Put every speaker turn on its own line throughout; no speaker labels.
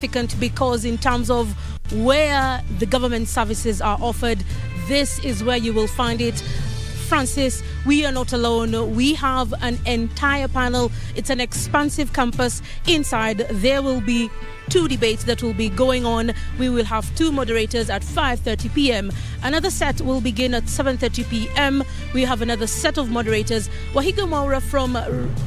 significant because in terms of where the government services are offered, this is where you will find it. Francis, we are not alone. We have an entire panel. It's an expansive campus. Inside, there will be two debates that will be going on. We will have two moderators at 5:30 p.m. Another set will begin at 7:30 p.m. We have another set of moderators. Wahiga Mwaura from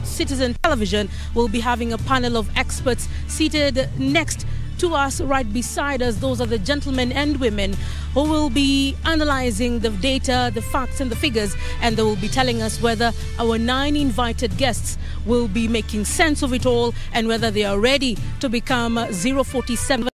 Citizen Television will be having a panel of experts seated next to us, right beside us. Those are the gentlemen and women who will be analyzing the data, the facts, and the figures, and they will be telling us whether our nine invited guests will be making sense of it all and whether they are ready to become 047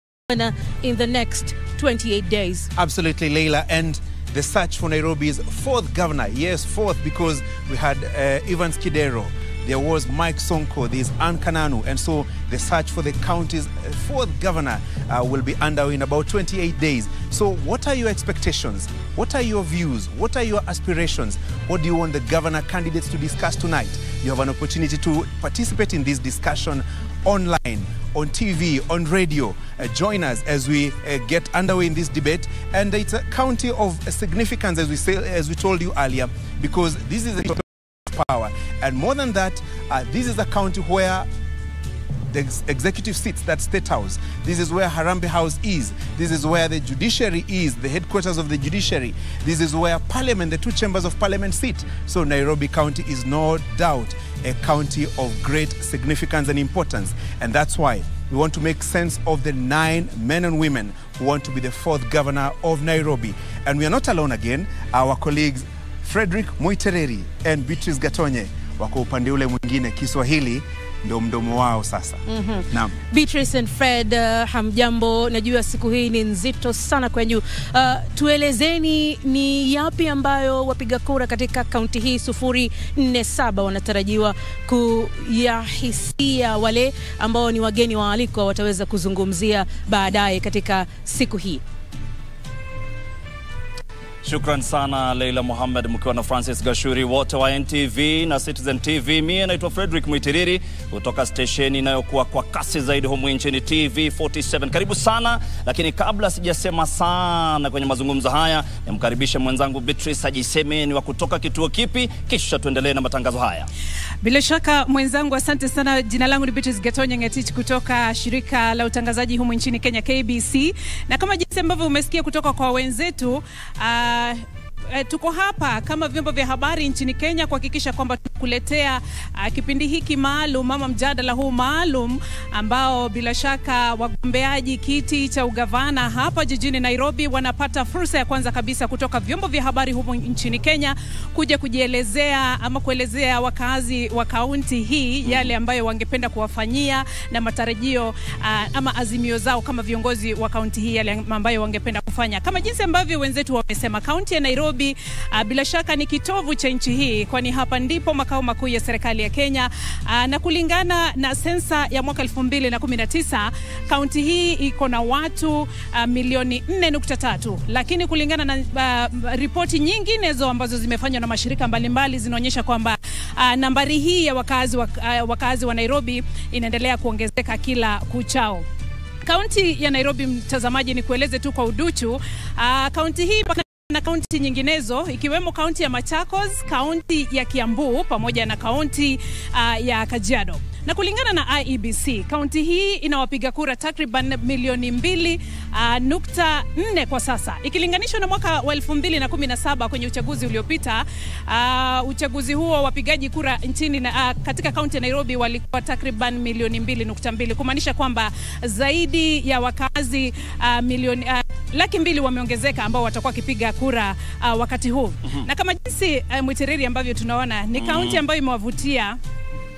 in the next 28 days.
Absolutely, Leila. And the search for Nairobi's fourth governor, yes, fourth, because we had uh, Evans Kidero, there was Mike Sonko, there's Ann Kananu, and so the search for the county's fourth governor uh, will be underway in about 28 days. So, what are your expectations? What are your views? What are your aspirations? What do you want the governor candidates to discuss tonight? You have an opportunity to participate in this discussion online, on TV, on radio. Uh, join us as we uh, get underway in this debate. And it's a county of significance, as we say, as we told you earlier, because this is a power. And more than that, uh, this is a county where the ex executive sits, that state house. This is where Harambee House is. This is where the judiciary is, the headquarters of the judiciary. This is where parliament, the two chambers of parliament sit. So Nairobi County is no doubt a county of great significance and importance. And that's why we want to make sense of the nine men and women who want to be the fourth governor of Nairobi. And we are not alone again. Our colleagues Frederick Mwitereri and Beatrice Gatonye wako upande ule mwingine. Kiswahili ndio mdomo wao sasa.
mm -hmm.
Naam.
Beatrice and Fred, uh, hamjambo. Najua siku hii ni nzito sana kwenyu. Uh, tuelezeni ni yapi ambayo wapiga kura katika kaunti hii sufuri nne saba wanatarajiwa kuyahisia, wale ambao ni wageni waalikwa wataweza kuzungumzia baadaye katika siku hii.
Shukran sana Leila muhammed mkiwa na Francis Gashuri wote wa NTV na Citizen TV. Mie naitwa Frederick Mwitiriri kutoka stesheni inayokuwa kwa kasi zaidi humu nchini TV 47. Karibu sana, lakini kabla sijasema sana kwenye mazungumzo haya, nimkaribishe mwenzangu Beatrice ajiseme ni wa kutoka kituo kipi, kisha tuendelee na matangazo haya.
Bila shaka mwenzangu, asante sana. Jina langu ni Beatrice Gatonya Ngetich kutoka shirika la utangazaji humu nchini Kenya KBC, na kama jinsi ambavyo umesikia kutoka kwa wenzetu uh, E, tuko hapa kama vyombo vya habari nchini Kenya kuhakikisha kwamba tukuletea uh, kipindi hiki maalum ama mjadala huu maalum ambao bila shaka wagombeaji kiti cha ugavana hapa jijini Nairobi wanapata fursa ya kwanza kabisa kutoka vyombo vya habari humu nchini Kenya kuja kujielezea ama kuelezea wakazi wa kaunti hii yale ambayo wangependa kuwafanyia na matarajio uh, ama azimio zao kama viongozi wa kaunti hii yale ambayo wangependa kufanya. Kama jinsi ambavyo wenzetu wamesema kaunti ya Nairobi uh, bila shaka ni kitovu cha nchi hii, kwani hapa ndipo makao makuu ya serikali ya Kenya. Uh, na kulingana na sensa ya mwaka 2019 kaunti hii iko na watu uh, milioni 4.3, lakini kulingana na uh, ripoti nyinginezo ambazo zimefanywa na mashirika mbalimbali zinaonyesha kwamba uh, nambari hii ya wakazi wa, uh, wakazi wa Nairobi inaendelea kuongezeka kila kuchao. Kaunti ya Nairobi, mtazamaji, ni kueleze tu kwa uduchu. Kaunti hii na kaunti nyinginezo ikiwemo kaunti ya Machakos, kaunti ya Kiambu pamoja na kaunti uh, ya Kajiado. Na kulingana na IEBC, kaunti hii ina wapiga kura takriban milioni mbili uh, nukta nne kwa sasa ikilinganishwa na mwaka wa elfu mbili na kumi na saba kwenye uchaguzi uliopita. Uh, uchaguzi huo wapigaji kura nchini na, uh, katika kaunti ya Nairobi walikuwa takriban milioni mbili nukta mbili kumaanisha kwamba zaidi ya wakazi uh, milioni uh, laki mbili wameongezeka ambao watakuwa wakipiga kura uh, wakati huu mm -hmm. na kama jinsi uh, Mwitiriri ambavyo tunaona ni kaunti ambayo imewavutia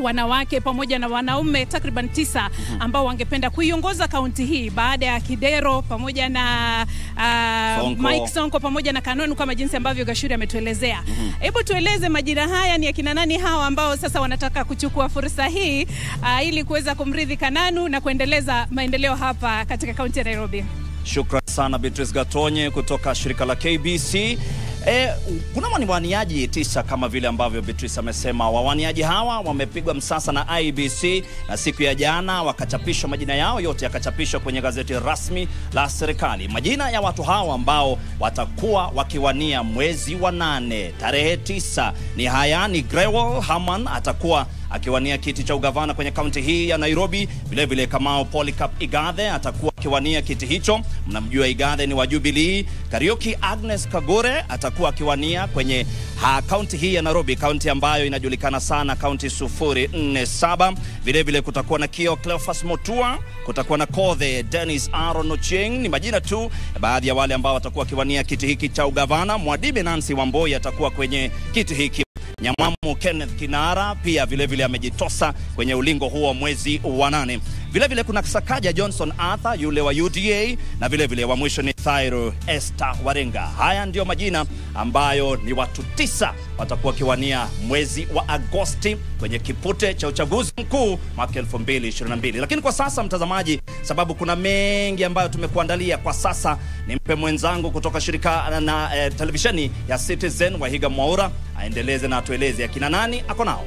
wanawake pamoja na wanaume takriban tisa ambao wangependa kuiongoza kaunti hii baada ya Kidero pamoja na uh,
Sonko.
Mike Sonko pamoja na Kanonu kama jinsi ambavyo Gashuri ametuelezea. Hebu tueleze majina haya ni akina nani hawa ambao sasa wanataka kuchukua fursa hii uh, ili kuweza kumridhi Kananu na kuendeleza maendeleo hapa katika kaunti ya Nairobi.
Shukran sana Beatrice Gatonye kutoka shirika la KBC. E, kuna waniwaniaji tisa kama vile ambavyo Beatrice amesema. Wawaniaji hawa wamepigwa msasa na IBC na siku ya jana wakachapishwa majina yao yote yakachapishwa kwenye gazeti rasmi la serikali. Majina ya watu hawa ambao watakuwa wakiwania mwezi wa nane tarehe tisa ni haya: ni Grewal Haman atakuwa akiwania kiti cha ugavana kwenye kaunti hii ya Nairobi. Vilevile Kamau Polycarp Igathe atakuwa akiwania kiti hicho. Mnamjua Igathe ni wa Jubilee. Kariuki Agnes Kagore atakuwa akiwania kwenye kaunti hii ya Nairobi, kaunti ambayo inajulikana sana kaunti 047. Vilevile kutakuwa na Kio Cleophas Motua, kutakuwa na Kothe Dennis Aaron Ochieng. Ni majina tu baadhi ya wale ambao watakuwa akiwania kiti hiki cha ugavana. Mwadibe Nancy Wamboi atakuwa kwenye kiti hiki Nyamwamu Kenneth Kinara pia vilevile vile amejitosa kwenye ulingo huo mwezi wa nane. Vilevile kuna Sakaja Johnson Arthur yule wa UDA na vilevile vile wa mwisho ni Thairo Esther Warenga. Haya ndiyo majina ambayo ni watu tisa watakuwa wakiwania mwezi wa Agosti kwenye kipute cha uchaguzi mkuu mwaka 2022. Lakini kwa sasa mtazamaji, sababu kuna mengi ambayo tumekuandalia kwa sasa, nimpe mwenzangu kutoka shirika na, na eh, televisheni ya Citizen Wahiga Mwaura aendeleze na atueleze akina nani ako nao.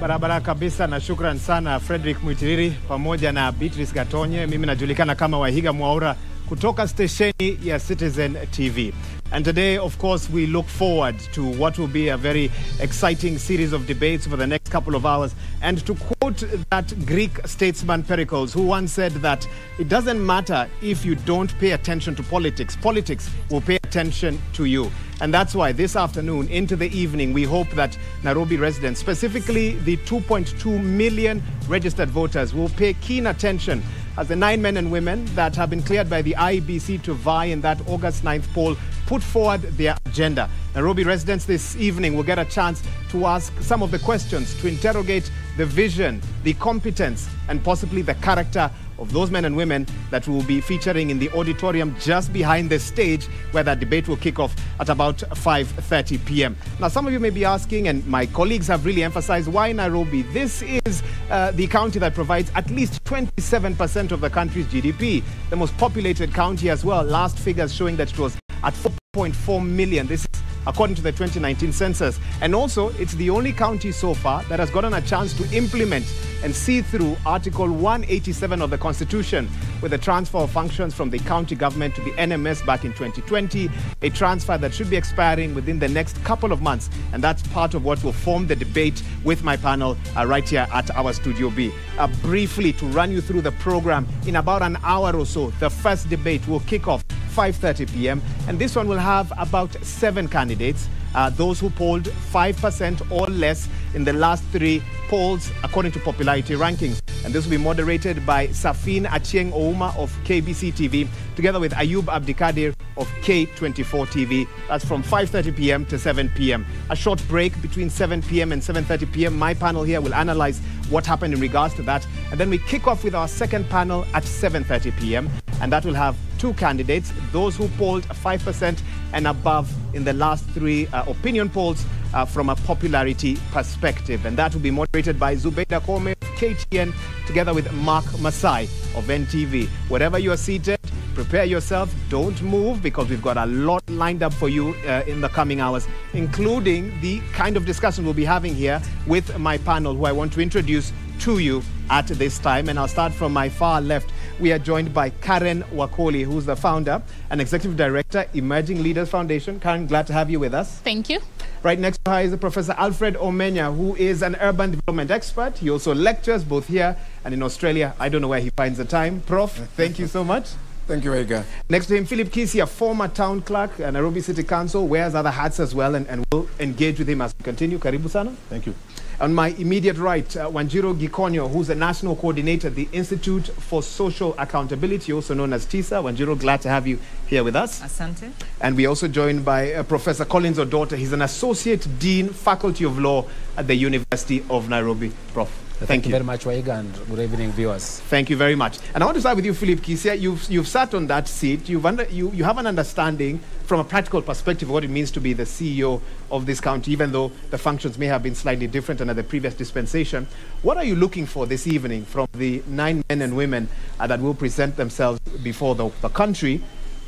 Barabara kabisa na shukran sana Frederick Mwitiriri pamoja na Beatrice Gatonye. Mimi najulikana kama Wahiga Mwaura kutoka stesheni ya Citizen TV. And today, of course, we look forward to what will be a very exciting series of debates for the next couple of hours. And to quote that Greek statesman Pericles, who once said that it doesn't matter if you don't pay attention to politics, politics will pay attention to you. And that's why this afternoon into the evening, we hope that Nairobi residents, specifically the 2.2 million registered voters, will pay keen attention as the nine men and women that have been cleared by the IBC to vie in that August 9th poll put forward their agenda. Nairobi residents this evening will get a chance to ask some of the questions, to interrogate the vision, the competence, and possibly the character of those men and women that will be featuring in the auditorium just behind the stage where that debate will kick off at about 5.30 p.m. Now, some of you may be asking, and my colleagues have really emphasized, why Nairobi? This is uh, the county that provides at least 27% of the country's GDP, the most populated county as well. Last figures showing that it was at 4.4 million. This is according to the 2019 census. And also, it's the only county so far that has gotten a chance to implement and see through Article 187 of the Constitution with the transfer of functions from the county government to the NMS back in 2020, a transfer that should be expiring within the next couple of months. And that's part of what will form the debate with my panel uh, right here at our Studio B. Uh, briefly, to run you through the program, in about an hour or so, the first debate will kick off 5.30 p.m. And this one will have about seven candidates, uh, those who polled 5% or less in the last three polls according to popularity rankings. And this will be moderated by Safin Achieng Ouma of KBC TV, together with Ayub Abdikadir of K24 TV. That's from 5.30 p.m. to 7 p.m. A short break between 7 p.m. and 7.30 p.m. My panel here will analyze what happened in regards to that. And then we kick off with our second panel at 7.30 p.m. And that will have two candidates, those who polled 5% and above in the last three uh, opinion polls uh, from a popularity perspective. And that will be moderated by Zubeida Koome of KTN together with Mark Masai of NTV. Wherever you are seated, prepare yourself. Don't move because we've got a lot lined up for you uh, in the coming hours, including the kind of discussion we'll be having here with my panel, who I want to introduce to you at this time. And I'll start from my far left. We are joined by Karen Wakoli, who's the founder and executive director, Emerging Leaders Foundation. Karen, glad to have you with us.
Thank you.
Right next to her is Professor Alfred Omenya, who is an urban development expert. He also lectures both here and in Australia. I don't know where he finds the time. Prof, thank you so much.
Thank you, Edgar.
Next to him, Philip Kisia, a former town clerk, uh, Nairobi City Council, wears other hats as well, and, and we'll engage with him as we continue. Karibu sana.
Thank you.
On my immediate right, uh, Wanjiru Gikonyo, who's the national coordinator at the Institute for Social Accountability, also known as TISA. Wanjiru, glad to have you here with us.
Asante.
And we're also joined by uh, Professor Collins Odote. He's an associate dean, Faculty of Law at the University of Nairobi. Prof.
Thank, you very much, Wahiga, and good evening, viewers.
Thank you very much. And I want to start with you, Philip Kisia. You've, you've sat on that seat. You've under, you, you have an understanding from a practical perspective what it means to be the CEO of this county, even though the functions may have been slightly different under the previous dispensation. What are you looking for this evening from the nine men and women uh, that will present themselves before the, the country?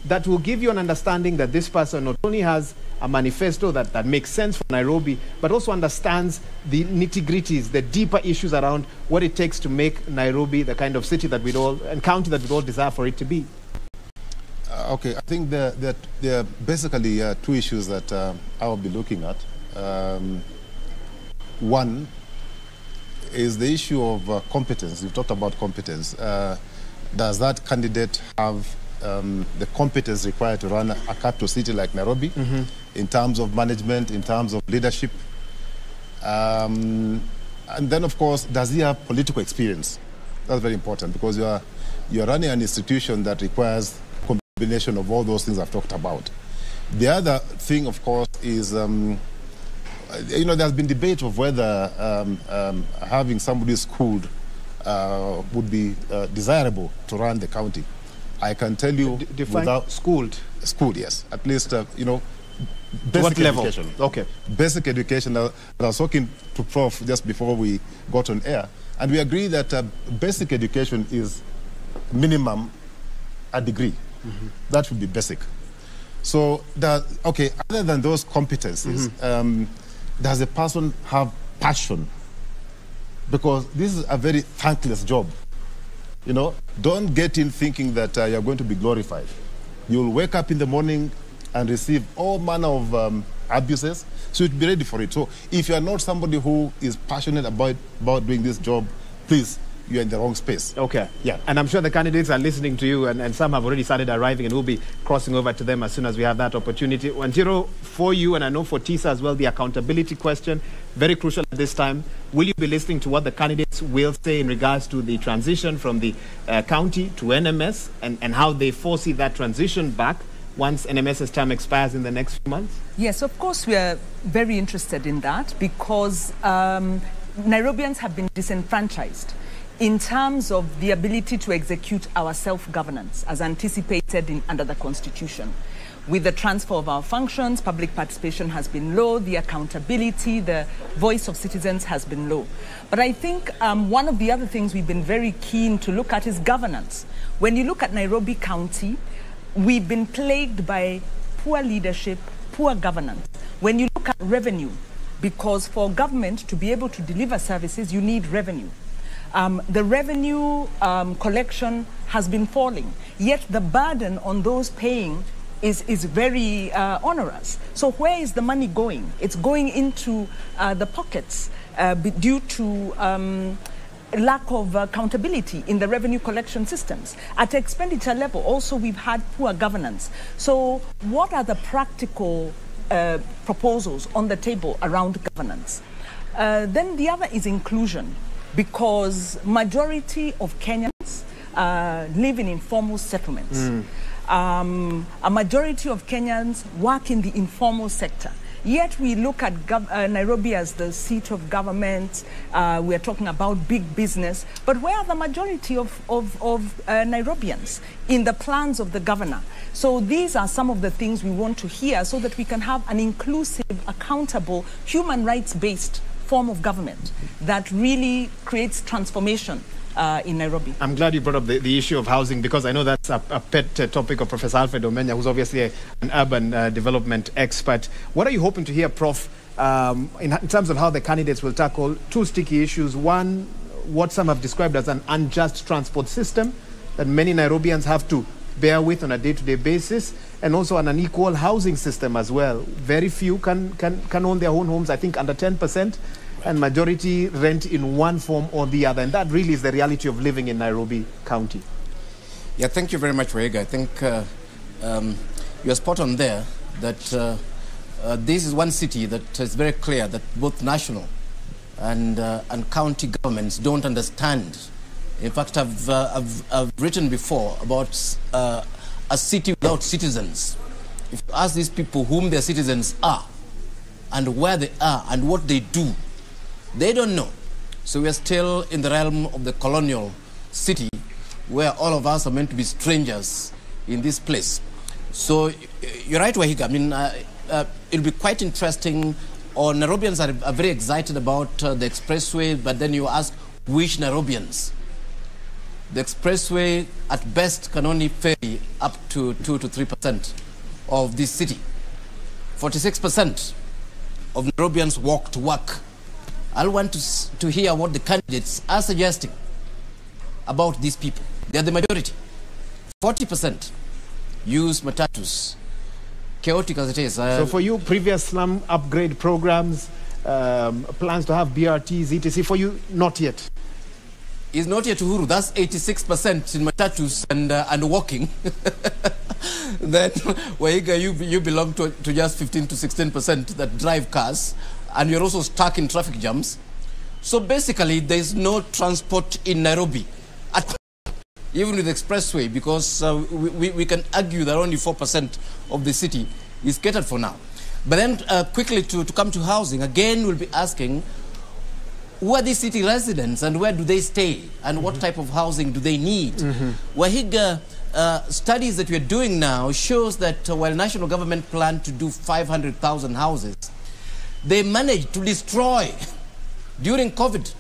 That will give you an understanding that this person not only has a manifesto that, that makes sense for Nairobi, but also understands the nitty gritties, the deeper issues around what it takes to make Nairobi the kind of city that we'd all, and county that we'd all desire for it to be.
Uh, okay, I think there, there, there are basically uh, two issues that uh, I will be looking at. Um, one is the issue of uh, competence. You've talked about competence. Uh, does that candidate have um, the competence required to run a capital city like Nairobi in terms of management, in terms of leadership? Um, and then, of course, does he have political experience? That's very important because you are, you are running an institution that requires combination of all those things I've talked about. The other thing, of course, is um, you know there's been debate of whether um, um, having somebody schooled uh, would be uh, desirable to run the county. I can tell you
D- define
without
schooled.
schooled, yes, at least uh, you know.
To what
basic
level?
education.
Okay.
Basic education. Uh, I was talking to Prof just before we got on air, and we agree that uh, basic education is minimum a degree. That should be basic. So, that, okay, other than those competencies, um, does a person have passion? Because this is a very thankless job. You know, don't get in thinking that uh, you're going to be glorified. You'll wake up in the morning and receive all manner of um, abuses, so you'd be ready for it. So, if you're not somebody who is passionate about, about doing this job, please, you're in the wrong space.
Okay.
Yeah.
And I'm sure the candidates are listening to you, and, and some have already started arriving, and we'll be crossing over to them as soon as we have that opportunity. One zero for you, and I know for TISA as well, the accountability question, very crucial at this time. Will you be listening to what the candidates will say in regards to the transition from the uh, county to NMS and, and how they foresee that transition back once NMS's term expires in the next few months?
Yes, of course, we are very interested in that because um, Nairobians have been disenfranchised in terms of the ability to execute our self governance as anticipated in, under the Constitution. With the transfer of our functions, public participation has been low, the accountability, the voice of citizens has been low. But I think um, one of the other things we've been very keen to look at is governance. When you look at Nairobi County, we've been plagued by poor leadership, poor governance. When you look at revenue, because for government to be able to deliver services, you need revenue. Um, the revenue um, collection has been falling, yet the burden on those paying is, is very uh, onerous. So where is the money going? It's going into uh, the pockets uh, due to um, lack of accountability in the revenue collection systems. At expenditure level, also we've had poor governance. So what are the practical uh, proposals on the table around governance? Uh, then the other is inclusion, because majority of Kenyans uh, live in informal settlements. Um, a majority of Kenyans work in the informal sector. Yet we look at uh, Nairobi as the seat of government. Uh, we are talking about big business. But where are the majority of, of, of uh, Nairobians in the plans of the governor? So these are some of the things we want to hear so that we can have an inclusive, accountable, human rights based form of government that really creates transformation uh, in Nairobi.
I'm glad you brought up the, the issue of housing because I know that's a, a pet uh, topic of Professor Alfred Omenya, who's obviously a, an urban uh, development expert. What are you hoping to hear, Prof, um, in, in terms of how the candidates will tackle two sticky issues? One, what some have described as an unjust transport system that many Nairobians have to bear with on a day-to-day basis, and also an unequal housing system as well. Very few can, can, can own their own homes, I think under 10%, and majority rent in one form or the other. And that really is the reality of living in Nairobi County.
Yeah, thank you very much, Wahiga. I think uh, um, you're spot on there that uh, uh, this is one city that is very clear that both national and, uh, and county governments don't understand. In fact, I've, uh, I've, I've written before about uh, a city without citizens. If you ask these people whom their citizens are and where they are and what they do, they don't know. So we are still in the realm of the colonial city where all of us are meant to be strangers in this place. So you're right, Wahiga. I mean, uh, uh, it'll be quite interesting. Or Nairobians are, are very excited about uh, the expressway, but then you ask which Nairobians? the expressway at best can only ferry up to 2 to 3% of this city. 46% of Nairobians walk to work. I want to, to hear what the candidates are suggesting about these people. They are the majority. 40% use matatus. Chaotic as it is. uh,
So for you, previous slum upgrade programs, um, plans to have BRTs, etc. For you, not yet.
is not yet Uhuru. That's 86% in matatus and, uh, and walking. then, Wahiga, you, you belong to, to just 15 to 16% that drive cars, and you're also stuck in traffic jams. So basically, there's no transport in Nairobi, at, even with the expressway, because uh, we, we, we can argue that only 4% of the city is catered for now. But then, uh, quickly to, to come to housing, again, we'll be asking who are these city residents and where do they stay and what type of housing do they need? Wahiga uh, studies that we're doing now shows that uh, while national government planned to do 500,000 houses, they managed to destroy during COVID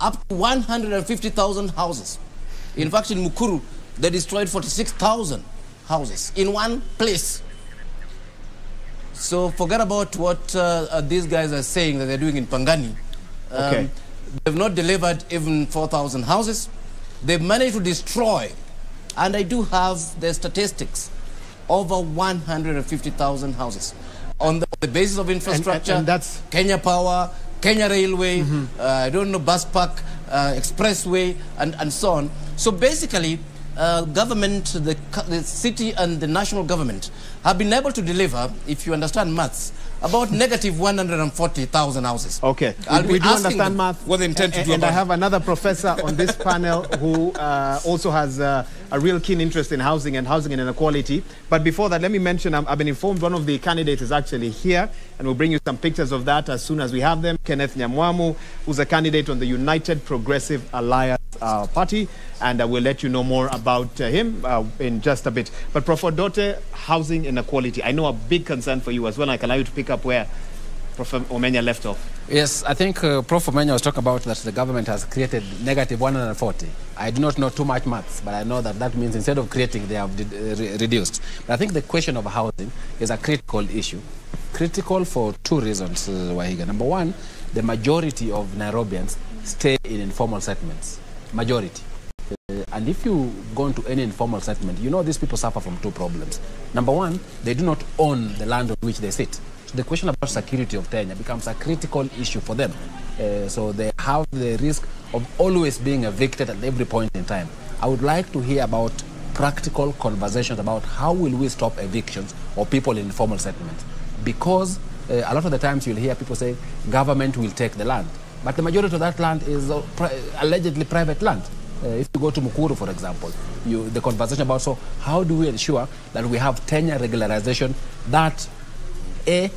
up to 150,000 houses. In fact, in Mukuru, they destroyed 46,000 houses in one place. So forget about what uh, uh, these guys are saying that they're doing in Pangani. Um,
Okay.
They've not delivered even 4,000 houses. They've managed to destroy, and I do have the statistics, over 150,000 houses. On the, on the basis of infrastructure,
and that's-
Kenya Power, Kenya Railway, uh, I don't know, bus park, uh, expressway, and, and so on. So basically, uh, government, the, the city and the national government have been able to deliver, if you understand maths, about negative 140,000 houses.
Okay,
I'll
we,
be
we do understand math.
What they intend to
and,
do
and I have another professor on this panel who uh, also has uh, a real keen interest in housing and housing inequality. But before that, let me mention I've been informed one of the candidates is actually here, and we'll bring you some pictures of that as soon as we have them. Kenneth Nyamwamu, who's a candidate on the United Progressive Alliance uh, Party, and uh, we'll let you know more about uh, him uh, in just a bit. But Prof. Dote, housing inequality, I know a big concern for you as well. I can allow you to pick up where Prof. Omenya left off.
Yes, I think uh, Prof. Omenya was talking about that the government has created negative 140. I do not know too much maths, but I know that that means instead of creating, they have uh, re- reduced. But I think the question of housing is a critical issue. Critical for two reasons, uh, Wahiga. Number one, the majority of Nairobians stay in informal settlements. Majority. Uh, and if you go into any informal settlement, you know these people suffer from two problems. Number one, they do not own the land on which they sit. So the question about security of tenure becomes a critical issue for them. Uh, so they have the risk of always being evicted at every point in time. I would like to hear about practical conversations about how will we stop evictions of people in informal settlements. Because uh, a lot of the times you'll hear people say government will take the land. But the majority of that land is uh, pri- allegedly private land. Uh, if you go to Mukuru, for example, you, the conversation about so how do we ensure that we have tenure regularization that a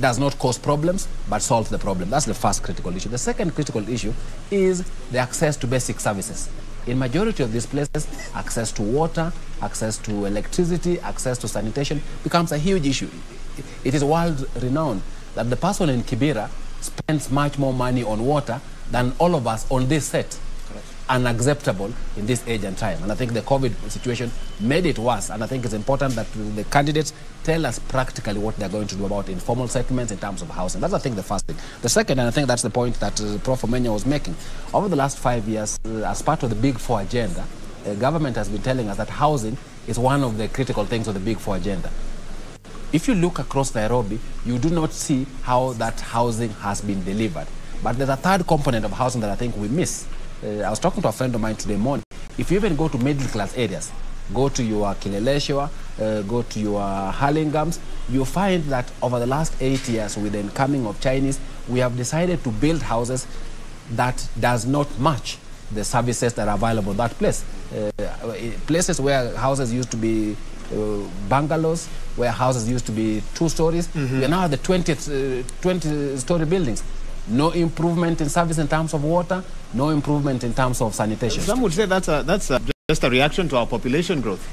does not cause problems but solves the problem. That's the first critical issue. The second critical issue is the access to basic services. In majority of these places, access to water, access to electricity, access to sanitation becomes a huge issue. It is world renowned that the person in Kibera spends much more money on water than all of us on this set unacceptable in this age and time. And I think the COVID situation made it worse. And I think it's important that the candidates tell us practically what they're going to do about informal settlements in terms of housing. That's, I think, the first thing. The second, and I think that's the point that uh, Prof. Omenya was making, over the last five years, uh, as part of the Big Four agenda, the government has been telling us that housing is one of the critical things of the Big Four agenda. If you look across Nairobi, you do not see how that housing has been delivered. But there's a third component of housing that I think we miss. Uh, I was talking to a friend of mine today morning. If you even go to middle class areas, go to your Kileleshwa, uh, go to your Hurlinghams, you find that over the last eight years, with the incoming of Chinese, we have decided to build houses that does not match the services that are available that place. Uh, places where houses used to be uh, bungalows, where houses used to be two stories, we now have the 20th, uh, 20 story buildings. No improvement in service in terms of water, no improvement in terms of sanitation.
Some would say that's, a, that's a, just a reaction to our population growth.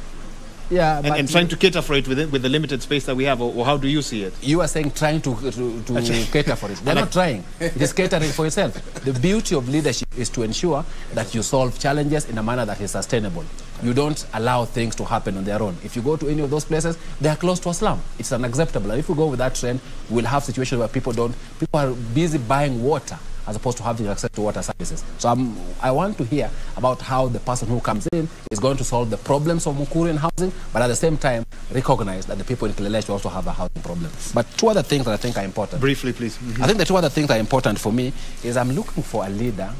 Yeah,
and,
but
and trying to cater for it with, it, with the limited space that we have, or, or how do you see it?
You are saying trying to, to, to cater for it. They're not trying. It is catering for itself. The beauty of leadership is to ensure that you solve challenges in a manner that is sustainable. You don't allow things to happen on their own. If you go to any of those places, they are close to a slum. It's unacceptable. And if we go with that trend, we'll have situations where people don't, people are busy buying water as opposed to having access to water services. So I'm, I want to hear about how the person who comes in is going to solve the problems of Mukuru in housing, but at the same time recognize that the people in Kileleshwa also have a housing problem. But two other things that I think are important.
Briefly, please.
I think the two other things that are important for me is I'm looking for a leader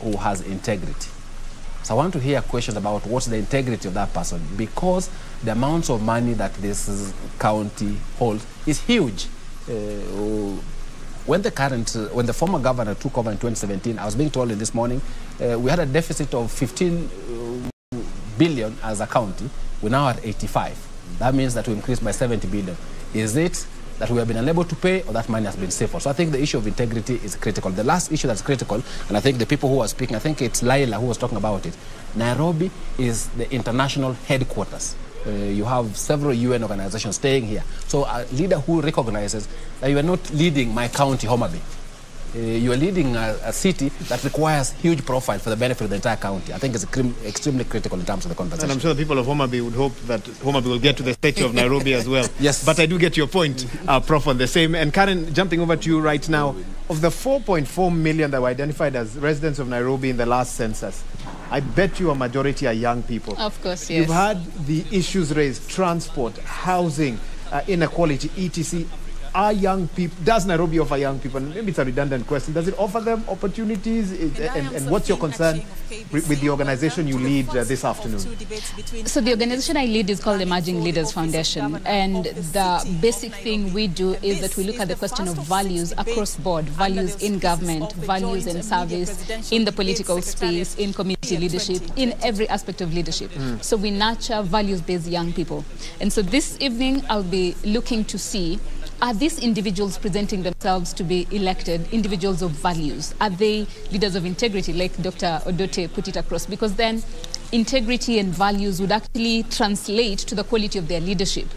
who has integrity. So I want to hear questions about what's the integrity of that person because the amounts of money that this county holds is huge. Uh, when the current, uh, when the former governor took over in 2017, I was being told this morning, uh, we had a deficit of 15 uh, billion as a county. We're now at 85. That means that we increased by 70 billion. Is it that we have been unable to pay or that money has been for? So I think the issue of integrity is critical. The last issue that's critical, and I think the people who are speaking, I think it's Leila who was talking about it. Nairobi is the international headquarters. Uh, you have several UN organizations staying here. So a leader who recognizes that you are not leading my county, Homabay. Uh, you are leading a, a, city that requires huge profile for the benefit of the entire county. I think it's extremely critical in terms of the conversation.
And I'm sure the people of Homabay would hope that Homabay will get to the statue of Nairobi as well.
Yes.
But I do get your point, uh, Prof, on the same. And Karen, jumping over to you right now, of the 4.4 million that were identified as residents of Nairobi in the last census, I bet you a majority are young people.
Of course, yes.
You've had the issues raised transport, housing, uh, inequality, etc. Are young people, does Nairobi offer young people, maybe it's a redundant question, does it offer them opportunities? and, and, and what's your concern with the organization you lead uh, this afternoon?
So the organization I lead is called Emerging Leaders Foundation. And the basic thing we do is that we look at the question of values across board, values in government, values in service, in the political space, in community leadership, in every aspect of leadership. Mm. So we nurture values-based young people. And so this evening I'll be looking to see are these individuals presenting themselves to be elected individuals of values? Are they leaders of integrity, like Dr. Odote put it across? Because then integrity and values would actually translate to the quality of their leadership.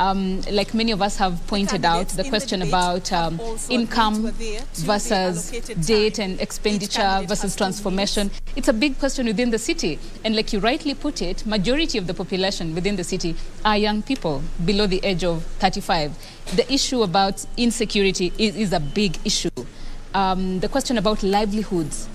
Um, like many of us have pointed out, the question the about um, income versus date and expenditure versus transformation. It's a big question within the city. And like you rightly put it, majority of the population within the city are young people below the age of 35. The issue about insecurity is, is a big issue. Um, the question about livelihoods,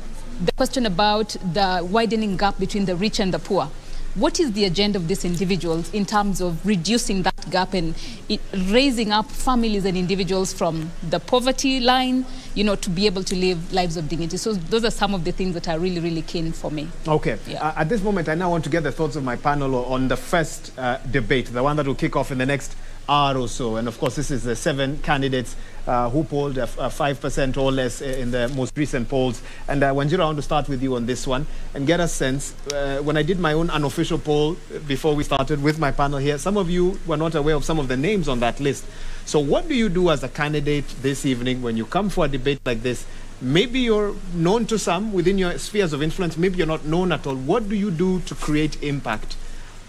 the question about the widening gap between the rich and the poor what is the agenda of these individuals in terms of reducing that gap and it, raising up families and individuals from the poverty line, you know, to be able to live lives of dignity. So those are some of the things that are really, really keen for me.
Okay. Yeah. Uh, at this moment, I now want to get the thoughts of my panel on the first uh, debate, the one that will kick off in the next hour or so. And of course, this is the seven candidates uh, who polled 5% or less in the most recent polls. And uh, Wanjiru, I want to start with you on this one and get a sense. Uh, when I did my own unofficial poll before we started with my panel here, some of you were not aware of some of the names on that list. So what do you do as a candidate this evening when you come for a debate like this? Maybe you're known to some within your spheres of influence, maybe you're not known at all. What do you do to create impact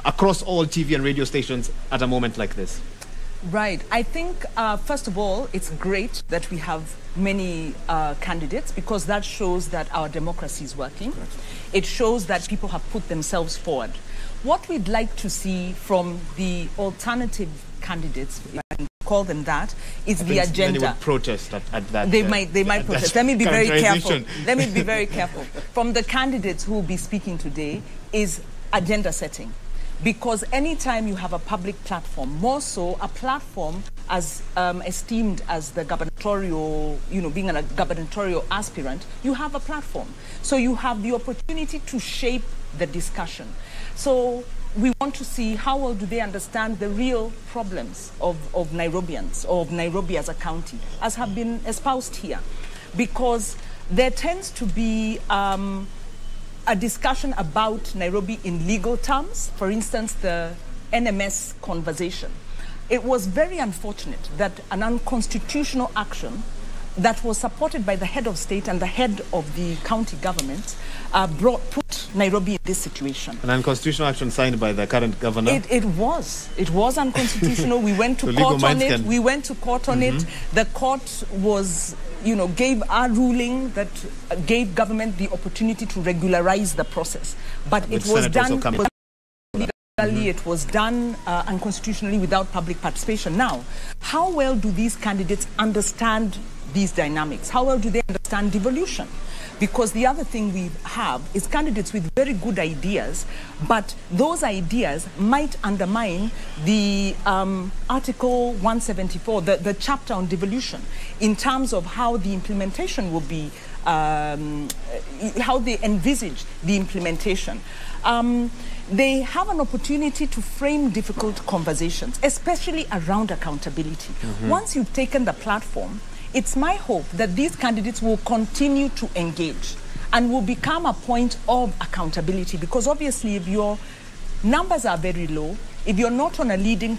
across all TV and radio stations at a moment like this?
Right. I think, uh, first of all, it's great that we have many uh, candidates because that shows that our democracy is working. It shows that people have put themselves forward. What we'd like to see from the alternative candidates, if I can call them that, is
I
the agenda.
Many would protest at, at that.
They
uh,
might. They might protest. Let me be very careful. Let me be very careful. From the candidates who will be speaking today, is agenda setting because anytime you have a public platform, more so a platform as um, esteemed as the gubernatorial, you know, being a gubernatorial aspirant, you have a platform. So you have the opportunity to shape the discussion. So we want to see how well do they understand the real problems of, of Nairobians, or of Nairobi as a county, as have been espoused here. Because there tends to be um, a discussion about Nairobi in legal terms, for instance, the NMS conversation. It was very unfortunate that an unconstitutional action that was supported by the head of state and the head of the county government uh, brought, put Nairobi in this situation.
An unconstitutional action signed by the current governor.
It, it was. It was unconstitutional. we went to
So
court on it.
can-
We went to court on it. The court was, you know, gave our ruling that uh, gave government the opportunity to regularize the process. But
With
it was
Senate
done. Legally, it was done uh, unconstitutionally without public participation. Now, how well do these candidates understand these dynamics? How well do they understand devolution? Because the other thing we have is candidates with very good ideas, but those ideas might undermine the um, Article 174, the, the chapter on devolution, in terms of how the implementation will be, um, how they envisage the implementation. Um, they have an opportunity to frame difficult conversations, especially around accountability. Once you've taken the platform, it's my hope that these candidates will continue to engage and will become a point of accountability because obviously if your numbers are very low, if you're not on a leading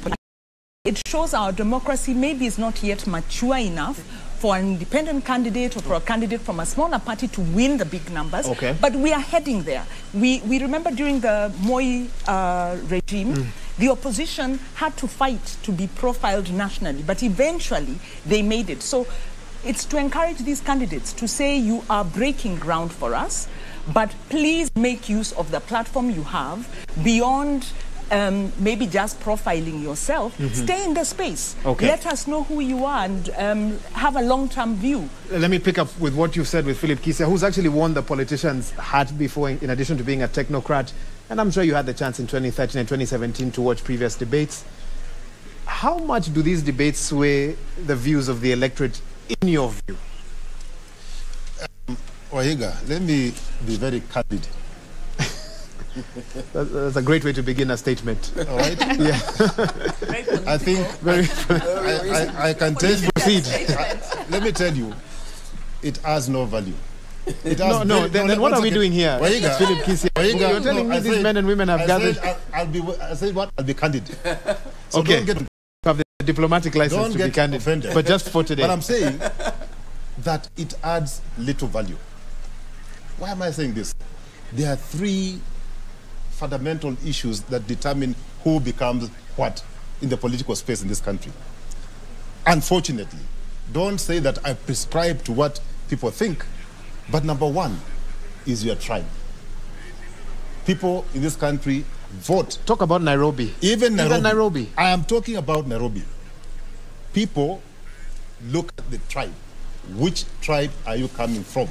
it shows our democracy maybe is not yet mature enough for an independent candidate or for a candidate from a smaller party to win the big numbers.
Okay.
But we are heading there. We, we remember during the Moi uh, regime, the opposition had to fight to be profiled nationally, but eventually they made it. So it's to encourage these candidates to say you are breaking ground for us, but please make use of the platform you have beyond um, maybe just profiling yourself. Stay in the space.
Okay.
Let us know who you are and um, have a long-term view.
Let me pick up with what you've said with Philip Kisia, who's actually worn the politician's hat before, in in addition to being a technocrat. And I'm sure you had the chance in 2013 and 2017 to watch previous debates. How much do these debates sway the views of the electorate, in your view?
Wahiga, let me be very candid.
That- That's a great way to begin a statement.
All right?
Yeah.
I think
Very.
I, I, I can tell you.
Proceed.
let me tell you, it has no value. It has
No, no,
very-
then, then what are we doing here?
Wahiga,
Philip Kisia.
Wahiga,
You're telling
no,
me
I
these
said-
men and women have
I
gathered
Said, I'll, I'll be. I said what? I'll be candid. So
Okay.
Don't get,
have the diplomatic license
don't
to
get
be candid.
offended.
But just for today.
But I'm saying that it adds little value. Why am I saying this? There are three fundamental issues that determine who becomes what in the political space in this country. Unfortunately, don't say that I prescribe to what people think, but number one is your tribe. People in this country vote
Talk about Nairobi.
even Nairobi.
Even Nairobi.
I am talking about Nairobi. People look at the tribe. Which tribe are you coming from?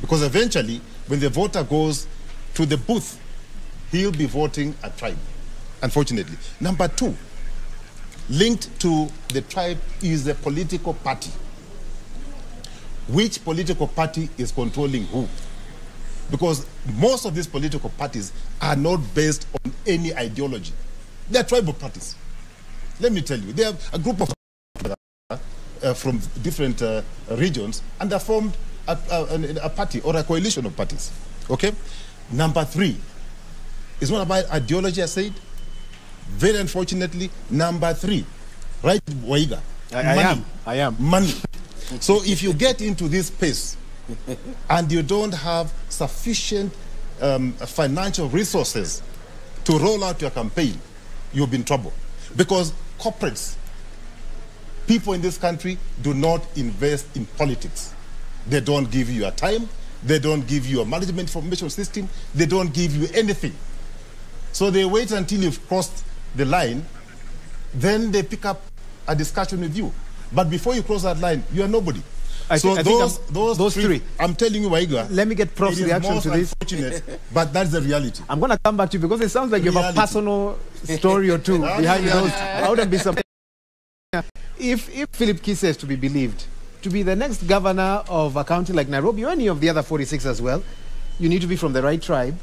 Because eventually, when the voter goes to the booth, he'll be voting a tribe, unfortunately. Number two, linked to the tribe is the political party. Which political party is controlling who? Because most of these political parties are not based on any ideology. They're tribal parties. Let me tell you, they are a group of uh, from different uh, regions and they formed a, a, a party or a coalition of parties. Okay? Number three, it's not about ideology, I said. Very unfortunately, number three, right, Wahiga?
I, I am. I am.
money. So if you get into this space and you don't have sufficient um, financial resources to roll out your campaign, you'll be in trouble. Because corporates, people in this country do not invest in politics. They don't give you a time, they don't give you a management information system, they don't give you anything. So they wait until you've crossed the line, then they pick up a discussion with you. But before you cross that line, you are nobody.
I
so
think
those, those,
those three.
I'm telling you, Wahiga.
Let me get Prof's reaction to this.
unfortunate, but that's the reality.
I'm going to come back to you because it sounds like you have a personal story or two behind
reality.
those. I wouldn't be surprised. If, if Philip Kise says to be believed, to be the next governor of a county like Nairobi or any of the other 46 as well, you need to be from the right tribe,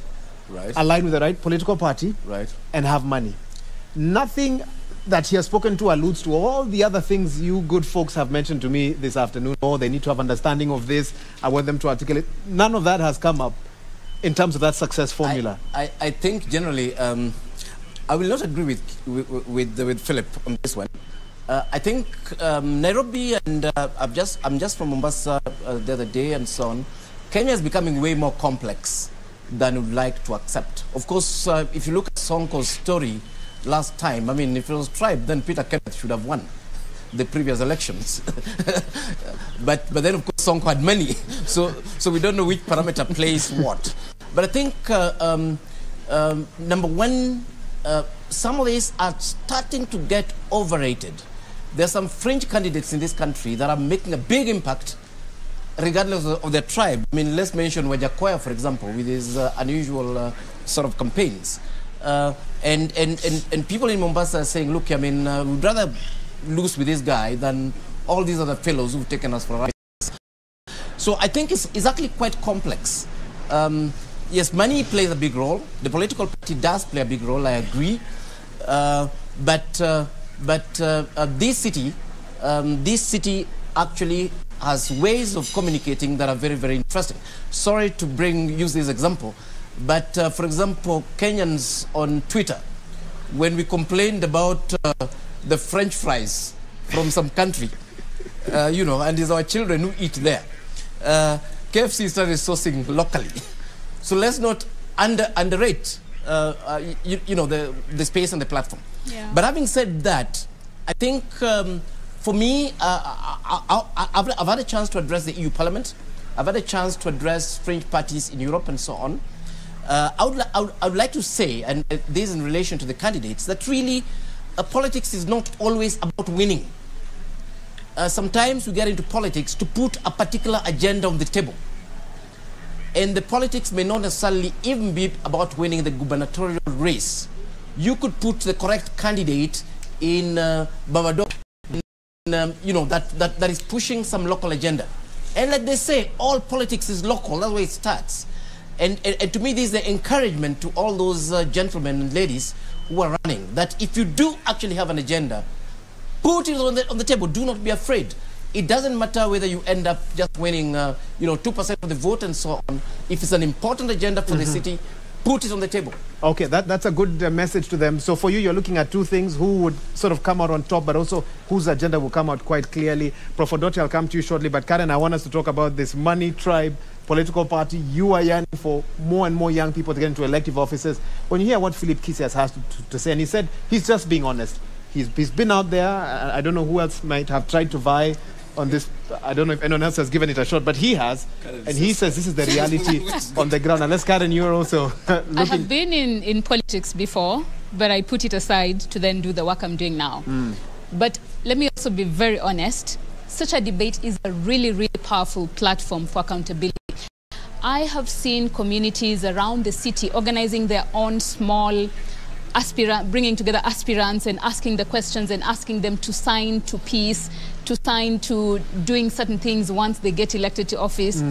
Right.
aligned with the right political party,
Right.
and have money. Nothing that he has spoken to alludes to all the other things you good folks have mentioned to me this afternoon. Oh, they need to have understanding of this. I want them to articulate. None of that has come up in terms of that success formula.
I, I think generally, um, I will not agree with with, with, with Philip on this one. Uh, I think um, Nairobi and uh, I've just I'm just from Mombasa uh, the other day and so on. Kenya is becoming way more complex than you'd like to accept. Of course, uh, if you look at Sonko's story last time, I mean, if it was tribe, then Peter Kenneth should have won the previous elections. but, but then, of course, Sonko had many. So, so we don't know which parameter plays what. But I think, uh, um, um, number one, uh, some of these are starting to get overrated. There are some fringe candidates in this country that are making a big impact regardless of, the tribe. I mean, let's mention Wajackoyah, for example, with his uh, unusual uh, sort of campaigns. Uh, and, and, and, and people in Mombasa are saying, look, I mean, uh, we'd rather lose with this guy than all these other fellows who've taken us for ride. So I think it's, it's actually quite complex. Um, yes, money plays a big role. The political party does play a big role, I agree. Uh, but uh, but this city, um, this city actually has ways of communicating that are very, very interesting. Sorry to bring use this example, but uh, for example, Kenyans on Twitter, when we complained about uh, the French fries from some country, uh, you know, and it's our children who eat there. Uh, KFC started sourcing locally. So let's not under, underrate, uh, uh, you, you know, the, the space and the platform.
Yeah.
But having said that, I think um, for me, uh, I, I, I've, I've had a chance to address the EU Parliament. I've had a chance to address fringe parties in Europe and so on. Uh, I, would, I, would, I would like to say, and uh, this in relation to the candidates, that really uh, politics is not always about winning. Uh, sometimes we get into politics to put a particular agenda on the table. And the politics may not necessarily even be about winning the gubernatorial race. You could put the correct candidate in uh, um, you know, that, that, that is pushing some local agenda. And like they say, all politics is local. That's where it starts. And, and, and to me, this is the encouragement to all those uh, gentlemen and ladies who are running that if you do actually have an agenda, put it on the, on the table. Do not be afraid. It doesn't matter whether you end up just winning, uh, you know, 2% of the vote and so on. If it's an important agenda for the city, put it on the table.
Okay, that, that's a good uh, message to them. So for you, you're looking at two things: who would sort of come out on top, but also whose agenda will come out quite clearly. Prof. Odote, I'll come to you shortly. But Karen, I want us to talk about this money tribe political party. You are yearning for more and more young people to get into elective offices. When you hear what Philip Kisia's has to, to, to say, and he said he's just being honest. He's, he's been out there. I, I don't know who else might have tried to vie on this. I don't know if anyone else has given it a shot, but he has. And he says this is the reality on the ground. Unless Karen, you're also
uh,
I
have been in, in politics before, but I put it aside to then do the work I'm doing now. Hmm. But let me also be very honest. Such a debate is a really, really powerful platform for accountability. I have seen communities around the city organizing their own small aspirant, bringing together aspirants and asking the questions and asking them to sign to peace, to sign to doing certain things once they get elected to office.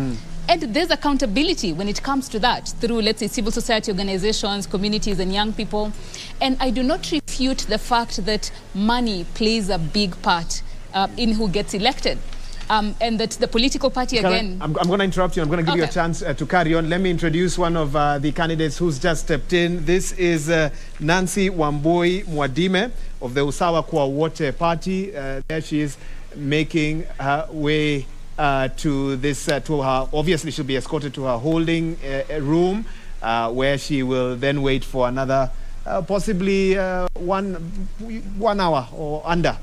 And there's accountability when it comes to that through, let's say, civil society organizations, communities, and young people. And I do not refute the fact that money plays a big part uh, in who gets elected. Um, and that the political party,
Karen,
again,
I'm, I'm going to interrupt you. I'm going to give you a chance uh, to carry on. Let me introduce one of uh, the candidates who's just stepped in. This is uh, Nancy Wambui Mwadime of the Usawa Kwa Wote Party. Uh, there she is making her way uh, to this, uh, to her, obviously she'll be escorted to her holding uh, room uh, where she will then wait for another uh, possibly uh, one, one hour or under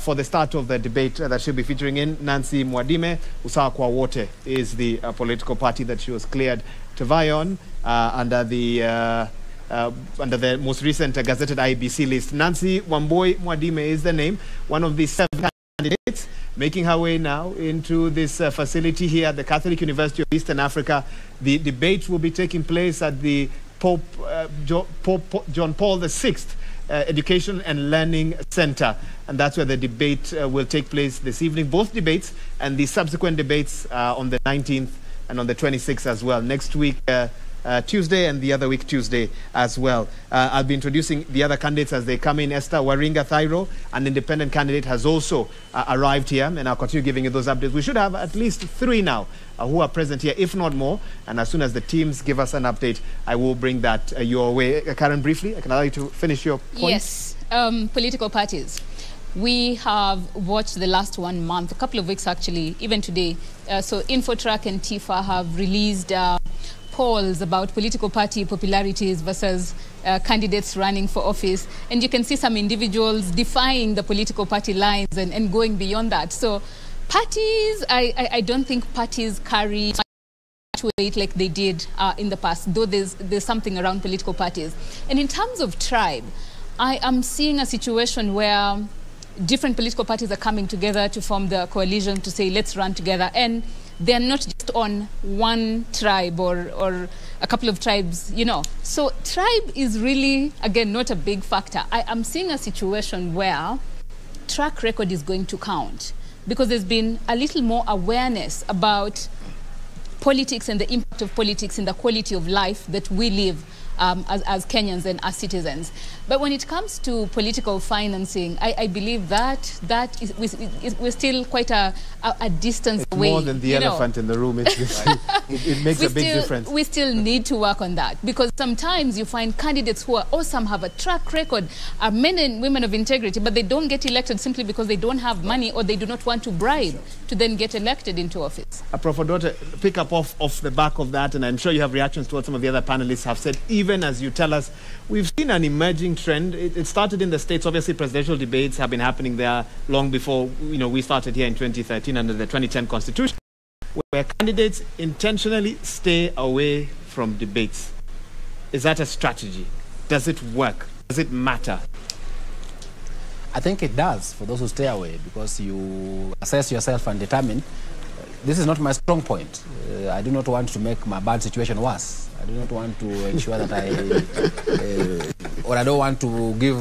for the start of the debate that she'll be featuring in. Nancy Mwadime, Usawa Kwa Wote is the political party that she was cleared to vie on under the uh, under the most recent uh, gazetted IEBC list. Nancy Wambui Mwadime is the name, one of the seven candidates making her way now into this uh, facility here at the Catholic University of Eastern Africa. The debate will be taking place at the Pope, uh, jo- Pope John Paul VI uh, Education and Learning Center. And that's where the debate uh, will take place this evening. Both debates and the subsequent debates uh, on the 19th and on the 26th as well. Next week, uh, Tuesday and the other week Tuesday as well. Uh, I'll be introducing the other candidates as they come in. Esther Waringa Thairu, an independent candidate, has also uh, arrived here, and I'll continue giving you those updates. We should have at least three now uh, who are present here, if not more. And as soon as the teams give us an update, I will bring that uh, your way. Uh, Karen, briefly, I can allow you to finish your point.
Yes, um, political parties. We have watched the last one month, a couple of weeks actually, even today. So Infotrack and TIFA have released polls about political party popularities versus uh, candidates running for office, and you can see some individuals defying the political party lines and, and going beyond that. So, parties, I, I, I don't think parties carry much weight like they did uh, in the past, though there's, there's something around political parties. And in terms of tribe, I am seeing a situation where different political parties are coming together to form the coalition to say, let's run together. And they're not just on one tribe or, or a couple of tribes, you know. So tribe is really, again, not a big factor. I am seeing a situation where track record is going to count because there's been a little more awareness about politics and the impact of politics in the quality of life that we live um, as, as Kenyans and as citizens. But when it comes to political financing, I, I believe that that is, is, we're still quite a, a, a distance
It's
away.
more than the
you know.
elephant in the room. It's, it, it makes
we
a big
still,
difference.
We still need to work on that because sometimes you find candidates who are awesome, have a track record, are men and women of integrity, but they don't get elected simply because they don't have money or they do not want to bribe to then get elected into office.
Uh, Prof. Odote, pick up off, off the back of that, and I'm sure you have reactions to what some of the other panelists have said, even as you tell us. We've seen an emerging trend. It, it started in the States. Obviously, presidential debates have been happening there long before you know, we started here in 2013 under the 2010 Constitution, where candidates intentionally stay away from debates. Is that a strategy? Does it work? Does it matter?
I think it does for those who stay away because you assess yourself and determine this is not my strong point. Uh, I do not want to make my bad situation worse. I do not want to ensure that I, uh, or I don't want to give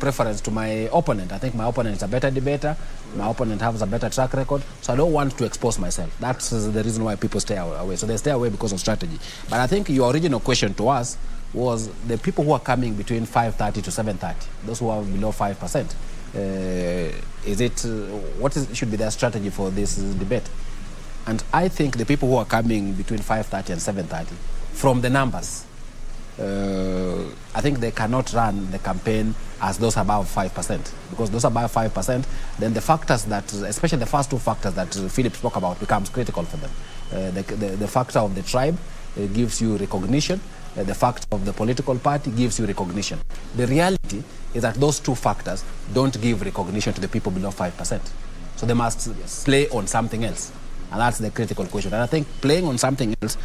preference to my opponent. I think my opponent is a better debater. My opponent has a better track record. So I don't want to expose myself. That's the reason why people stay away. So they stay away because of strategy. But I think your original question to us was the people who are coming between 530 to 730, those who are below 5%. Uh, is it, uh, what is, should be their strategy for this debate? And I think the people who are coming between 530 and 730, from the numbers, uh, I think they cannot run the campaign as those above 5%. Because those above 5%, then the factors that, especially the first two factors that Philip spoke about, becomes critical for them. Uh, the, the, the factor of the tribe uh, gives you recognition. Uh, the factor of the political party gives you recognition. The reality is that those two factors don't give recognition to the people below 5%. So they must play on something else. And that's the critical question. And I think playing on something else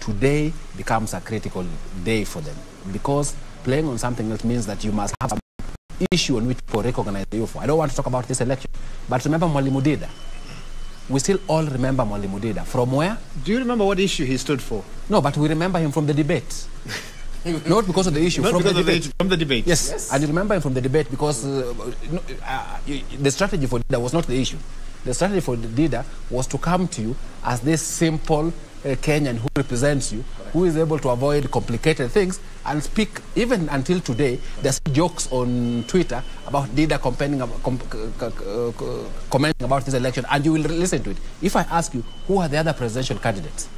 today becomes a critical day for them. Because playing on something else means that you must have some issue on which people recognize you for. I don't want to talk about this election. But remember Mwalimu Dida. We still all remember Mwalimu Dida. From where?
Do you remember what issue he stood for?
No, but we remember him from the debate. Not because of the issue,
Not
from the
of the
debate.
from the debate.
Yes. and you remember him from the debate because uh, no, uh, the strategy for Dida was not the issue. The strategy for Dida was to come to you as this simple Kenyan who represents you, who is able to avoid complicated things and speak. Even until today, there's jokes on Twitter about Dida complaining, about, com- commenting about this election, and you will listen to it. If I ask you, who are the other presidential candidates?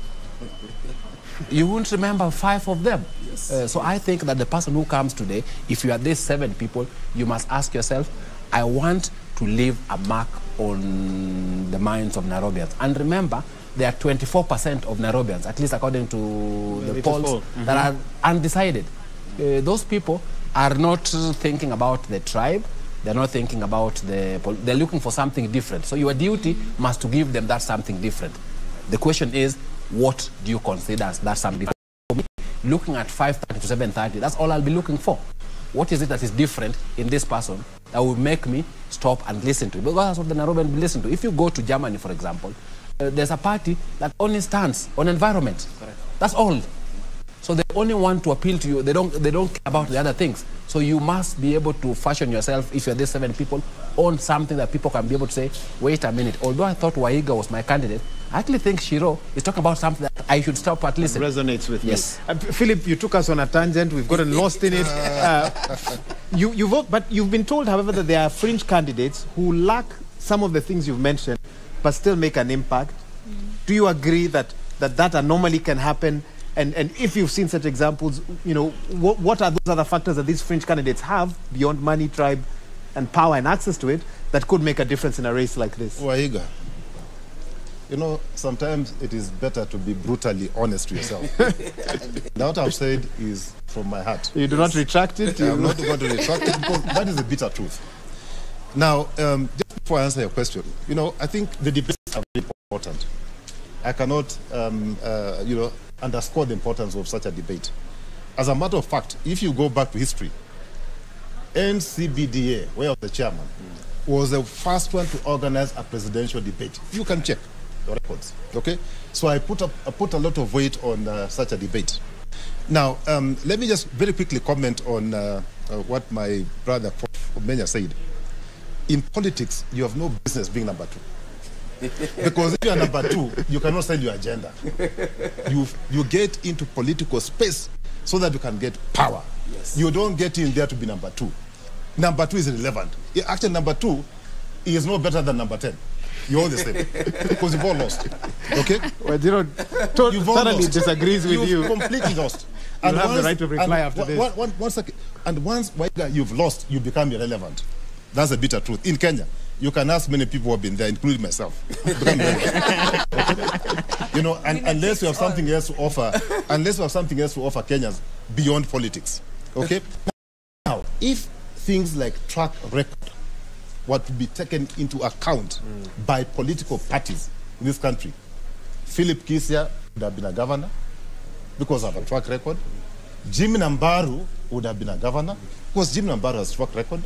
you won't remember five of them. Uh, so I think that the person who comes today, if you are these seven people, you must ask yourself, I want to leave a mark on the minds of Nairobians. And remember, there are 24% of Nairobians, at least according to the
latest
polls,
poll.
that are undecided. Uh, those people are not thinking about the tribe. They're not thinking about the. pol- They're looking for something different. So your duty must to give them that something different. The question is, what do you consider as that something different? For me, looking at 530 to 730, that's all I'll be looking for. What is it that is different in this person that will make me stop and listen to it? Because that's what the Nairobian will listen to. If you go to Germany, for example, uh, there's a party that only stands on environment. That's all. So they only want to appeal to you. They don't, they don't care about the other things. So you must be able to fashion yourself, if you're these seven people, on something that people can be able to say, wait a minute, although I thought Waihiga was my candidate, I actually think Shiro is talking about something that I should stop at listening.
resonates with
Yes.
me. Uh, Philip, you took us on a tangent. We've gotten lost in it. Uh, you, you vote, but you've been told, however, that there are fringe candidates who lack some of the things you've mentioned, but still make an impact. Mm. Do you agree that that, that anomaly can happen? And, and if you've seen such examples, you know, what, what are those other factors that these fringe candidates have beyond money, tribe, and power and access to it that could make a difference in a race like this?
Waihiga, you know, sometimes it is better to be brutally honest to yourself. now, what I've said is from my heart.
You do not retract it?
I'm not going to retract it because that is the bitter truth. Now, um, just before I answer your question, you know, I think the debates are very important. I cannot, um, uh, you know, underscore the importance of such a debate. As a matter of fact, if you go back to history, NCBDA, where was the chairman, was the first one to organize a presidential debate. You can check the records, okay? So I put, up, I put a lot of weight on uh, such a debate. Now, um, let me just very quickly comment on uh, uh, what my brother Prof. Menya said. In politics, you have no business being number two. because if you are number two, you cannot sell your agenda. You, you get into political space so that you can get power.
Yes.
You don't get in there to be number two. Number two is irrelevant. Yeah, Actually, number two is no better than number 10. You're all the same because you've all lost. Okay?
Well, you know, to-
You've all
thoroughly
lost.
disagrees with
You've
you.
completely lost.
You'll have the right to reply
and
after
one-
this.
one- one- one second. And once you've lost, you become irrelevant. That's the bitter truth. In Kenya, you can ask many people who have been there, including myself. You know, and, unless you have something else to offer, unless you have something else to offer Kenyans beyond politics. Okay? Now, if things like track record were to be taken into account mm. by political parties in this country, Philip Kisia would have been a governor because of a track record. Jimnah Mbaru would have been a governor because Jimnah Mbaru has track record.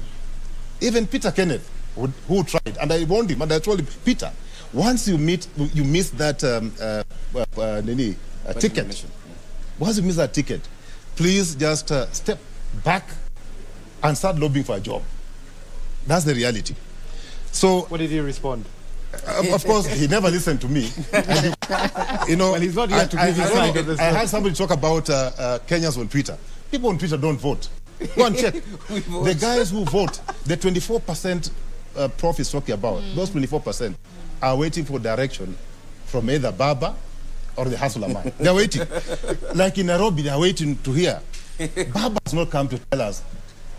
Even Peter Kenneth, would, who tried, and I warned him, and I told him, Peter, once you meet, you miss that um, uh, uh, uh, nini, uh, ticket. Once you miss that ticket, please just uh, step back and start lobbying for a job. That's the reality. So,
What did he respond?
uh, of course, he never listened to me. And you, know,
Well, he's not here
I,
to
I-
his
I
side
know,
of the
I had somebody talk about uh, uh, Kenyans on Twitter. People on Twitter don't vote. Go and check. the guys who vote, the 24% uh, Prof is talking about, those 24% are waiting for direction from either Baba or the Hustler man. They're waiting. like in Nairobi, they're waiting to hear. Baba has not come to tell us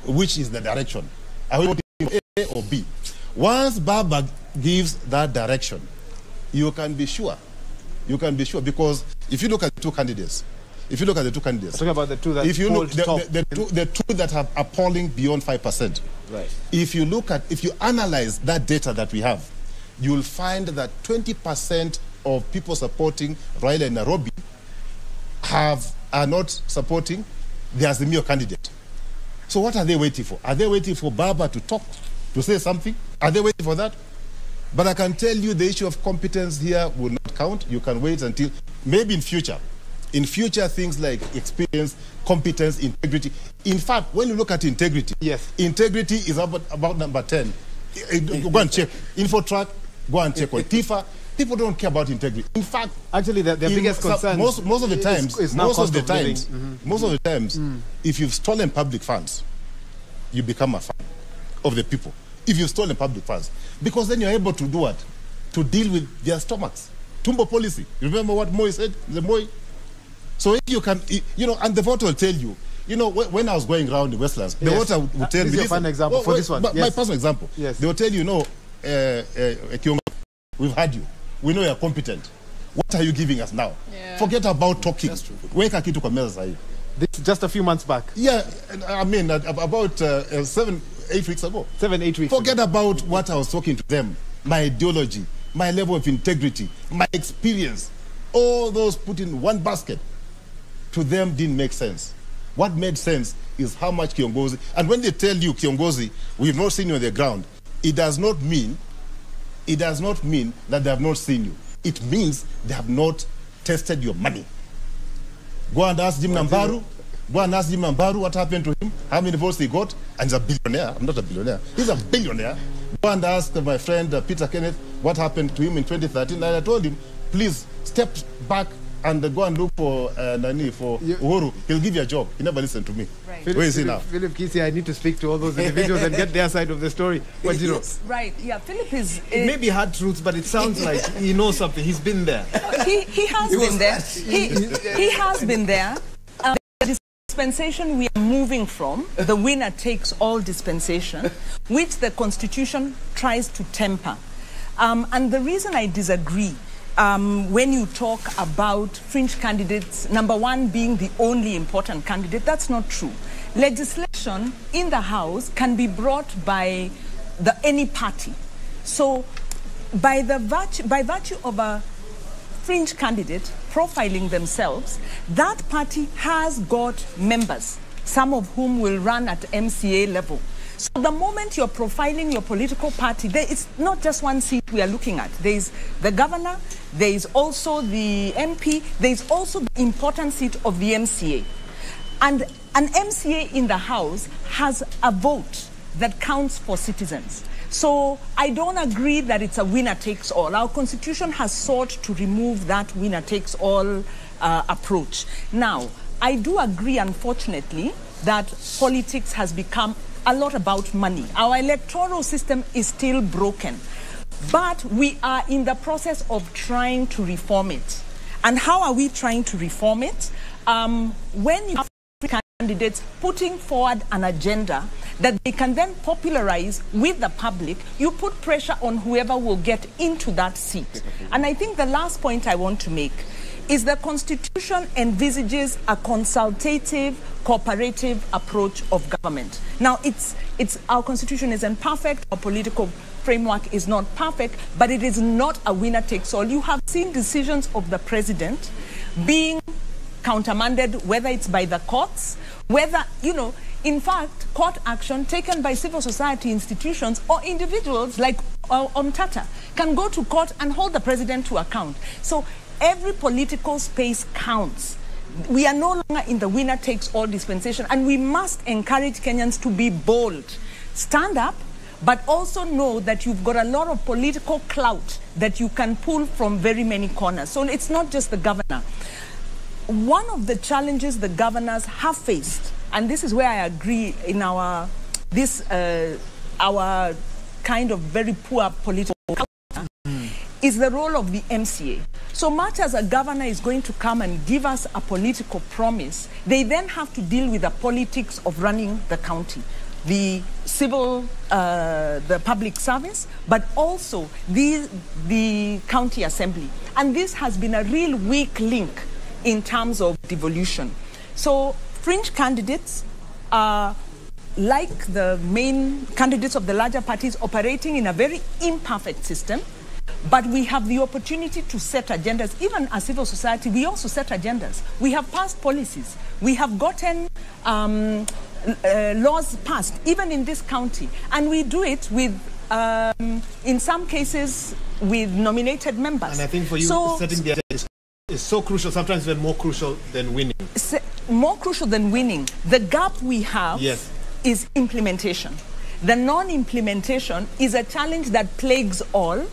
which is the direction. Are we voting A or B? Once Baba gives that direction, you can be sure. You can be sure because if you look at the two candidates, if you look at the two candidates,
talk about the two that
if you look the, the, the, two, the two that are appalling beyond five percent,
Right.
if you look at if you analyze that data that we have, you'll find that 20 percent of people supporting Raila in Nairobi have are not supporting the Azimio candidate. So what are they waiting for? Are they waiting for Baba to talk, to say something? Are they waiting for that? But I can tell you the issue of competence here will not count. You can wait until maybe in future. In future, things like experience, competence, integrity. In fact, when you look at integrity,
Yes.
integrity is about, about number 10. Eh, eh, Go and check. Infotrack, go and check on TIFA. People don't care about integrity. In fact,
Actually, their, biggest concern
most, most of the times,
is now
most of the
of
times, most of the times, if you've stolen public funds, you become a fan of the people. If you've stolen public funds, because then you're able to do what? To deal with their stomachs. Tumbo policy. Remember what Moi said? The Moi. So if you can, you know, and the voter will tell you. You know, when when I was going around the Westlands, the
Yes.
voter would, would
Uh,
tell
this
me.
is your final example
oh,
for
wait,
this one.
My, my personal example.
Yes.
They will tell you, no, uh, uh, we've had you. We know you're competent. What are you giving us now?
Yeah.
Forget about talking. Weka kitu kwa meza sahi.
This just a few months back,
Yeah, I mean, uh, about uh, uh, seven, eight weeks ago.
seven, eight weeks.
Forget
ago.
about what I was talking to them, my ideology, my level of integrity, my experience. All those put in one basket to them didn't make sense. What made sense is how much Kiongozi, and when they tell you Kiongozi, we've not seen you on the ground, it does not mean, it does not mean that they have not seen you. It means they have not tested your money. Go and ask Jimnah Mbaru. Go and ask Jimnah Mbaru what happened to him, how many votes he got, and he's a billionaire. I'm not a billionaire. He's a billionaire. Go and ask my friend uh, Peter Kenneth what happened to him in 2013. And I told him, please step back and uh, go and look for uh, Nani for
You-
Uhuru. He'll give you a job. He never listened to me.
Right.
Where is he now?
Philip Kisia, I need to speak to all those individuals and get their side of the story. What do you know?
Right, yeah. Philip is.
It may be hard truths, but it sounds like he knows something. He's been there.
he, he has been there. He, he has been there. Um, the dispensation we are moving from, the winner takes all dispensation, which the Constitution tries to temper. Um, and the reason I disagree
um, when you talk about fringe candidates, number one being the only important candidate, that's not true. Legislation in the House can be brought by the, any party. So, by, the by virtue of a fringe candidate profiling themselves, that party has got members, some of whom will run at MCA level. So the moment you're profiling your political party, there is not just one seat we are looking at. There is the governor, there is also the MP, there is also the important seat of the MCA. And an MCA in the House has a vote that counts for citizens. So I don't agree that it's a winner takes all. Our constitution has sought to remove that winner takes all uh, approach. Now, I do agree, unfortunately, that politics has become a lot about money. Our electoral system is still broken, but we are in the process of trying to reform it. And how are we trying to reform it? Um, when you have candidates putting forward an agenda that they can then popularize with the public, you put pressure on whoever will get into that seat. And I think the last point I want to make is the Constitution envisages a consultative, cooperative approach of government. Now, it's, it's, our Constitution isn't perfect, our political framework is not perfect, but it is not a winner takes all. You have seen decisions of the president being countermanded, whether it's by the courts, whether, you know, in fact, court action taken by civil society institutions or individuals like uh, Omtatah can go to court and hold the president to account. So every political space counts. We are no longer in the winner takes all dispensation, and we must encourage Kenyans to be bold. Stand up, but also know that you've got a lot of political clout that you can pull from very many corners. So it's not just the governor. One of the challenges the governors have faced, and this is where I agree in our this uh, our kind of very poor political is the role of the MCA. So much as a governor is going to come and give us a political promise, they then have to deal with the politics of running the county, the civil, uh, the public service, but also the, the county assembly. And this has been a real weak link in terms of devolution. So fringe candidates are like the main candidates of the larger parties operating in a very imperfect system but we have the opportunity to set agendas. Even as civil society, we also set agendas. We have passed policies. We have gotten um, uh, laws passed, even in this county. And we do it with, um, in some cases, with nominated members.
And I think for you,
So-
setting the agenda is, is so crucial, sometimes even more crucial than winning.
more crucial than winning, the gap we have
Yes.
is implementation. The non implementation is a challenge that plagues all.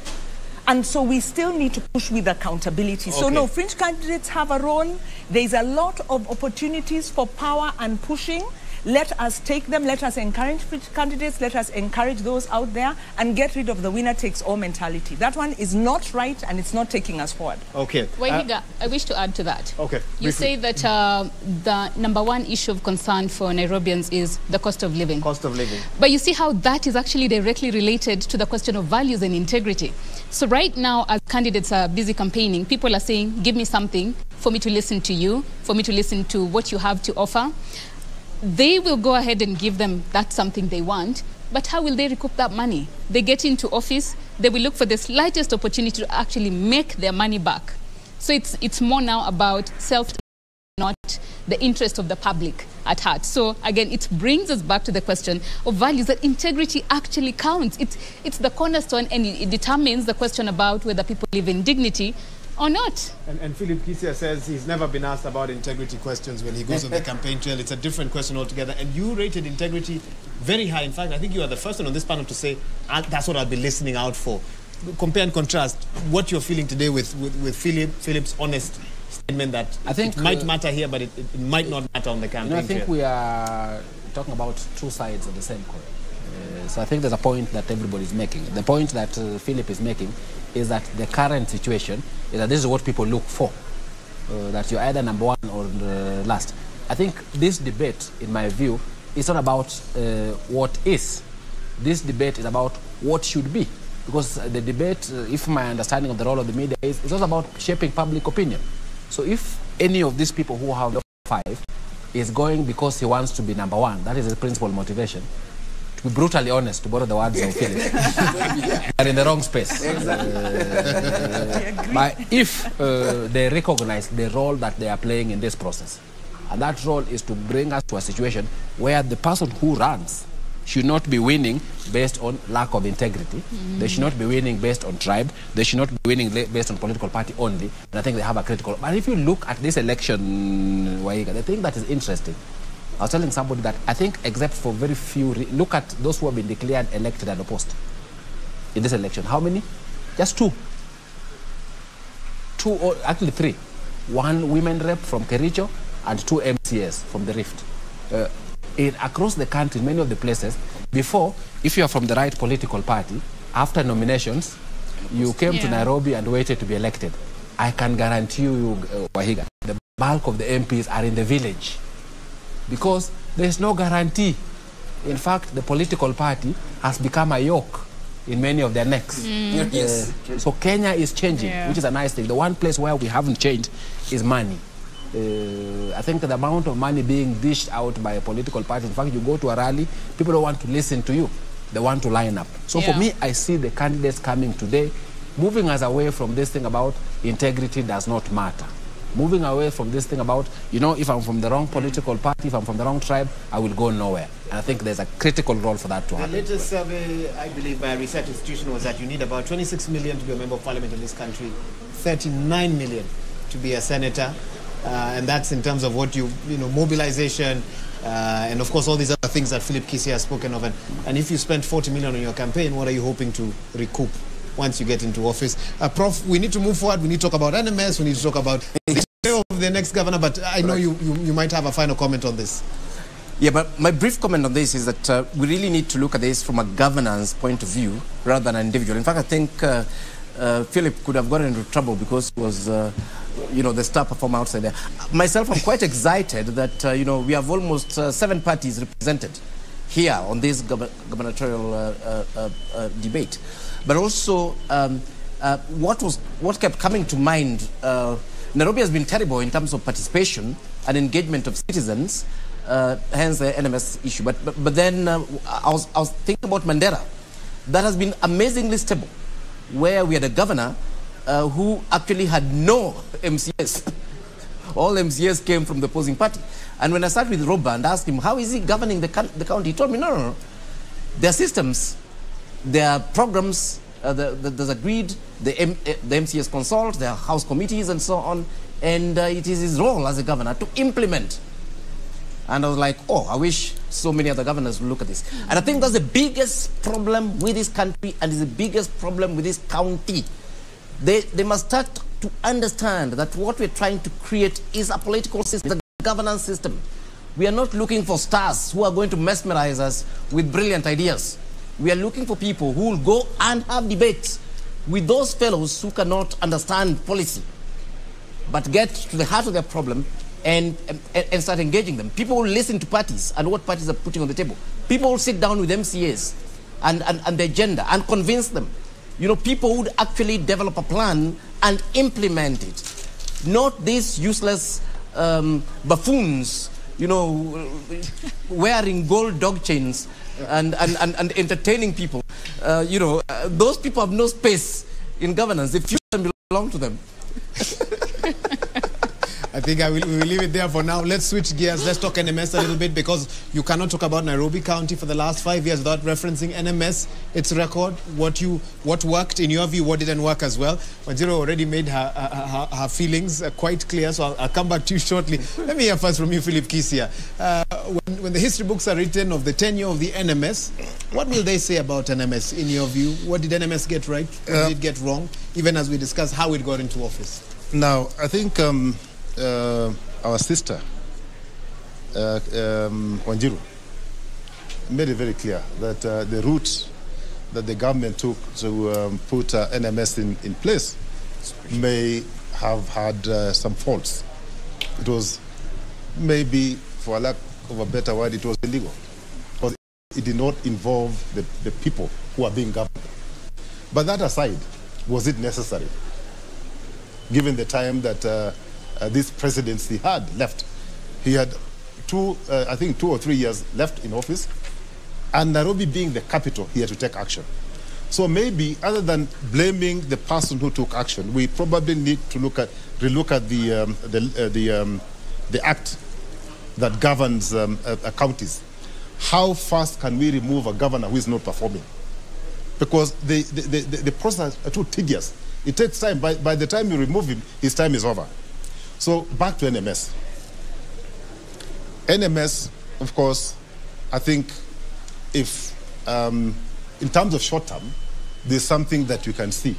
And so we still need to push with accountability. So, no, fringe candidates have a role. There's a lot of opportunities for power and pushing. Let us take them. Let us encourage fringe candidates. Let us encourage those out there and get rid of the winner takes all mentality. That one is not right and it's not taking us forward.
Okay.
Waihiga, I wish to add to that.
Okay,
You
briefly.
say that uh, the number one issue of concern for Nairobians is the cost of living.
Cost of living.
But you see how that is actually directly related to the question of values and integrity. So right now, as candidates are busy campaigning, people are saying, give me something for me to listen to you, for me to listen to what you have to offer. They will go ahead and give them that something they want, but how will they recoup that money? They get into office, they will look for the slightest opportunity to actually make their money back. So it's, it's more now about self not the interest of the public at heart. So again, it brings us back to the question of values that integrity actually counts. It's, it's the cornerstone and it, it determines the question about whether people live in dignity or not.
And, and Philip Kisia says he's never been asked about integrity questions when he goes on the campaign trail. It's a different question altogether. And you rated integrity very high. In fact, I think you are the first one on this panel to say, "Ah, that's what I'll be listening out for. Compare and contrast what you're feeling today with, with, with Philip, Philip's honest statement that
I think,
it might
uh,
matter here, but it, it might not matter on the
You
campaign
know, I think
trail.
we are talking about two sides of the same coin. Uh, so I think there's a point that everybody is making. The point that uh, Philip is making is that the current situation is that this is what people look for. Uh, that you're either number one or uh, last. I think this debate, in my view, is not about uh, what is. This debate is about what should be. Because the debate, uh, if my understanding of the role of the media is, it's also about shaping public opinion. So if any of these people who have the five is going because he wants to be number one, that is his principal motivation. To be brutally honest, to borrow the words of Philip, They are in the wrong space. Uh, but if uh, they recognize the role that they are playing in this process, and that role is to bring us to a situation where the person who runs should not be winning based on lack of integrity. They should not be winning based on tribe. They should not be winning based on political party only. And I think they have a critical. But if you look at this election, Waihiga, the thing that is interesting, I was telling somebody that I think, except for very few, re- look at those who have been declared elected and opposed in this election. How many? Just two. Two, or actually three. One women rep from Kericho and two MCAs from the Rift. Uh, in, across the country, many of the places, before, if you are from the right political party, after nominations, you came to Nairobi and waited to be elected. I can guarantee you, uh, Wahiga, the bulk of the MPs are in the village because there is no guarantee. In fact, the political party has become a yoke in many of their necks.
Mm. Yes.
Uh, so Kenya is changing,
Yeah.
which is a nice thing. The one place where we haven't changed is money. Uh, I think the amount of money being dished out by a political party, in fact, you go to a rally, people don't want to listen to you. They want to line up. So for me, I see the candidates coming today, moving us away from this thing about integrity does not matter. Moving away from this thing about, you know, if I'm from the wrong political party, if I'm from the wrong tribe, I will go nowhere. And I think there's a critical role for that to
The
happen.
latest survey, I believe, by a research institution was that you need about 26 million to be a member of parliament in this country, 39 million to be a senator. Uh, and that's in terms of what you, you know, mobilization, uh, and of course all these other things that Philip Kisia has spoken of. And, and if you spend 40 million on your campaign, what are you hoping to recoup once you get into office? Uh, Prof, we need to move forward. We need to talk about NMS. We need to talk about the of the next governor. But I know you, you, you might have a final comment on this.
Yeah, but my brief comment on this is that uh, we really need to look at this from a governance point of view rather than an individual. In fact, I think uh, uh, Philip could have gotten into trouble because he was, uh, you know, the star performer outside there. Myself, I'm quite excited that, uh, you know, we have almost uh, seven parties represented here on this gubernatorial debate. But also, um, uh, what, was, what kept coming to mind, uh, Nairobi has been terrible in terms of participation and engagement of citizens, uh, hence the NMS issue. But, but, but then uh, I, was, I was thinking about Mandera. That has been amazingly stable, where we had a governor uh, who actually had no MCAs. All MCAs came from the opposing party. And when I sat with Roba and asked him, how is he governing the, the county? He told me, no, no, no. There are systems, there are programs, uh, the, the, agreed, the, M, uh, the MCAs consult, there are house committees and so on, and uh, it is his role as a governor to implement. And I was like, oh, I wish so many other governors would look at this. And I think that's the biggest problem with this country and is the biggest problem with this county. They, they must start to understand that what we're trying to create is a political system, a governance system. We are not looking for stars who are going to mesmerize us with brilliant ideas. We are looking for people who will go and have debates with those fellows who cannot understand policy, but get to the heart of their problem and, and, and start engaging them. People will listen to parties and what parties are putting on the table. People will sit down with MCAs and, and, and the agenda and convince them. You know, people would actually develop a plan and implement it. Not these useless um, buffoons, you know, wearing gold dog chains and, and, and, and entertaining people. Uh, you know, uh, those people have no space in governance. The future belong to them.
I think I will, we will leave it there for now. Let's switch gears. Let's talk NMS a little bit because you cannot talk about Nairobi County for the last five years without referencing NMS, its record, what you what worked in your view, what didn't work as well. Wanjiru already made her, her, her, her feelings uh, quite clear, so I'll, I'll come back to you shortly. Let me hear first from you, Philip Kisia. Uh, when, when the history books are written of the tenure of the NMS, what will they say about NMS in your view? What did NMS get right? What did it get wrong? Even as we discuss how it got into office.
Now, I think um, uh, our sister, uh, um, Wanjiru, made it very clear that uh, the route that the government took to um, put uh, NMS in, in place may have had uh, some faults. It was maybe, for lack of a better word, it was illegal. Because it did not involve the, the people who are being governed. But that aside, was it necessary? Given the time that uh, uh, this presidency had left, he had two, uh, I think, two or three years left in office, and Nairobi being the capital, he had to take action. So maybe, other than blaming the person who took action, we probably need to look at relook at the um, the uh, the, um, the act that governs um, uh, uh, counties. How fast can we remove a governor who is not performing? Because the the, the, the process is too tedious. It takes time. By, by the time you remove him, his time is over. So back to NMS. NMS, of course, I think if um, in terms of short term, there's something that you can see.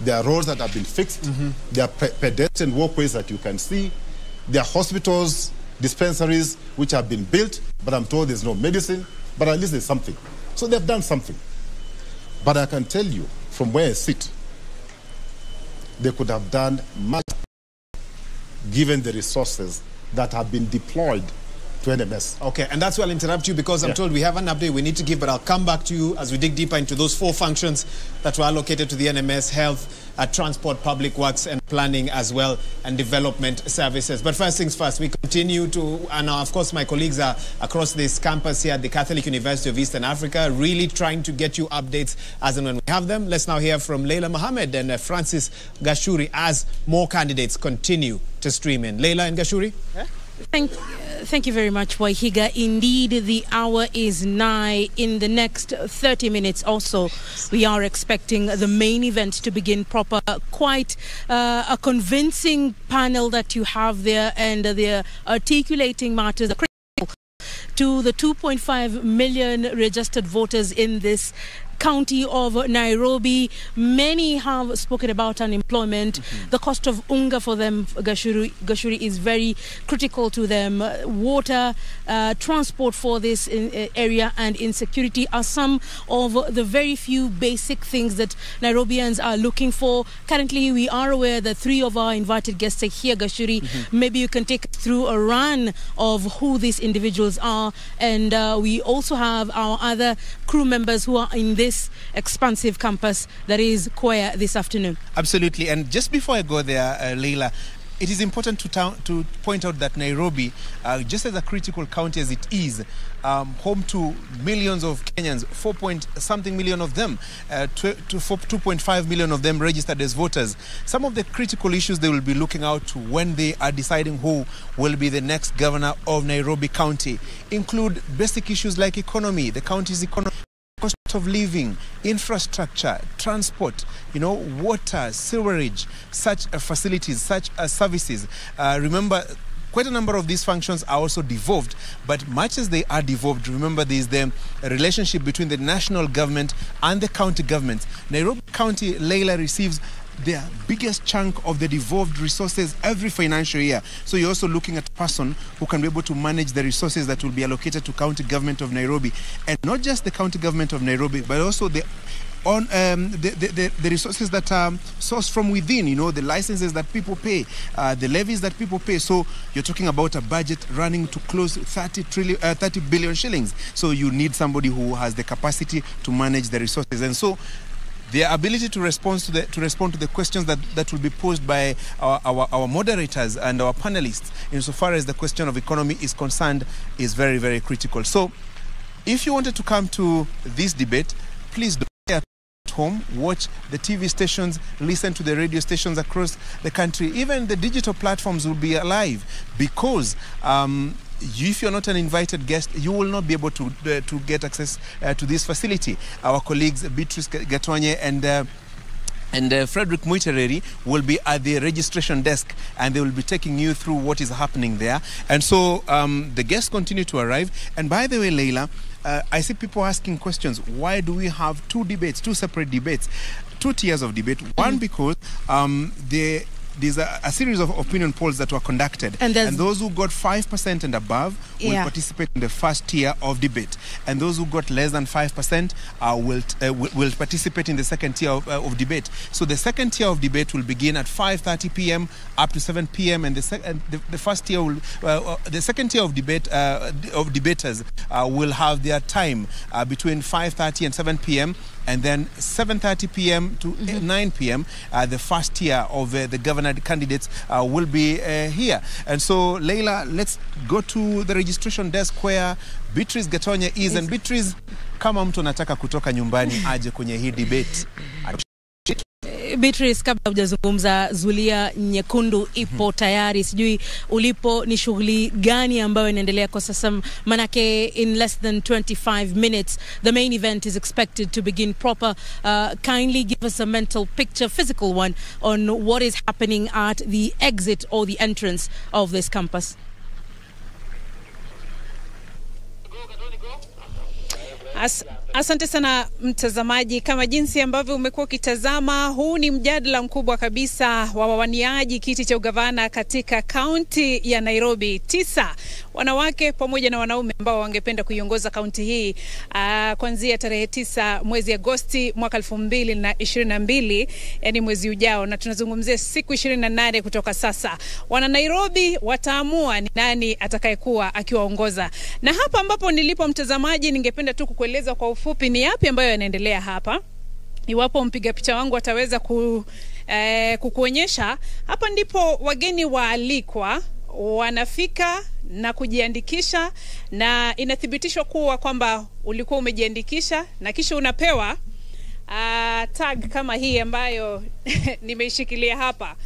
There are roads that have been fixed. There are pe- pedestrian walkways that you can see. There are hospitals, dispensaries which have been built, but I'm told there's no medicine. But at least there's something. So they've done something. But I can tell you, from where I sit, they could have done much given the resources that have been deployed to NMS.
Okay, and that's why I'll interrupt you because I'm
Yeah.
told we have an update we need to give, but I'll come back to you as we dig deeper into those four functions that were allocated to the NMS health, uh, transport, public works, and planning as well, and development services. But first things first, we continue to, and of course, my colleagues are across this campus here at the Catholic University of Eastern Africa, really trying to get you updates as and when we have them. Let's now hear from Leila Mohammed and uh, Francis Gachuri as more candidates continue to stream in. Leila and Gachuri?
Thank, thank you very much, Waihiga. Indeed, the hour is nigh. In the next 30 minutes or so, we are expecting the main event to begin proper. Quite uh, a convincing panel that you have there, and they're articulating matters to the 2.5 million registered voters in this county of Nairobi. Many have spoken about unemployment. The cost of unga for them, Gachuri, Gachuri is very critical to them. Water, uh, transport for this in, uh, area, and insecurity are some of the very few basic things that Nairobians are looking for. Currently, we are aware that three of our invited guests are here, Gachuri. Maybe you can take us through a run of who these individuals are. And uh, we also have our other crew members who are in this expansive campus that is CUEA this afternoon.
Absolutely. And just before I go there, uh, Leila, it is important to, town, to point out that Nairobi, uh, just as a critical county as it is, um, home to millions of Kenyans, 4 point something million of them, uh, to, to 2.5 million of them registered as voters. Some of the critical issues they will be looking out to when they are deciding who will be the next governor of Nairobi County include basic issues like economy, the county's economy cost of living, infrastructure, transport, you know, water, sewerage, such uh, facilities, such uh, services. Uh, remember, quite a number of these functions are also devolved, but much as they are devolved, remember there is the relationship between the national government and the county government. Nairobi County, Leila receives their biggest chunk of the devolved resources every financial year. So you're also looking at a person who can be able to manage the resources that will be allocated to county government of Nairobi, and not just the county government of Nairobi, but also the on um, the, the, the, resources that are sourced from within, you know, the licenses that people pay, uh, the levies that people pay. So you're talking about a budget running to close 30 trillion, uh, 30 billion shillings. So you need somebody who has the capacity to manage the resources, and so their ability to respond to the to respond to the questions that, that will be posed by our, our, our moderators and our panelists insofar as the question of economy is concerned is very very critical. So if you wanted to come to this debate please do at home watch the tv stations listen to the radio stations across the country. Even the digital platforms will be alive because um, if you're not an invited guest, you will not be able to uh, to get access uh, to this facility. Our colleagues Beatrice Gatonye and uh, and uh, Frederick Muitereri will be at the registration desk and they will be taking you through what is happening there. And so um, the guests continue to arrive. And by the way, Leila, uh, I see people asking questions. Why do we have two debates, two separate debates, two tiers of debate? One, because um, the there's a, a series of opinion polls that were conducted,
And there's-
those who got five percent and above will
Yeah.
participate in the first tier of debate, and those who got less than five percent uh, will, uh, will will participate in the second tier of, uh, of debate. So the second tier of debate will begin at 5:30 p.m. up to 7 p.m. and the, and the, the first tier will uh, uh, the second tier of debate uh, of debaters uh, will have their time uh, between 5:30 and 7 p.m. and then 7:30 p.m. to mm-hmm. 9 p.m. Uh, the first tier of uh, the governor candidates uh, will be uh, here. And so, Leila, let's go to the registration desk where Beatrice Gatonya is. And Beatrice, kama mtu anataka kutoka nyumbani aje kwenye hii debate
Beatrice, kabla hujazungumza, zulia nyekundu ipo tayari. Sijui ulipo ni shughuli gani ambayo inaendelea kwa sasa, manake in less than 25 minutes the main event is expected to begin proper. Uh, kindly give us a mental picture, physical one, on what is happening at the exit or the entrance of this campus.
As, asante sana mtazamaji, kama jinsi ambavyo umekuwa ukitazama, huu ni mjadala mkubwa kabisa wa wawaniaji kiti cha ugavana katika kaunti ya Nairobi. Tisa wanawake pamoja na wanaume ambao wangependa kuiongoza kaunti hii uh, kuanzia tarehe tisa mwezi Agosti mwaka elfu mbili na ishirini na mbili yani mwezi ujao, na tunazungumzia siku ishirini na nane kutoka sasa. Wana Nairobi wataamua ni nani atakayekuwa akiwaongoza, na hapa ambapo nilipo mtazamaji, ningependa tu kukueleza kwa ufupi ni yapi ambayo yanaendelea hapa iwapo mpiga picha wangu ataweza ku, eh, kukuonyesha hapa ndipo wageni waalikwa wanafika na kujiandikisha na inathibitishwa kuwa kwamba ulikuwa umejiandikisha na kisha unapewa uh, tag kama hii ambayo nimeishikilia hapa.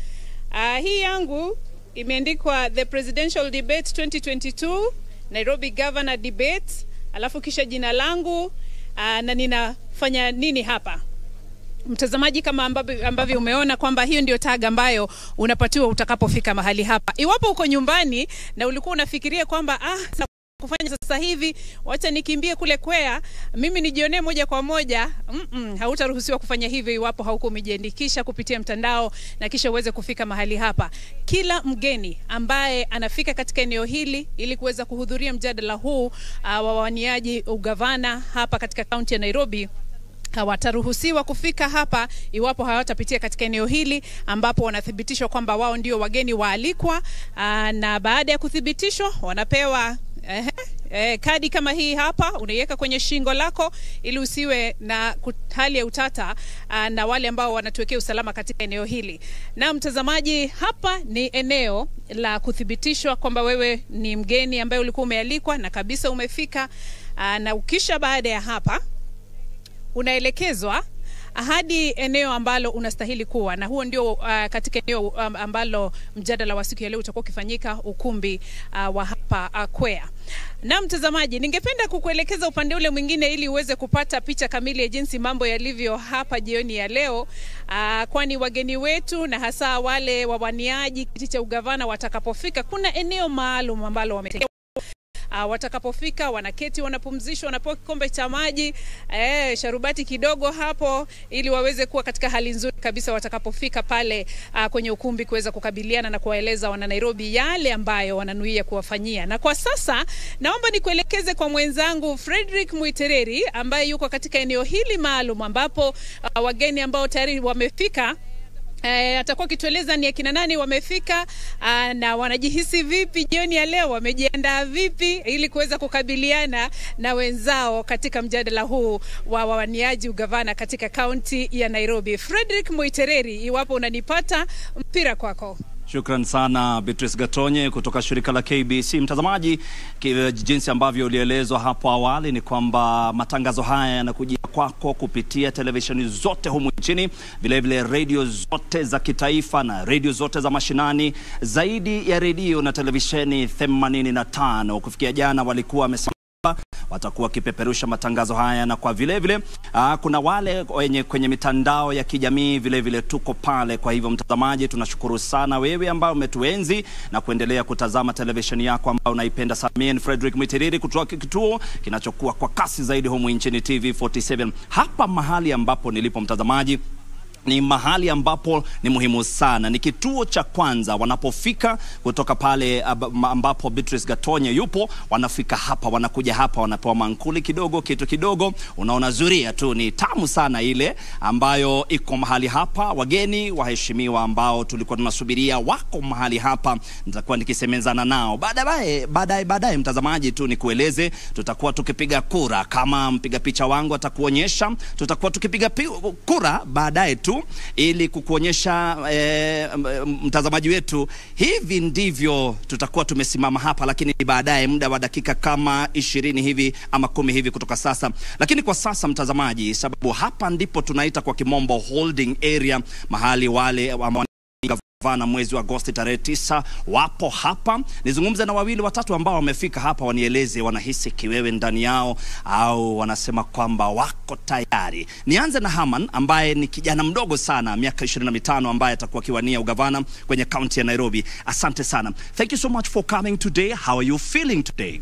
Uh, hii yangu imeandikwa the presidential debate 2022 nairobi governor debate alafu kisha jina langu uh, na ninafanya nini hapa mtazamaji kama ambavyo, ambavyo umeona kwamba hiyo ndio tag ambayo unapatiwa utakapofika mahali hapa. Iwapo uko nyumbani na ulikuwa unafikiria kwamba ah, kufanya sasa hivi wacha nikimbie kule kwea mimi nijionee moja kwa moja Mm-mm, hautaruhusiwa kufanya hivyo iwapo hauko umejiandikisha kupitia mtandao na kisha uweze kufika mahali hapa. Kila mgeni ambaye anafika katika eneo hili ili kuweza kuhudhuria mjadala huu uh, wa waniaji ugavana hapa katika kaunti ya nairobi hawataruhusiwa kufika hapa iwapo hawatapitia katika eneo hili ambapo wanathibitishwa kwamba wao ndio wageni waalikwa. Na baada ya kuthibitishwa wanapewa eh, eh, kadi kama hii hapa unaiweka kwenye shingo lako ili usiwe na hali ya utata aa, na wale ambao wanatuwekea usalama katika eneo hili. Na mtazamaji hapa ni eneo la kuthibitishwa kwamba wewe ni mgeni ambaye ulikuwa umealikwa na kabisa umefika aa, na ukisha baada ya hapa unaelekezwa hadi eneo ambalo unastahili kuwa. Na huo ndio uh, katika eneo um, ambalo mjadala wa siku ya leo utakuwa ukifanyika ukumbi uh, wa hapa uh, kwea. Na mtazamaji ningependa kukuelekeza upande ule mwingine ili uweze kupata picha kamili ya jinsi mambo yalivyo hapa jioni ya leo uh, kwani wageni wetu na hasa wale wawaniaji kiti cha ugavana watakapofika kuna eneo maalum ambalo wametengewa Uh, watakapofika wanaketi wanapumzishwa wanapewa kikombe cha maji eh, sharubati kidogo hapo ili waweze kuwa katika hali nzuri kabisa watakapofika pale uh, kwenye ukumbi kuweza kukabiliana na kuwaeleza wana Nairobi yale ambayo wananuia kuwafanyia. Na kwa sasa naomba nikuelekeze kwa mwenzangu Frederick Mwitereri ambaye yuko katika eneo hili maalum ambapo uh, wageni ambao tayari wamefika Eh, atakuwa akitueleza ni akina nani wamefika uh, na wanajihisi vipi jioni ya leo, wamejiandaa vipi ili kuweza kukabiliana na wenzao katika mjadala huu wa wawaniaji ugavana katika kaunti ya Nairobi. Frederick Moitereri, iwapo unanipata, mpira kwako.
Shukran sana Beatrice Gatonye kutoka shirika la KBC. Mtazamaji, jinsi ambavyo ulielezwa hapo awali ni kwamba matangazo haya yanakujia kwako kupitia televisheni zote humu nchini, vilevile redio zote za kitaifa na redio zote za mashinani, zaidi ya redio na televisheni 85 kufikia jana walikuwa wamesema watakuwa wakipeperusha matangazo haya. Na kwa vile vile aa, kuna wale wenye kwenye mitandao ya kijamii vile vile tuko pale. Kwa hivyo mtazamaji, tunashukuru sana wewe ambao umetuenzi na kuendelea kutazama televisheni yako ambayo unaipenda ni Frederick Mitiriri kutoka kituo kinachokuwa kwa kasi zaidi humu nchini TV 47 hapa mahali ambapo nilipo mtazamaji ni mahali ambapo ni muhimu sana, ni kituo cha kwanza. Wanapofika kutoka pale ambapo Beatrice Gatonye yupo, wanafika hapa, wanakuja hapa, wanapewa mankuli kidogo, kitu kidogo, unaona zuria tu, ni tamu sana ile ambayo iko mahali hapa. Wageni waheshimiwa ambao tulikuwa tunasubiria wako mahali hapa, nitakuwa nikisemezana nao. Baadaye baadaye baadaye. Mtazamaji tu nikueleze, tutakuwa tukipiga kura. Kama mpiga picha wangu atakuonyesha, tutakuwa tukipiga kura baadaye tu ili kukuonyesha e, mtazamaji wetu, hivi ndivyo tutakuwa tumesimama hapa, lakini baadaye muda wa dakika kama ishirini hivi ama kumi hivi kutoka sasa. Lakini kwa sasa mtazamaji, sababu hapa ndipo tunaita kwa kimombo holding area, mahali wale gavana mwezi wa Agosti tarehe tisa wapo hapa. Nizungumze na wawili watatu ambao wamefika hapa, wanieleze wanahisi kiwewe ndani yao au wanasema kwamba wako tayari. Nianze na Harman ambaye ni kijana mdogo sana, miaka 25 ambaye atakuwa akiwania ugavana kwenye kaunti ya Nairobi. Asante sana. Thank you so much for coming today. How are you feeling today?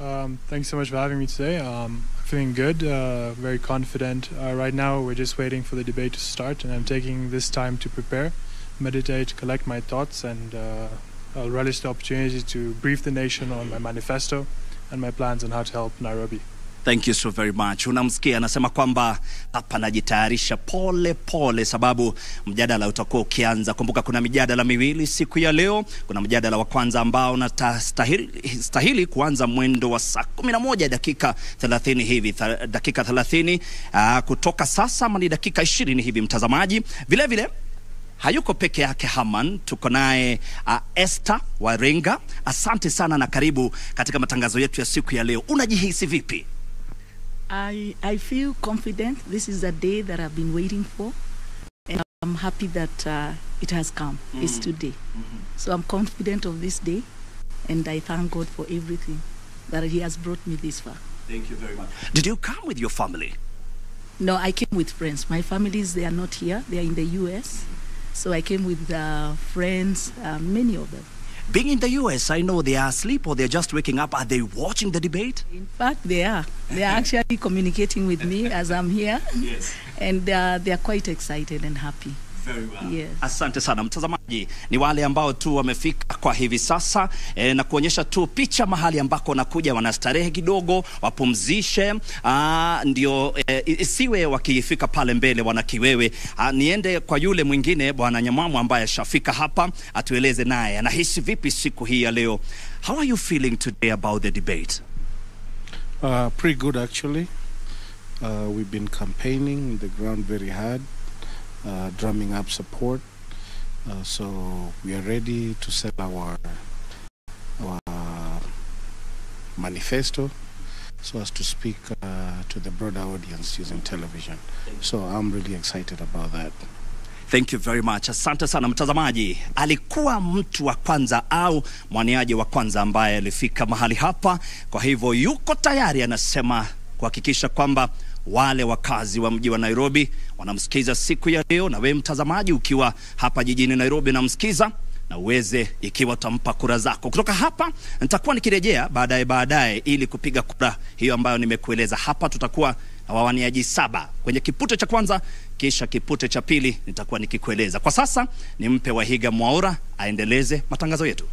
Um, thanks so much for having me today. Um, feeling good, uh, very confident. Uh, right now, we're just waiting for the debate to start, and I'm taking this time to prepare, meditate, collect my thoughts, and uh, I'll relish the opportunity to brief the nation on my manifesto and my plans on how to help Nairobi.
Thank you so very much. Unamsikia anasema kwamba hapa najitayarisha pole pole, sababu mjadala utakuwa ukianza. Kumbuka kuna mijadala miwili siku ya leo. Kuna mjadala wa kwanza ambao unastahili stahili kuanza mwendo wa saa kumi na moja dakika 30 hivi tha, dakika 30 uh, kutoka sasa ama ni dakika 20 hivi, mtazamaji. Vile vile hayuko peke yake Haman, tuko naye uh, Esther Warenga. Asante sana na karibu katika matangazo yetu ya siku ya leo. Unajihisi vipi?
I, I feel confident. This is a day that I've been waiting for. And I'm happy that uh, it has come. Mm. It's today.
Mm.
-hmm. So I'm confident of this day. And I thank God for everything that He has brought me this far.
Thank you very much. Did you come with your family?
No, I came with friends. My families, they are not here. They are in the U.S. So I came with uh, friends, uh, many of them.
Being in the US, I know they are asleep or they're just waking up. Are they watching the debate?
In fact, they are. They are actually communicating with me as I'm here.
Yes.
And uh, they are quite excited and happy.
Very well.
Yes.
Asante sana mtazamaji, ni wale ambao tu wamefika kwa hivi sasa e, na kuonyesha tu picha mahali ambako wanakuja wanastarehe kidogo, wapumzishe aa, ndio e, isiwe wakifika pale mbele wana kiwewe. Aa, niende kwa yule mwingine bwana Nyamwamu ambaye ashafika hapa, atueleze naye anahisi vipi siku hii ya leo. How are you feeling today about the debate?
Uh, pretty good, actually. Uh, we've been campaigning in the ground very hard, uh, drumming up support. Uh, so we are ready to sell our our manifesto, so as to speak uh, to the broader audience using television. So I'm really excited about that.
Thank you very much. Asante sana mtazamaji. Alikuwa mtu wa kwanza au mwaniaji wa kwanza ambaye alifika mahali hapa, kwa hivyo yuko tayari, anasema kuhakikisha kwamba wale wakazi wa mji wa Nairobi wanamsikiza siku ya leo, na wewe mtazamaji ukiwa hapa jijini Nairobi namsikiza na uweze ikiwa utampa kura zako. Kutoka hapa nitakuwa nikirejea baadaye baadaye ili kupiga kura hiyo ambayo nimekueleza hapa. Tutakuwa na wawaniaji saba kwenye kipute cha kwanza, kisha kipute cha pili nitakuwa nikikueleza. Kwa sasa nimpe Wahiga Mwaura aendeleze matangazo yetu.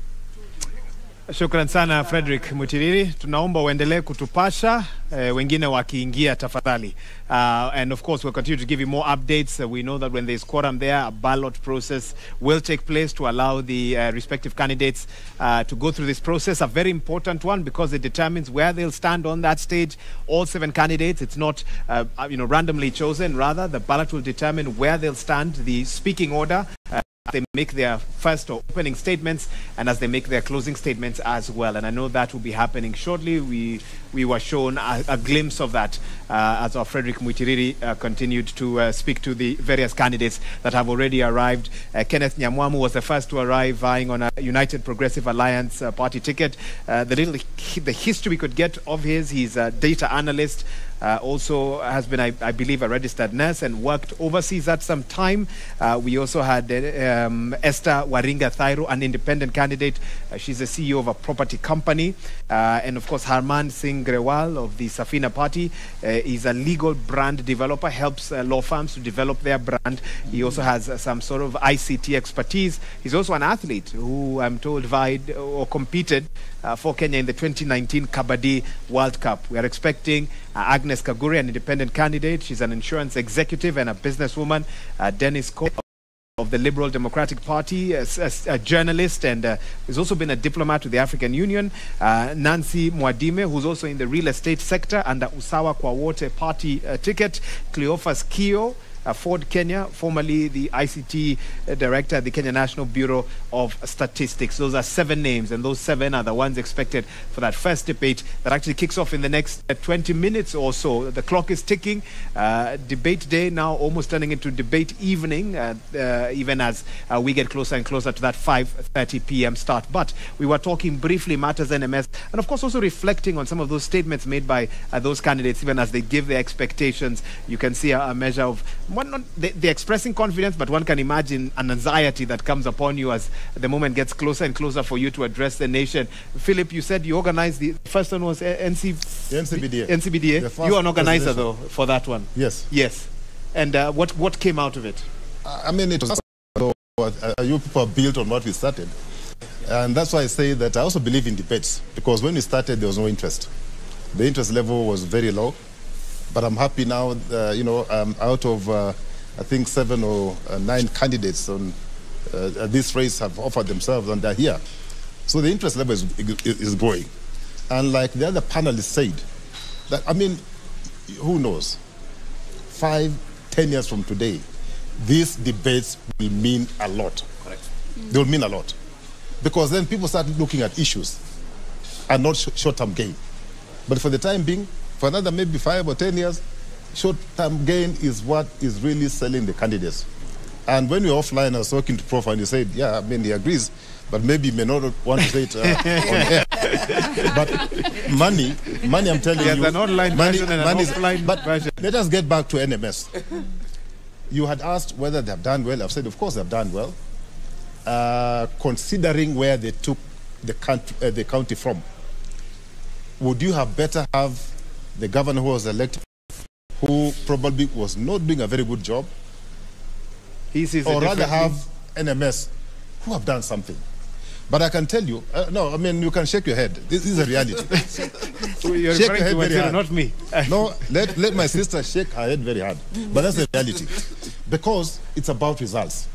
Shukran sana Frederick Mutiriri, tunaomba uendelee kutupasha eh, wengine wakiingia tafadhali. Uh, and of course we'll continue to give you more updates. Uh, we know that when there's quorum there, a ballot process will take place to allow the uh, respective candidates uh, to go through this process. A very important one because it determines where they'll stand on that stage. All seven candidates, it's not uh, you know randomly chosen. Rather, the ballot will determine where they'll stand, the speaking order. They make their first or opening statements and as they make their closing statements as well. And I know that will be happening shortly. We we were shown a, a glimpse of that uh, as our Frederick Mutiriri uh, continued to uh, speak to the various candidates that have already arrived. Uh, Kenneth Nyamwamu was the first to arrive, vying on a United Progressive Alliance uh, party ticket. Uh, the little the history we could get of his, he's a data analyst. Uh, also has been, I, I believe, a registered nurse and worked overseas at some time. Uh, we also had uh, um, Esther Waringa Thairu, an independent candidate. Uh, she's the CEO of a property company. Uh, and of course, Harman Singh Grewal of the Safina Party. He's a legal brand developer, helps law firms to develop their brand. He also has some sort of ICT expertise. He's also an athlete who I'm told vied or competed uh, for Kenya in the 2019 Kabaddi World Cup. We are expecting uh, Agnes Kagure, an independent candidate. She's an insurance executive and a businesswoman. Uh, Dennis Kodhe of the Liberal Democratic Party, a, a, a journalist, and uh, has also been a diplomat to the African Union. Uh, Nancy Mwadime, who's also in the real estate sector under Usawa Kwa Wote party uh, ticket. Cleophas Kio, Ford Kenya, formerly the ICT uh, director at the Kenya National Bureau of Statistics. Those are seven names, and those seven are the ones expected for that first debate that actually kicks off in the next uh, 20 minutes or so. The clock is ticking. Uh, debate day now almost turning into debate evening, uh, uh, even as we get closer and closer to that 5:30 p.m. start. But we were talking briefly matters NMS, and of course also reflecting on some of those statements made by those candidates, even as they give their expectations. You can see a, a measure of one not, they, they're expressing confidence, but one can imagine an anxiety that comes upon you as the moment gets closer and closer for you to address the nation. Philip, you said you organized the first one was NC,
NCBDA.
NCBDA. You are an organizer though for that one.
Yes.
Yes. And uh, what what came out of it?
I mean, it was uh, you people built on what we started, and that's why I say that I also believe in debates because when we started there was no interest. The interest level was very low. But I'm happy now, uh, you know, um, out of, uh, I think, seven or uh, nine candidates on uh, this race have offered themselves and they're here. So the interest level is, is growing. And like the other panelists said, that, I mean, who knows? Five, ten years from today, these debates will mean a lot.
Correct.
They will mean a lot. Because then people start looking at issues and not sh short-term gain. But for the time being, for another maybe five or ten years, short-term gain is what is really selling the candidates. And when we were offline, I was talking to Prof, and he said, yeah, I mean, he agrees, but maybe he may not want to say it uh, on air. but money, money, I'm telling
There's
you.
an online
money,
version and an offline
but
version.
Let us get back to NMS. you had asked whether they have done well. I've said, of course, they've done well, uh, considering where they took the, country, uh, the county from. Would you have better have the governor who was elected, who probably was not doing a very good job,
he sees
or rather have NMS who have done something. But I can tell you, uh, no, I mean, you can shake your head. This is a reality.
You're
shake
referring to Waziri, not me.
no, let, let my sister shake her head very hard. But that's the reality. Because it's about results.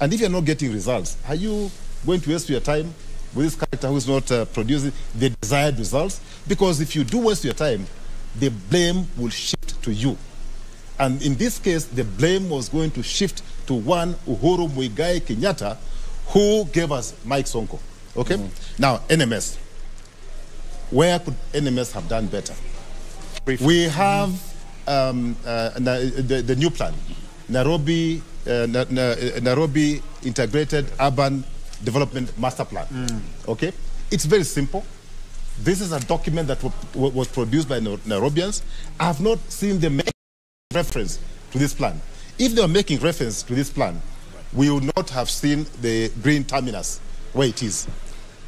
And if you're not getting results, are you going to waste your time with this character who's not uh, producing the desired results? Because if you do waste your time, the blame will shift to you. And in this case, the blame was going to shift to one Uhuru Muigai Kenyatta, who gave us Mike Sonko. Okay? Mm. Now, NMS. Where could NMS have done better? Briefly. We have um, uh, the, the, new plan, Nairobi, uh, Nairobi Integrated Urban Development Master Plan. Mm. Okay? It's very simple. This is a document that was produced by Nairobians. I have not seen them make reference to this plan. If they were making reference to this plan, we would not have seen the green terminus where it is.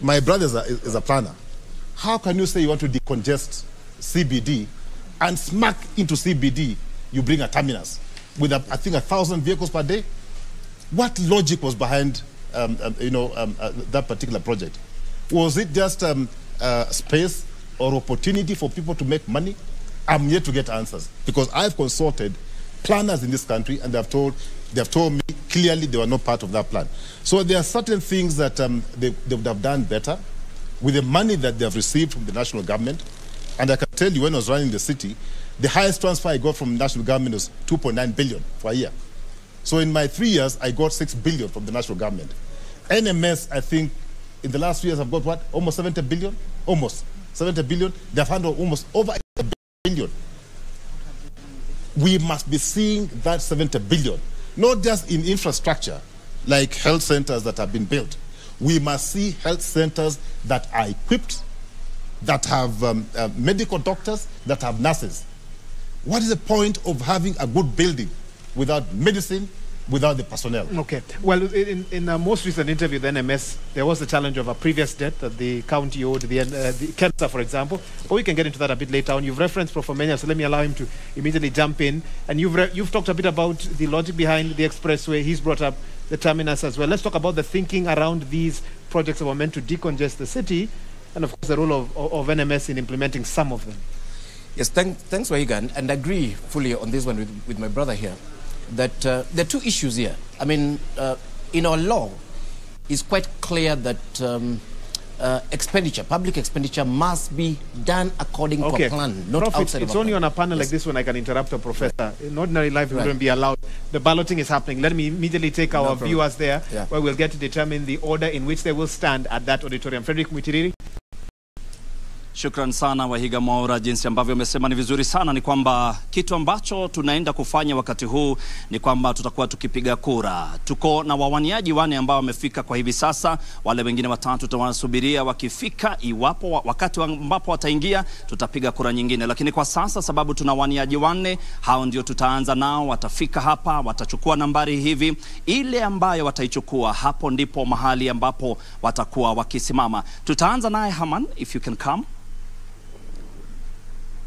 My brother is a, is a planner. How can you say you want to decongest CBD and smack into CBD you bring a terminus with, a, I think, a thousand vehicles per day? What logic was behind um, um, you know, um, uh, that particular project? Was it just um, uh, space or opportunity for people to make money? I'm yet to get answers because I've consulted planners in this country and they've told, they've told me clearly they were not part of that plan. So there are certain things that um, they, they would have done better with the money that they have received from the national government. And I can tell you when I was running the city, the highest transfer I got from the national government was 2.9 billion for a year. So in my three years, I got 6 billion from the national government. NMS, I think, in the last few years, I've got what? Almost 70 billion? Almost 70 billion. They've handled almost over a billion. We must be seeing that 70 billion, not just in infrastructure, like health centers that have been built. We must see health centers that are equipped, that have um, uh, medical doctors, that have nurses. What is the point of having a good building without medicine without the personnel.
Okay. Well, in, in a most recent interview, the NMS, there was the challenge of a previous debt that the county owed the, uh, the Kensa, for example. But we can get into that a bit later on. You've referenced Prof Omenya, so let me allow him to immediately jump in. And you've, re- you've talked a bit about the logic behind the expressway. He's brought up the terminus as well. Let's talk about the thinking around these projects that were meant to decongest the city, and of course the role of, of, of NMS in implementing some of them.
Yes, thank, thanks, Waigan, and I agree fully on this one with, with my brother here, that uh, there are two issues here. I mean, uh, in our law, it's quite clear that um, uh, expenditure, public expenditure, must be done according to a plan, not
Prof, it's,
outside
it's
of
only
plan.
on a panel like this when I can interrupt a professor. In ordinary life, it
Right.
wouldn't be allowed. The balloting is happening. Let me immediately take our
problem.
viewers there,
Yeah.
where we'll get to determine the order in which they will stand at that auditorium. Frederick Mutiriri.
Shukran sana Wahiga Mwaura, jinsi ambavyo umesema ni vizuri sana. Ni kwamba kitu ambacho tunaenda kufanya wakati huu ni kwamba tutakuwa tukipiga kura. Tuko na wawaniaji wane ambao wamefika kwa hivi sasa, wale wengine watatu tutawasubiria wakifika. Iwapo wakati ambapo wataingia, tutapiga kura nyingine, lakini kwa sasa sababu tuna waniaji wanne, hao ndio tutaanza nao. Watafika hapa, watachukua nambari hivi, ile ambayo wataichukua, hapo ndipo mahali ambapo watakuwa wakisimama. Tutaanza naye Haman, if you can come.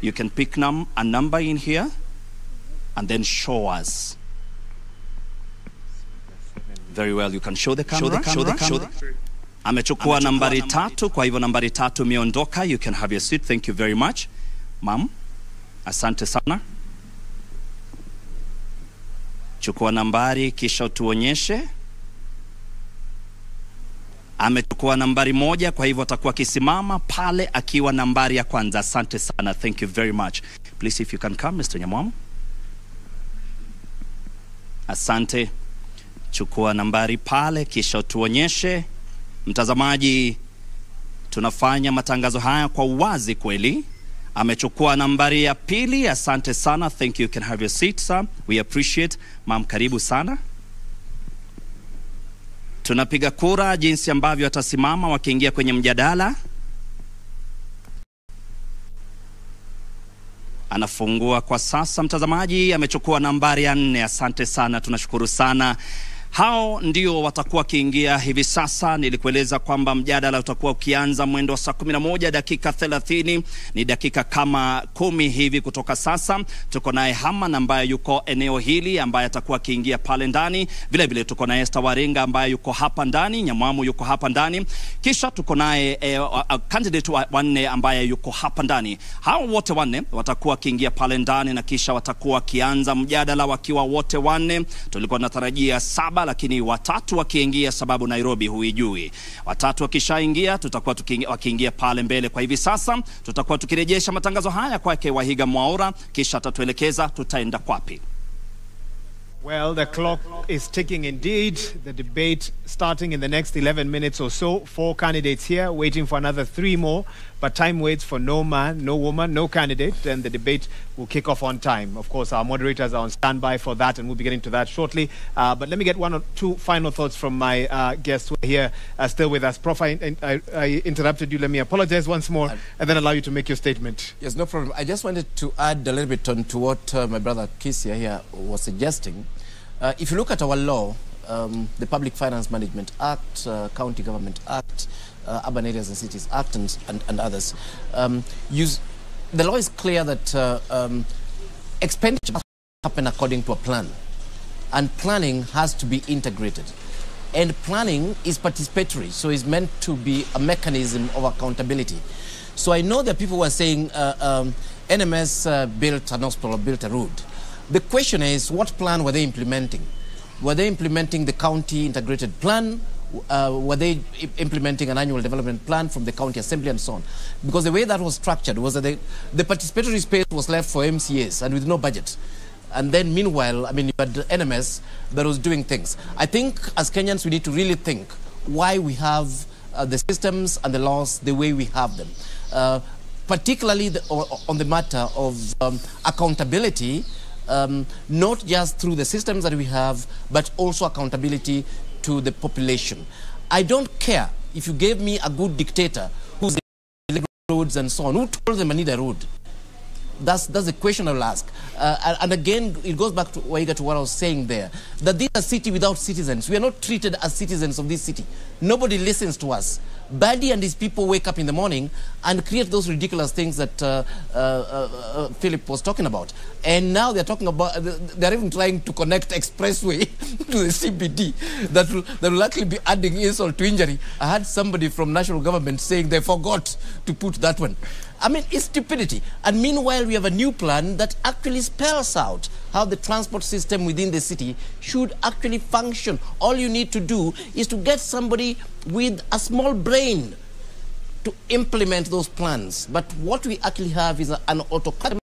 You can pick num a number in here and then show us. Very well, you can show the camera.
Show the camera.
Show the- camera. Show the camera. Amechukua nambari tatu, kwa hivyo nambari tatu imeondoka. You can have your seat. Thank you very much. Ma'am, asante sana. Chukua nambari kisha utuonyeshe. Amechukua nambari moja, kwa hivyo atakuwa akisimama pale akiwa nambari ya kwanza. Asante sana, thank you very much. Please if you can come, Mr. Nyamwamu. Asante. Chukua nambari pale kisha tuonyeshe Mtazamaji, tunafanya matangazo haya kwa uwazi kweli. Amechukua nambari ya pili. Asante sana, thank you. You can have your seat, sir. We appreciate. Mam, karibu sana. Tunapiga kura jinsi ambavyo watasimama wakiingia kwenye mjadala. Anafungua kwa sasa, mtazamaji amechukua nambari ya nne. Asante sana, tunashukuru sana. Hao ndio watakuwa wakiingia hivi sasa. Nilikueleza kwamba mjadala utakuwa ukianza mwendo wa saa 11 dakika 30, ni dakika kama kumi hivi kutoka sasa. Tuko naye Haman ambaye yuko eneo hili ambaye atakuwa akiingia pale ndani. Vile vile tuko naye Esther Waringa ambaye yuko hapa ndani, Nyamwamu yuko hapa ndani, kisha tuko naye eh, candidate wanne ambaye yuko hapa ndani. Hao wote wanne watakuwa wakiingia pale ndani na kisha watakuwa wakianza mjadala wakiwa wote wanne. Tulikuwa tunatarajia saba, lakini watatu wakiingia, sababu Nairobi huijui. Watatu wakishaingia, tutakuwa wakiingia pale mbele. Kwa hivi sasa tutakuwa tukirejesha matangazo haya kwake Wahiga Mwaura, kisha atatuelekeza tutaenda kwapi.
Well, the clock is ticking indeed. The debate starting in the next 11 minutes or so. Four candidates here, waiting for another three more. But time waits for no man, no woman, no candidate. And the debate will kick off on time. Of course, our moderators are on standby for that, and we'll be getting to that shortly. Uh, but let me get one or two final thoughts from my uh, guests who are here, uh, still with us. Prof, I, I, I interrupted you. Let me apologize once more, and then allow you to make your statement.
Yes, no problem. I just wanted to add a little bit on to what uh, my brother Kisia here was suggesting. Uh, if you look at our law, um, the Public Finance Management Act, uh, County Government Act, uh, Urban Areas and Cities Act, and, and, and others, um, use, the law is clear that uh, um, expenditure must happen according to a plan, and planning has to be integrated. And planning is participatory, so it's meant to be a mechanism of accountability. So I know that people were saying uh, um, NMS uh, built an hospital or built a road. The question is, what plan were they implementing? Were they implementing the county integrated plan? Uh, were they implementing an annual development plan from the county assembly and so on? Because the way that was structured was that the, the participatory space was left for MCAs and with no budget. And then meanwhile, I mean, you had NMS that was doing things. I think as Kenyans, we need to really think why we have uh, the systems and the laws the way we have them. Uh, particularly the, o- o- on the matter of um, accountability, um, not just through the systems that we have, but also accountability to the population. I don't care if you gave me a good dictator who's the roads and so on. Who told them I need a road? That's, that's the question I'll ask. Uh, and, again, it goes back to, to what I was saying there, that this is a city without citizens. We are not treated as citizens of this city. Nobody listens to us. Badi and his people wake up in the morning and create those ridiculous things that uh, uh, uh, uh, Philip was talking about. And now they're talking about, they're even trying to connect expressway to the CBD that will, that will actually be adding insult to injury. I had somebody from national government saying they forgot to put that one. I mean, it's stupidity. And meanwhile, we have a new plan that actually spells out how the transport system within the city should actually function. All you need to do is to get somebody with a small brain to implement those plans. But what we actually have is an autocratic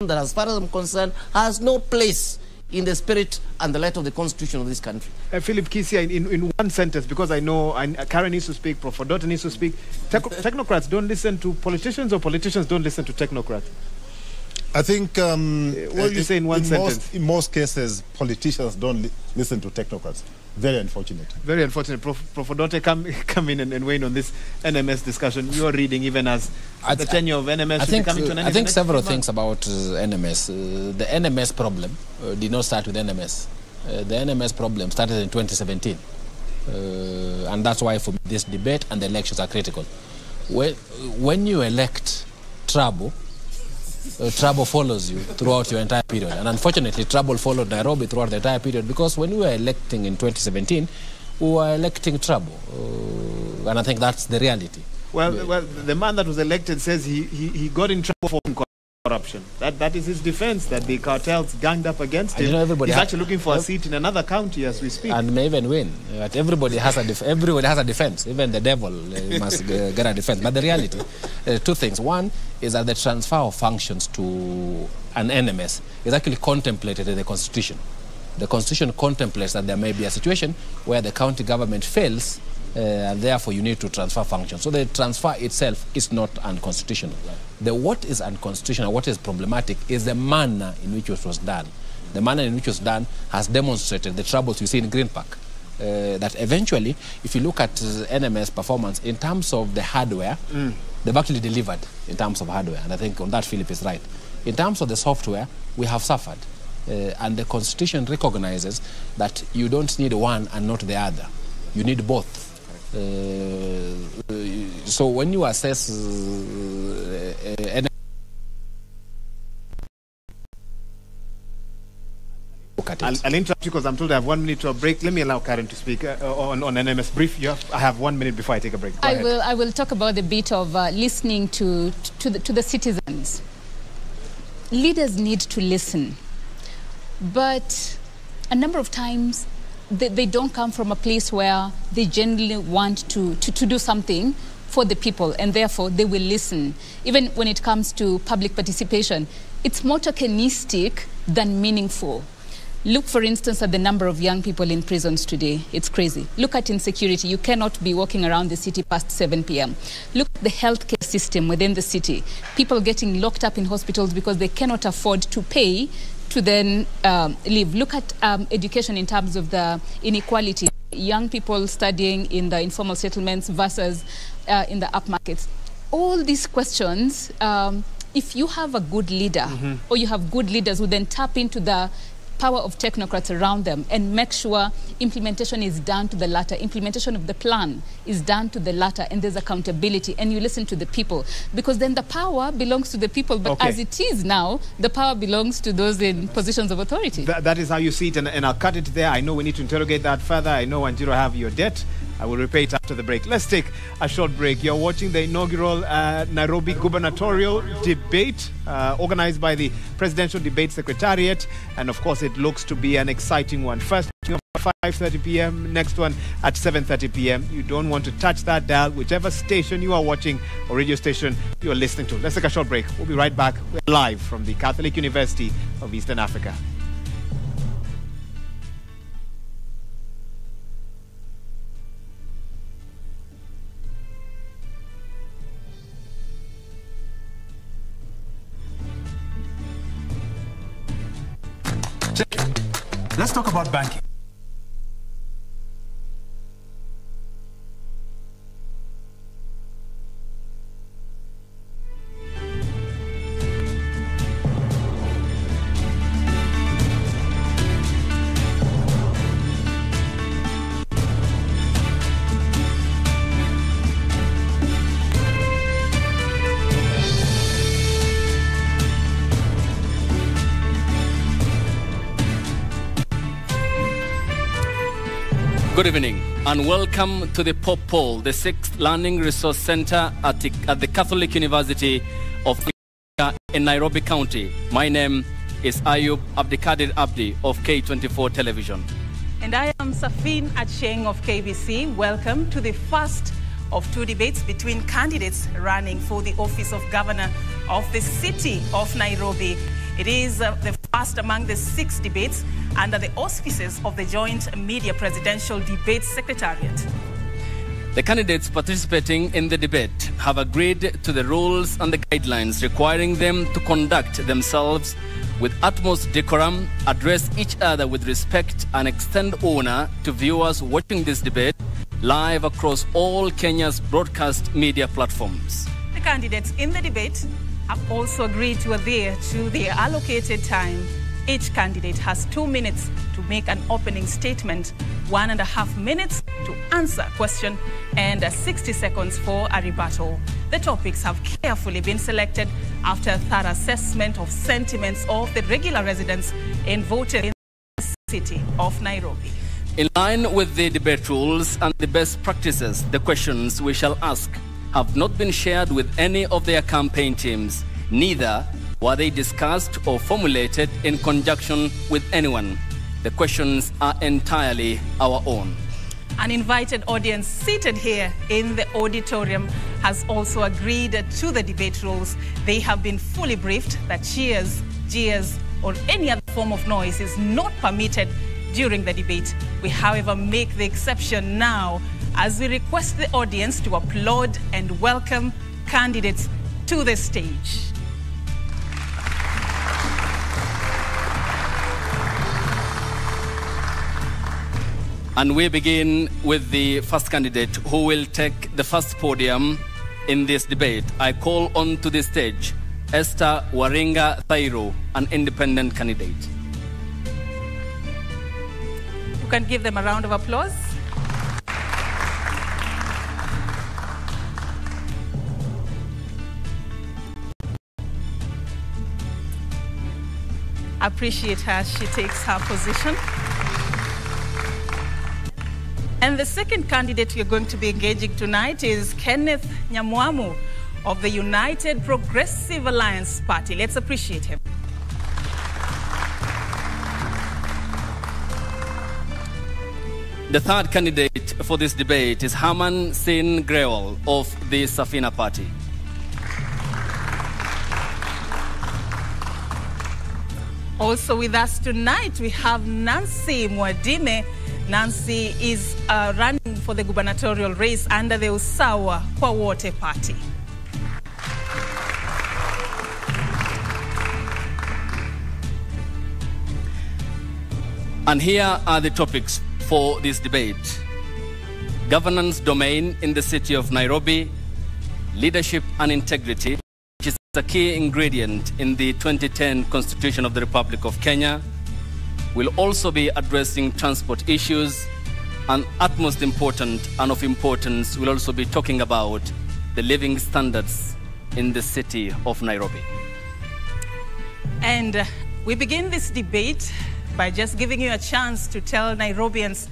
that, as far as I'm concerned, has no place in the spirit and the letter of the constitution of this country.
Uh, Philip Kisia, in, in one sentence, because I know I, Karen needs to speak, Prof. Odote needs to speak. Tech, technocrats don't listen to politicians, or politicians don't listen to technocrats.
I think. Um,
what do you say in one
in
sentence?
Most, in most cases, politicians don't li listen to technocrats. Very unfortunate.
Very unfortunate. Prof. Prof. Odote, come, come in and, and weigh in on this NMS discussion. You're reading even as
I
the tenure of NMS
I think,
coming to an
uh,
end.
I think several
few
things about uh, NMS. Uh, the NMS problem uh, did not start with NMS. Uh, the NMS problem started in 2017. Uh, and that's why for this debate and the elections are critical. When, when you elect trouble, uh, trouble follows you throughout your entire period. And unfortunately, trouble followed Nairobi throughout the entire period because when we were electing in 2017, we were electing trouble. Uh, and I think that's the reality.
Well, well, the man that was elected says he, he, he got in trouble for corruption. That, that is his defense, that the cartels ganged up against
And
him.
you know, everybody
He's actually looking for a seat in another county as we speak.
and may even win. But everybody has a def- everybody has a defense. Even the devil uh, must uh, get a defense. But the reality, uh, two things. One is that the transfer of functions to an NMS is actually contemplated in the constitution. The constitution contemplates that there may be a situation where the county government fails. Uh, and therefore, you need to transfer functions. So the transfer itself is not unconstitutional. The what is unconstitutional, what is problematic, is the manner in which it was done. The manner in which it was done has demonstrated the troubles you see in Green Park. Uh, that eventually, if you look at uh, NMS performance in terms of the hardware,
Mm.
they've actually delivered in terms of hardware. And I think on that, Philip is right. In terms of the software, we have suffered. Uh, and the Constitution recognizes that you don't need one and not the other. You need both. Uh, uh, so when you assess uh, look at it.
I'll, I'll interrupt you because I'm told I have one minute to a break. Let me allow Karen to speak uh, on, on NMS brief. You have, I have one minute before I take a break. Go
I
ahead.
will, I will talk about the bit of uh, listening to, to, the, to the citizens. Leaders need to listen, but a number of times they, they don't come from a place where they genuinely want to, to, to do something for the people, and therefore they will listen. Even when it comes to public participation, it's more tokenistic than meaningful. Look, for instance, at the number of young people in prisons today. It's crazy. Look at insecurity. You cannot be walking around the city past 7 p.m. Look at the healthcare system within the city. People getting locked up in hospitals because they cannot afford to pay to then um, live. Look at um, education in terms of the inequality. Young people studying in the informal settlements versus uh, in the upmarkets. All these questions, um, if you have a good leader
Mhm.
or you have good leaders who then tap into the power of technocrats around them and make sure implementation is done to the latter, implementation of the plan is done to the latter, and there's accountability, and you listen to the people. Because then the power belongs to the people, but
Okay.
as it is now, the power belongs to those in positions of authority.
That, that is how you see it, and, and I'll cut it there. I know we need to interrogate that further. I know Wanjiru have your debt. I will repay it after the break. Let's take a short break. You're watching the inaugural uh, Nairobi gubernatorial debate uh, organized by the Presidential Debate Secretariat, and of course, it looks to be an exciting one. First, at 5:30 p.m. Next one at 7:30 p.m. You don't want to touch that dial, whichever station you are watching or radio station you are listening to. Let's take a short break. We'll be right back. We're live from the Catholic University of Eastern Africa.
Let's talk about banking.
Good evening and welcome to the Pop Poll, the sixth learning resource center at the, at the Catholic University of in Nairobi County. My name is Ayub Abdikadir Abdi of K24 Television.
And I am Safin Acheng of KBC. Welcome to the first of two debates between candidates running for the office of governor of the city of Nairobi. It is uh, the first among the six debates under the auspices of the Joint Media Presidential Debate Secretariat.
The candidates participating in the debate have agreed to the rules and the guidelines requiring them to conduct themselves with utmost decorum, address each other with respect, and extend honor to viewers watching this debate live across all Kenya's broadcast media platforms.
The candidates in the debate have also agreed to adhere to their allocated time. Each candidate has two minutes to make an opening statement, one and a half minutes to answer a question, and 60 seconds for a rebuttal. The topics have carefully been selected after a thorough assessment of sentiments of the regular residents and voters in the city of Nairobi.
In line with the debate rules and the best practices, the questions we shall ask have not been shared with any of their campaign teams. Neither were they discussed or formulated in conjunction with anyone. The questions are entirely our own.
An invited audience seated here in the auditorium has also agreed to the debate rules. They have been fully briefed that cheers, jeers, or any other form of noise is not permitted during the debate. We, however, make the exception now as we request the audience to applaud and welcome candidates to the stage.
And we begin with the first candidate who will take the first podium in this debate. I call on to the stage Esther Waringa Thairu, an independent candidate.
You can give them a round of applause. Appreciate her. She takes her position. And the second candidate we're going to be engaging tonight is Kenneth Nyamwamu of the United Progressive Alliance Party. Let's appreciate him.
The third candidate for this debate is Harman Singh Grewal of the Safina Party.
Also with us tonight, we have Nancy Mwadime. Nancy is uh, running for the gubernatorial race under the Usawa Kwa Wote Party.
And here are the topics for this debate governance domain in the city of Nairobi, leadership and integrity, which is a key ingredient in the 2010 Constitution of the Republic of Kenya. We'll also be addressing transport issues, and utmost important and of importance, we'll also be talking about the living standards in the city of Nairobi.
And uh, we begin this debate by just giving you a chance to tell Nairobians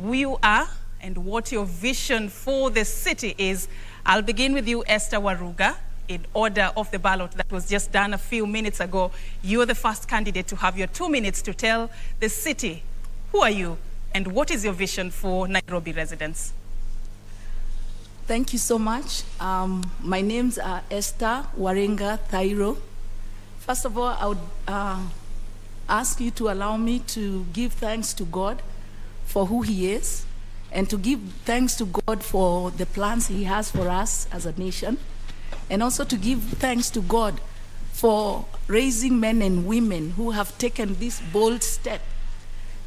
who you are and what your vision for the city is. I'll begin with you, Esther Waruga, in order of the ballot that was just done a few minutes ago. You're the first candidate to have your two minutes to tell the city who are you and what is your vision for Nairobi residents.
Thank you so much. Um, my name's uh, Esther Waringa Thairu. First of all, I would uh, ask you to allow me to give thanks to God for who He is and to give thanks to God for the plans He has for us as a nation, and also to give thanks to God for raising men and women who have taken this bold step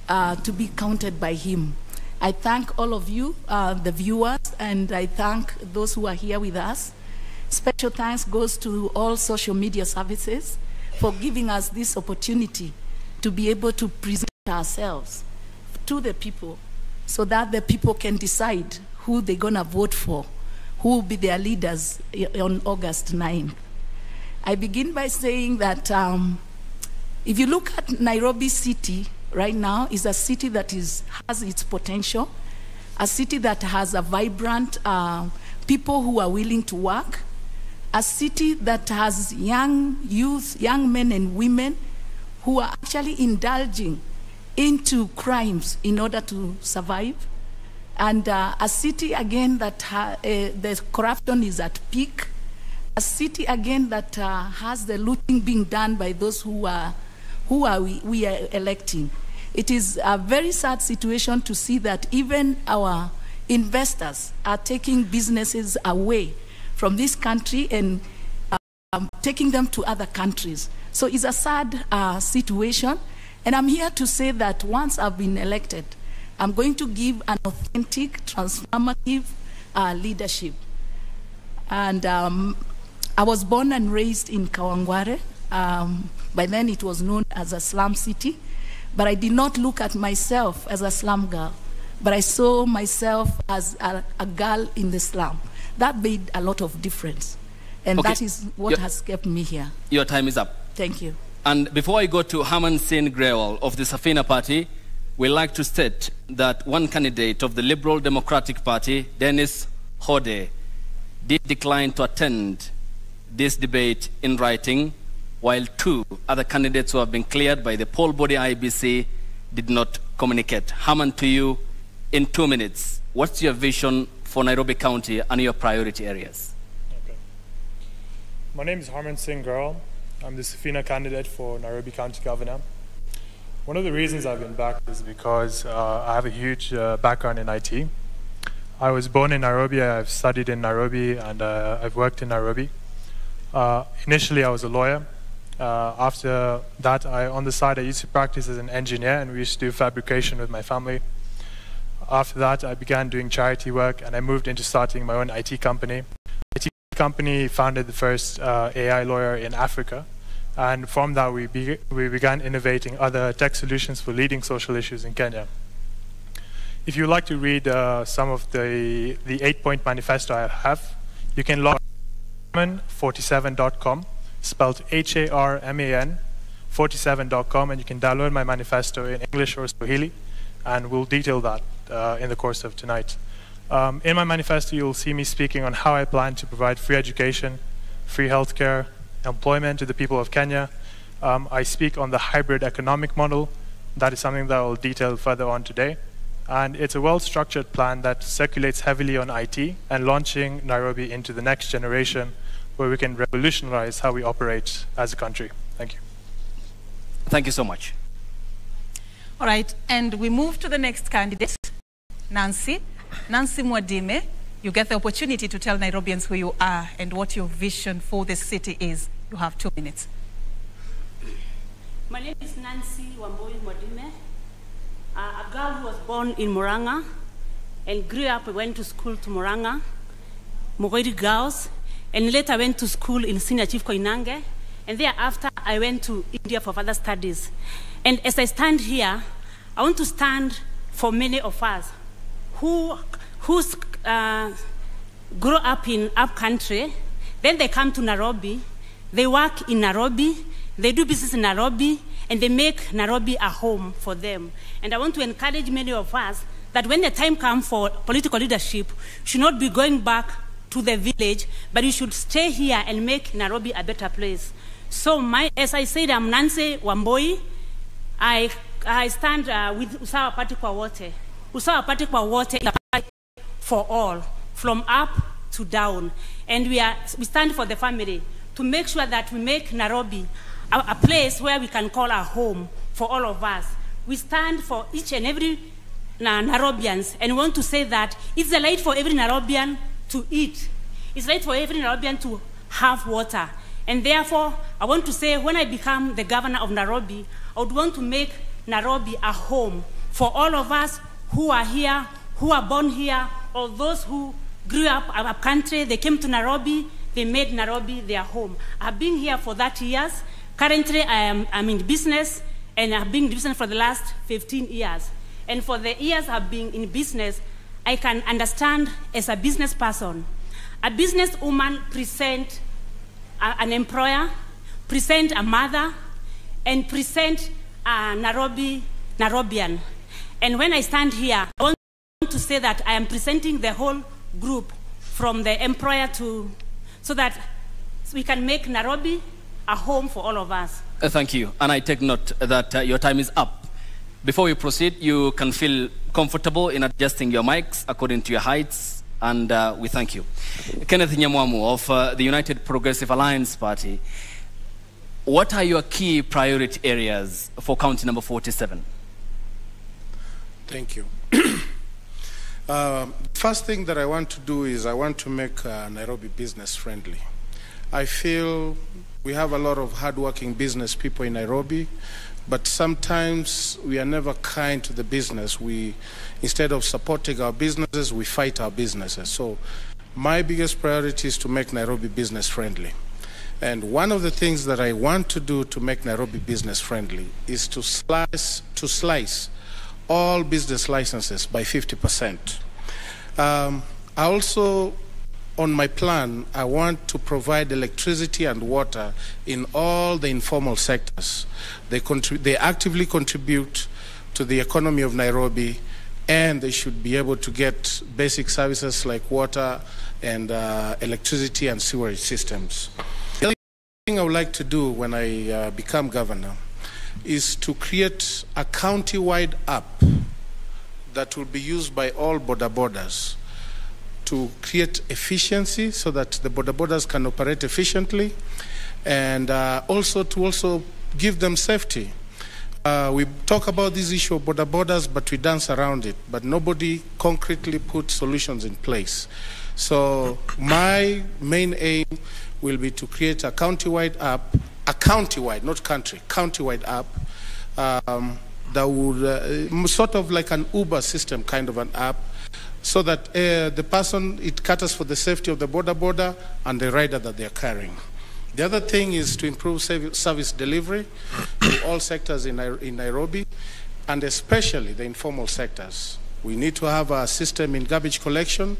uh, to be counted by Him. I thank all of you, uh, the viewers, and I thank those who are here with us. Special thanks goes to all social media services for giving us this opportunity to be able to present ourselves to the people so that the people can decide who they're going to vote for, who will be their leaders on August 9th. I begin by saying that um, if you look at Nairobi City right now, is a city that is, has its potential a city that has a vibrant uh, people who are willing to work, a city that has young youth, young men and women who are actually indulging into crimes in order to survive. And uh, a city again that ha- uh, the corruption is at peak. A city again that uh, has the looting being done by those who are, who are we, we are electing. It is a very sad situation to see that even our investors are taking businesses away from this country and um, taking them to other countries. So it's a sad uh, situation. And I'm here to say that once I've been elected, I'm going to give an authentic, transformative uh, leadership. And um, I was born and raised in Kawangware. Um, by then, it was known as a slum city. But I did not look at myself as a slum girl, but I saw myself as a, a girl in the slum. That made a lot of difference. And
Okay.
that is what
Your-
has kept me here.
Your time is up.
Thank you.
And before I go to Harman Singh Grewal of the Safina Party, we like to state that one candidate of the Liberal Democratic Party, Dennis Kodhe, did decline to attend this debate in writing, while two other candidates who have been cleared by the poll body IEBC did not communicate. Harman, to you in two minutes. What's your vision for Nairobi County and your priority areas? Okay.
My name is Harman Singh Grewal. I'm the Safina candidate for Nairobi County Governor. One of the reasons I've been back is because uh, I have a huge uh, background in IT. I was born in Nairobi, I've studied in Nairobi, and uh, I've worked in Nairobi. Uh, initially, I was a lawyer. Uh, after that, I, on the side, I used to practice as an engineer, and we used to do fabrication with my family. After that, I began doing charity work, and I moved into starting my own IT company. Company founded the first uh, AI lawyer in Africa, and from that, we, be- we began innovating other tech solutions for leading social issues in Kenya. If you'd like to read uh, some of the, the eight point manifesto I have, you can log on 47.com, spelled H A R M A N 47.com, and you can download my manifesto in English or Swahili, and we'll detail that uh, in the course of tonight. Um, in my manifesto, you'll see me speaking on how I plan to provide free education, free healthcare, employment to the people of Kenya. Um, I speak on the hybrid economic model. That is something that I will detail further on today. And it's a well structured plan that circulates heavily on IT and launching Nairobi into the next generation where we can revolutionize how we operate as a country. Thank you.
Thank you so much.
All right, and we move to the next candidate, Nancy. Nancy Mwadime, you get the opportunity to tell Nairobians who you are and what your vision for the city is. You have two minutes.
My name is Nancy Wambui Mwadime, uh, a girl who was born in Murang'a and grew up, went to school to Murang'a, Mugoiri Girls, and later went to school in Senior Chief Koinange, and thereafter I went to India for further studies. And as I stand here, I want to stand for many of us who who's uh, grow up in up country, then they come to Nairobi, they work in Nairobi, they do business in Nairobi, and they make Nairobi a home for them. And I want to encourage many of us that when the time comes for political leadership, should not be going back to the village, but you should stay here and make Nairobi a better place. So, my, as I said, I'm Nancy Wambui. I, I stand uh, with Usawa Party kwa wote. Usawa Party kwa wote for all, from up to down. And we, are, we stand for the family to make sure that we make Nairobi a, a place where we can call our home for all of us. We stand for each and every Na- Nairobians and want to say that it's a right for every Nairobian to eat. It's right for every Nairobian to have water. And therefore, I want to say when I become the governor of Nairobi, I would want to make Nairobi a home for all of us who are here, who are born here, or those who grew up in our country, they came to Nairobi, they made Nairobi their home. I've been here for 30 years. Currently, I am I'm in business, and I've been in business for the last 15 years. And for the years I've been in business, I can understand as a business person. A businesswoman present an employer, present a mother, and present a Nairobi Nairobian. And when I stand here, I want to say that I am presenting the whole group from the employer to, so that we can make Nairobi a home for all of us.
Uh, thank you. And I take note that uh, your time is up. Before we proceed, you can feel comfortable in adjusting your mics according to your heights, and uh, we thank you. Kenneth Nyamwamu of uh, the United Progressive Alliance Party, what are your key priority areas for county number 47?
Thank you. um, first thing that I want to do is I want to make uh, Nairobi business friendly. I feel we have a lot of hardworking business people in Nairobi, but sometimes we are never kind to the business. We, instead of supporting our businesses, we fight our businesses. So, my biggest priority is to make Nairobi business friendly. And one of the things that I want to do to make Nairobi business friendly is to slice to slice all business licenses by 50%. Um, I also, on my plan, I want to provide electricity and water in all the informal sectors. They, they actively contribute to the economy of Nairobi, and they should be able to get basic services like water and uh, electricity and sewerage systems. The thing I would like to do when I uh, become governor is to create a county-wide app that will be used by all border borders to create efficiency so that the border borders can operate efficiently and uh, also to also give them safety. Uh, we talk about this issue of border borders, but we dance around it. But nobody concretely put solutions in place. So my main aim will be to create a county-wide app, a county-wide, not country, county-wide app um, that would uh, sort of like an Uber system kind of an app, so that uh, the person it caters for the safety of the border border and the rider that they are carrying. The other thing is to improve service delivery to all sectors in, in Nairobi, and especially the informal sectors. We need to have a system in garbage collection.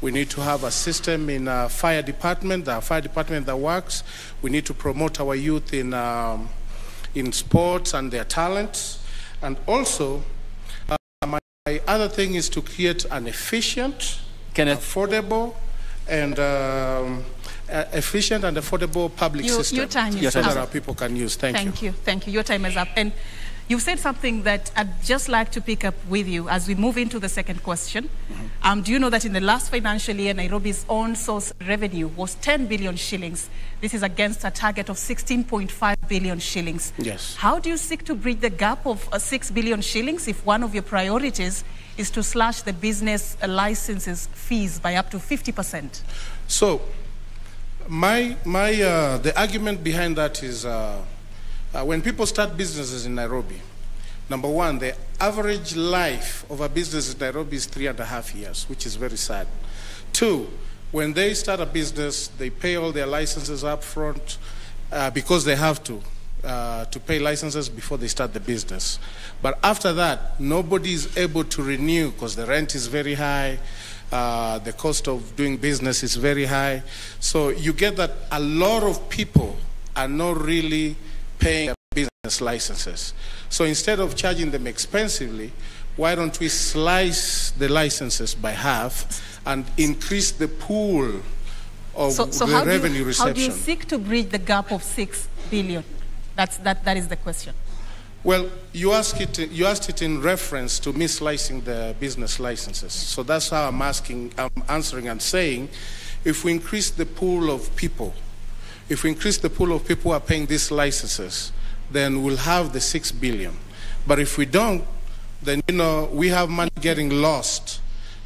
We need to have a system in uh, fire department, the fire department that works. We need to promote our youth in, um, in sports and their talents. And also, uh, my, my, other thing is to create an efficient, affordable, and um, uh, efficient and affordable public
you,
system
your time is
so
up.
that our people can use. Thank,
Thank you. Thank you. Your time is up. And you said something that I'd just like to pick up with you as we move into the second question. Mm-hmm. Um, do you know that in the last financial year, Nairobi's own source revenue was 10 billion shillings? This is against a target of 16.5 billion shillings.
Yes.
How do you seek to bridge the gap of uh, 6 billion shillings if one of your priorities is to slash the business licenses fees by up to 50%?
So, my, my, uh, the argument behind that is uh, uh, when people start businesses in Nairobi, number one, the average life of a business in Nairobi is three and a half years, which is very sad. Two, when they start a business, they pay all their licenses up front uh, because they have to. Uh, to pay licenses before they start the business. But after that, nobody is able to renew because the rent is very high, uh, the cost of doing business is very high. So you get that a lot of people are not really paying business licenses. So instead of charging them expensively, why don't we slice the licenses by half and increase the pool of
So, so
the revenue
you,
reception?
how do you seek to bridge the gap of 6 billion? That's, that, that is the question.
Well, you, ask it, you asked it in reference to me slicing the business licenses. So that's how I'm asking, I'm answering and saying, if we increase the pool of people, if we increase the pool of people who are paying these licenses, then we'll have the six billion. But if we don't, then you know we have money getting lost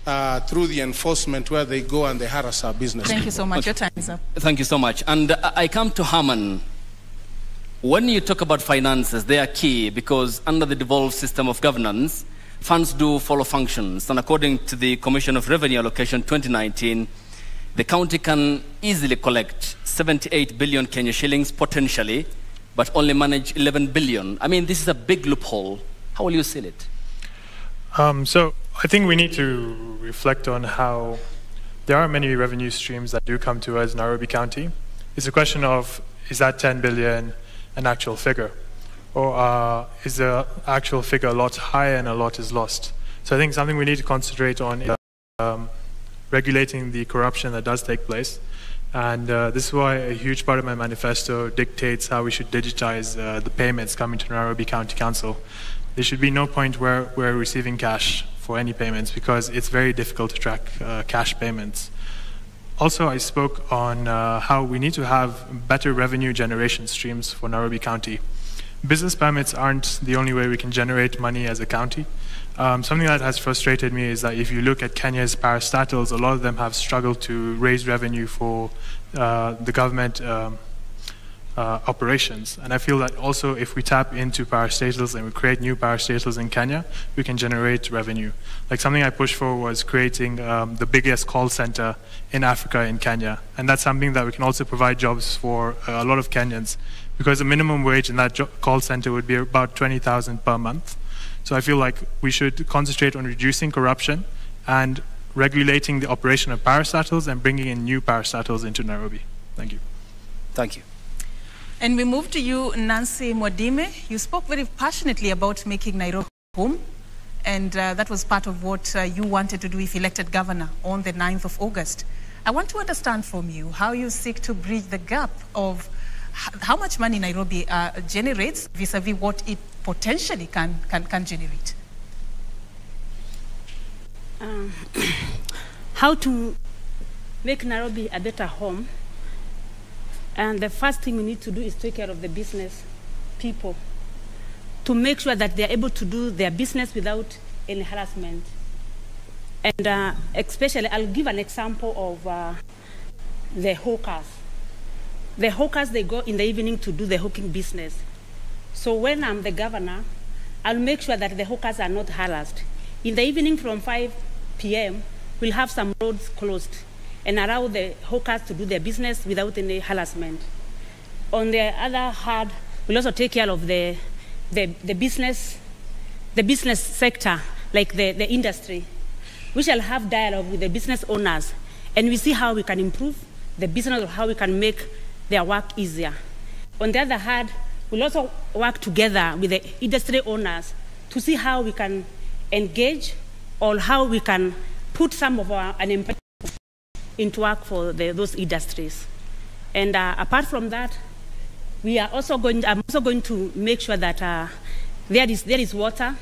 uh, through the enforcement where they go and they harass our business.
Thank you so much. Your time is up.
Thank you so much. And uh, I come to Harman. When you talk about finances, they are key because under the devolved system of governance, funds do follow functions. And according to the Commission of Revenue Allocation 2019, the county can easily collect 78 billion Kenya shillings potentially, but only manage 11 billion. I mean, this is a big loophole. How will you seal it?
Um, so I think we need to reflect on how there are many revenue streams that do come to us in Nairobi County. It's a question of is that 10 billion an actual figure? Or uh, is the actual figure a lot higher and a lot is lost? So I think something we need to concentrate on is um, regulating the corruption that does take place. And uh, this is why a huge part of my manifesto dictates how we should digitize uh, the payments coming to Nairobi County Council. There should be no point where we're receiving cash for any payments because it's very difficult to track uh, cash payments. Also, I spoke on uh, how we need to have better revenue generation streams for Nairobi County. Business permits aren't the only way we can generate money as a county. Um, something that has frustrated me is that if you look at Kenya's parastatals, a lot of them have struggled to raise revenue for uh, the government um, uh, operations. And I feel that also if we tap into parastatals and we create new parastatals in Kenya, we can generate revenue. Like something I pushed for was creating um, the biggest call center in Africa in Kenya. And that's something that we can also provide jobs for uh, a lot of Kenyans because the minimum wage in that call center would be about 20,000 per month. So I feel like we should concentrate on reducing corruption and regulating the operation of parastatals and bringing in new parastatals into Nairobi. Thank you.
Thank you.
And we move to you, Nancy Mwadime. You spoke very passionately about making Nairobi home, and uh, that was part of what uh, you wanted to do if elected governor on the 9th of August. I want to understand from you how you seek to bridge the gap of h- how much money Nairobi uh, generates vis-a-vis what it potentially can, can, can generate.
Um, how to make Nairobi a better home. And the first thing we need to do is take care of the business people to make sure that they're able to do their business without any harassment. And uh, especially, I'll give an example of uh, the hawkers. The hawkers, they go in the evening to do the hawking business. So when I'm the governor, I'll make sure that the hawkers are not harassed. In the evening from 5 p.m., we'll have some roads closed and allow the hawkers to do their business without any harassment. On the other hand, we'll also take care of the, the, the business, the business sector, like the, the industry. We shall have dialogue with the business owners and we see how we can improve the business or how we can make their work easier. On the other hand, we'll also work together with the industry owners to see how we can engage or how we can put some of our unemployed into work for the, those industries. And uh, apart from that, we are also going, I'm also going to make sure that uh, there, is, there is water.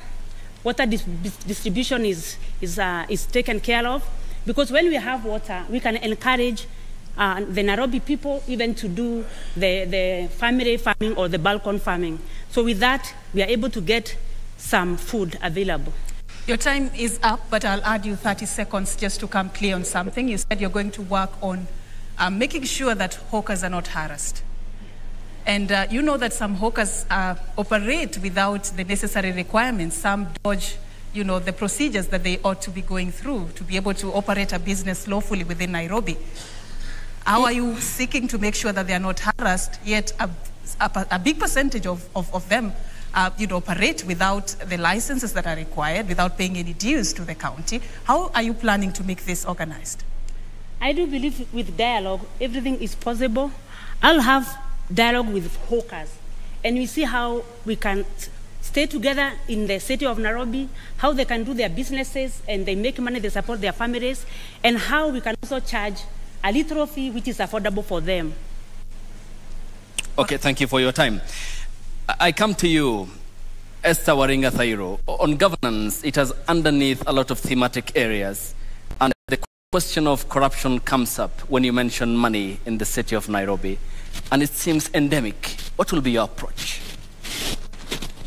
Water dis- dis- distribution is, is, uh, is taken care of. Because when we have water, we can encourage uh, the Nairobi people even to do the, the family farming or the balcony farming. So with that, we are able to get some food available.
Your time is up, but I'll add you 30 seconds just to come clear on something. You said you're going to work on um, making sure that hawkers are not harassed. And uh, you know that some hawkers uh, operate without the necessary requirements. Some dodge, you know, the procedures that they ought to be going through to be able to operate a business lawfully within Nairobi. How are you seeking to make sure that they are not harassed, yet a, a, a big percentage of, of, of them uh, you know, operate without the licenses that are required, without paying any dues to the county? How are you planning to make this organized?
I do believe with dialogue, everything is possible. I'll have dialogue with hawkers, and we see how we can stay together in the city of Nairobi, how they can do their businesses and they make money, they support their families, and how we can also charge a little fee which is affordable for them.
Okay, thank you for your time. I I come to you, Esther Waringa Thairu. On governance, it has underneath a lot of thematic areas. And the question of corruption comes up when you mention money in the city of Nairobi. And it seems endemic. What will be your approach?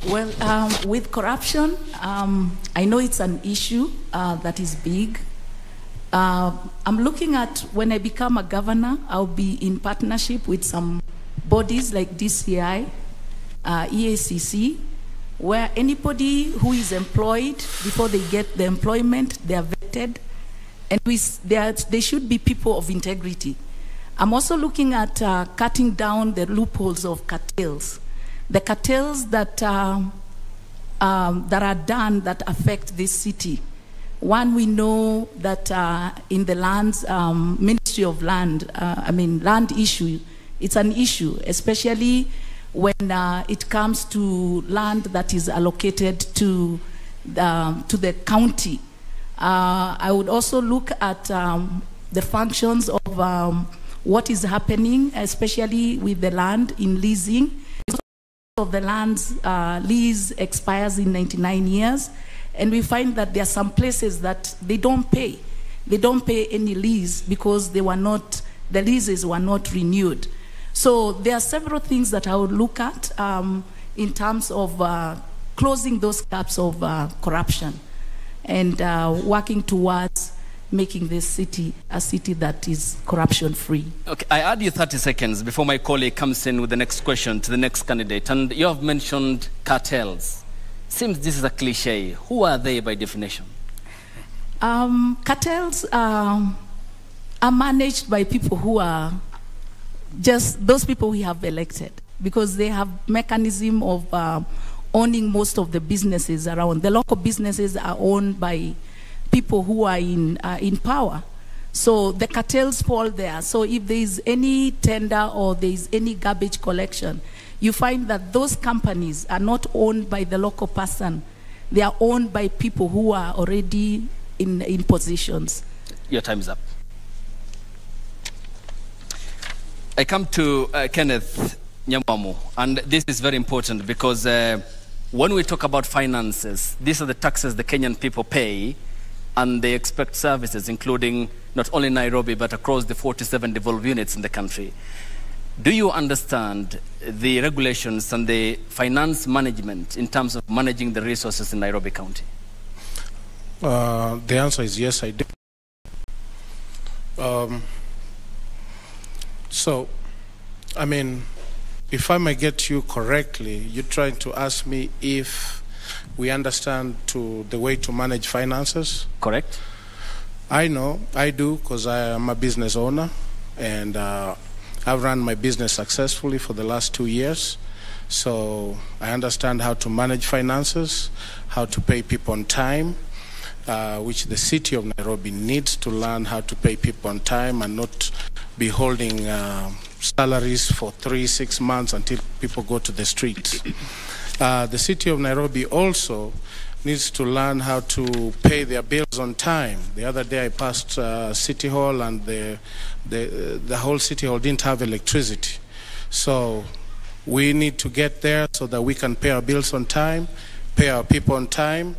Well, um, with corruption, um, I know it's an issue uh, that is big. Uh, I'm looking at when I become a governor, I'll be in partnership with some bodies like DCI, uh, EACC, where anybody who is employed, before they get the employment, they are vetted, and we, they, are, they should be people of integrity. I'm also looking at uh, cutting down the loopholes of cartels. The cartels that, um, um, that are done that affect this city. One, we know that uh, in the lands, um, Ministry of Land, uh, I mean, land issue, it's an issue, especially when uh, it comes to land that is allocated to um, to the county. Uh, I would also look at um, the functions of um, what is happening, especially with the land in leasing. Of the land's uh, lease expires in 99 years, and we find that there are some places that they don't pay. They don't pay any lease because they were not, the leases were not renewed. So there are several things that I would look at um, in terms of uh, closing those gaps of uh, corruption and uh, working towards making this city a city that is corruption free.
Okay, I add you 30 seconds before my colleague comes in with the next question to the next candidate. And you have mentioned cartels. Seems this is a cliche. Who are they by definition?
Um, cartels um, are managed by people who are just those people we have elected because they have mechanism of uh, owning most of the businesses around. The local businesses are owned by people who are in, uh, in power. So the cartels fall there. So if there is any tender or there is any garbage collection, you find that those companies are not owned by the local person. They are owned by people who are already in, in positions.
Your time is up. I come to uh, Kenneth Nyamwamu, and this is very important because uh, when we talk about finances, these are the taxes the Kenyan people pay, and they expect services, including not only Nairobi, but across the 47 devolved units in the country. Do you understand the regulations and the finance management in terms of managing the resources in Nairobi County?
Uh, the answer is yes, I do. Um, so, I mean, if I may get you correctly, you're trying to ask me if we understand to the way to manage finances.
Correct.
I know, I do, because I am a business owner, and uh, I've run my business successfully for the last two years. So I understand how to manage finances, how to pay people on time, uh, which the city of Nairobi needs to learn how to pay people on time and not be holding uh, salaries for three, six months until people go to the streets. Uh, the city of Nairobi also needs to learn how to pay their bills on time. The other day I passed uh, City Hall and the, the, the whole City Hall didn't have electricity. So we need to get there so that we can pay our bills on time, pay our people on time,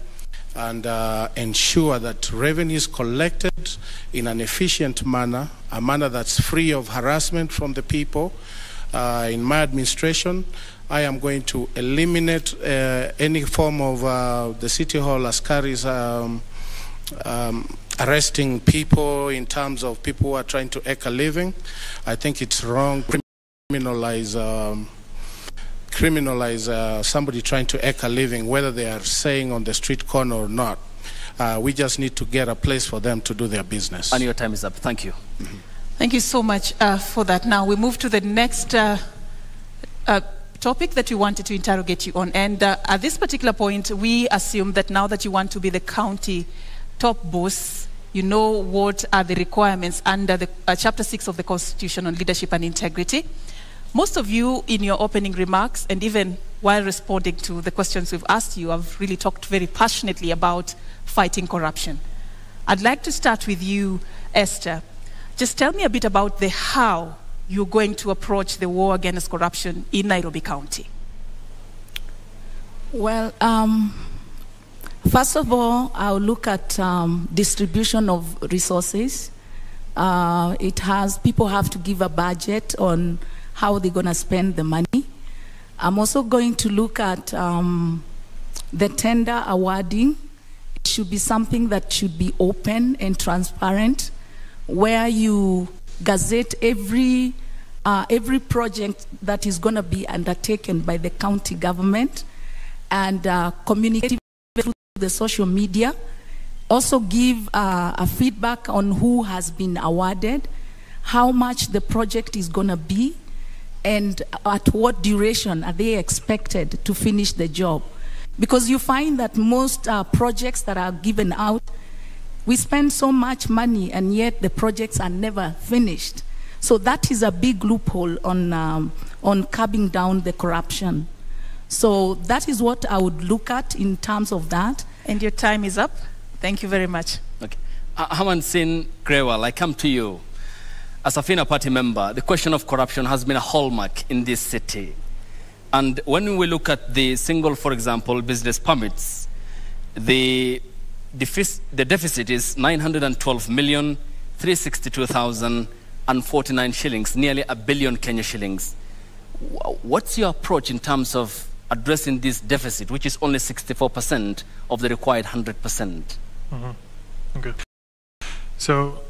and uh, ensure that revenue is collected in an efficient manner, a manner that's free of harassment from the people. Uh, in my administration, I am going to eliminate uh, any form of uh, the City Hall Askaris um, um, arresting people in terms of people who are trying to eke a living. I think it's wrong to criminalize um, criminalize uh, somebody trying to eke a living, whether they are saying on the street corner or not. Uh, we just need to get a place for them to do their business.
And your time is up. Thank you.
Thank you so much uh, for that. Now we move to the next uh, uh, topic that we wanted to interrogate you on. And uh, at this particular point, we assume that now that you want to be the county top boss, you know what are the requirements under the uh, Chapter 6 of the Constitution on Leadership and Integrity. Most of you, in your opening remarks, and even while responding to the questions we've asked you, have really talked very passionately about fighting corruption. I'd like to start with you, Esther. Just tell me a bit about the how you're going to approach the war against corruption in Nairobi County.
Well, um, first of all, I'll look at um, distribution of resources. Uh, it has people have to give a budget on how they're going to spend the money. I'm also going to look at um, the tender awarding. It should be something that should be open and transparent, where you gazette every uh, every project that is going to be undertaken by the county government and uh, communicate the social media. Also give uh, a feedback on who has been awarded, how much the project is going to be, and at what duration are they expected to finish the job. Because you find that most uh, projects that are given out, we spend so much money and yet the projects are never finished. So that is a big loophole on, um, on curbing down the corruption. So that is what I would look at in terms of that.
And your time is up. Thank you very much.
Okay. Uh, Harman Singh Grewal, I come to you. As a Safina party member, the question of corruption has been a hallmark in this city. And when we look at the single, for example, business permits, the, defic- the deficit is 912 million, 362,049 shillings, nearly a billion Kenya shillings. What's your approach in terms of addressing this deficit, which is only 64% of the required 100%?
Mhm. Okay. So,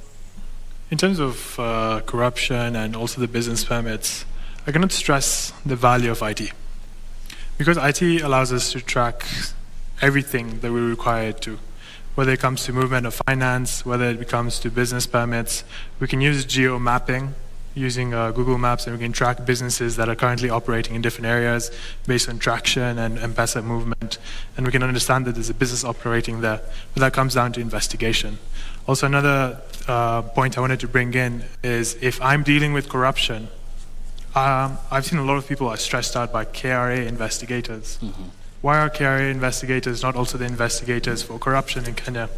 in terms of uh, corruption and also the business permits, I cannot stress the value of IT. Because IT allows us to track everything that we require it to. Whether it comes to movement of finance, whether it comes to business permits, we can use geo mapping using uh, Google Maps and we can track businesses that are currently operating in different areas based on traction and M-Pesa movement. And we can understand that there's a business operating there. But that comes down to investigation. Also, another uh, point I wanted to bring in is if I'm dealing with corruption, um, I've seen a lot of people are stressed out by KRA investigators. Why are KRA investigators not also the investigators for corruption in Kenya?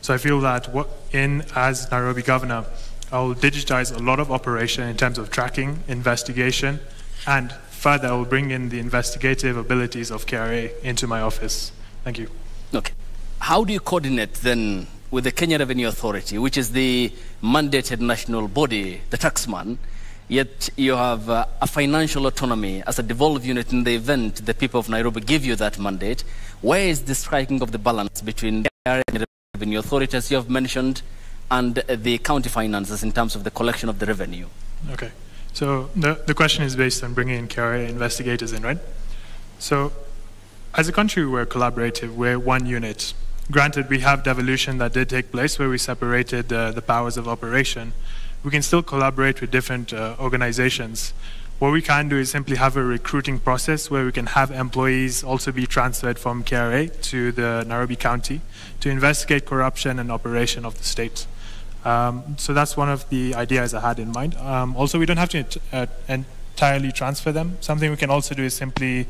So I feel that what, in as Nairobi governor, I will digitize a lot of operation in terms of tracking, investigation, and further I will bring in the investigative abilities of KRA into my office. Thank you.
Okay. How do you coordinate then with the Kenya Revenue Authority, which is the mandated national body, the taxman, yet you have uh, a financial autonomy as a devolved unit in the event the people of Nairobi give you that mandate? Where is the striking of the balance between the Revenue Authority, as you have mentioned, and the county finances in terms of the collection of the revenue?
Okay. So the, the question is based on bringing in KRA investigators in, right? So as a country, we're collaborative. We're one unit. Granted, we have devolution that did take place where we separated uh, the powers of operation. We can still collaborate with different uh, organizations. What we can do is simply have a recruiting process where we can have employees also be transferred from KRA to the Nairobi County to investigate corruption and operation of the state. Um, so that's one of the ideas I had in mind. Um, also, we don't have to uh, entirely transfer them. Something we can also do is simply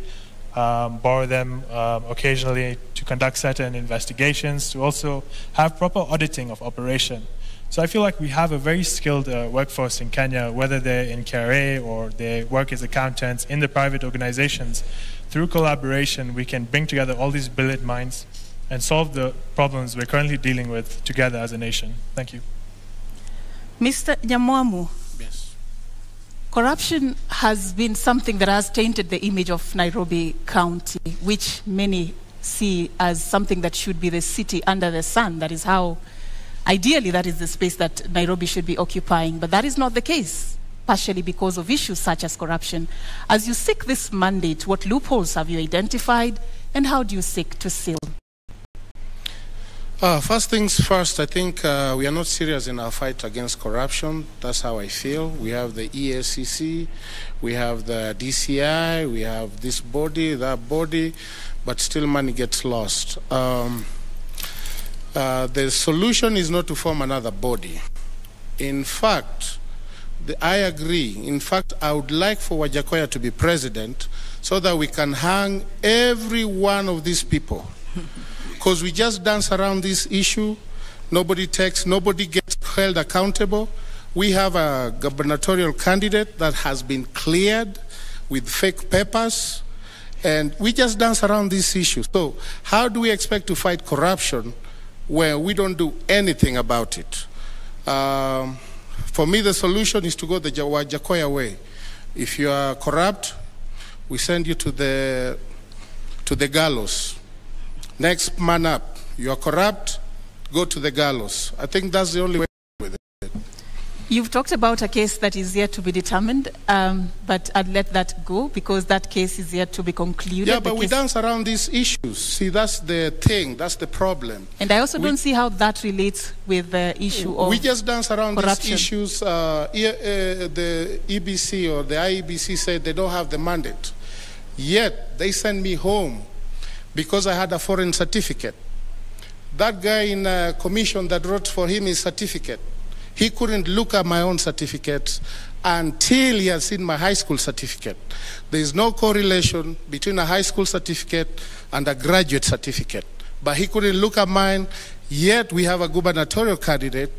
um, borrow them um, occasionally to conduct certain investigations, to also have proper auditing of operation. So I feel like we have a very skilled uh, workforce in Kenya, whether they're in KRA or they work as accountants in the private organizations. Through collaboration, we can bring together all these brilliant minds and solve the problems we're currently dealing with together as a nation. Thank you.
Mr. Nyamwamu. Yes. Corruption has been something that has tainted the image of Nairobi County, which many see as something that should be the city under the sun. That is how, ideally, that is the space that Nairobi should be occupying. But that is not the case, partially because of issues such as corruption. As you seek this mandate, what loopholes have you identified, and how do you seek to seal?
Uh, first things first, I think uh, we are not serious in our fight against corruption. That's how I feel. We have the EACC, we have the DCI, we have this body, that body, but still money gets lost. Um, uh, the solution is not to form another body. In fact, the, I agree. In fact, I would like for Wajackoyah to be president so that we can hang every one of these people because we just dance around this issue. Nobody takes, nobody gets held accountable. We have a gubernatorial candidate that has been cleared with fake papers, and we just dance around this issue. So, how do we expect to fight corruption where we don't do anything about it? Um, for me, the solution is to go the Jakoya way. If you are corrupt, we send you to the to the gallows. Next man up. You are corrupt, go to the gallows. I think that's the only way with it.
You've talked about a case that is yet to be determined, um, but I'd let that go because that case is yet to be concluded.
Yeah, but we dance around these issues. See, that's the thing. That's the problem.
And I also
We-
don't see how that relates with the issue of
we just dance around
corruption.
these issues. Uh, E- uh, the EBC or the IEBC said they don't have the mandate. Yet they send me home because I had a foreign certificate. That guy in a commission that wrote for him his certificate, he couldn't look at my own certificate until he had seen my high school certificate. There is no correlation between a high school certificate and a graduate certificate. but he couldn't look at mine. Yet we have a gubernatorial candidate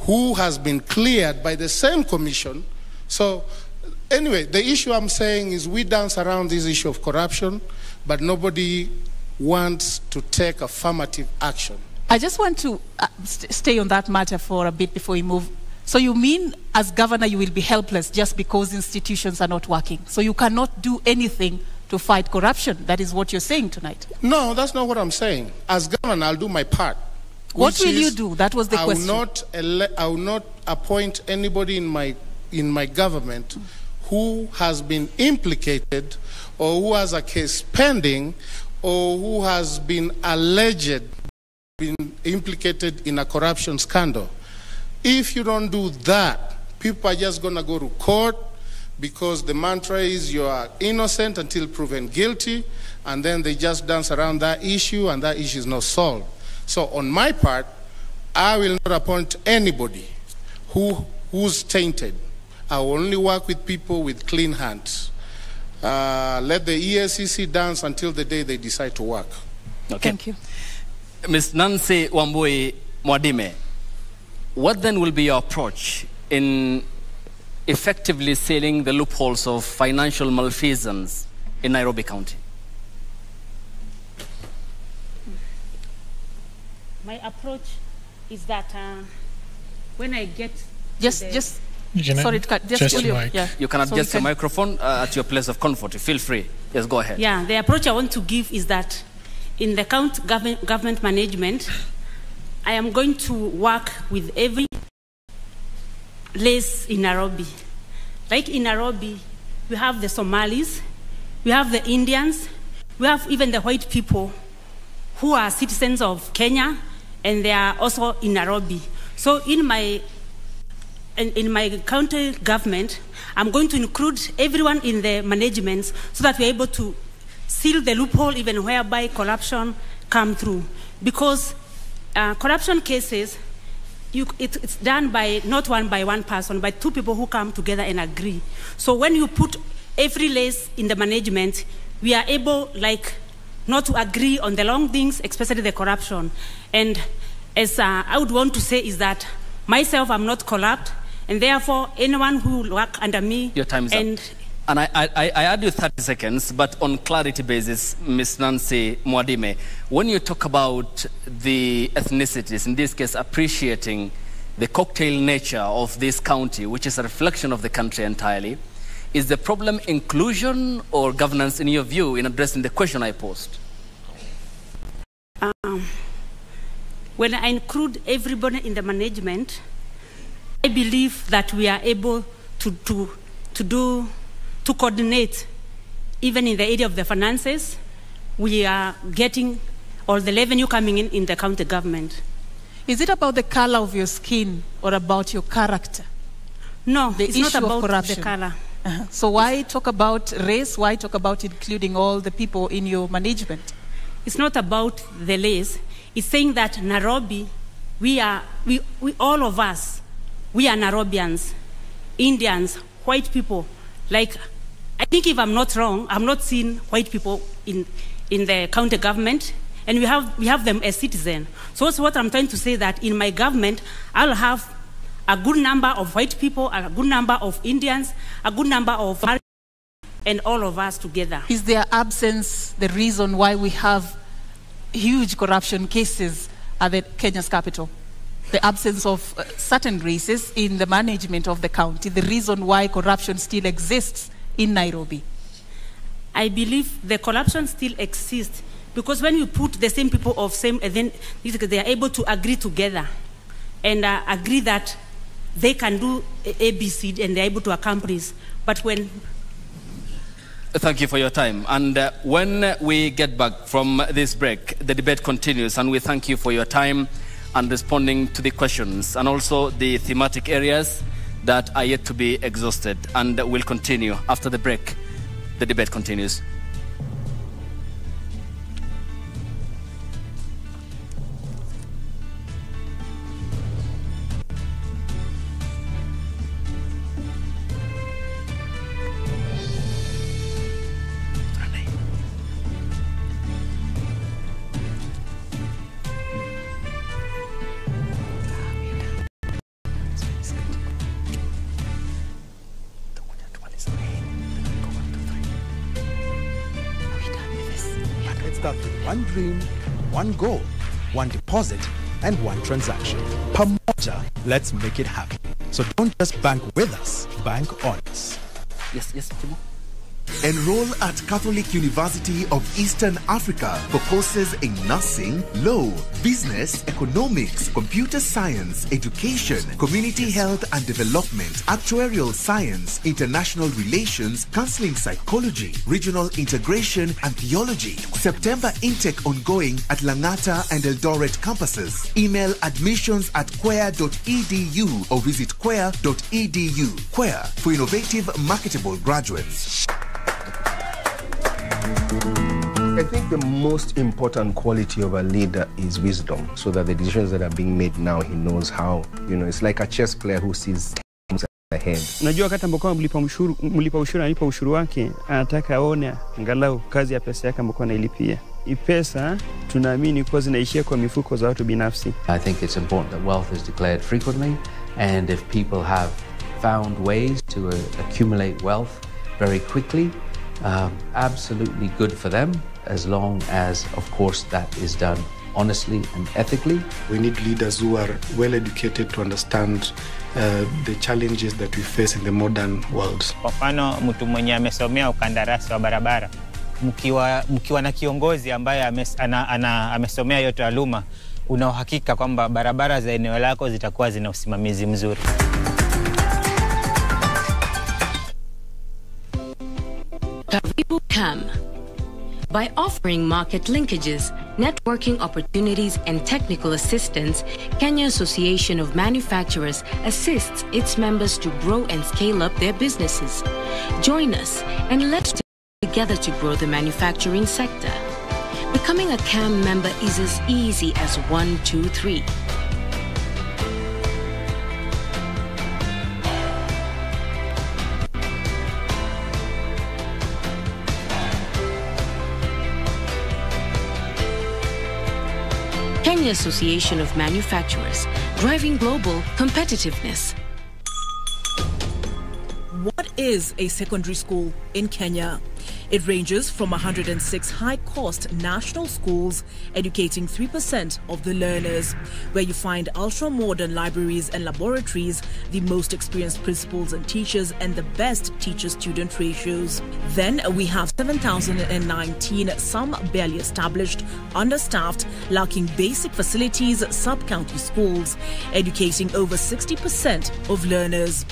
who has been cleared by the same commission. So, anyway, the issue I'm saying is we dance around this issue of corruption, but nobody wants to take affirmative action.
I just want to uh, st- stay on that matter for a bit before we move. So you mean, as governor, you will be helpless just because institutions are not working? So you cannot do anything to fight corruption? That is what you're saying tonight.
No, that's not what I'm saying. As governor, I'll do my part.
What will you do? That was the
I
question.
Will not I will not appoint anybody in my in my government who has been implicated or who has a case pending or who has been alleged been implicated in a corruption scandal. If you don't do that, people are just going to go to court because the mantra is you are innocent until proven guilty, and then they just dance around that issue, and that issue is not solved. So, on my part, I will not appoint anybody who, who's tainted. I will only work with people with clean hands. Uh, let the EACC dance until the day they decide to work.
Okay.
Thank you.
Ms. Nancy Wambui Mwadime, what then will be your approach in effectively sealing the loopholes of financial malfeasance in Nairobi County?
My approach is that uh, when I get to
Just,
the-
just.
Jeanette,
Sorry, to just,
just
pull your-
mic.
yeah.
You can
So we
adjust your microphone uh, at your place of comfort. Feel free. Yes, go ahead.
Yeah, the approach I want to give is that in the county government, government management, I am going to work with every place in Nairobi. Like in Nairobi, we have the Somalis, we have the Indians, we have even the white people who are citizens of Kenya, and they are also in Nairobi. So in my in, my county government, I'm going to include everyone in the management so that we're able to seal the loophole even whereby corruption come through. Because uh, corruption cases, you, it, it's done by not one by one person, by two people who come together and agree. So when you put every lace in the management, we are able, like, not to agree on the long things, especially the corruption. And as uh, I would want to say is that myself, I'm not corrupt, and therefore anyone who will work under me
Your time is
and
up. And I, I, I add you 30 seconds, but on clarity basis, Ms. Nancy Mwadime, when you talk about the ethnicities, in this case, appreciating the cocktail nature of this county, which is a reflection of the country entirely, is the problem inclusion or governance in your view in addressing the question I posed?
um, when I include everybody in the management, I believe that we are able to, to, to do, to coordinate, even in the area of the finances, we are getting all the revenue coming in in the county government.
Is it about the color of your skin or about your character?
No,
the
it's
issue
not
of
about the color.
Uh-huh. So why talk about race? Why talk about including all the people in your management?
It's not about the race. It's saying that Nairobi, we are, we, we, all of us, we are Nairobians, Indians, white people. Like, I think if I'm not wrong, I'm not seeing white people in, in the county government, and we have, we have them as citizens. So that's what I'm trying to say that in my government, I'll have a good number of white people, a good number of Indians, a good number of and all of us together.
Is their absence the reason why we have huge corruption cases at the Kenya's capital? The absence of uh, certain races in the management of the county, the reason why corruption still exists in Nairobi.
I believe the corruption still exists because when you put the same people of same, then they are able to agree together and uh, agree that they can do ABC and they're able to accomplish. But when
Thank you for your time. And uh, when we get back from this break, the debate continues, and we thank you for your time and responding to the questions and also the thematic areas that are yet to be exhausted. And will continue after the break. The debate continues.
One goal, one deposit, and one transaction. Pamoja, let's make it happen. So don't just bank with us, bank on us.
Yes, yes, Timo.
Enroll at Catholic University of Eastern Africa for courses in nursing, law, business, economics, computer science, education, community health and development, actuarial science, international relations, counseling psychology, regional integration, and theology. September intake ongoing at Langata and Eldoret campuses. Email admissions at cuea.edu or visit cuea.edu. CUEA for innovative, marketable graduates.
I think the most important quality of a leader is wisdom, so that the decisions that are being made now, he knows how. You know, it's like a chess player who sees things ahead.
Unajua wakati ambapo mlipa ushuru, mlipa ushuru analipa ushuru wake, anataka aone angalau kazi ya pesa yake ambayo anailipia. Hii pesa tunaamini kuwa zinaishia kwa mifuko za watu binafsi.
I think it's important that wealth is declared frequently, and if people have found ways to uh, accumulate wealth very quickly, um, absolutely good for them, as long as, of course, that is done honestly and ethically.
We need leaders who are well educated to understand uh, the challenges that we face in the modern world.
Kwa mfano mtu mwenye amesomea ukandarasi wa barabara, mkiwa, mkiwa na kiongozi ambaye ames, ana, ana, amesomea hiyo taaluma, una uhakika kwamba barabara za eneo lako zitakuwa zina usimamizi mzuri.
Karibu KAM. By offering market linkages, networking opportunities, and technical assistance, Kenya Association of Manufacturers assists its members to grow and scale up their businesses. Join us and let's together to grow the manufacturing sector. Becoming a KAM member is as easy as one, two, three. Association of Manufacturers, driving global competitiveness.
What is a secondary school in Kenya? It ranges from 106 high cost national schools educating 3% of the learners, where you find ultra modern libraries and laboratories, the most experienced principals and teachers, and the best teacher student ratios. Then we have 7,019, some barely established, understaffed, lacking basic facilities, sub county schools, educating over 60% of learners.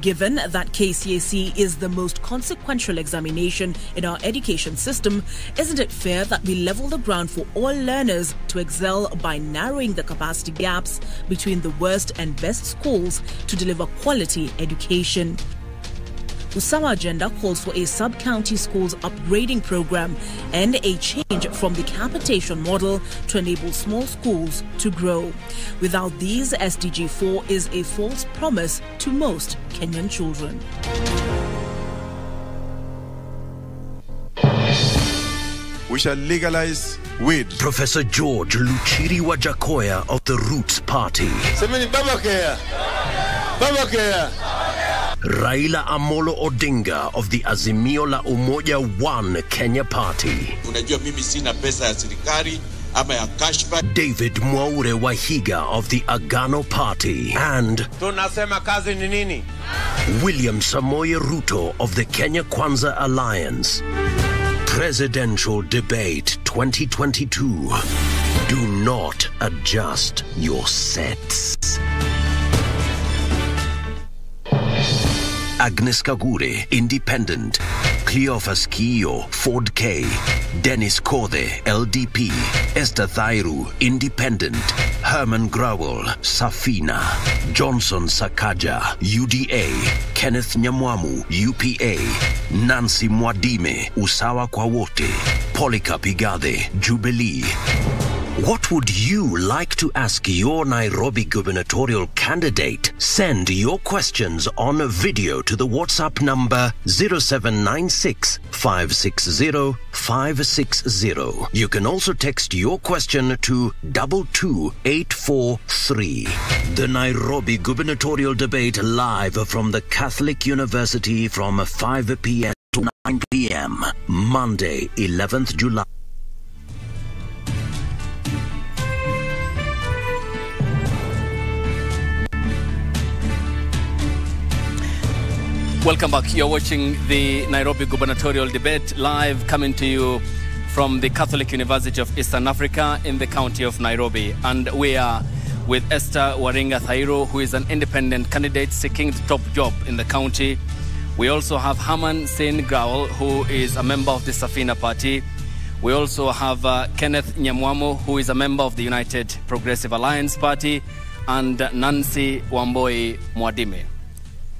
Given that KCSE is the most consequential examination in our education system, isn't it fair that we level the ground for all learners to excel by narrowing the capacity gaps between the worst and best schools to deliver quality education? Usawa Agenda calls for a sub county schools upgrading program and a change from the capitation model to enable small schools to grow. Without these, SDG 4 is a false promise to most Kenyan children.
We shall legalize weed.
Professor George Luchiri Wajackoyah of the Roots Party.
Semeni Babakea. Babakea.
Raila Amolo Odinga of the Azimio la Umoja One Kenya Party.
Unajua mimi sina pesa ya serikali ama ya cashback.
David Mwaure Waihiga of the Agano Party. And
Tunasema kazi ni nini?
William Samoei Ruto of the Kenya Kwanza Alliance. Presidential Debate 2022. Do not adjust your sets. Agnes Kagure, Independent. Cleophas Kio, Ford K. Dennis Kothe, LDP. Esther Thairu, Independent. Herman Growell, Safina. Johnson Sakaja, UDA. Kenneth Nyamwamu, UPA. Nancy Mwadime, Usawa kwawote polika Igathe, Jubilee. What would you like to ask your Nairobi gubernatorial candidate? Send your questions on video to the WhatsApp number 0796 560 560. You can also text your question to 22843. The Nairobi gubernatorial debate live from the Catholic University from 5 p.m. to 9 p.m. Monday, 11th July.
Welcome back. You're watching the Nairobi gubernatorial debate live coming to you from the Catholic University of Eastern Africa in the county of Nairobi. And we are with Esther Waringa Thairu, who is an independent candidate seeking the top job in the county. We also have Harman Singh Grewal, who is a member of the Safina Party. We also have uh, Kenneth Nyamwamu, who is a member of the United Progressive Alliance Party, and Nancy Wambui Mwadime.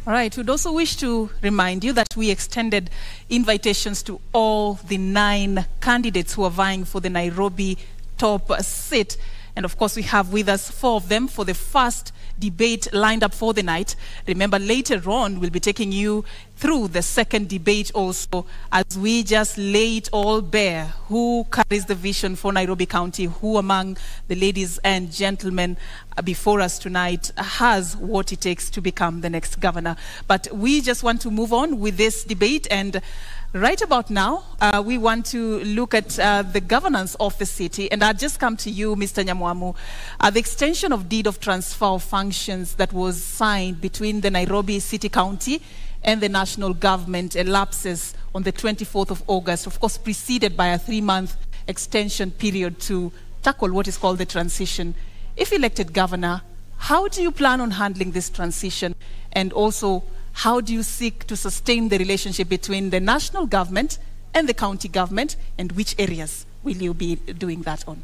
All right, we'd also wish to remind you that we extended invitations to all the nine candidates who are vying for the Nairobi top seat. And of course, we have with us four of them for the first debate lined up for the night. Remember, later on, we'll be taking you through the second debate also as we just lay it all bare. Who carries the vision for Nairobi County? Who among the ladies and gentlemen uh, before us tonight has what it takes to become the next governor? But we just want to move on with this debate and Right about now, uh, we want to look at uh, the governance of the city, and I'll just come to you, Mr. Nyamwamu. Uh, the extension of deed of transfer of functions that was signed between the Nairobi City County and the national government elapses on the 24th of August, of course, preceded by a three-month extension period to tackle what is called the transition. If elected governor, how do you plan on handling this transition, and also how do you seek to sustain the relationship between the national government and the county government, and which areas will you be doing that on?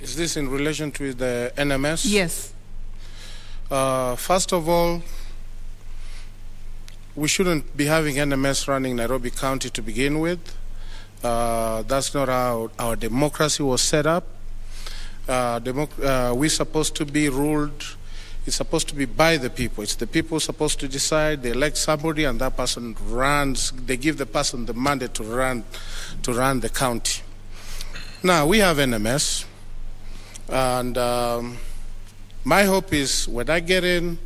Is this in relation to the NMS?
Yes.
Uh, first of all, we shouldn't be having NMS running Nairobi County to begin with. Uh, that's not how our democracy was set up. Uh, democ- uh, we're supposed to be ruled it's supposed to be by the people. It's the people supposed to decide. They elect somebody, and that person runs. They give the person the mandate to run, to run the county. Now we have NMS, and um, my hope is when I get in,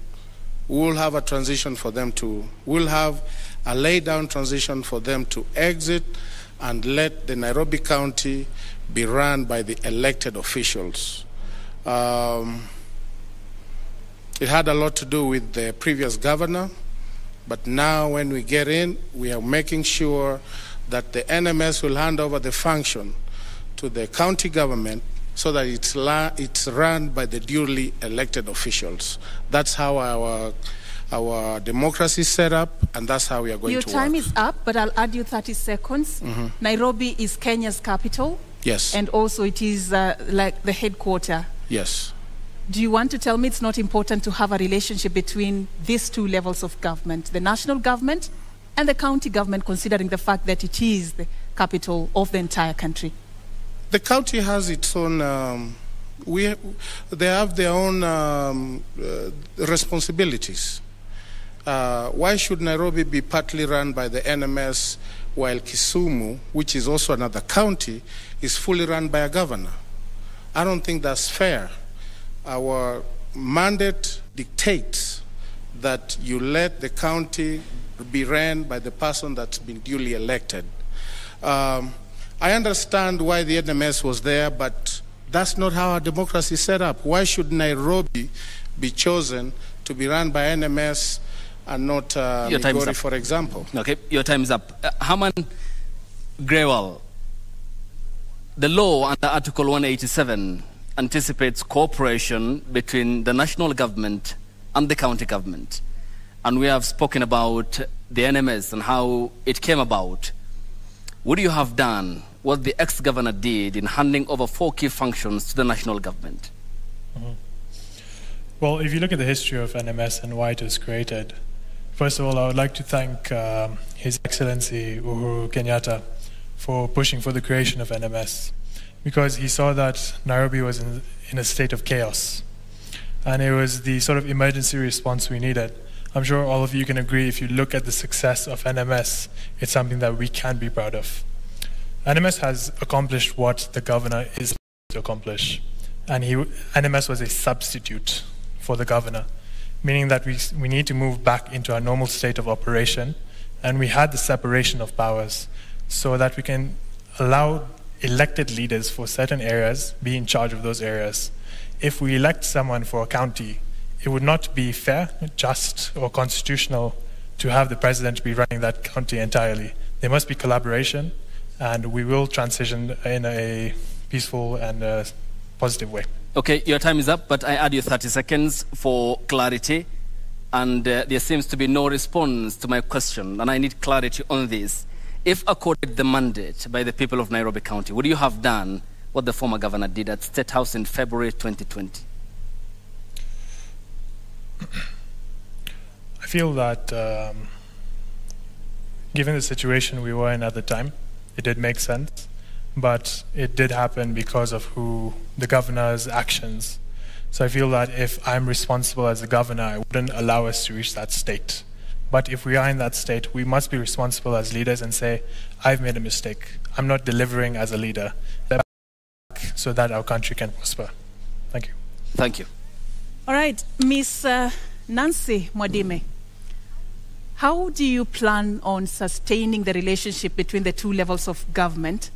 we'll have a transition for them to. We'll have a lay down transition for them to exit and let the Nairobi County be run by the elected officials. Um, it had a lot to do with the previous governor, but now when we get in, we are making sure that the NMS will hand over the function to the county government so that it's, la- it's run by the duly elected officials. That's how our our democracy is set up, and that's how we are going
Your
to
time
work.
is up, but I'll add you 30 seconds.
Mhm.
Nairobi is Kenya's capital,
Yes.
and also it is uh, like the headquarter.
yes.
Do you want to tell me it's not important to have a relationship between these two levels of government, the national government and the county government, considering the fact that it is the capital of the entire country?
The county has its own. Um, we, they have their own um, uh, responsibilities. Uh, why should Nairobi be partly run by the NMS while Kisumu, which is also another county, is fully run by a governor? I don't think that's fair. Our mandate dictates that you let the county be ran by the person that's been duly elected. Um, I understand why the NMS was there, but that's not how our democracy is set up. Why should Nairobi be chosen to be run by NMS and not uh,
Your time is
Migori,
up.
for example?
Okay, your time is up. Uh, Harman Grewal, the law under Article 187 anticipates cooperation between the national government and the county government. And we have spoken about the NMS and how it came about. Would you have done what the ex governor did in handing over four key functions to the national government?
Well, if you look at the history of NMS and why it was created, first of all, I would like to thank um, His Excellency Uhuru Kenyatta for pushing for the creation of NMS because he saw that Nairobi was in, in a state of chaos. And it was the sort of emergency response we needed. I'm sure all of you can agree if you look at the success of NMS, it's something that we can be proud of. NMS has accomplished what the governor is to accomplish. And he, NMS was a substitute for the governor, meaning that we, we need to move back into our normal state of operation. And we had the separation of powers so that we can allow elected leaders for certain areas be in charge of those areas. If we elect someone for a county, it would not be fair, just, or constitutional to have the president be running that county entirely. There must be collaboration, and we will transition in a peaceful and uh, positive way.
Okay, your time is up, but I add you 30 seconds for clarity. And uh, there seems to be no response to my question, and I need clarity on this. If accorded the mandate by the people of Nairobi County, would you have done what the former governor did at State House in February 2020?
I feel that um, given the situation we were in at the time, it did make sense, but it did happen because of who the governor's actions. So I feel that if I'm responsible as a governor, I wouldn't allow us to reach that state. But if we are in that state, we must be responsible as leaders and say, I've made a mistake. I'm not delivering as a leader. So that our country can prosper. Thank you.
Thank you.
All right, Miss uh, Nancy Mwadime, how do you plan on sustaining the relationship between the two levels of government,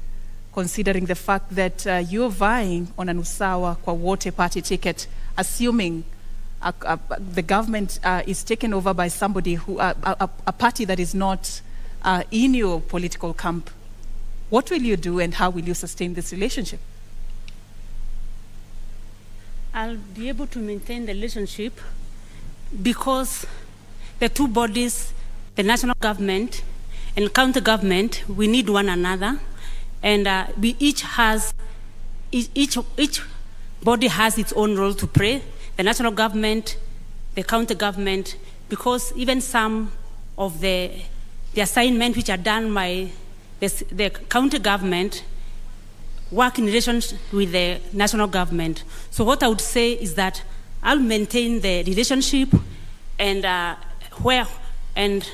considering the fact that uh, you're vying on an Usawa kwa wote party ticket, assuming uh, uh, the government uh, is taken over by somebody who, uh, a, a party that is not uh, in your political camp? What will you do and how will you sustain this relationship?
I'll be able to maintain the relationship because the two bodies, the national government and county government, we need one another, and uh, we each has each each body has its own role to play. The national government, the county government, because even some of the the assignment which are done by the, the county government work in relation with the national government. So what I would say is that I'll maintain the relationship and uh, where and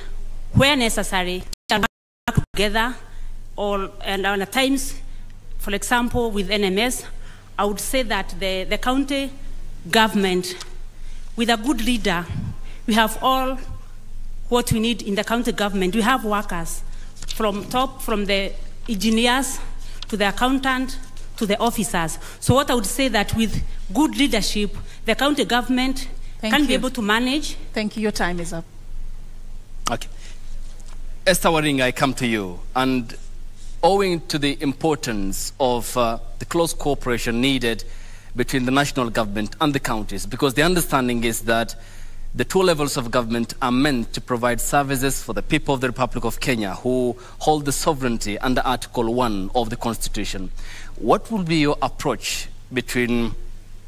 where necessary, work together. Or and at times, for example, with NMS, I would say that the, the county government, with a good leader, we have all what we need in the county government. We have workers from top, from the engineers to the accountant, to the officers. So what I would say that with good leadership, the county government
Thank
can be able to manage.
Thank you. Your time is up.
Okay. Esther Waring, I come to you. And owing to the importance of uh, the close cooperation needed between the national government and the counties, because the understanding is that the two levels of government are meant to provide services for the people of the Republic of Kenya who hold the sovereignty under Article 1 of the Constitution. What will be your approach between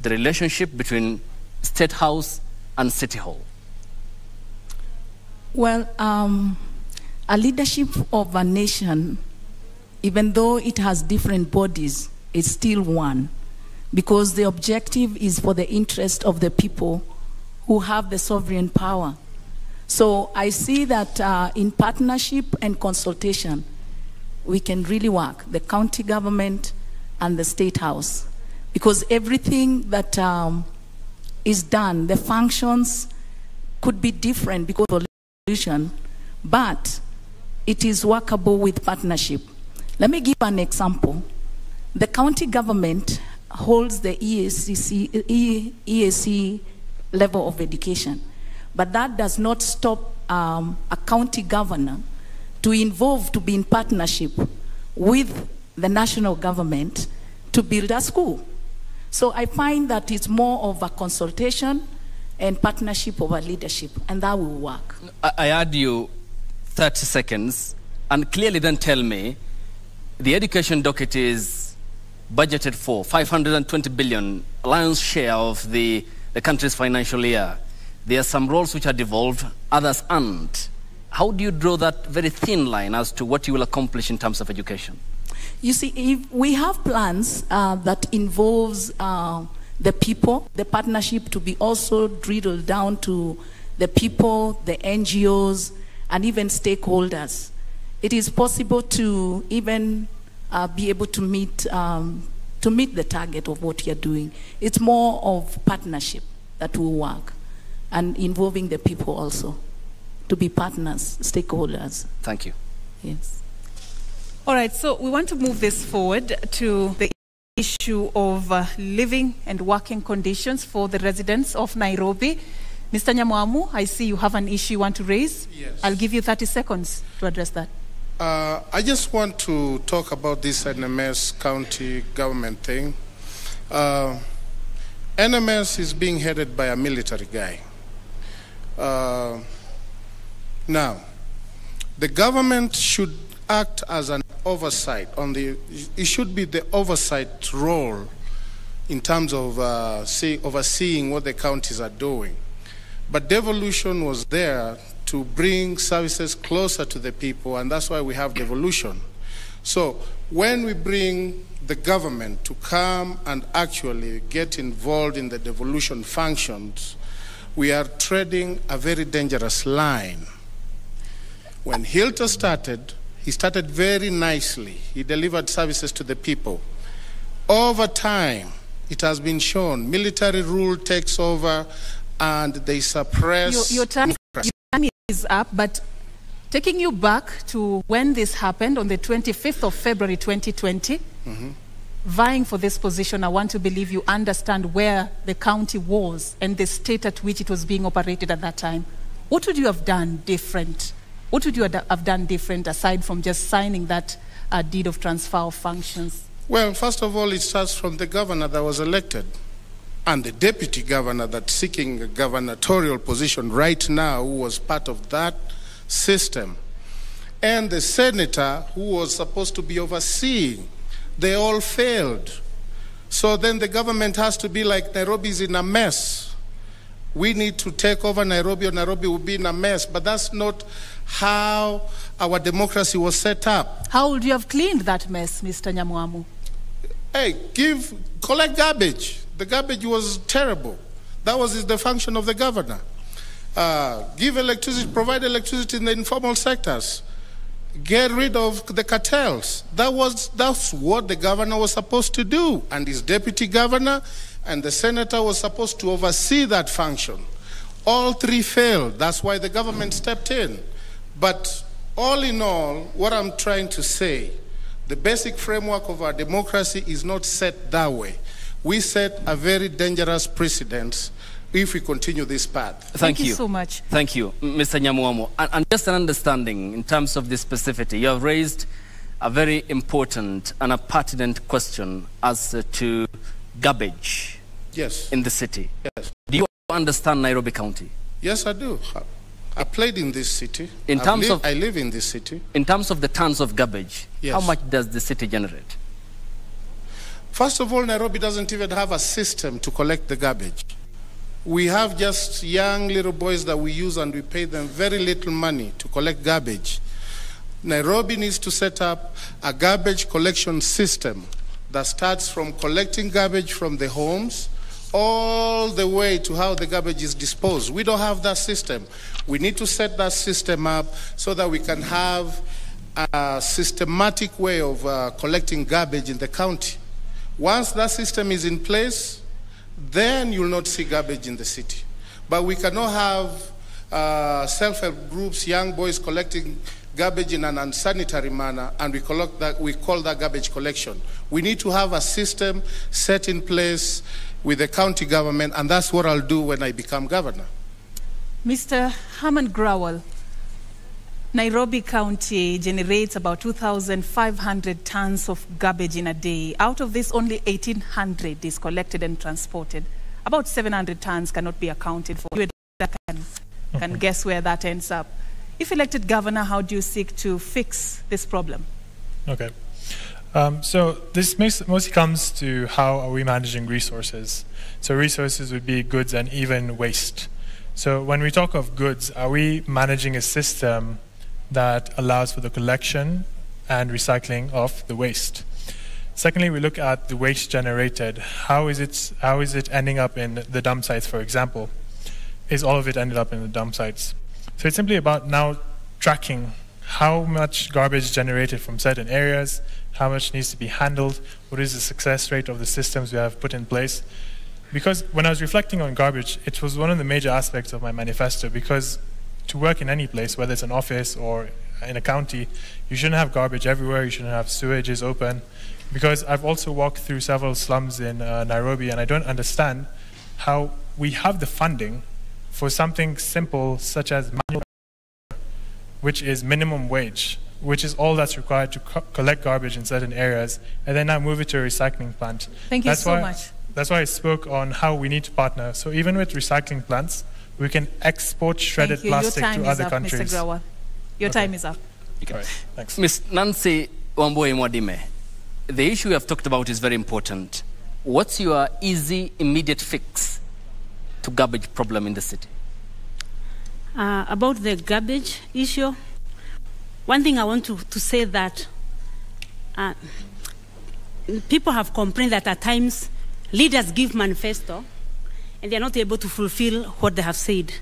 the relationship between State House and City Hall?
Well, um, a leadership of a nation, even though it has different bodies, is still one. Because the objective is for the interest of the people who have the sovereign power. So I see that uh, in partnership and consultation, we can really work, the county government and the state house. Because everything that um, is done, the functions could be different because of solution, but it is workable with partnership. Let me give an example. The county government holds the EACC, EAC level of education, but that does not stop um, a county governor to involve, to be in partnership with the national government to build a school. So I find that it's more of a consultation and partnership over leadership, and that will work.
I add you 30 seconds and clearly then tell me the education docket is budgeted for 520 billion, lion's share of the, the country's financial year. There are some roles which are devolved, others aren't. How do you draw that very thin line as to what you will accomplish in terms of education?
You see, if we have plans uh, that involves uh, the people, the partnership to be also drilled down to the people, the NGOs, and even stakeholders. It is possible to even uh, be able to meet um, to meet the target of what you're doing. It's more of partnership that will work, and involving the people also to be partners, stakeholders.
Thank you.
Yes.
All right, so we want to move this forward to the issue of uh, living and working conditions for the residents of Nairobi. Mr. Nyamwamu, I see you have an issue you want to raise.
Yes.
I'll give you 30 seconds to address that.
Uh, I just want to talk about this NMS county government thing. Uh, NMS is being headed by a military guy. Uh, now, the government should act as an oversight on the. It should be the oversight role in terms of uh, see, overseeing what the counties are doing. But devolution was there to bring services closer to the people, and that's why we have devolution. So when we bring the government to come and actually get involved in the devolution functions, we are treading a very dangerous line. When Hilton started, he started very nicely. He delivered services to the people. Over time, it has been shown military rule takes over and they suppress.
Your, your, is up, but taking you back to when this happened on the 25th of February 2020,
Mhm.
vying for this position, I want to believe you understand where the county was and the state at which it was being operated at that time. What would you have done different? What would you have done different aside from just signing that uh, deed of transfer of functions?
Well, first of all, it starts from the governor that was elected and the deputy governor that's seeking a gubernatorial position right now, who was part of that system, and the senator who was supposed to be overseeing. They all failed. So then the government has to be like Nairobi's in a mess. We need to take over Nairobi, or Nairobi will be in a mess. But that's not how our democracy was set up.
How would you have cleaned that mess, Mr. Nyamwamu?
Hey, give, collect garbage. The garbage was terrible. That was the function of the governor. Uh, give electricity, provide electricity in the informal sectors. Get rid of the cartels. That was that's what the governor was supposed to do, and his deputy governor and the senator was supposed to oversee that function. All three failed. That's why the government stepped in. But all in all, what I'm trying to say, the basic framework of our democracy is not set that way. We set a very dangerous precedent if we continue this path.
Thank, you you.
so much.
Thank you, Mr. Nyamwamu. And, and just an understanding in terms of the specificity, you have raised a very important and a pertinent question as to garbage
Yes.
in the city.
Yes.
Do you understand Nairobi County?
Yes, I do. I- I played in this city.
In
I've
terms of-
I live in this city.
In terms of the tons of garbage,
Yes.
how much does the city generate?
First of all, Nairobi doesn't even have a system to collect the garbage. We have just young little boys that we use and we pay them very little money to collect garbage. Nairobi needs to set up a garbage collection system that starts from collecting garbage from the homes all the way to how the garbage is disposed. We don't have that system. We need to set that system up so that we can have a systematic way of uh, collecting garbage in the county. Once that system is in place, then you'll not see garbage in the city. But we cannot have uh, self-help groups, young boys collecting garbage in an unsanitary manner, and we, collect that, we call that garbage collection. We need to have a system set in place with the county government, and that's what I'll do when I become governor.
Mr. Harman Grewal, Nairobi County generates about 2,500 tons of garbage in a day. Out of this, only 1,800 is collected and transported. About 700 tons cannot be accounted for. You can, can guess where that ends up. If elected governor, how do you seek to fix this problem?
Okay. Um, so this mostly comes to how are we managing resources. So resources would be goods and even waste. So when we talk of goods, are we managing a system that allows for the collection and recycling of the waste? Secondly, we look at the waste generated. How is it, how is it ending up in the dump sites, for example? Is all of it ended up in the dump sites? So it's simply about now tracking how much garbage generated from certain areas, how much needs to be handled, what is the success rate of the systems we have put in place. Because when I was reflecting on garbage, it was one of the major aspects of my manifesto because to work in any place, whether it's an office or in a county, you shouldn't have garbage everywhere, you shouldn't have sewages open. Because I've also walked through several slums in uh, Nairobi and I don't understand how we have the funding for something simple such as manual, which is minimum wage, which is all that's required to co- collect garbage in certain areas, and then now move it to a recycling plant.
Thank you
that's
so
why,
much.
That's why I spoke on how we need to partner. So even with recycling plants, we can export shredded
Thank you. Your
plastic
time
to
is
other
up,
countries.
Mr. Grewal. Your time is up.
Thanks.
Ms. Nancy Wambui Mwadime, the issue you have talked about is very important. What's your easy, immediate fix to garbage problem in the city?
Uh, about the garbage issue, one thing I want to, to say that uh, people have complained that at times leaders give manifesto and they are not able to fulfill what they have said.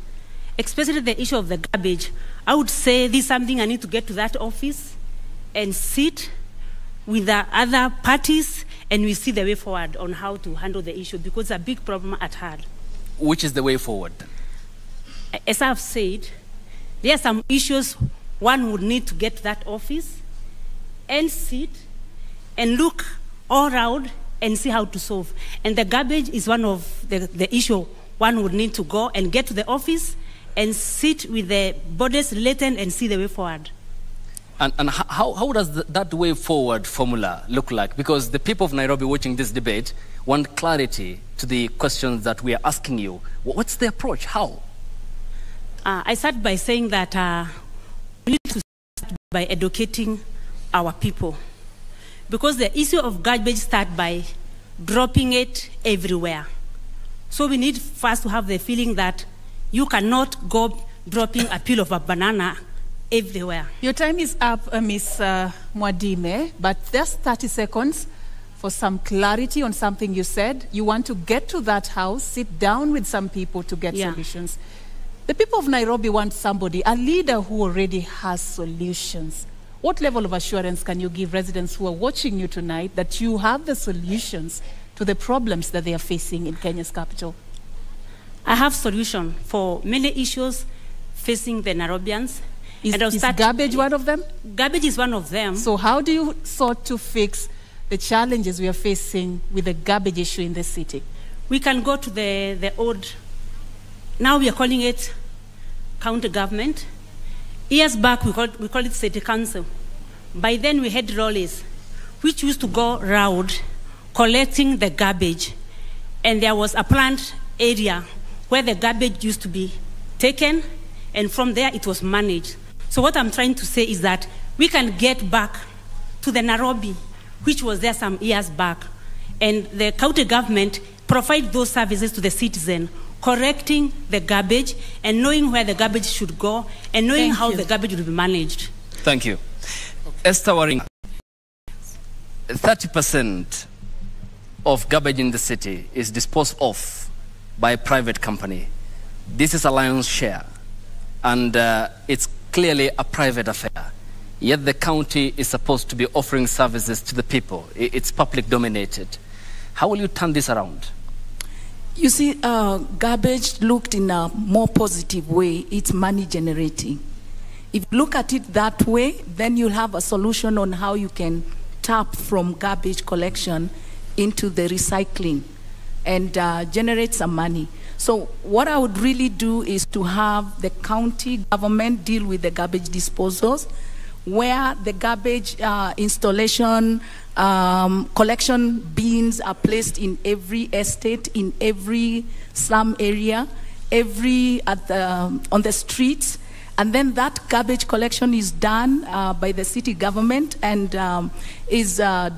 Especially the issue of the garbage. I would say this is something I need to get to that office and sit with the other parties and we see the way forward on how to handle the issue because it's a big problem at hand.
Which is the way forward?
As I've said, there are some issues one would need to get to that office and sit and look all around and see how to solve. And the garbage is one of the, the issue one would need to go and get to the office and sit with the bodies related and see the way forward.
And, and how, how does th- that way forward formula look like? Because the people of Nairobi watching this debate want clarity to the questions that we are asking you. What's the approach? How?
Uh, I start by saying that uh, we need to start by educating our people. Because the issue of garbage starts by dropping it everywhere. So we need first to have the feeling that you cannot go dropping a peel of a banana everywhere.
Your time is up, uh, Ms. Uh, Mwadime, but just 30 seconds for some clarity on something you said. You want to get to that house, sit down with some people to get
Yeah.
solutions. The people of Nairobi want somebody, a leader who already has solutions. What level of assurance can you give residents who are watching you tonight that you have the solutions to the problems that they are facing in Kenya's capital?
I have solution for many issues facing the Nairobians.
Is,
and I'll
is garbage one of them?
Garbage is one of them.
So, how do you sort to fix the challenges we are facing with the garbage issue in the city?
We can go to the, the old, now we are calling it county government. Years back, we called, we called it city council. By then, we had lorries, which used to go round collecting the garbage. And there was a plant area where the garbage used to be taken, and from there it was managed. So, what I'm trying to say is that we can get back to the Nairobi, which was there some years back, and the county government provide those services to the citizen, correcting the garbage and knowing where the garbage should go and knowing
Thank
how
you.
the garbage will be managed.
Thank you. Esther Waring, 30% of garbage in the city is disposed of by a private company. This is a lion's share, and uh, it's clearly a private affair. Yet the county is supposed to be offering services to the people. It's public dominated. How will you turn this around?
You see, uh, garbage looked in a more positive way. It's money generating. If you look at it that way, then you'll have a solution on how you can tap from garbage collection into the recycling and uh, generate some money. So, what I would really do is to have the county government deal with the garbage disposals, where the garbage uh, installation, um, collection bins are placed in every estate, in every slum area, every at the, on the streets, and then that garbage collection is done uh, by the city government and um, is uh,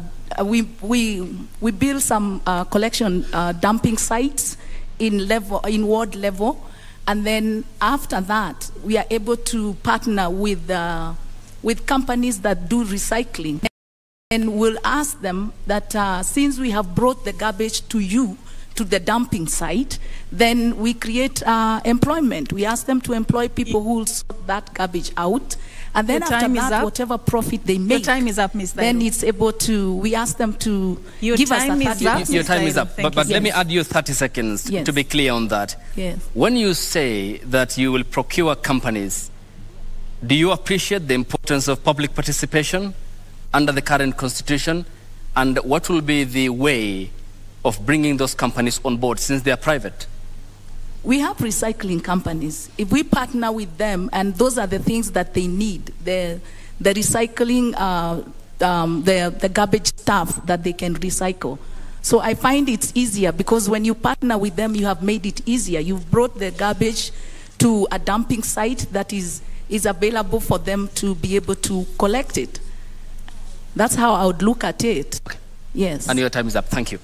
we, we, we build some uh, collection uh, dumping sites in level in ward level. And then after that we are able to partner with uh, with companies that do recycling and we'll ask them that uh, since we have brought the garbage to you to the dumping site, then we create uh, employment. We ask them to employ people who will sort that garbage out. And then
Your
after
time is
that,
up.
whatever profit they
Your
make,
time is up, Ms.
then it's able to, we ask them to
Your
give us
time
a
is
30
up.
Your time is up. But, but
you.
let me add you 30 seconds
Yes.
to be clear on that.
Yes.
When you say that you will procure companies, do you appreciate the importance of public participation under the current constitution? And what will be the way of bringing those companies on board since they are private?
we have recycling companies. If we partner with them, and those are the things that they need, the, the recycling, uh, um, the, the garbage stuff that they can recycle. So I find it's easier because when you partner with them, you have made it easier. You've brought the garbage to a dumping site that is, is available for them to be able to collect it. That's how I would look at it. Yes.
And your time is up. Thank you.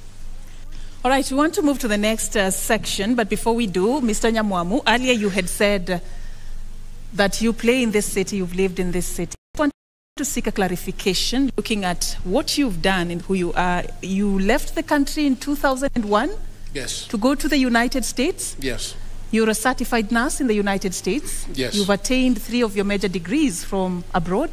All right, we want to move to the next uh, section, but before we do, Mr. Nyamwamu, earlier you had said uh, that you play in this city, you've lived in this city. I want to seek a clarification looking at what you've done and who you are. You left the country in 2001
Yes.
to go to the United States.
Yes.
You're a certified nurse in the United States.
Yes.
You've attained three of your major degrees from abroad.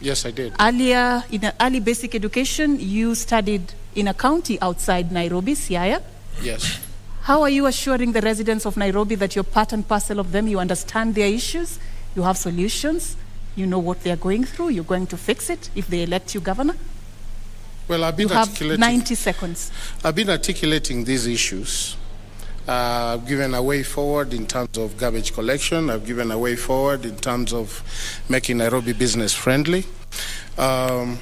Yes, I did.
Earlier, in early basic education, you studied in a county outside Nairobi, Siaya.
Yes.
How are you assuring the residents of Nairobi that you're part and parcel of them? You understand their issues, you have solutions, you know what they're going through, you're going to fix it if they elect you governor?
Well, I've been
You have 90 seconds.
I've been articulating these issues. I've given a way forward in terms of garbage collection. I've given a way forward in terms of making Nairobi business friendly. Um,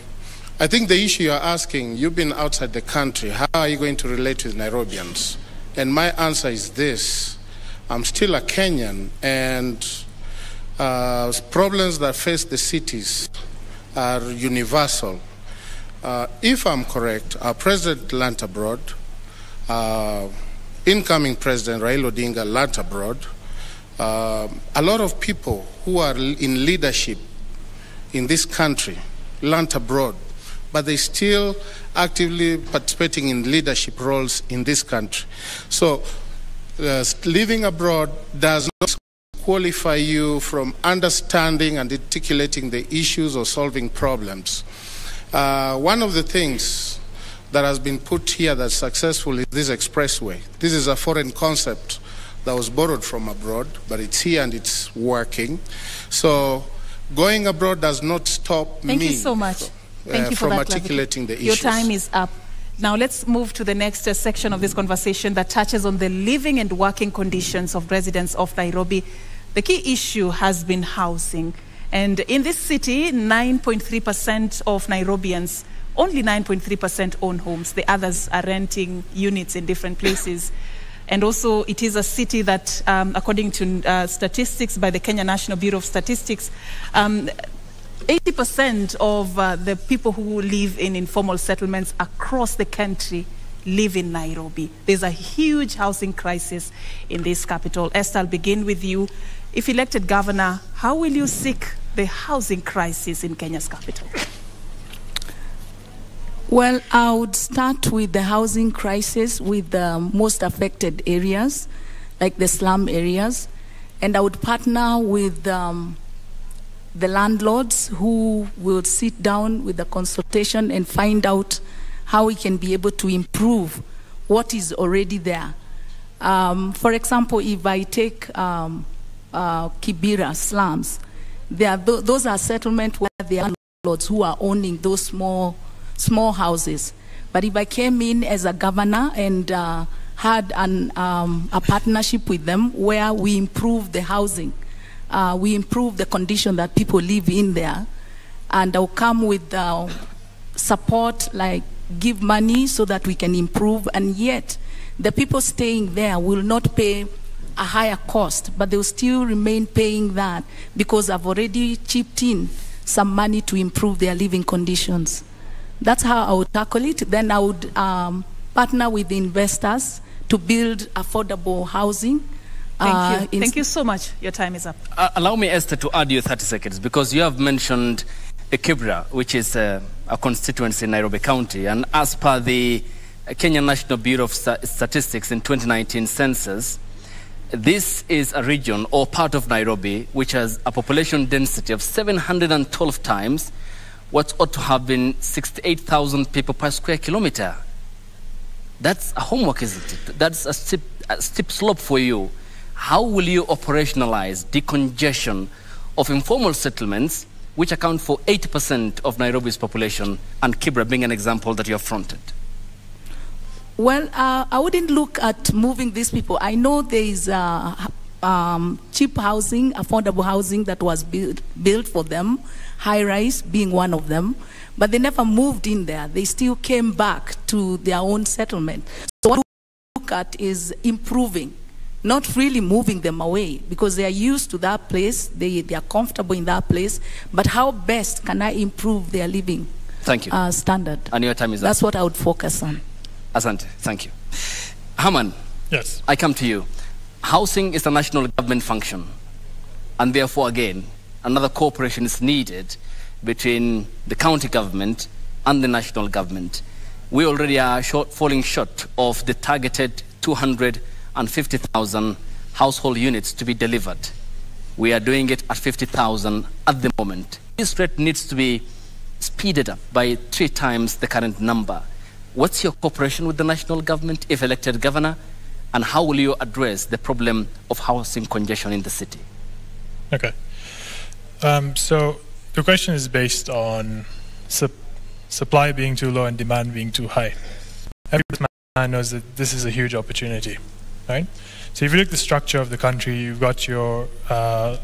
I think the issue you're asking, you've been outside the country. How are you going to relate with Nairobians? And my answer is this I'm still a Kenyan, and uh, problems that face the cities are universal. Uh, if I'm correct, our president learnt abroad. Uh, incoming president Raila Odinga learnt abroad. Uh, a lot of people who are in leadership in this country learnt abroad, but they still actively participating in leadership roles in this country. So, uh, living abroad does not qualify you from understanding and articulating the issues or solving problems. Uh, one of the things that has been put here that's successful is this expressway. This is a foreign concept that was borrowed from abroad, but it's here and it's working. So going abroad does not stop
Thank
me
you so much.
uh,
Thank you for
from
that
articulating the
clarification.
issues.
Your time is up. Now let's move to the next uh, section of this conversation that touches on the living and working conditions of residents of Nairobi. The key issue has been housing. And in this city, 9.3% of Nairobians, only 9.3% own homes. The others are renting units in different places. And also, it is a city that, um, according to uh, statistics by the Kenya National Bureau of Statistics, um, 80% of uh, the people who live in informal settlements across the country live in Nairobi. There's a huge housing crisis in this capital. Esther, I'll begin with you. If elected governor, how will you seek the housing crisis in Kenya's capital?
Well, I would start with the housing crisis with the most affected areas, like the slum areas, and I would partner with um, the landlords who will sit down with the consultation and find out how we can be able to improve what is already there. Um, for example, if I take um, uh, Kibera slums, those are settlements where the landlords who are owning those small small houses. But if I came in as a governor and uh, had an, um, a partnership with them where we improve the housing, uh, we improve the condition that people live in there, and I'll come with uh, support like give money so that we can improve, and yet the people staying there will not pay a higher cost, but they'll still remain paying that because I've already chipped in some money to improve their living conditions. That's how I would tackle it. Then I would um, partner with the investors to build affordable housing.
Thank
uh,
you.
in-
Thank you so much. Your time is up.
Uh, allow me, Esther, to add you 30 seconds because you have mentioned Kibra, which is uh, a constituency in Nairobi County. And as per the Kenya National Bureau of Statistics in 2019 census, this is a region or part of Nairobi which has a population density of 712 times what ought to have been 68,000 people per square kilometer. That's a homework, isn't it? That's a steep, a steep slope for you. How will you operationalize decongestion of informal settlements, which account for 80% of Nairobi's population, and Kibra being an example that you have fronted?
Well, uh, I wouldn't look at moving these people. I know there is uh, um, cheap housing, affordable housing that was built, built for them, high rise being one of them, but they never moved in there. They still came back to their own settlement. So, what we look at is improving, not really moving them away because they are used to that place, they, they are comfortable in that place, but how best can I improve their living
Thank you.
uh, standard?
and your time is up
That's
up.
what I would focus on.
Asante, thank you. Harman,
Yes.
I come to you. Housing is a national government function, and therefore, again, another cooperation is needed between the county government and the national government. We already are short, falling short of the targeted 250,000 household units to be delivered. We are doing it at 50,000 at the moment. This rate needs to be speeded up by three times the current number. What's your cooperation with the national government if elected governor? And how will you address the problem of housing congestion in the city?
Okay. Um, so the question is based on sup- supply being too low and demand being too high. Every man knows that this is a huge opportunity, right? So if you look at the structure of the country, you've got your uh,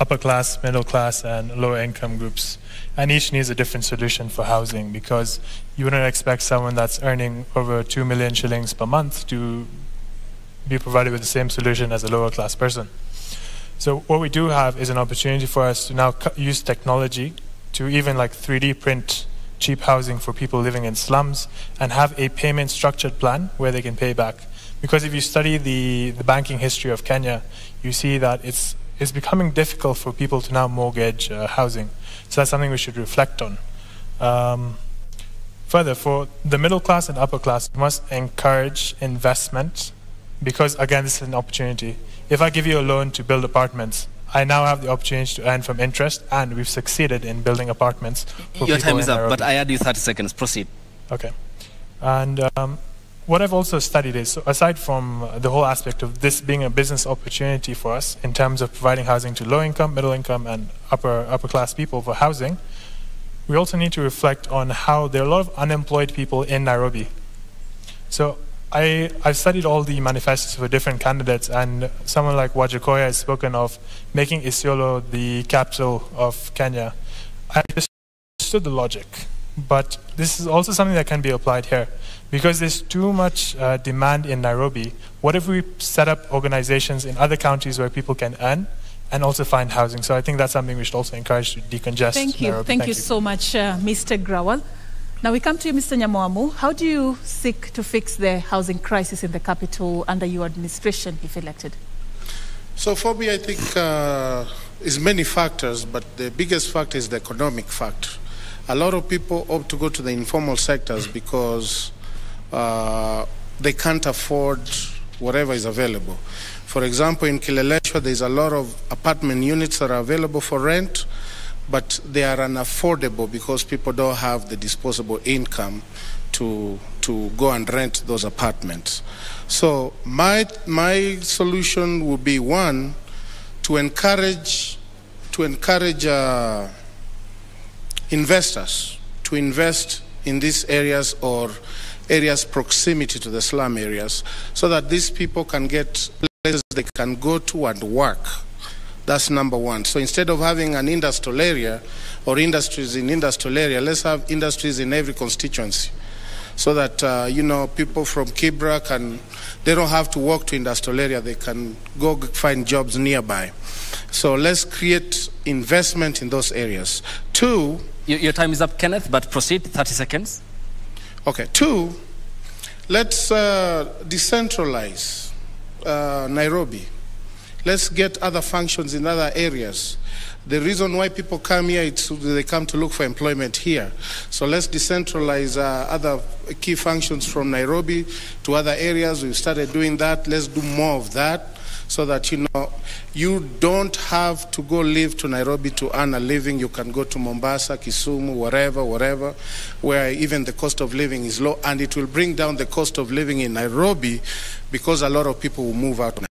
upper class, middle class, and lower income groups, and each needs a different solution for housing because you wouldn't expect someone that's earning over two million shillings per month to be provided with the same solution as a lower class person. So what we do have is an opportunity for us to now use technology to even like 3D print cheap housing for people living in slums and have a payment structured plan where they can pay back. Because if you study the, the banking history of Kenya, you see that it's, it's becoming difficult for people to now mortgage uh, housing. So that's something we should reflect on. Um, further, for the middle class and upper class, we must encourage investment because again this is an opportunity if i give you a loan to build apartments i now have the opportunity to earn from interest and we've succeeded in building apartments for
Your time is up, but I add you 30 seconds. Proceed.
okay and um, what i've also studied is so aside from the whole aspect of this being a business opportunity for us in terms of providing housing to low income middle income and upper upper class people for housing we also need to reflect on how there are a lot of unemployed people in nairobi so I, I've studied all the manifestos for different candidates, and someone like Wajackoyah has spoken of making Isiolo the capital of Kenya. I understood the logic, but this is also something that can be applied here. Because there's too much uh, demand in Nairobi, what if we set up organizations in other counties where people can earn and also find housing? So I think that's something we should also encourage to decongest
Thank you.
Nairobi.
Thank, you so much, uh, Mr. Grewal. Now we come to you, Mr. Nyamwamu. How do you seek to fix the housing crisis in the capital under your administration, if elected?
So for me, I think uh, it's many factors, but the biggest factor is the economic factor. A lot of people opt to go to the informal sectors because uh, they can't afford whatever is available. For example, in Kileleshwa, there's a lot of apartment units that are available for rent, but they are unaffordable because people don't have the disposable income to to go and rent those apartments. So my my solution would be one to encourage to encourage uh, investors to invest in these areas or areas proximity to the slum areas so that these people can get places they can go to and work. That's number one. So instead of having an industrial area or industries in industrial area, let's have industries in every constituency so that uh, you know people from Kibra can they don't have to walk to industrial area they can go find jobs nearby so let's create investment in those areas two
Your, your time is up, Kenneth, but proceed. 30 seconds.
okay two let's uh, decentralize uh, Nairobi let's get other functions in other areas the reason why people come here is they come to look for employment here. So let's decentralize uh, other key functions from Nairobi to other areas. We've started doing that. Let's do more of that so that you know you don't have to go live to Nairobi to earn a living. You can go to Mombasa, Kisumu, wherever, wherever, where even the cost of living is low, and it will bring down the cost of living in Nairobi because a lot of people will move out.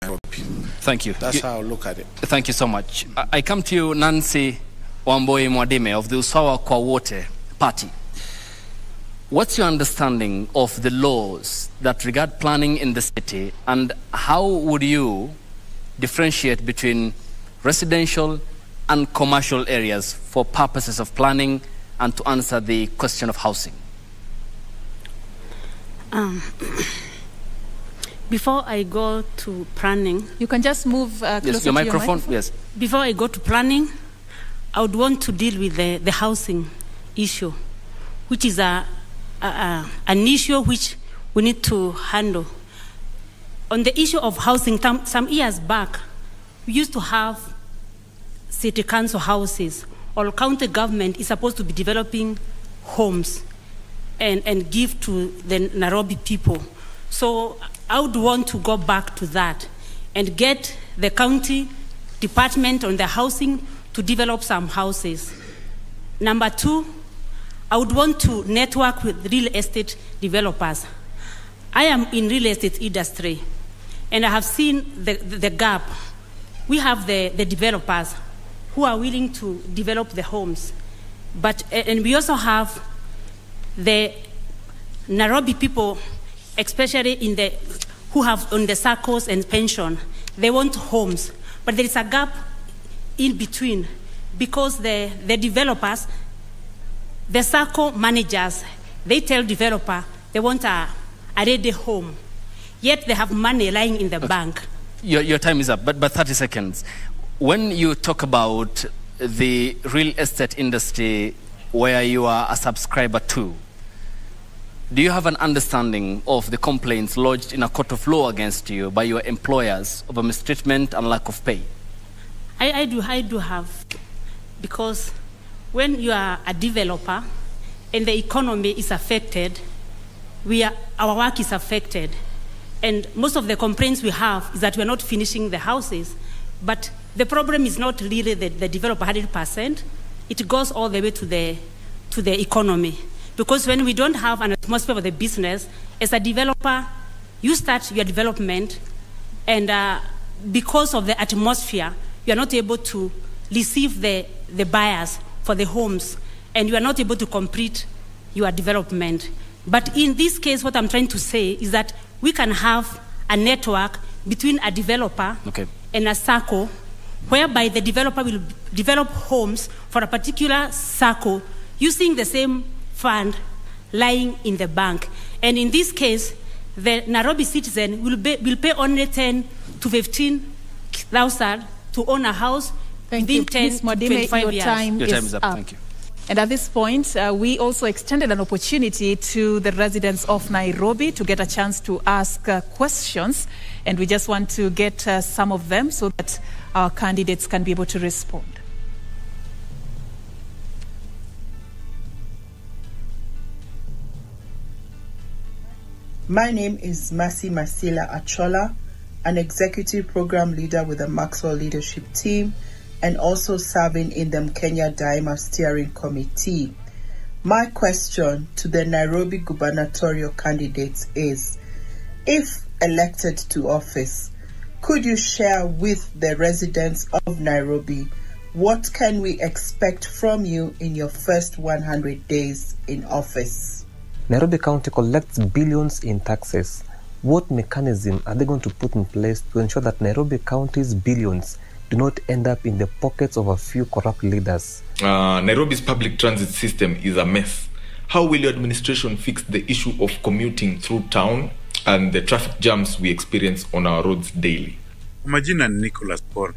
Thank you.
That's
You-
how I look at it.
Thank you so much. I, I come to you, Nancy Wambui Mwadime of the Usawa kwa Wote party. What's your understanding of the laws that regard planning in the city, and how would you differentiate between residential and commercial areas for purposes of planning and to answer the question of housing?
Um, before I go to planning,
you can just move uh, closer
Yes, your
to your
microphone.
microphone.
Yes.
Before I go to planning, I would want to deal with the, the housing issue, which is a, a, a, an issue which we need to handle. On the issue of housing, tam- some years back, we used to have city council houses, or county government is supposed to be developing homes and, and give to the Nairobi people. So I would want to go back to that and get the county department on the housing to develop some houses. Number two, I would want to network with real estate developers. I am in real estate industry and I have seen the, the, gap. We have the, the developers who are willing to develop the homes, but and we also have the Nairobi people, especially in the who have on the circles and pension, they want homes, but there is a gap in between because the, the developers, the circle managers, they tell developer they want a, a ready home, yet they have money lying in the bank.
Your, your time is up, but, but 30 seconds. When you talk about the real estate industry where you are a subscriber to, do you have an understanding of the complaints lodged in a court of law against you by your employers of a mistreatment and lack of pay?
I, I do, I do have, because when you are a developer and the economy is affected, we are, our work is affected. And most of the complaints we have is that we are not finishing the houses. But the problem is not really the, the developer 100%. It goes all the way to the, to the economy. Because when we don't have an atmosphere for the business, as a developer, you start your development, and uh, because of the atmosphere, you are not able to receive the, the buyers for the homes, and you are not able to complete your development. But in this case, what I'm trying to say is that we can have a network between a developer
Okay.
and a circle whereby the developer will develop homes for a particular circle using the same fund lying in the bank. And in this case, the Nairobi citizen will, be, will pay only 10 to 15,000 to own a house
Thank
within
you.
10
Ms.
to
Mwadime,
25
your
years.
time,
Your time
is,
is up.
up.
Thank you.
And at this point, uh, we also extended an opportunity to the residents of Nairobi to get a chance to ask uh, questions. And we just want to get uh, some of them so that our candidates can be able to respond.
My name is Masi Masila Achola, an executive program leader with the Maxwell Leadership Team and also serving in the Kenya Daima Steering Committee. My question to the Nairobi gubernatorial candidates is if elected to office, could you share with the residents of Nairobi what can we expect from you in your first 100 days in office?
Nairobi County collects billions in taxes. What mechanism are they going to put in place to ensure that Nairobi County's billions do not end up in the pockets of a few corrupt leaders?
Uh, Nairobi's public transit system is a mess. How will your administration fix the issue of commuting through town and the traffic jams we experience on our roads daily?
Kwa majina ni Nicholas Paul.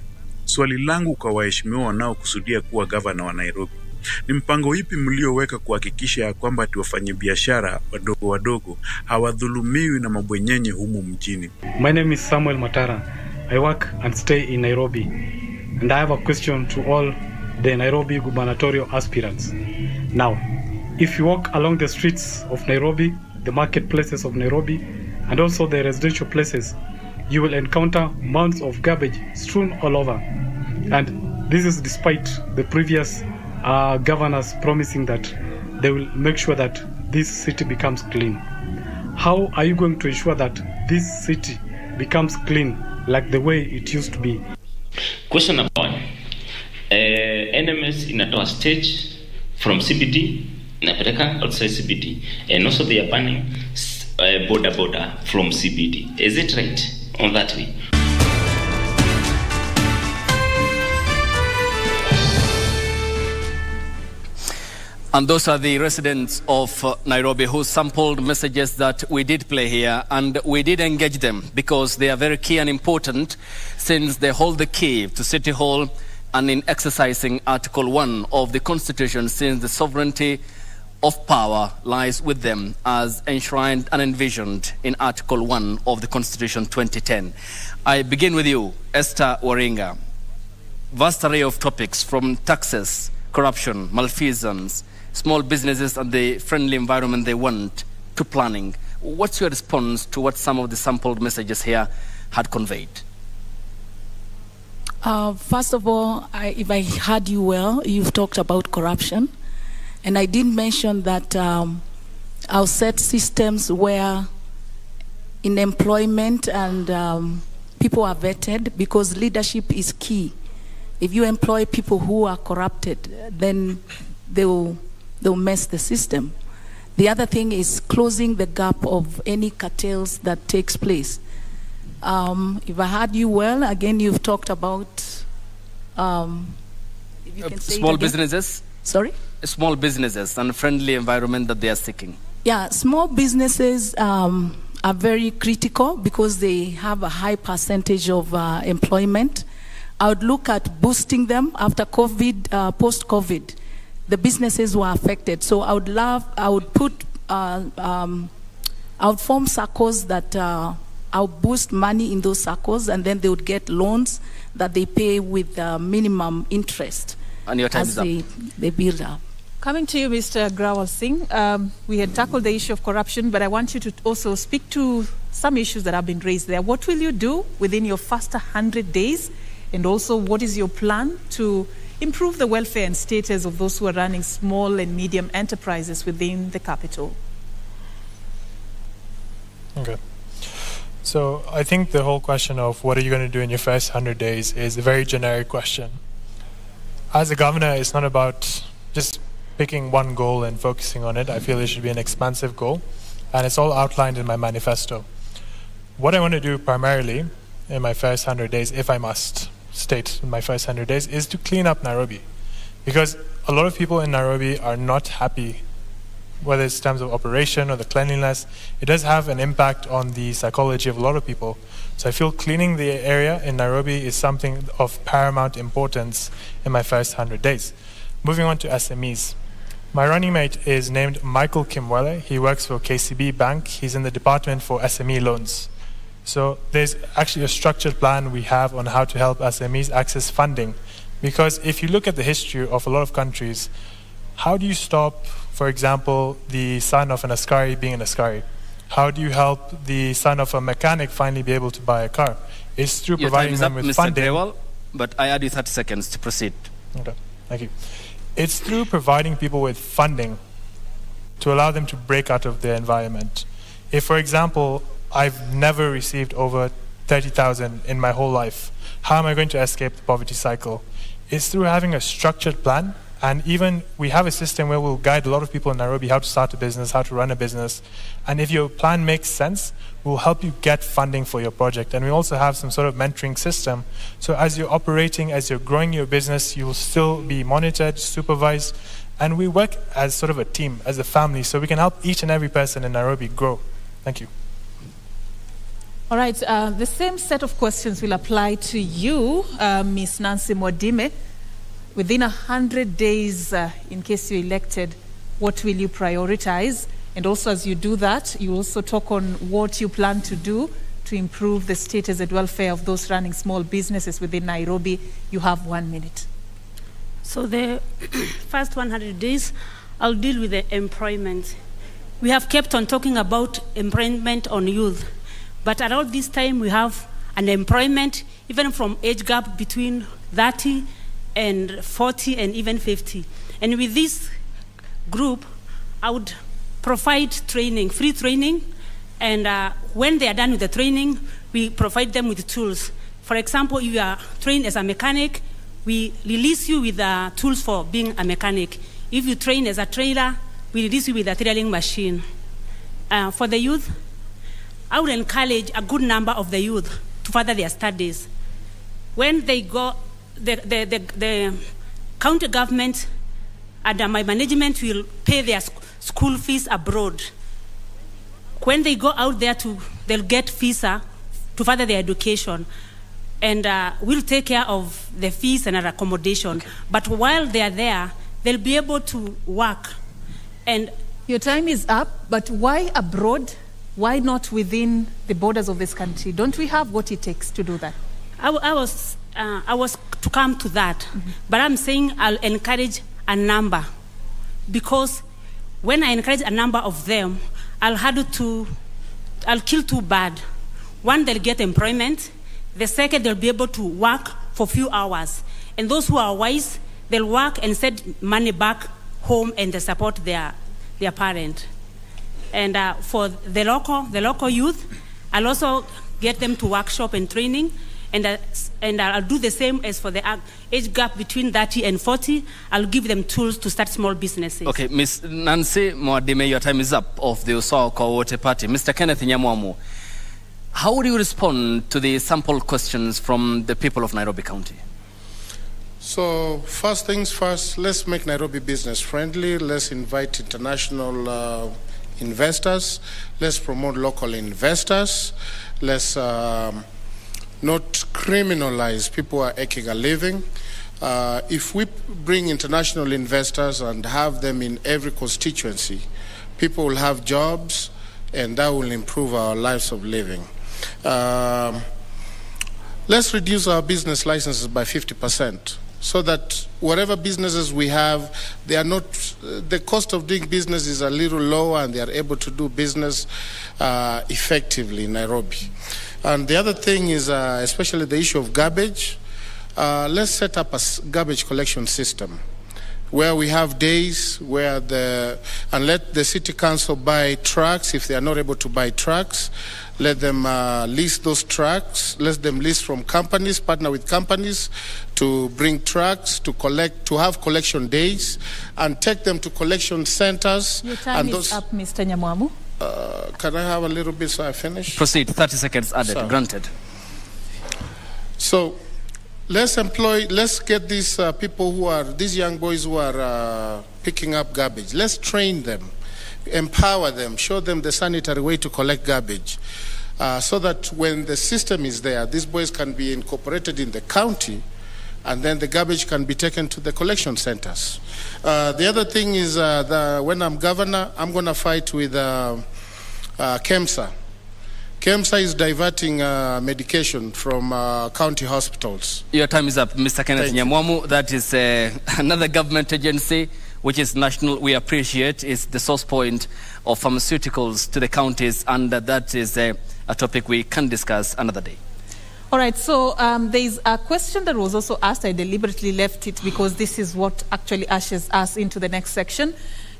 Swali langu kwa waheshimiwa wanaokusudia kuwa gavana wa Nairobi ni mpango ipi mlioweka kuhakikisha ya kwamba ati wafanyabiashara wadogo wadogo hawadhulumiwi na mabwenyenye humu mjini?
My name is Samuel Matara. I work and stay in Nairobi. And I have a question to all the Nairobi gubernatorial aspirants. Now, if you walk along the streets of Nairobi, the marketplaces of Nairobi, and also the residential places, you will encounter mounds of garbage strewn all over. And this is despite the previous uh, governors promising that they will make sure that this city becomes clean. How are you going to ensure that this city becomes clean like the way it used to be?
Question number one. Uh, NMS inatoa stage from CBD
inapeleka outside CBD and also they are banning uh, border border from CBD. Is it right on that way?
And those are the residents of uh, Nairobi who sampled messages that we did play here and we did engage them because they are very key and important since they hold the key to City Hall and in exercising Article 1 of the Constitution since the sovereignty of power lies with them as enshrined and envisioned in Article 1 of the Constitution 2010. I begin with you, Esther Waringa. Vast array of topics from taxes, corruption, malfeasance, small businesses and the friendly environment they want to planning. What's your response to what some of the sampled messages here had conveyed?
Uh, first of all, I, if I heard you well, you've talked about corruption. And I did mention that um, I'll set systems where in employment and um, people are vetted because leadership is key. If you employ people who are corrupted, then they will, they'll mess the system. The other thing is closing the gap of any cartels that takes place. Um, if I heard you well, again, you've talked about um, if you
Uh,
say
small businesses?
Sorry?
Small businesses and friendly environment that they are seeking.
Yeah, small businesses um, are very critical because they have a high percentage of uh, employment. I would look at boosting them after COVID, uh, post COVID. The businesses were affected, so I would love, I would put, uh, um, I would form circles that uh, I'll boost money in those circles, and then they would get loans that they pay with uh, minimum interest
And your time
as
is up.
they, they build up.
Coming to you, Mr. Grewal Singh, um, we had tackled the issue of corruption, but I want you to also speak to some issues that have been raised there. What will you do within your first 100 days? And also, what is your plan to improve the welfare and status of those who are running small and medium enterprises within the capital?
Okay. So I think the whole question of what are you going to do in your first 100 days is a very generic question. As a governor, it's not about just picking one goal and focusing on it. I feel it should be an expansive goal, and it's all outlined in my manifesto. What I want to do primarily in my first 100 days, if I must state in my first 100 days, is to clean up Nairobi. Because a lot of people in Nairobi are not happy whether it's in terms of operation or the cleanliness, it does have an impact on the psychology of a lot of people. So I feel cleaning the area in Nairobi is something of paramount importance in my first 100 days. Moving on to SMEs. My running mate is named Michael Kimwele. He works for KCB Bank. He's in the department for SME loans. So there's actually a structured plan we have on how to help SMEs access funding. Because if you look at the history of a lot of countries, how do you stop, for example, the son of an Askari being an Askari? How do you help the son of a mechanic finally be able to buy a car? It's through
Your
providing them
up,
with
Mr.
funding.
Grewal, but I add you 30 seconds to proceed.
Okay, thank you. It's through providing people with funding to allow them to break out of their environment. If, for example, I've never received over 30,000 in my whole life, how am I going to escape the poverty cycle? It's through having a structured plan. And even we have a system where we'll guide a lot of people in Nairobi how to start a business, how to run a business. And if your plan makes sense, we'll help you get funding for your project. And we also have some sort of mentoring system. So as you're operating, as you're growing your business, you'll still be monitored, supervised. And we work as sort of a team, as a family, so we can help each and every person in Nairobi grow. Thank you.
All right, uh, the same set of questions will apply to you, uh, Ms. Nancy Mwadime. Within 100 days, uh, in case you're elected, what will you prioritize? And also, as you do that, you also talk on what you plan to do to improve the status and welfare of those running small businesses within Nairobi. You have one minute.
So the first 100 days, I'll deal with the employment. We have kept on talking about employment on youth, but around this time we have unemployment, even from age gap between 30 and 40 and even 50. And with this group, I would provide training, free training, and uh, when they are done with the training, we provide them with tools. For example, if you are trained as a mechanic, we release you with uh, tools for being a mechanic. If you train as a trailer, we release you with a drilling machine. Uh, for the youth, I would encourage a good number of the youth to further their studies. When they go, the, the, the, the county government under my management will pay their school fees abroad. When they go out there to, they'll get visa to further their education. And uh, we'll take care of the fees and our accommodation. But while they're there, they'll be able to work. And
your time is up, but why abroad? Why not within the borders of this country? Don't we have what it takes to do that?
I, I was uh, I was to come to that, but I'm saying I'll encourage a number because when I encourage a number of them, I'll have to I'll kill two birds. One, they'll get employment. The second, they'll be able to work for few hours. And those who are wise, they'll work and send money back home and they support their their parent. And uh, for the local the local youth, I'll also get them to workshop and training. And, uh, and I'll do the same as for the age gap between 30 and 40. I'll give them tools to start small businesses.
Okay, Miss Nancy Mwadime, your time is up of the Usawa kwa Wote Party. Mr. Kenneth Nyamwamu, how would you respond to the sample questions from the people of Nairobi County?
So, first things first, let's make Nairobi business friendly. Let's invite international uh, investors. Let's promote local investors. Let's um, not criminalize people who are making a living. Uh, if we bring international investors and have them in every constituency, people will have jobs and that will improve our lives of living. Um, let's reduce our business licenses by 50% so that whatever businesses we have, they are not, the cost of doing business is a little lower and they are able to do business uh, effectively in Nairobi. And the other thing is, uh, especially the issue of garbage, uh, let's set up a garbage collection system where we have days where the and let the city council buy trucks if they are not able to buy trucks let them uh, lease those trucks let them lease from companies partner with companies to bring trucks to collect to have collection days and take them to collection centers
Your time
and
is
those
up, Mr. Nyamwamu.
uh, can i have a little bit so i finish
Proceed, 30 seconds added,
Sorry.
granted.
So let's employ, let's get these uh, people who are, these young boys who are uh, picking up garbage, let's train them, empower them, show them the sanitary way to collect garbage. Uh, so that when the system is there, these boys can be incorporated in the county and then the garbage can be taken to the collection centers. Uh, the other thing is uh, the, when I'm governor, I'm going to fight with uh, uh, KEMSA. KEMSA is diverting uh, medication from uh, county hospitals.
Your time is up, Mr. Kenneth
Thank.
Nyamwamu. That is uh, another government agency which is national. We appreciate is the source point of pharmaceuticals to the counties, and that is uh, a topic we can discuss another day.
All right, so um, there is a question that was also asked. I deliberately left it because this is what actually ushers us into the next section.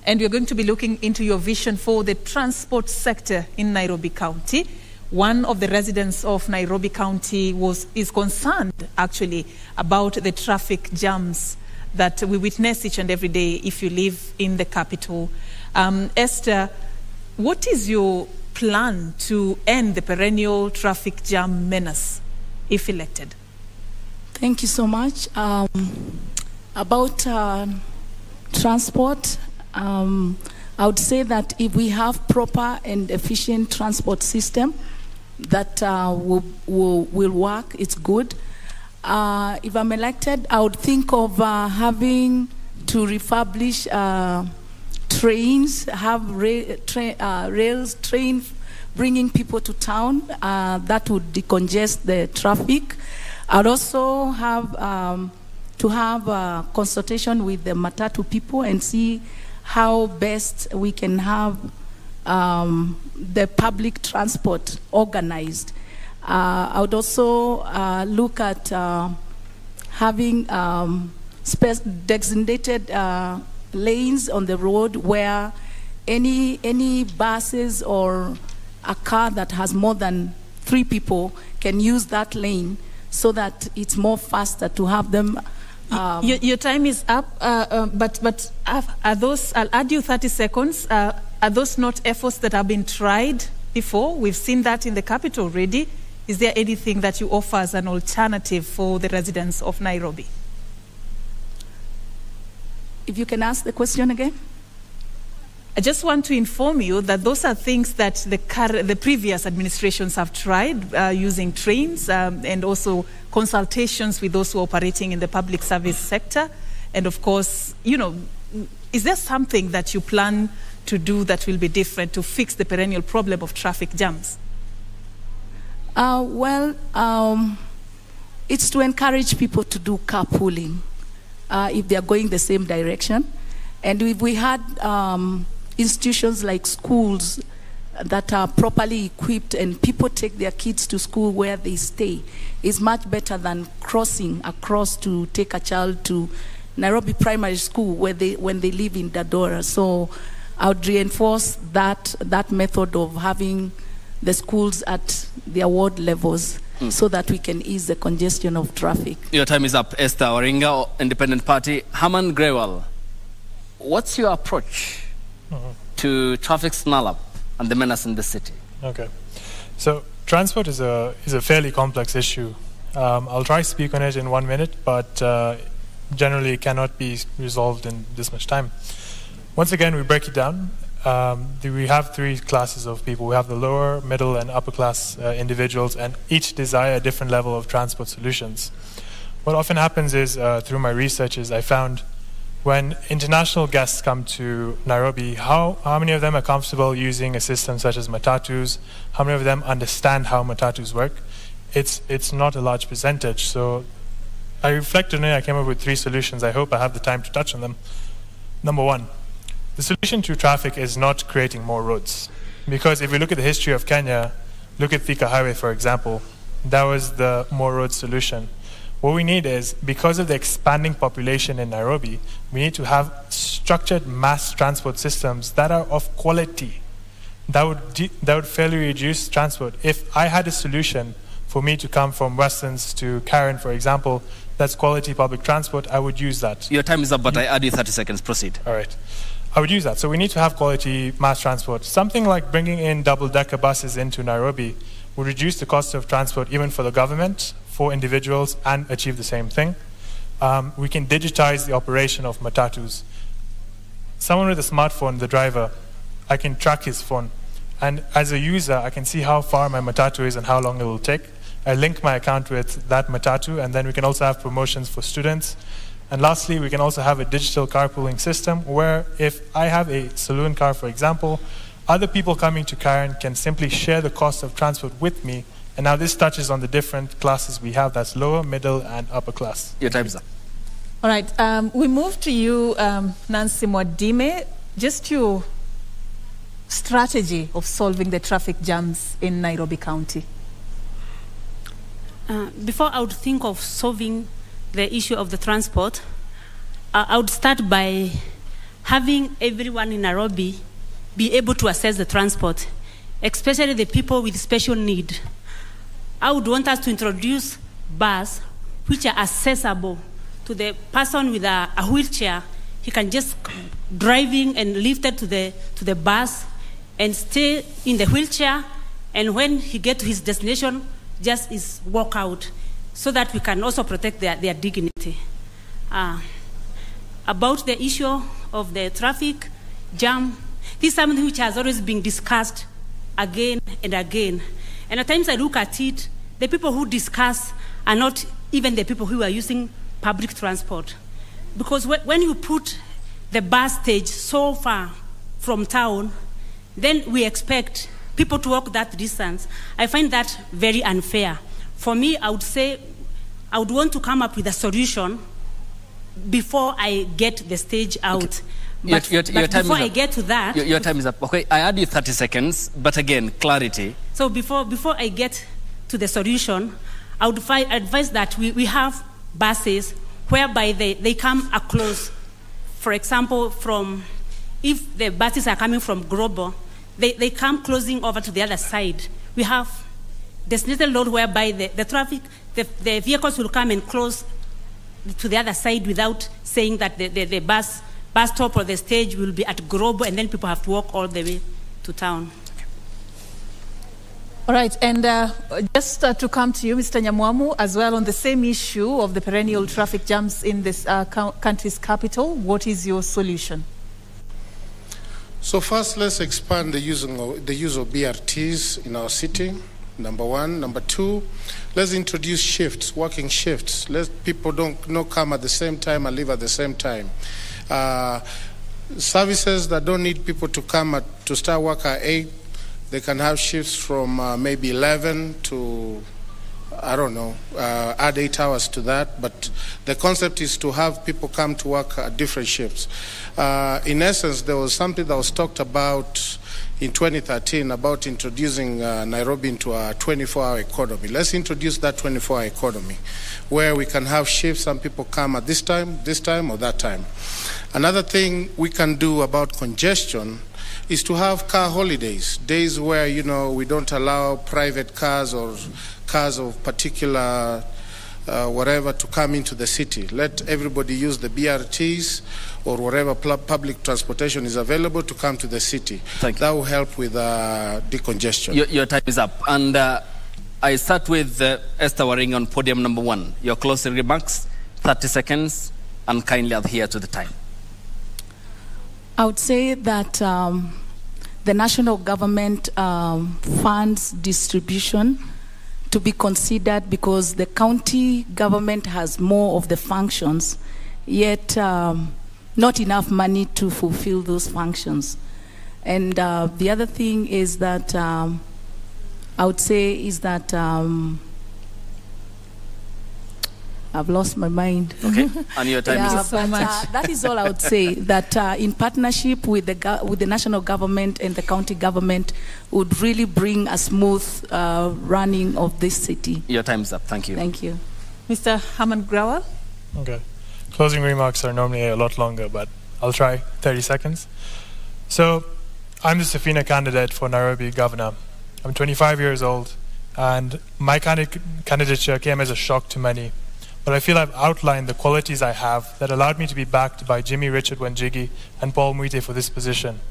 And we're going to be looking into your vision for the transport sector in Nairobi County. One of the residents of Nairobi County was, is concerned actually about the traffic jams that we witness each and every day if you live in the capital. Um, Esther, what is your plan to end the perennial traffic jam menace if elected?
Thank you so much. Um, about uh, transport, um, I would say that if we have proper and efficient transport system that uh, will, will, will work, it's good. Uh, if I'm elected, I would think of uh, having to refurbish uh, trains, have ra- tra- uh, rails, train bringing people to town. Uh, that would decongest the traffic. I'd also have um, to have a consultation with the Matatu people and see how best we can have um, the public transport organized. Uh, I would also uh, look at uh, having um, designated uh, lanes on the road where any any buses or a car that has more than three people can use that lane so that it's more faster to have them Um,
your, your time is up, uh, uh, but but are, are those? I'll add you 30 seconds. Uh, are those not efforts that have been tried before? We've seen that in the capital already. Is there anything that you offer as an alternative for the residents of Nairobi?
If you can ask the question again.
I just want to inform you that those are things that the, the previous administrations have tried uh, using trains um, and also consultations with those who are operating in the public service sector. And of course, you know, is there something that you plan to do that will be different to fix the perennial problem of traffic jams?
Uh, well, um, it's to encourage people to do carpooling uh, if they are going the same direction. And if we had um, institutions like schools that are properly equipped and people take their kids to school where they stay, it's much better than crossing across to take a child to Nairobi Primary School where they, when they live in Dandora. So I would reinforce that, that method of having the schools at their ward levels
Mm.
so that we can ease the congestion of traffic.
Your time is up. Esther Waringa, Independent Party. Harman Grewal, what's your approach to traffic snarl-up and the menace in the city?
Okay. So transport is a is a fairly complex issue. Um, I'll try to speak on it in one minute, but uh, generally it cannot be resolved in this much time. Once again, we break it down. Um, we have three classes of people. We have the lower, middle, and upper class uh, individuals, and each desire a different level of transport solutions. What often happens is, uh, through my research, is I found when international guests come to Nairobi, how, how many of them are comfortable using a system such as matatus? How many of them understand how matatus work? It's, it's not a large percentage. So I reflected on it, I came up with three solutions. I hope I have the time to touch on them. Number one, the solution to traffic is not creating more roads. Because if we look at the history of Kenya, look at Thika Highway, for example, that was the more road solution. What we need is, because of the expanding population in Nairobi, we need to have structured mass transport systems that are of quality, that would, de- that would fairly reduce transport. If I had a solution for me to come from Westlands to Karen, for example, that's quality public transport, I would use that.
Your time is up, but I add you 30 seconds. Proceed.
All right. I would use that. So we need to have quality mass transport. Something like bringing in double decker buses into Nairobi would reduce the cost of transport even for the government, for individuals, and achieve the same thing. Um, we can digitize the operation of matatus. Someone with a smartphone, the driver, I can track his phone. And as a user, I can see how far my matatu is and how long it will take. I link my account with that matatu, and then we can also have promotions for students. And lastly, we can also have a digital carpooling system where if I have a saloon car, for example, other people coming to Karen can simply share the cost of transport with me. And now this touches on the different classes we have that's lower, middle, and upper class.
Your time is up.
All right, um, we move to you, um, Nancy Mwadime. Just your strategy of solving the traffic jams in Nairobi County.
Uh, before I would think of solving the issue of the transport, uh, I would start by having everyone in Nairobi be able to access the transport, especially the people with special need. I would want us to introduce bus which are accessible to the person with a, a wheelchair. He can just driving and lifted to the to the bus and stay in the wheelchair, and when he get to his destination, just is walk out, so that we can also protect their, their dignity. Uh, about the issue of the traffic jam, this is something which has always been discussed again and again. And at times I look at it, the people who discuss are not even the people who are using public transport. Because wh- when you put the bus stage so far from town, then we expect people to walk that distance. I find that very unfair. For me, I would say I would want to come up with a solution before I get the stage out.
Your-
But,
your-
but
your time
before I get to that,
Your, your time is up. Okay, I add you 30 seconds, but again, clarity.
So before, before I get to the solution, I would advise that we, we have buses whereby they, they come across. For example, from if the buses are coming from Grobo, they, they come closing over to the other side. We have designated road whereby the, the traffic, the, the vehicles will come and close to the other side without saying that the, the, the bus, bus stop or the stage will be at Grobo and then people have to walk all the way to town.
All right, and uh, just uh, to come to you, Mr. Nyamwamu, as well on the same issue of the perennial traffic jams in this uh, country's capital, what is your solution?
So first, let's expand the use of, the use of BRTs in our city. Number one. Number two, let's introduce shifts, working shifts. Let people don't not come at the same time and leave at the same time. Uh, services that don't need people to come at, to start work at eight, they can have shifts from uh, maybe 11 to I don't know, uh, add eight hours to that. But the concept is to have people come to work at different shifts. Uh, in essence, there was something that was talked about in 2013 about introducing uh, Nairobi into a 24 hour economy. Let's introduce that 24 hour economy where we can have shifts, some people come at this time, this time, or that time. Another thing we can do about congestion is to have car holidays, days where, you know, we don't allow private cars or cars of particular uh, whatever to come into the city. Let everybody use the BRTs or whatever pl- public transportation is available to come to the city.
Thank you.
That will help with uh, decongestion.
Your, your time is up. And uh, I start with uh, Esther Waring on podium number one. Your closing remarks, 30 seconds, and kindly adhere to the time.
I would say that um, the national government um, funds distribution to be considered because the county government has more of the functions, yet um, not enough money to fulfill those functions. And uh, the other thing is that um, I would say is that um, I've lost my mind.
Okay, and your time
yeah,
is up.
but, uh, that is all I would say. That uh, in partnership with the go- with the national government and the county government would really bring a smooth uh, running of this city.
Your time is up. Thank you.
Thank you.
Mr. Harman Grewal?
Okay. Closing remarks are normally a lot longer, but I'll try 30 seconds. So, I'm the Safina candidate for Nairobi governor. I'm 25 years old, and my candid- candidature came as a shock to many. But I feel I've outlined the qualities I have that allowed me to be backed by Jimi Richard Wanjigi and Paul Muite for this position.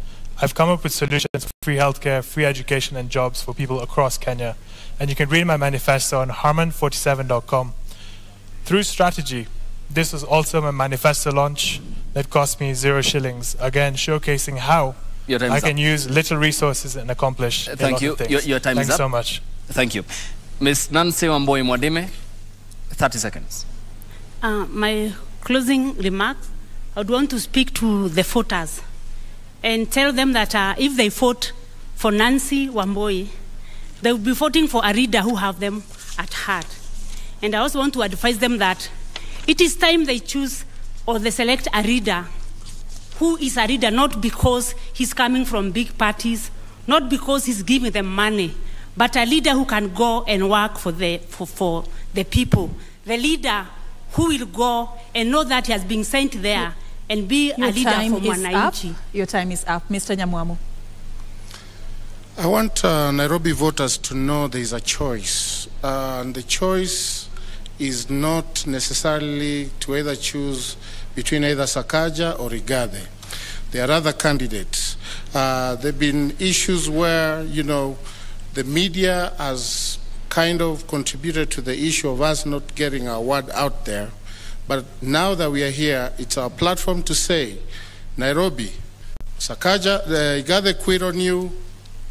I've come up with solutions for free healthcare, free education, and jobs for people across Kenya. And you can read my manifesto on harman47.com. Through strategy, this was also my manifesto launch that cost me zero shillings, again showcasing how I can
up.
use little resources and accomplish a
Thank you. Your, your time
Thanks
is up.
so much.
Thank you. Ms. Nancy Wambui Mwadime, 30 seconds.
Uh, my closing remarks, I would want to speak to the voters and tell them that uh, if they vote for Nancy Wambui, they will be voting for a leader who have them at heart. And I also want to advise them that it is time they choose or they select a leader who is a leader not because he's coming from big parties, not because he's giving them money, but a leader who can go and work for the, for, for the people. The leader who will go and know that he has been sent there and be
Your
a leader
time
for
is up.
Mwananchi.
Your time is up. Mr. Nyamwamu.
I want uh, Nairobi voters to know there is a choice. Uh, and the choice is not necessarily to either choose between either Sakaja or Igathe. There are other candidates. Uh, there have been issues where, you know, the media has kind of contributed to the issue of us not getting our word out there. But now that we are here, it's our platform to say, Nairobi, Sakaja, uh, Igathe quit on you,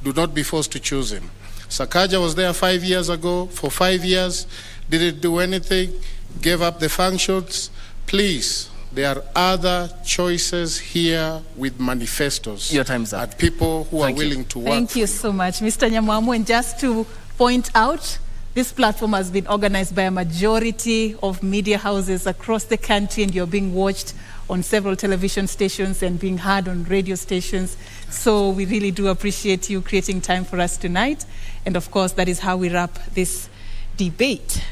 do not be forced to choose him. Sakaja was there five years ago. For five years, didn't do anything, gave up the functions. Please, there are other choices here with manifestos.
Your time is up.
At people who
Thank
are
you.
willing to work.
Thank you so much, Mr. Nyamwamu. And just to point out, this platform has been organized by a majority of media houses across the country, and you're being watched on several television stations and being heard on radio stations. So we really do appreciate you creating time for us tonight. And of course, that is how we wrap this debate.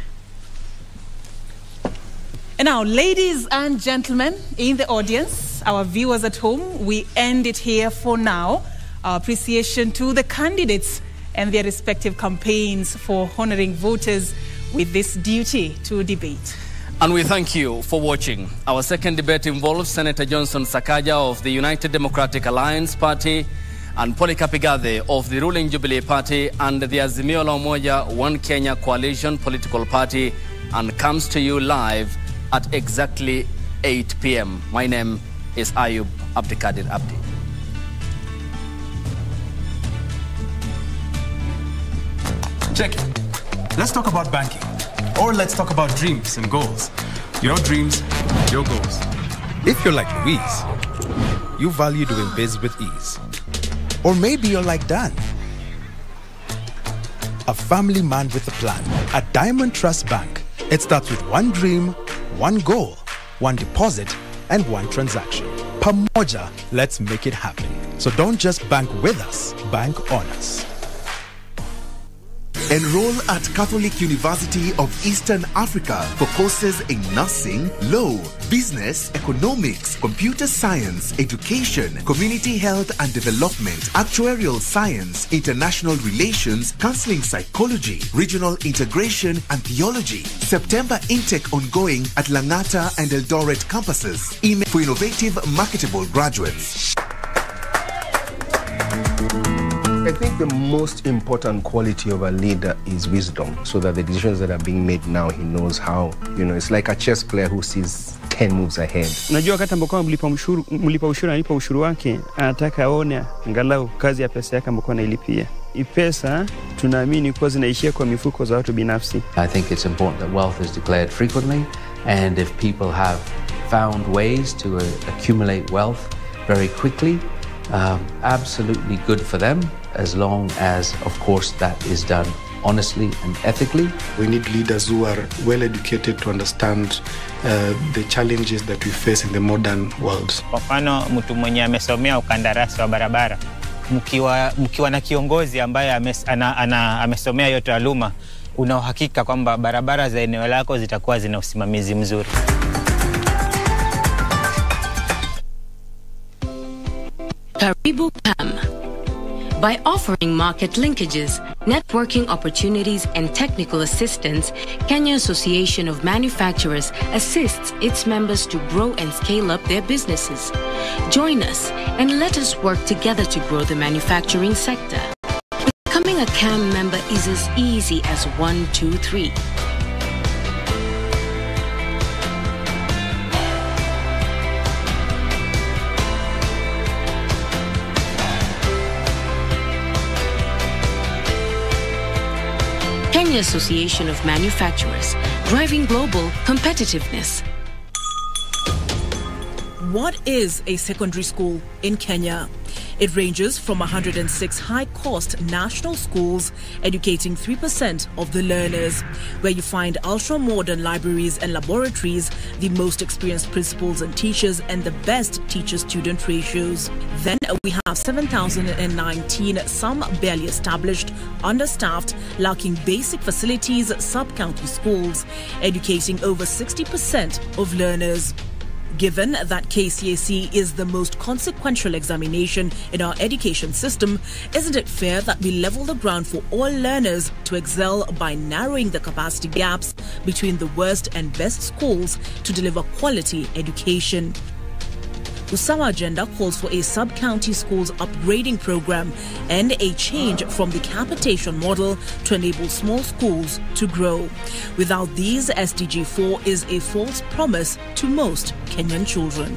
And now, ladies and gentlemen in the audience, our viewers at home, we end it here for now. Our appreciation to the candidates and their respective campaigns for honoring voters with this duty to debate.
And we thank you for watching. Our second debate involves Senator Johnson Sakaja of the United Democratic Alliance Party and Polycarp Igathe of the ruling Jubilee Party and the Azimio la Umoja One Kenya Coalition political party and comes to you live at exactly 8 p.m. My name is Ayub Abdikadir Abdi.
Check it. Let's talk about banking. Or let's talk about dreams and goals. Your dreams, your goals.
If you're like Louise, you value doing biz with ease. Or maybe you're like Dan, a family man with a plan. At Diamond Trust Bank, it starts with one dream, one goal, one deposit, and one transaction. Pamoja, let's make it happen. So don't just bank with us, bank on us.
Enroll at Catholic University of Eastern Africa for courses in nursing, law, business, economics, computer science, education, community health and development, actuarial science, international relations, counseling psychology, regional integration, and theology. September intake ongoing at Langata and Eldoret campuses. Email for innovative, marketable graduates.
Think the most important quality of a leader is wisdom, so that the decisions that are being made now, he knows how. You know, it's like a chess player who sees 10 moves ahead.
Unajua wakati ambao mlipa ushuru, mlipa ushuru analipa ushuru wake, anataka aone angalau kazi ya pesa yake ambayo anailipia. Hii pesa tunaamini kuwa zinaishia kwa mifuko za watu binafsi.
I think it's important that wealth is declared frequently, and if people have found ways to uh, accumulate wealth very quickly, um, absolutely good for them, as long as, of course, that is done honestly and ethically.
We need leaders who are well educated to understand uh, the challenges that we face in the modern world.
Kwa mfano, mtu mwenye amesomea ukandarasi wa barabara, mkiwa, mkiwa na kiongozi ambaye ames, ana, ana, amesomea hiyo taaluma, una uhakika kwamba barabara za eneo lako zitakuwa zina usimamizi mzuri.
Karibu Pam. By offering market linkages, networking opportunities, and technical assistance, Kenya Association of Manufacturers assists its members to grow and scale up their businesses. Join us and let us work together to grow the manufacturing sector. Becoming a KAM member is as easy as one, two, three. Association of Manufacturers, driving global competitiveness.
What is a secondary school in Kenya? It ranges from 106 high cost national schools, educating 3% of the learners, where you find ultra modern libraries and laboratories, the most experienced principals and teachers, and the best teacher student ratios. Then uh, we have 7,019, some barely established, understaffed, lacking basic facilities, sub county schools, educating over 60% of learners. Given that KCSE is the most consequential examination in our education system, isn't it fair that we level the ground for all learners to excel by narrowing the capacity gaps between the worst and best schools to deliver quality education? Usawa agenda calls for a sub-county schools upgrading program and a change from the capitation model to enable small schools to grow. Without these, SDG 4 is a false promise to most Kenyan children.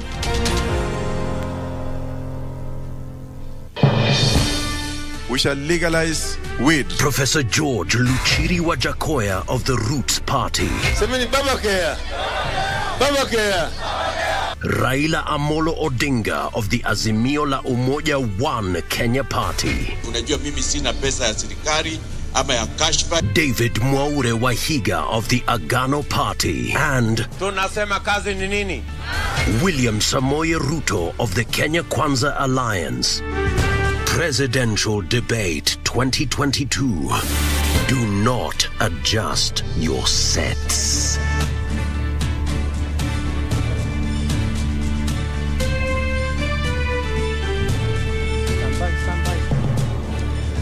We shall legalize weed.
Professor George Luchiri Wajackoyah of the Roots Party.
Semeni baba kea. Baba kea.
Raila Amolo Odinga of the Azimio la Umoja One Kenya Party.
Unajua mimi sina pesa ya serikali ama ya kashfa.
David Mwaure Wahiga of the Agano Party. And
Tunasema kazi ni nini?
William Samoei Ruto of the Kenya Kwanza Alliance. Presidential Debate 2022. Do not adjust your sets.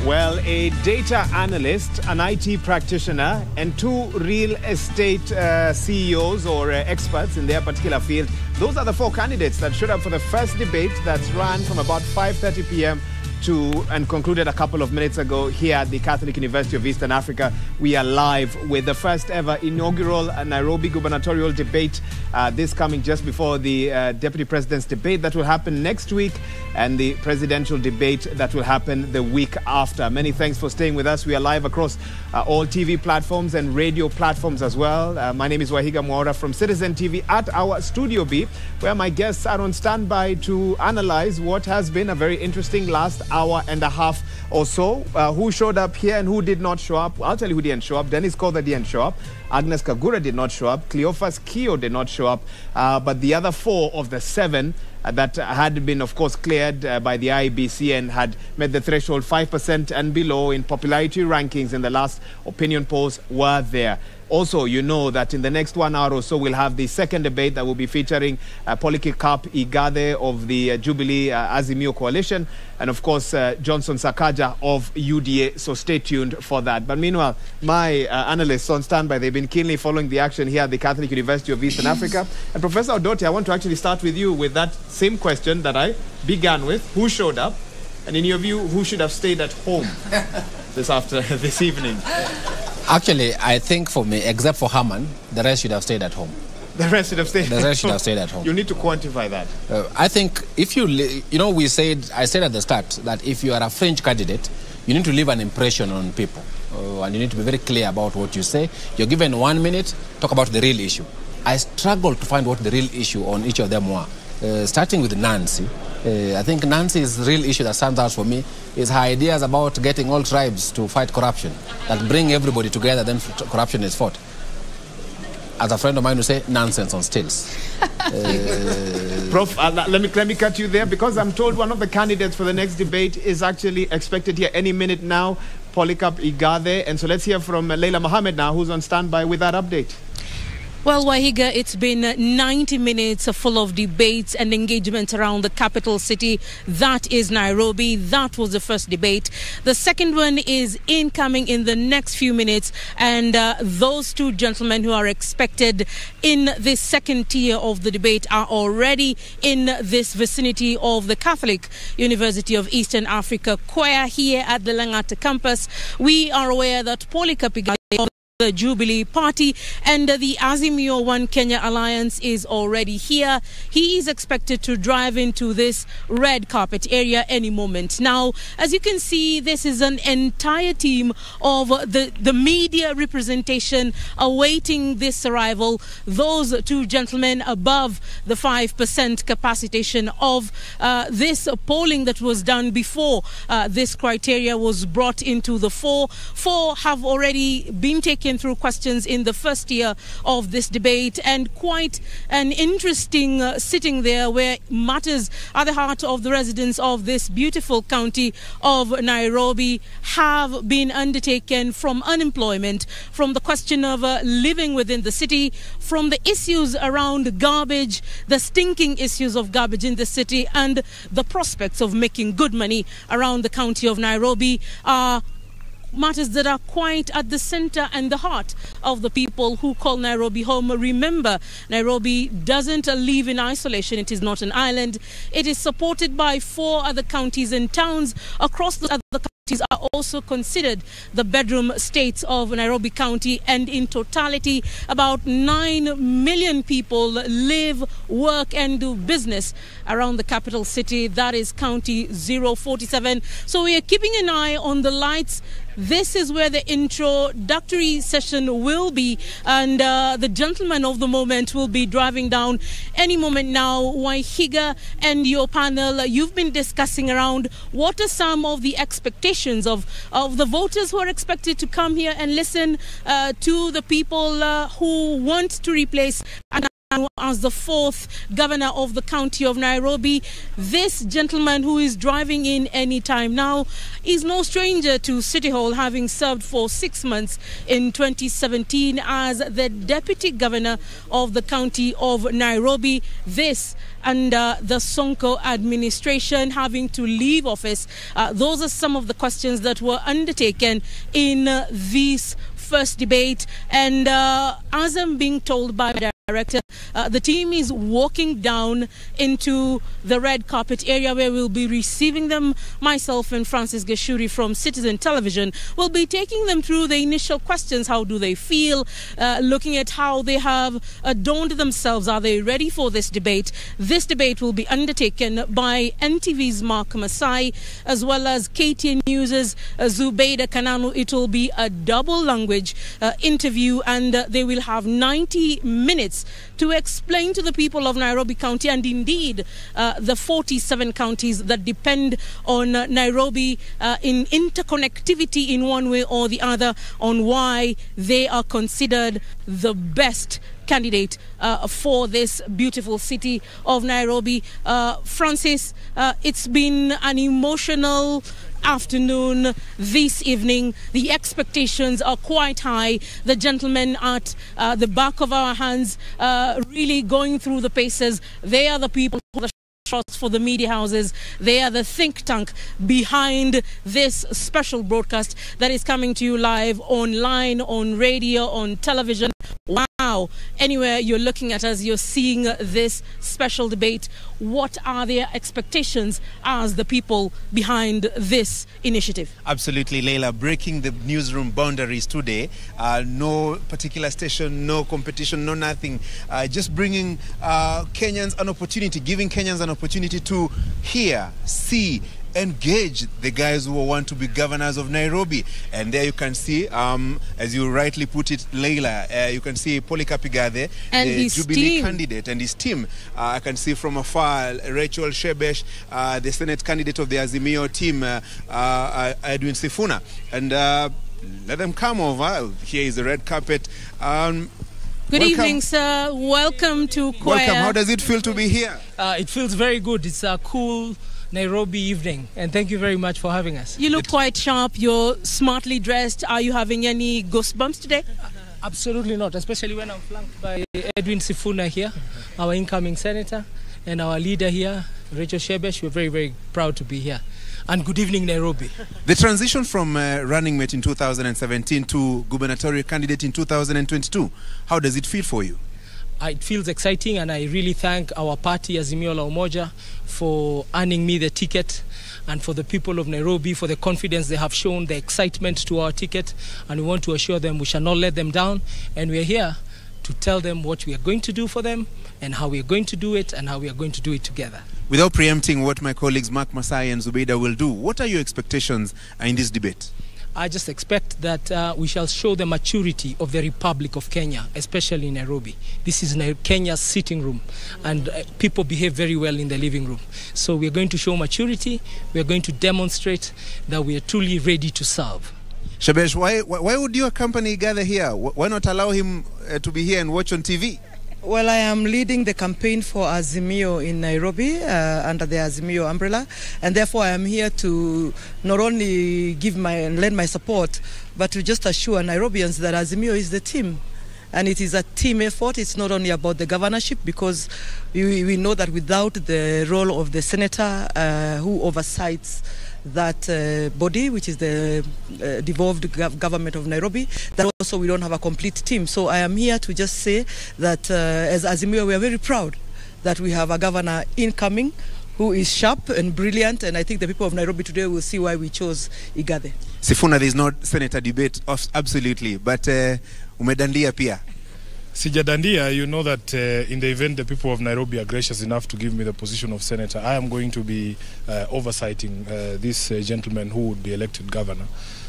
Well, a data analyst, an IT practitioner, and two real estate uh, CEOs or uh, experts in their particular field. Those are the four candidates that showed up for the first debate that's ran from about 5:30 p.m. to and concluded a couple of minutes ago here at the Catholic University of Eastern Africa. We are live with the first ever inaugural Nairobi gubernatorial debate. Uh, this coming just before the uh, deputy president's debate that will happen next week, and the presidential debate that will happen the week after. Many thanks for staying with us. We are live across uh, all TV platforms and radio platforms as well. Uh, my name is Wahiga Mwaura from Citizen TV at our Studio B, where my guests are on standby to analyze what has been a very interesting last hour and a half or so. Uh, who showed up here and who did not show up? I'll tell you who didn't show up. Dennis Kodhe didn't show up. Agnes Kagure did not show up. Cleophas Kio did not show up. Uh, but the other four of the seven uh, that had been, of course, cleared uh, by the IEBC and had met the threshold 5% and below in popularity rankings in the last opinion polls were there. Also, you know that in the next one hour or so, we'll have the second debate that will be featuring uh, Polycarp Igathe of the uh, Jubilee uh, Azimio Coalition and, of course, uh, Johnson Sakaja of UDA. So stay tuned for that. But meanwhile, my uh, analysts on standby, they've been keenly following the action here at the Catholic University of Eastern Africa. And Professor Odote, I want to actually start with you with that same question that I began with. Who showed up? And in your view, who should have stayed at home this after this evening?
Actually, I think for me, except for Harman, the rest should have stayed at home.
The rest should have stayed.
The rest should have stayed at home.
You need to quantify that.
Uh, I think if you, you know, we said, I said at the start that if you are a fringe candidate, you need to leave an impression on people, uh, and you need to be very clear about what you say. You're given one minute, talk about the real issue. I struggled to find what the real issue on each of them were. Uh, starting with Nancy, uh, I think Nancy's real issue that stands out for me is her ideas about getting all tribes to fight corruption, that bring everybody together, then corruption is fought. As a friend of mine would say, nonsense on stilts. Uh,
Prof, uh, let me let me cut you there because I'm told one of the candidates for the next debate is actually expected here any minute now, Polycarp Igathe. And so let's hear from uh, Leila Mohammed now, who's on standby with that update.
Well, Wahiga, it's been 90 minutes full of debates and engagement around the capital city. That is Nairobi. That was the first debate. The second one is incoming in the next few minutes. And uh, those two gentlemen who are expected in this second tier of the debate are already in this vicinity of the Catholic University of Eastern Africa CUEA here at the Langata campus. We are aware that Igathe the Jubilee Party and the Azimio One Kenya Alliance is already here. He is expected to drive into this red carpet area any moment. Now, as you can see, this is an entire team of the, the media representation awaiting this arrival. Those two gentlemen above the 5% capacitation of uh, this polling that was done before uh, this criteria was brought into the fore. Four have already been taken through questions in the first year of this debate, and quite an interesting uh, sitting there where matters at the heart of the residents of this beautiful county of Nairobi have been undertaken from unemployment, from the question of uh, living within the city, from the issues around garbage, the stinking issues of garbage in the city, and the prospects of making good money around the county of Nairobi are matters that are quite at the center and the heart of the people who call Nairobi home. Remember, Nairobi doesn't live in isolation. It is not an island. It is supported by four other counties and towns across the other counties are also considered the bedroom states of Nairobi County and in totality about 9 million people live, work and do business around the capital city that is county 047 so we are keeping an eye on the lights this is where the introductory session will be, and uh, the gentleman of the moment will be driving down any moment now. Waihiga and your panel, you've been discussing around what are some of the expectations of, of the voters who are expected to come here and listen uh, to the people uh, who want to replace. As the fourth governor of the county of Nairobi. This gentleman who is driving in any time now is no stranger to City Hall, having served for six months in 2017 as the deputy governor of the county of Nairobi. This under the Sonko administration having to leave office. Uh, those are some of the questions that were undertaken in uh, this first debate. And uh, as I'm being told by director, uh, the team is walking down into the red carpet area where we'll be receiving them. Myself and Francis Gachuri from Citizen Television will be taking them through the initial questions. How do they feel? Uh, looking at how they have adorned themselves. Are they ready for this debate? This debate will be undertaken by NTV's Mark Masai as well as KTN News's uh, Zubeida Kananu. It will be a double language uh, interview and uh, they will have 90 minutes to explain to the people of Nairobi County and indeed uh, the 47 counties that depend on uh, Nairobi uh, in interconnectivity in one way or the other on why they are considered the best candidate uh, for this beautiful city of Nairobi. Uh, Francis, uh, it's been an emotional afternoon this evening. The expectations are quite high. The gentlemen at uh, the back of our hands uh, really going through the paces. They are the people shots for the media houses. They are the think tank behind this special broadcast that is coming to you live online, on radio, on television. Wow. Anywhere you're looking at us, you're seeing this special debate. What are their expectations as the people behind this initiative?
Absolutely, Leila. Breaking the newsroom boundaries today. Uh, no particular station, no competition, no nothing. Uh, just bringing uh, Kenyans an opportunity, giving Kenyans an opportunity to hear, see, engage the guys who want to be governors of Nairobi. And there you can see, um, as you rightly put it, Leila, uh, you can see Polycarp Igathe,
And
the Jubilee
team.
candidate, and his team. Uh, I can see from afar Rachel Shebesh, uh, the Senate candidate of the Azimio team, uh, uh, Edwin Sifuna. And uh, let them come over. Here is the red carpet. Um,
Good
welcome.
evening, sir. Welcome to CUEA.
Welcome. How does it feel to be here?
Uh, it feels very good. It's a cool Nairobi evening, and thank you very much for having us.
You look quite sharp. You're smartly dressed. Are you having any goosebumps today?
Absolutely not, especially when I'm flanked by Edwin Sifuna here, our incoming senator, and our leader here, Rachel Shebesh. We're very, very proud to be here. And good evening, Nairobi.
The transition from uh, running mate in 2017 to gubernatorial candidate in 2022, how does it feel for you?
Uh, it feels exciting, and I really thank our party, Azimio la Umoja, for earning me the ticket, and for the people of Nairobi for the confidence they have shown, the excitement to our ticket, and we want to assure them we shall not let them down, and we are here to tell them what we are going to do for them, and how we are going to do it, and how we are going to do it together.
Without preempting what my colleagues Mark Masai and Zubeida will do, what are your expectations uh, in this debate?
I just expect that uh, we shall show the maturity of the Republic of Kenya, especially in Nairobi. This is Kenya's sitting room, and uh, people behave very well in the living room. So we are going to show maturity. We are going to demonstrate that we are truly ready to serve.
Shebesh, why, why why would your company gather here? Why not allow him uh, to be here and watch on TV?
Well, I am leading the campaign for Azimio in Nairobi uh, under the Azimio umbrella, and therefore I am here to not only give my and lend my support, but to just assure Nairobians that Azimio is the team. And it is a team effort. It's not only about the governorship because we, we know that without the role of the senator uh, who oversights that uh, body, which is the uh, devolved gov- government of Nairobi, that also we don't have a complete team. So I am here to just say that uh, as Azimio, we are very proud that we have a governor incoming who is sharp and brilliant, and I think the people of Nairobi today will see why we chose Igade.
Sifuna, there is no senator debate, absolutely, but uh, umedandia pia.
Sijadandia, you know that uh, in the event the people of Nairobi are gracious enough to give me the position of senator, I am going to be uh, oversighting uh, this uh, gentleman who would be elected governor.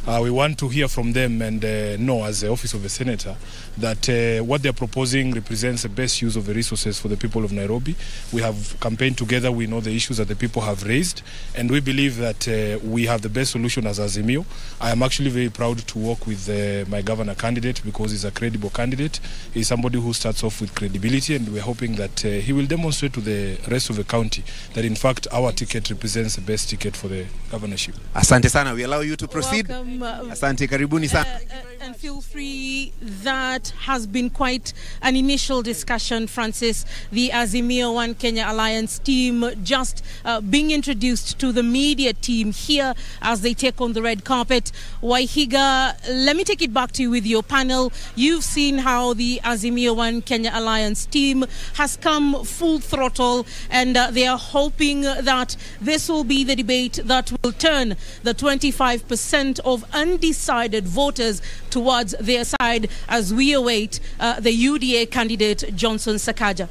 Uh, we want to hear from them and uh, know, as the office of the senator, that uh, what they're proposing represents the best use of the resources for the people of Nairobi. We have campaigned together. We know the issues that the people have raised, and we believe that uh, we have the best solution as Azimio. I am actually very proud to work with uh, my governor candidate because he's a credible candidate. He's somebody who starts off with credibility, and we're hoping that uh, he will demonstrate to the rest of the county that, in fact, our ticket represents the best ticket for the governorship.
Asante sana. We allow you to proceed.
Welcome, uh,
Asante, karibuni sana.
and feel free. That has been quite an initial discussion, Francis. The Azimio One Kenya Alliance team just uh, being introduced to the media team here as they take on the red carpet. Waihiga, let me take it back to you with your panel. You've seen how the Azimio One Kenya Alliance team has come full throttle, and uh, they are hoping that this will be the debate that will turn the 25% of undecided voters towards their side as we await uh, the UDA candidate Johnson Sakaja.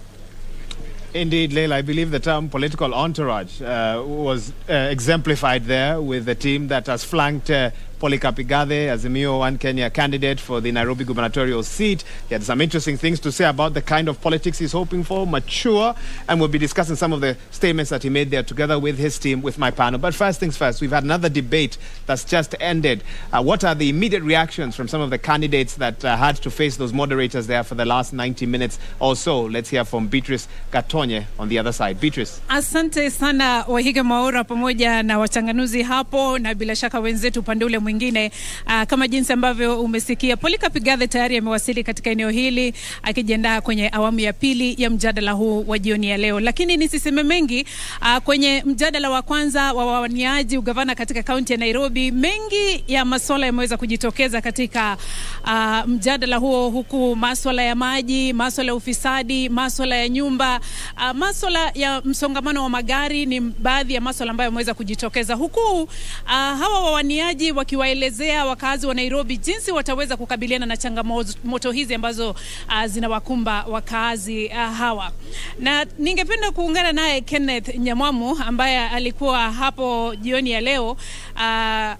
Indeed, Leila, I believe the term political entourage uh, was uh, exemplified there with the team that has flanked uh, Polycarp Igathe Azimio One Kenya candidate for the Nairobi gubernatorial seat. He had some interesting things to say about the kind of politics he's hoping for, mature, and we'll be discussing some of the statements that he made there together with his team, with my panel. But first things first, we've had another debate that's just ended. Uh, what are the immediate reactions from some of the candidates that uh, had to face those moderators there for the last 90 minutes or so? Let's hear from Beatrice Gatonye on the other side. Beatrice.
Asante sana Wahiga Mwaura pamoja na wachanganuzi hapo na bila shaka wenzetu upande ule. Uh, kama jinsi ambavyo umesikia, Polycarp Pigathe tayari amewasili katika eneo hili akijiandaa kwenye awamu ya pili ya mjadala huu wa jioni ya leo, lakini nisiseme mengi. Uh, kwenye mjadala wa kwanza wa wawaniaji ugavana katika kaunti ya Nairobi, mengi ya masuala yameweza kujitokeza katika uh, mjadala huo, huku masuala ya maji, masuala ya ufisadi, masuala ya nyumba, uh, masuala ya msongamano wa magari ni baadhi ya masuala ambayo yameweza kujitokeza, huku uh, hawa wawaniaji wakiwaelezea wakazi wa Nairobi jinsi wataweza kukabiliana na changamoto hizi ambazo uh, zinawakumba wakazi uh, hawa, na ningependa kuungana naye Kenneth Nyamwamu ambaye alikuwa hapo jioni ya leo uh,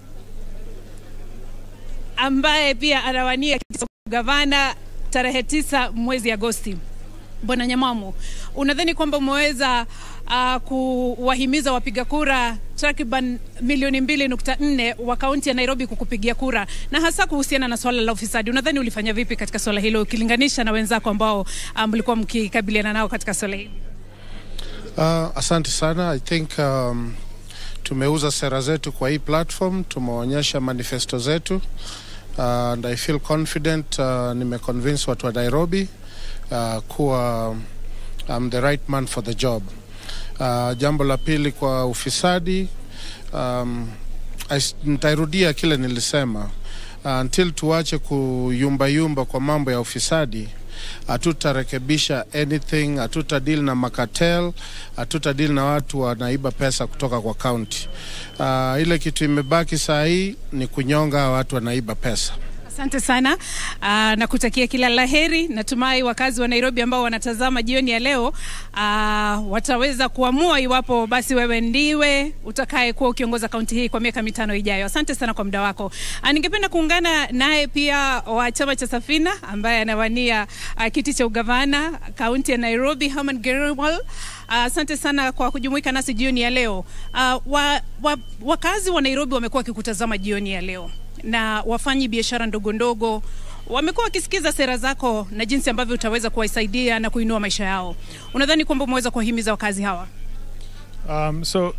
ambaye pia anawania gavana tarehe tisa mwezi Agosti. Bwana Nyamwamu, unadhani kwamba umeweza uh, kuwahimiza wapiga kura takriban milioni mbili nukta nne wa kaunti ya Nairobi kukupigia kura na hasa kuhusiana na swala la ufisadi, unadhani ulifanya vipi katika swala hilo ukilinganisha na wenzako ambao mlikuwa um, mkikabiliana nao katika swala hili?
Uh, asante sana. I think um, tumeuza sera zetu kwa hii platform, tumeonyesha manifesto zetu uh, and I feel confident uh, nimeconvince watu wa Nairobi uh, kuwa I'm the right man for the job. Uh, jambo la pili kwa ufisadi um, nitairudia kile nilisema uh, until tuache kuyumbayumba kwa mambo ya ufisadi hatutarekebisha anything, hatuta deal na makatel, hatuta deal na watu wanaiba pesa kutoka kwa kaunti. Uh, ile kitu imebaki saa hii ni kunyonga watu wanaiba pesa.
Asante sana uh, na kutakia kila la heri. Natumai wakazi wa Nairobi ambao wanatazama jioni ya leo uh, wataweza kuamua iwapo basi wewe ndiwe utakaye kuwa ukiongoza kaunti hii kwa miaka mitano ijayo. Asante sana kwa muda wako. Uh, ningependa kuungana naye pia wa chama cha Safina ambaye anawania uh, kiti cha ugavana kaunti ya Nairobi, Herman Gerwal. Asante uh, sana kwa kujumuika nasi jioni ya leo. Uh, wa, wa, wakazi wa Nairobi wamekuwa wakikutazama jioni ya leo na wafanyi biashara ndogo ndogo wamekuwa wakisikiza sera zako na jinsi ambavyo utaweza kuwasaidia na kuinua maisha yao. Unadhani kwamba umeweza kuwahimiza wakazi hawa?
Um, so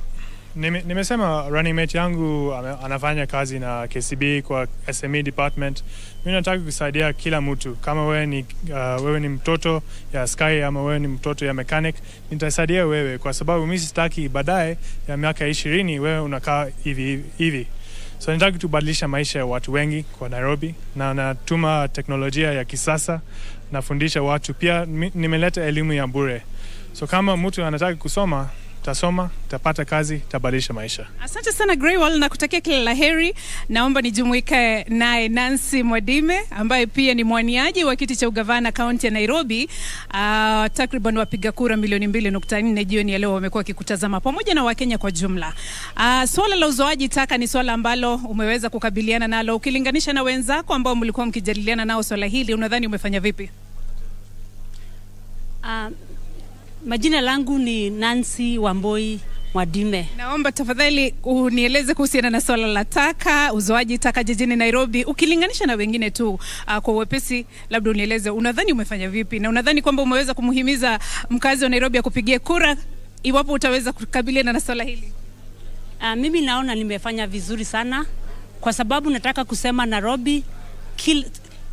nime, nimesema running mate yangu anafanya kazi na KCB kwa SME department. Mimi nataka kusaidia kila mtu, kama wewe ni, uh, wewe ni mtoto ya Sky ama wewe ni mtoto ya mechanic, nitasaidia wewe, kwa sababu mimi sitaki baadaye ya miaka ishirini wewe unakaa hivi hivi so nataka tubadilisha maisha ya watu wengi kwa Nairobi, na natuma teknolojia ya kisasa, nafundisha watu pia. Nimeleta elimu ya bure, so kama mtu anataka kusoma tasoma, tapata kazi, tabadilisha maisha.
Asante sana Greywall na kutakia kila la heri. Naomba nijumuike naye Nancy Mwadime ambaye pia ni mwaniaji wa kiti cha ugavana kaunti ya Nairobi. Uh, takriban wapiga kura milioni mbili nukta nne jioni ya leo wamekuwa wakikutazama pamoja na Wakenya kwa jumla. Uh, swala la uzoaji taka ni swala ambalo umeweza kukabiliana nalo ukilinganisha na wenzako ambao mlikuwa mkijadiliana nao swala hili, unadhani umefanya vipi?
Uh, majina langu ni Nancy Wamboi Mwadime.
Naomba tafadhali unieleze kuhusiana na swala la taka, uzoaji taka jijini Nairobi, ukilinganisha na wengine tu uh, kwa uwepesi, labda unieleze unadhani umefanya vipi, na unadhani kwamba umeweza kumhimiza mkazi wa Nairobi akupigie kura iwapo utaweza kukabiliana na swala hili?
Uh, mimi naona nimefanya vizuri sana kwa sababu nataka kusema Nairobi kil,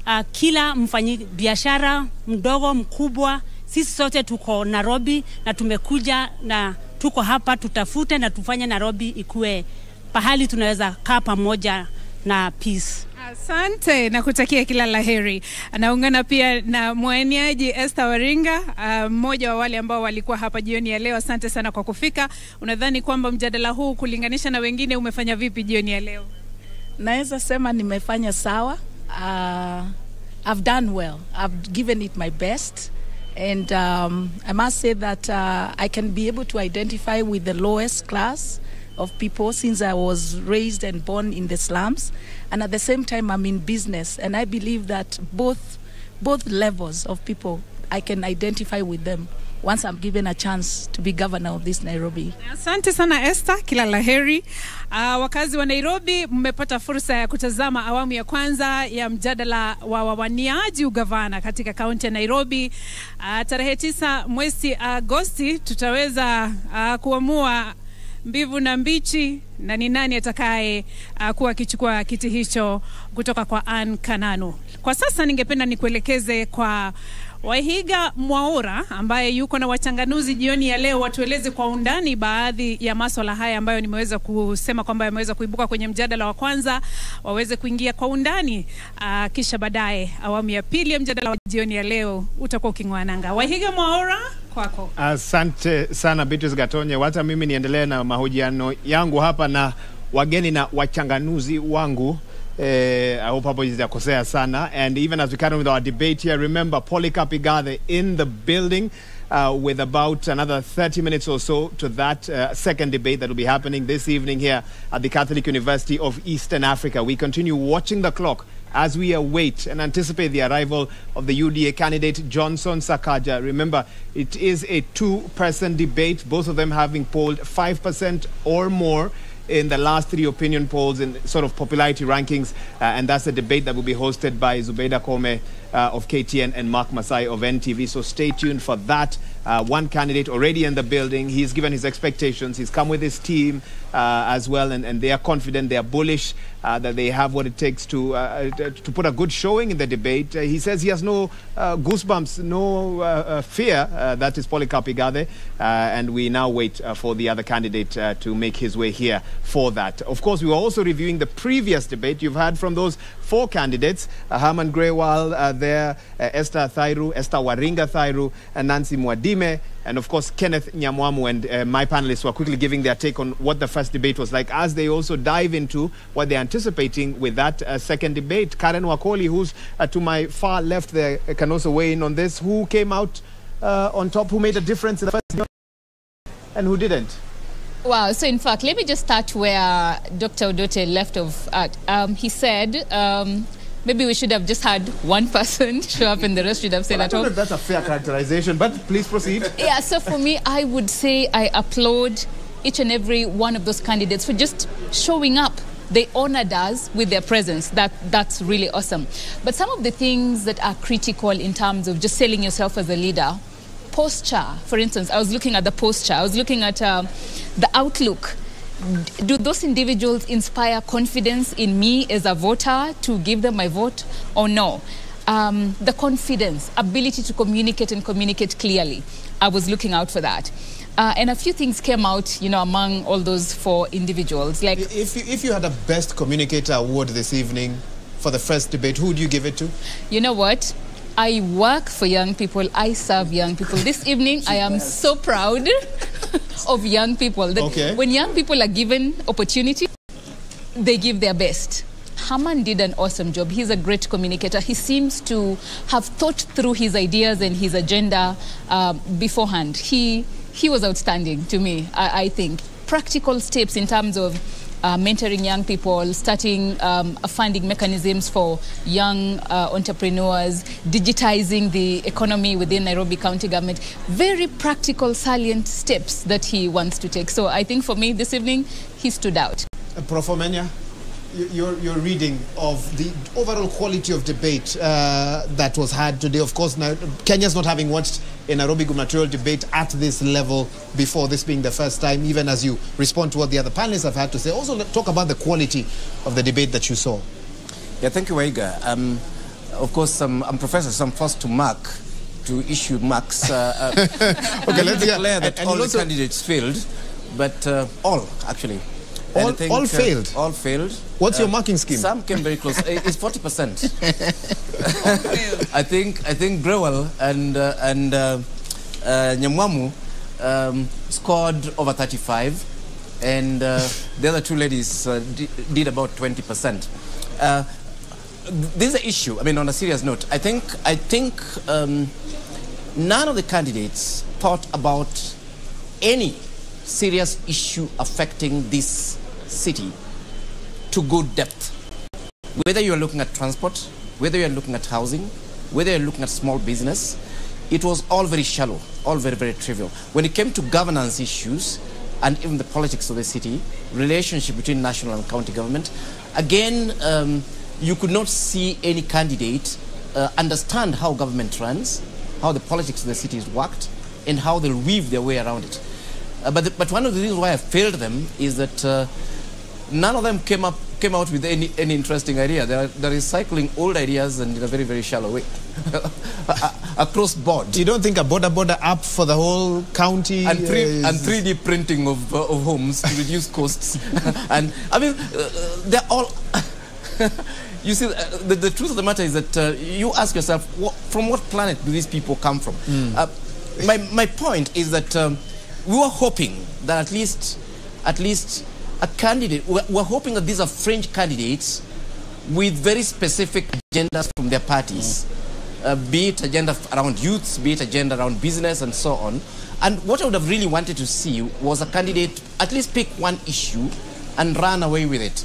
uh, kila mfanyi biashara mdogo mkubwa, sisi sote tuko Nairobi na tumekuja na tuko hapa tutafute na tufanye Nairobi ikuwe pahali tunaweza kaa pamoja na peace.
Asante na kutakia kila la heri. Naungana pia na mwaniaji Esther Waringa, uh, mmoja wa wale ambao walikuwa hapa jioni ya leo. Asante sana kwa kufika. Unadhani kwamba mjadala huu kulinganisha na wengine umefanya vipi jioni ya leo?
Naweza sema nimefanya sawa. Uh, I've done well. I've given it my best. And um, I must say that uh, I can be able to identify with the lowest class of people since I was raised and born in the slums. And at the same time, I'm in business. And I believe that both, both levels of people, I can identify with them once I'm given a chance to be governor of this Nairobi.
Asante sana Esther, kila la heri. Uh, wakazi wa Nairobi mmepata fursa ya kutazama awamu ya kwanza ya mjadala wa wawaniaji ugavana katika kaunti ya Nairobi. Uh, tarehe tisa mwezi Agosti tutaweza uh, kuamua mbivu na mbichi na ni nani atakaye uh, kuwa akichukua kiti hicho kutoka kwa Ann Kananu. Kwa sasa ningependa nikuelekeze kwa Waihiga Mwaura ambaye yuko na wachanganuzi jioni ya leo, watueleze kwa undani baadhi ya maswala haya ambayo nimeweza kusema kwamba yameweza kuibuka kwenye mjadala wa kwanza, waweze kuingia kwa undani uh, kisha baadaye awamu ya pili ya mjadala wa jioni ya leo utakuwa uking'oa nanga. Waihiga Mwaura, kwako.
Asante uh, sana Beatrice Gatonye. Wacha mimi niendelee na mahojiano yangu hapa na wageni na wachanganuzi wangu. Uh, I hope hapo sijakosea sana. And even as we carry on with our debate here, remember Polycarp Igathe in the building uh, with about another 30 minutes or so to that uh, second debate that will be happening this evening here at the Catholic University of Eastern Africa. We continue watching the clock as we await and anticipate the arrival of the UDA candidate Johnson Sakaja. Remember, it is a two-person debate, both of them having polled 5% or more in the last three opinion polls in sort of popularity rankings, uh, and that's a debate that will be hosted by Zubeida Koome uh, of KTN and Mark Masai of NTV. So stay tuned for that. Uh, one candidate already in the building. He's given his expectations. He's come with his team uh, as well, and, and they are confident, they are bullish uh, that they have what it takes to uh, to put a good showing in the debate. Uh, he says he has no uh, goosebumps, no uh, uh, fear. Uh, that is Polycarp Igathe, uh, and we now wait uh, for the other candidate uh, to make his way here for that. Of course, we were also reviewing the previous debate. You've had from those four candidates: uh, Harman Grewal uh, there, uh, Esther Thairu, Esther Waringa Thairu, and Nancy Mwadime. And of course, Kenneth Nyamwamu and uh, my panelists were quickly giving their take on what the first debate was like as they also dive into what they're anticipating with that uh, second debate. Karen Wakoli, who's uh, to my far left there, uh, can also weigh in on this. Who came out uh, on top? Who made a difference in the first debate and who didn't?
Wow. So, in fact, let me just start where Dr. Odote left off at. Um, he said um, maybe we should have just had one person show up and the rest should have stayed
Well, I
at home.
that's a fair characterization, but please proceed.
yeah, so for me, I would say I applaud each and every one of those candidates for just showing up. They honored us with their presence. That that's really awesome. But some of the things that are critical in terms of just selling yourself as a leader, posture, for instance, I was looking at the posture. I was looking at uh, the outlook. Do those individuals inspire confidence in me as a voter to give them my vote or no? Um, the confidence, ability to communicate and communicate clearly. I was looking out for that. Uh, and a few things came out, you know, among all those four individuals. Like,
If you, if you had a best communicator award this evening for the first debate, who would you give it to?
you know what? I work for young people. I serve young people. This evening, I am so proud of young people. That
Okay.
When young people are given opportunity, they give their best. Harman did an awesome job. He's a great communicator. He seems to have thought through his ideas and his agenda uh, beforehand. He he was outstanding to me. I, I think practical steps in terms of uh, mentoring young people, starting um, funding mechanisms for young uh, entrepreneurs, digitizing the economy within Nairobi County government. Very practical, salient steps that he wants to take. So I think for me this evening, he stood out.
Prof. Omenya, y- your, your reading of the overall quality of debate uh, that was had today. Of course, now, Kenya's not having watched a Nairobi gubernatorial debate at this level before, this being the first time, even as you respond to what the other panelists have had to say. Also, talk about the quality of the debate that you saw.
Yeah, thank you, Waihiga. Um, of course, um, I'm professor, so I'm forced to mark, to issue marks. Uh, uh,
Okay, let's
declare that
and-
all the candidates failed, but uh, all actually. And
All-
I think,
all
uh,
failed?
all failed.
What's your
Uh,
marking scheme?
Some came very close. It's forty percent. I think I think Grewal and uh, and uh, uh, Nyamwamu um, scored over thirty-five, and uh, the other two ladies uh, di- did about twenty percent. Uh, this is an issue. I mean, on a serious note, I think I think um, none of the candidates thought about any serious issue affecting this city to good depth. Whether you are looking at transport, whether you are looking at housing, whether you're looking at small business, it was all very shallow, all very, very trivial. When it came to governance issues and even the politics of the city, relationship between national and county government, again, um, you could not see any candidate uh, understand how government runs, how the politics of the cities worked, and how they'll weave their way around it. Uh, but, the, but one of the reasons why I failed them is that uh, none of them came up came out with any, any interesting idea. They're, they're recycling old ideas and in a very, very shallow way across board.
You don't think a boda boda app for the whole county
And, three, and
is-
3D printing of, uh, of homes to reduce costs. and I mean, uh, they're all. you see, uh, the, the truth of the matter is that uh, you ask yourself, what, from what planet do these people come from? Uh, my, my point is that um, we were hoping that at least, at least a candidate, we're, hoping that these are fringe candidates with very specific agendas from their parties, uh, be it agenda around youths, be it agenda around business, and so on. And what I would have really wanted to see was a candidate at least pick one issue and run away with it,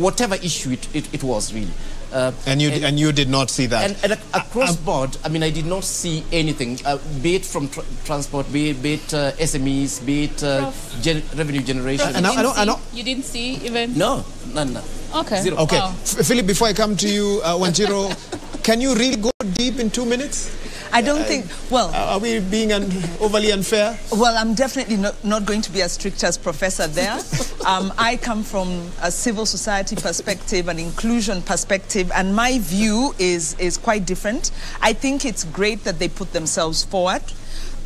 whatever issue it, it, it was really. Uh,
and you and you did not see that.
and, and ac- across board, I mean, I did not see anything, uh, be it from tr- transport, be it, be it uh, SMEs, be it uh, gen- revenue generation.
And I- I don't- I don't-
You didn't see even.
No, none, No.
Okay.
Zero.
Okay,
Wow.
F- Philip, before I come to you, uh, Wanjiru, can you really go deep in two minutes?
I don't think, well.
Are we being un- overly unfair?
Well, I'm definitely not, not going to be as strict as Professor there. um, I come from a civil society perspective, an inclusion perspective, and my view is, is quite different. I think it's great that they put themselves forward.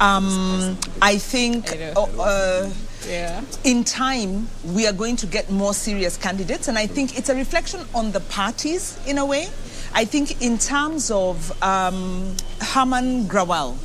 Um, I think uh, uh,
Yeah.
in time we are going to get more serious candidates, and I think it's a reflection on the parties in a way. I think in terms of um, Harman Grewal,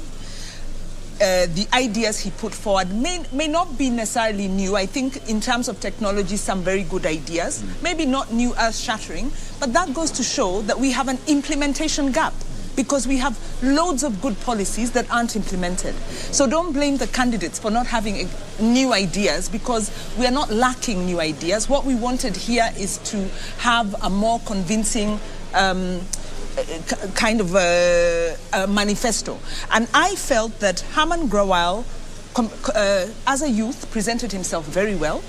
uh, the ideas he put forward may, may not be necessarily new. I think in terms of technology, some very good ideas, maybe not new earth shattering, but that goes to show that we have an implementation gap because we have loads of good policies that aren't implemented. So don't blame the candidates for not having uh, new ideas because we are not lacking new ideas. What we wanted here is to have a more convincing um, kind of a, a manifesto. And I felt that Harman Grewal, uh, as a youth, presented himself very well.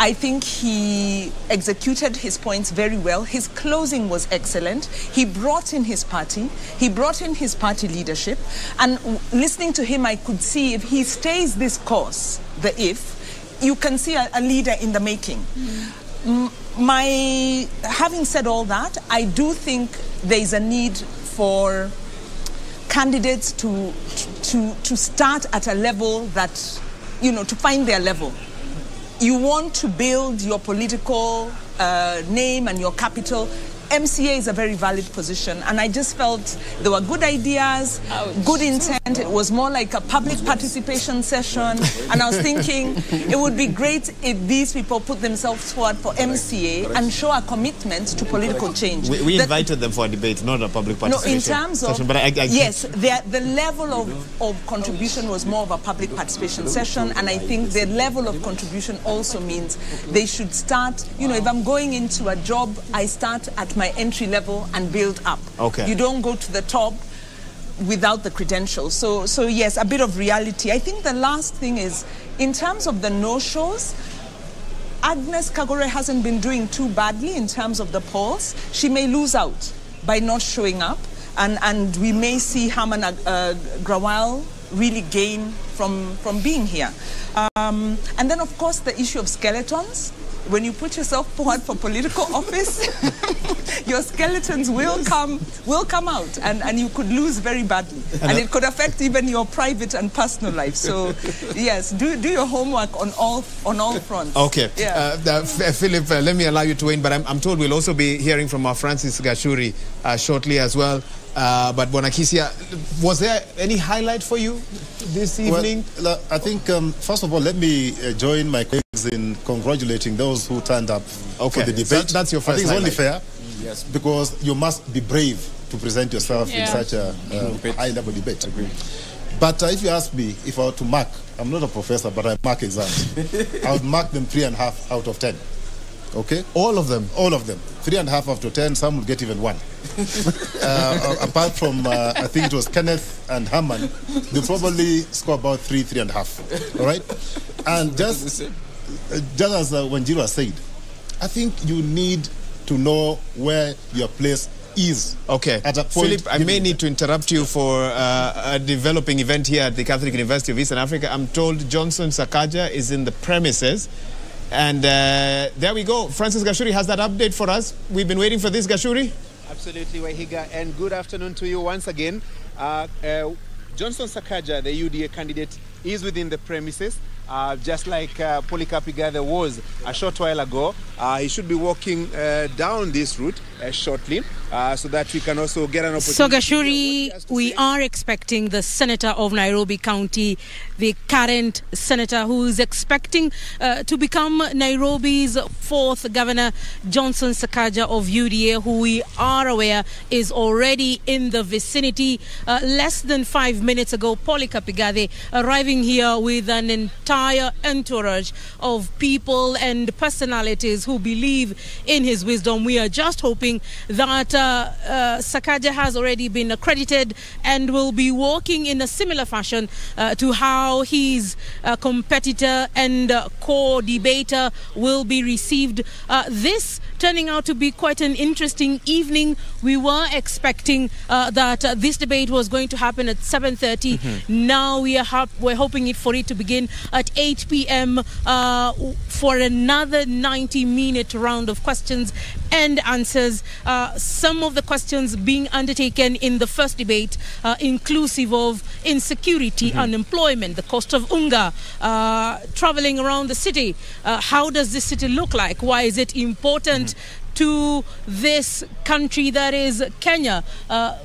I think he executed his points very well. His closing was excellent. He brought in his party. He brought in his party leadership. And listening to him, I could see if he stays this course, the if, you can see a, a leader in the making. M- My, having said all that, I do think there is a need for candidates to, to, to start at a level that, you know, to find their level. You want to build your political uh, name and your capital MCA is a very valid position, and I just felt there were good ideas, good intent. It was more like a public participation session, and I was thinking it would be great if these people put themselves forward for MCA and show a commitment to political change.
We, we
That-
invited them for a debate, not a public participation.
no, in
participation
terms of
session. But I, I,
yes, the, the level of, of contribution was more of a public participation session, and I think the level of contribution also means they should start. You know, if I'm going into a job, I start at my entry level and build up.
Okay.
You don't go to the top without the credentials. So, so yes, a bit of reality. I think the last thing is, in terms of the no-shows, Agnes Kagure hasn't been doing too badly in terms of the polls. She may lose out by not showing up, and, and we may see Harman uh, Grewal really gain from, from being here. Um, and then, of course, the issue of skeletons. When you put yourself forward for political office, your skeletons will come will come out, and, and you could lose very badly, and it could affect even your private and personal life. So, yes, do do your homework on all on all fronts.
Okay.
Yeah.
Uh, F- Philip, uh, let me allow you to win, but I'm, I'm told we'll also be hearing from our Francis Gachuri uh, shortly as well. Uh, but Bonakisia, was there any highlight for you this evening?
Well, I think, um, first of all, let me uh, join my colleagues in congratulating those who turned up
Okay,
for the
so
debate.
that's your
I
first
think it's only fair
highlight.
yes. because you must be brave to present yourself
Yeah.
in such a uh, high-level debate. But uh, if you ask me, if I were to mark, I'm not a professor, but I mark exams. I would mark them three and a half out of ten. Okay?
All of them?
All of them. Three and a half out of ten. Some will get even one. uh, apart from, uh, I think it was Kenneth and Harman, they probably score about three, three and a half. All right? And just, uh, just as uh, Wanjiru said, I think you need to know where your place is.
Okay.
At a point,
Philip, I may need to interrupt you for uh, a developing event here at the Catholic University of Eastern Africa. I'm told Johnson Sakaja is in the premises. And uh, there we go. Francis Gachuri has that update for us. We've been waiting for this, Gachuri.
Absolutely, Wahiga, and good afternoon to you once again. Uh, uh, Johnson Sakaja, the UDA candidate, is within the premises. Uh, just like uh, Polycarp was a short while ago, uh, he should be walking uh, down this route uh, shortly uh, so that we can also get an opportunity.
So, Gachuri, we are expecting the senator of Nairobi County, the current senator who is expecting uh, to become Nairobi's fourth governor, Johnson Sakaja of UDA, who we are aware is already in the vicinity. Uh, less than five minutes ago, Polycarp Igathe arriving here with an entire entourage of people and personalities who believe in his wisdom. We are just hoping that uh, uh, Sakaja has already been accredited and will be working in a similar fashion uh, to how his uh, competitor and uh, co-debater will be received. Uh, this turning out to be quite an interesting evening. We were expecting uh, that uh, this debate was going to happen at 7:30. Now we are we're hoping it for it to begin at 8 p.m. Uh, for another 90-minute round of questions and answers. Uh, some of the questions being undertaken in the first debate, uh, inclusive of insecurity, unemployment, the cost of unga, uh, traveling around the city. Uh, how does this city look like? Why is it important to this country that is Kenya? Uh,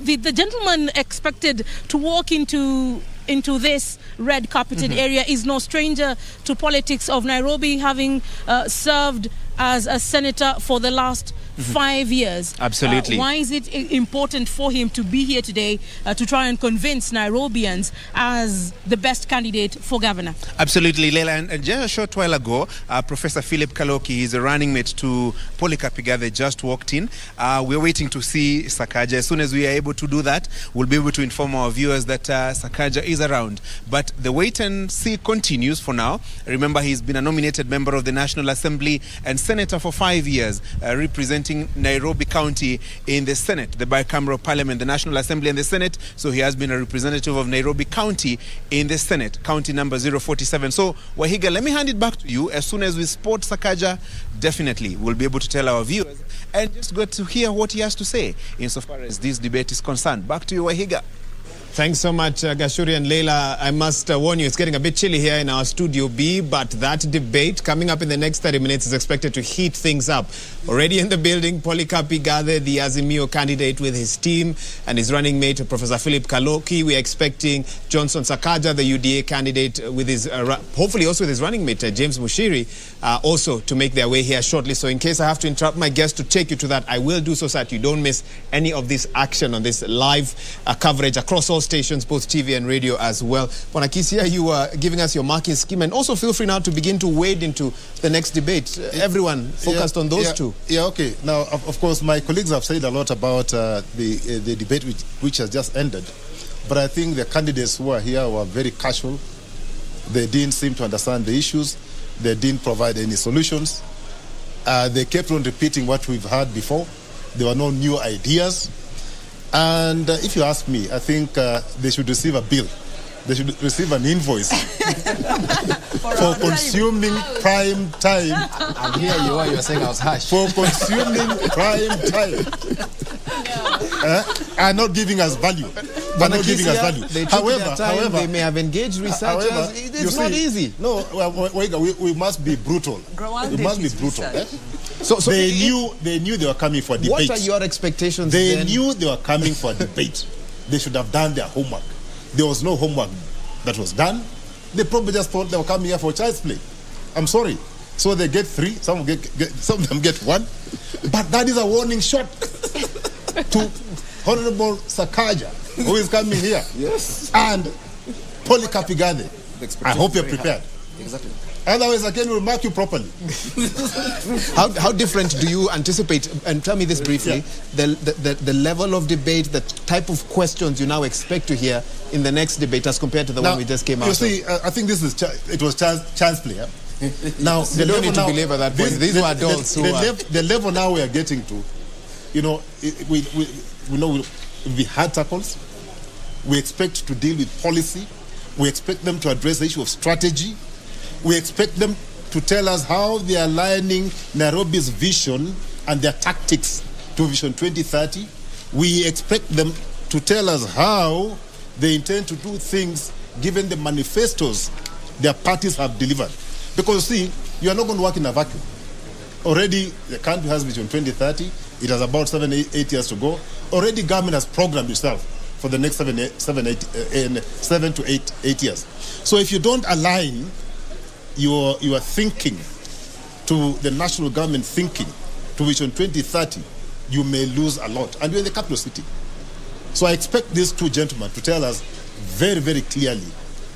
the, the gentleman expected to walk into into this red carpeted
Mhm.
area is no stranger to politics of Nairobi, having uh, served as a senator for the last five years.
Absolutely.
Uh, why is it important for him to be here today uh, to try and convince Nairobians as the best candidate for governor?
Absolutely, Leila. And, and just a short while ago, uh, Professor Philip Kaloki, he's a running mate to Polycarp Igathe, just walked in. Uh, we're waiting to see Sakaja. As soon as we are able to do that, we'll be able to inform our viewers that uh, Sakaja is around. But the wait and see continues for now. Remember, he's been a nominated member of the National Assembly and senator for five years, uh, representing Nairobi County in the Senate, the bicameral parliament, the National Assembly and the Senate. So he has been a representative of Nairobi County in the Senate, county number 047. So, Wahiga, let me hand it back to you. As soon as we spot Sakaja, definitely we'll be able to tell our viewers and just get to hear what he has to say insofar as this debate is concerned. Back to you, Wahiga.
Thanks so much, uh, Gachuri and Leila. I must uh, warn you, it's getting a bit chilly here in our Studio B, but that debate coming up in the next 30 minutes is expected to heat things up. Already in the building, Polycarp Igathe, the Azimio candidate with his team and his running mate, Professor Philip Kaloki. We're expecting Johnson Sakaja, the UDA candidate, uh, with his, uh, hopefully also with his running mate, uh, James Muchiri, uh, also to make their way here shortly. So in case I have to interrupt my guest to take you to that, I will do so so that you don't miss any of this action on this live coverage across all stations, both TV and radio as well. Bwana Kisia, you are giving us your marking scheme, and also feel free now to begin to wade into the next debate. Uh, everyone focused
Yeah,
on those
yeah,
two.
Yeah, okay. Now, of, of course, my colleagues have said a lot about uh, the uh, the debate which, which has just ended, but I think the candidates who are here were very casual. They didn't seem to understand the issues. They didn't provide any solutions. Uh, they kept on repeating what we've heard before. There were no new ideas. And uh, if you ask me, I think uh, they should receive a bill. They should receive an invoice for consuming prime time.
And here you are, you're saying I was harsh.
For consuming prime time. Uh, and not giving us value. But not giving us value.
They
however,
time,
however,
they may have engaged researchers.
however,
it's not
see,
easy.
No, well, well, we, we must be brutal.
Grewal
We must be brutal.
research.
eh?
So- so
they
i-
knew they knew they were coming for debate.
What are your expectations
They
then?
knew they were coming for a debate. They should have done their homework. There was no homework that was done. They probably just thought they were coming here for child's play. I'm sorry. So they get three, some get, get some of them get one. But that is a warning shot to Honorable Sakaja, who is coming here.
Yes.
And Polycarp Igathe. I hope you're
very
prepared.
Exactly.
Otherwise, again, we'll mark you properly.
How, how different do you anticipate, and tell me this briefly, the, the, the, the level of debate, the type of questions you now expect to hear in the next debate as compared to the
Now,
one we just came out
You see, uh, I think this is it was chance, chance play. yeah? Now
You don't need to
now-
belabor that point. These were adults
the,
who
the,
are-
lev- the level now we are getting to, you know, it, we, we, we know we had tackles. We expect to deal with policy. We expect them to address the issue of strategy. We expect them to tell us how they are aligning Nairobi's vision and their tactics to Vision 2030. We expect them to tell us how they intend to do things given the manifestos their parties have delivered. Because, see, you are not going to work in a vacuum. Already, the country has Vision 2030. It has about seven, eight, eight years to go. Already, government has programmed itself for the next seven, eight, seven, eight, uh, seven to eight, eight years. So, if you don't align your, your thinking to the national government thinking to Vision 2030, you may lose a lot. And you're in the capital city. So I expect these two gentlemen to tell us very, very clearly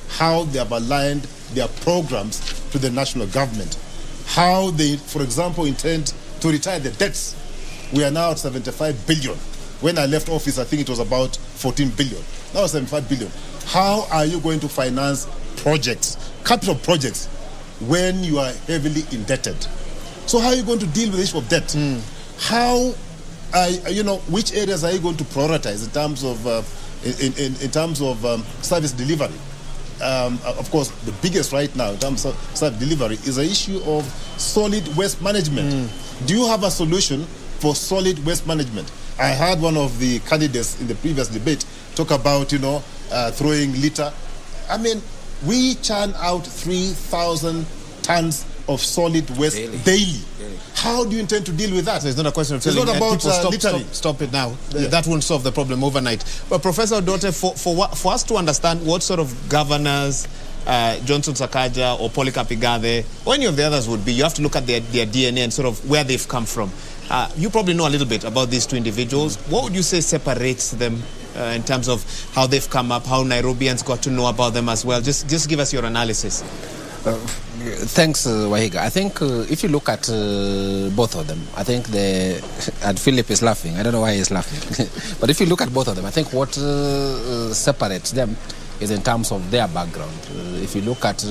how they have aligned their programs to the national government. How they, for example, intend to retire the debts. We are now at 75 billion. When I left office, I think it was about 14 billion. Now it's 75 billion. How are you going to finance projects, capital projects, when you are heavily indebted? So how are you going to deal with the issue of debt? How, are, you know, which areas are you going to prioritize in terms of, uh, in, in, in terms of um, service delivery? Um, of course, the biggest right now in terms of service delivery is the issue of solid waste management. Do you have a solution for solid waste management? I heard one of the candidates in the previous debate talk about, you know, uh, throwing litter. I mean, we churn out 3,000 tons of solid waste daily. How do you intend to deal with that?
So it's not a question of
It's
telling
not
uh,
about
people
uh,
stop,
littering.
stop, stop it now.
Yeah.
That won't solve the problem overnight. But Professor Odote, for, for, for us to understand what sort of governors uh, Johnson Sakaja or Polycarp Igathe or any of the others would be, you have to look at their, their DNA and sort of where they've come from. Uh, you probably know a little bit about these two individuals. What would you say separates them uh, in terms of how they've come up, how Nairobians got to know about them as well? Just, just give us your analysis.
Uh, thanks, uh, Wahiga. I think uh, if you look at uh, both of them, I think the and Philip is laughing. I don't know why he's laughing, but if you look at both of them, I think what uh, uh, separates them is in terms of their background. Uh, if you look at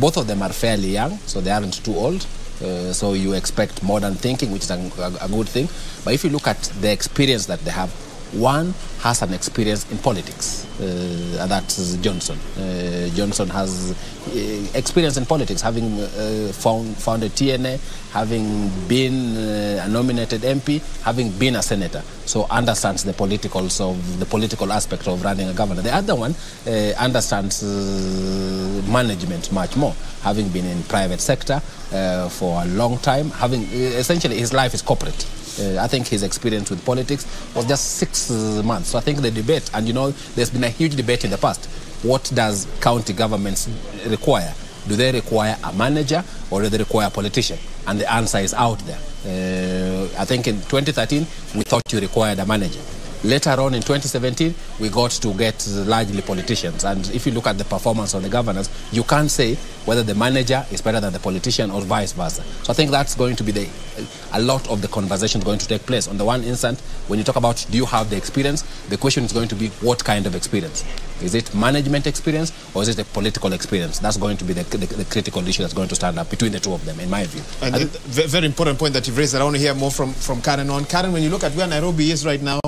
both of them are fairly young, so they aren't too old. So you expect modern thinking, which is a, a, a good thing. But if you look at the experience that they have, One has an experience in politics, uh, that's Johnson. Uh, Johnson has uh, experience in politics, having uh, found, founded TNA, having been uh, a nominated MP, having been a senator. So understands the politicals of the political aspect of running a government. The other one uh, understands management much more, having been in private sector for a long time. Having essentially his life is corporate. Uh, I think his experience with politics was just six uh, months. So I think the debate, and you know, there's been a huge debate in the past. What does county governments require? Do they require a manager or do they require a politician? And the answer is out there. Uh, I think in 2013, we thought you required a manager. Later on in 2017, we got to get largely politicians. And if you look at the performance of the governors, you can't say whether the manager is better than the politician or vice versa. So I think that's going to be the, a lot of the conversation going to take place. On the one instant, when you talk about do you have the experience, the question is going to be what kind of experience? Is it management experience or is it a political experience? That's going to be the, the, the critical issue that's going to stand up between the two of them, in my view.
And the ve- very important point that you've raised, that I want to hear more from, from Karen on. Karen, when you look at where Nairobi is right now,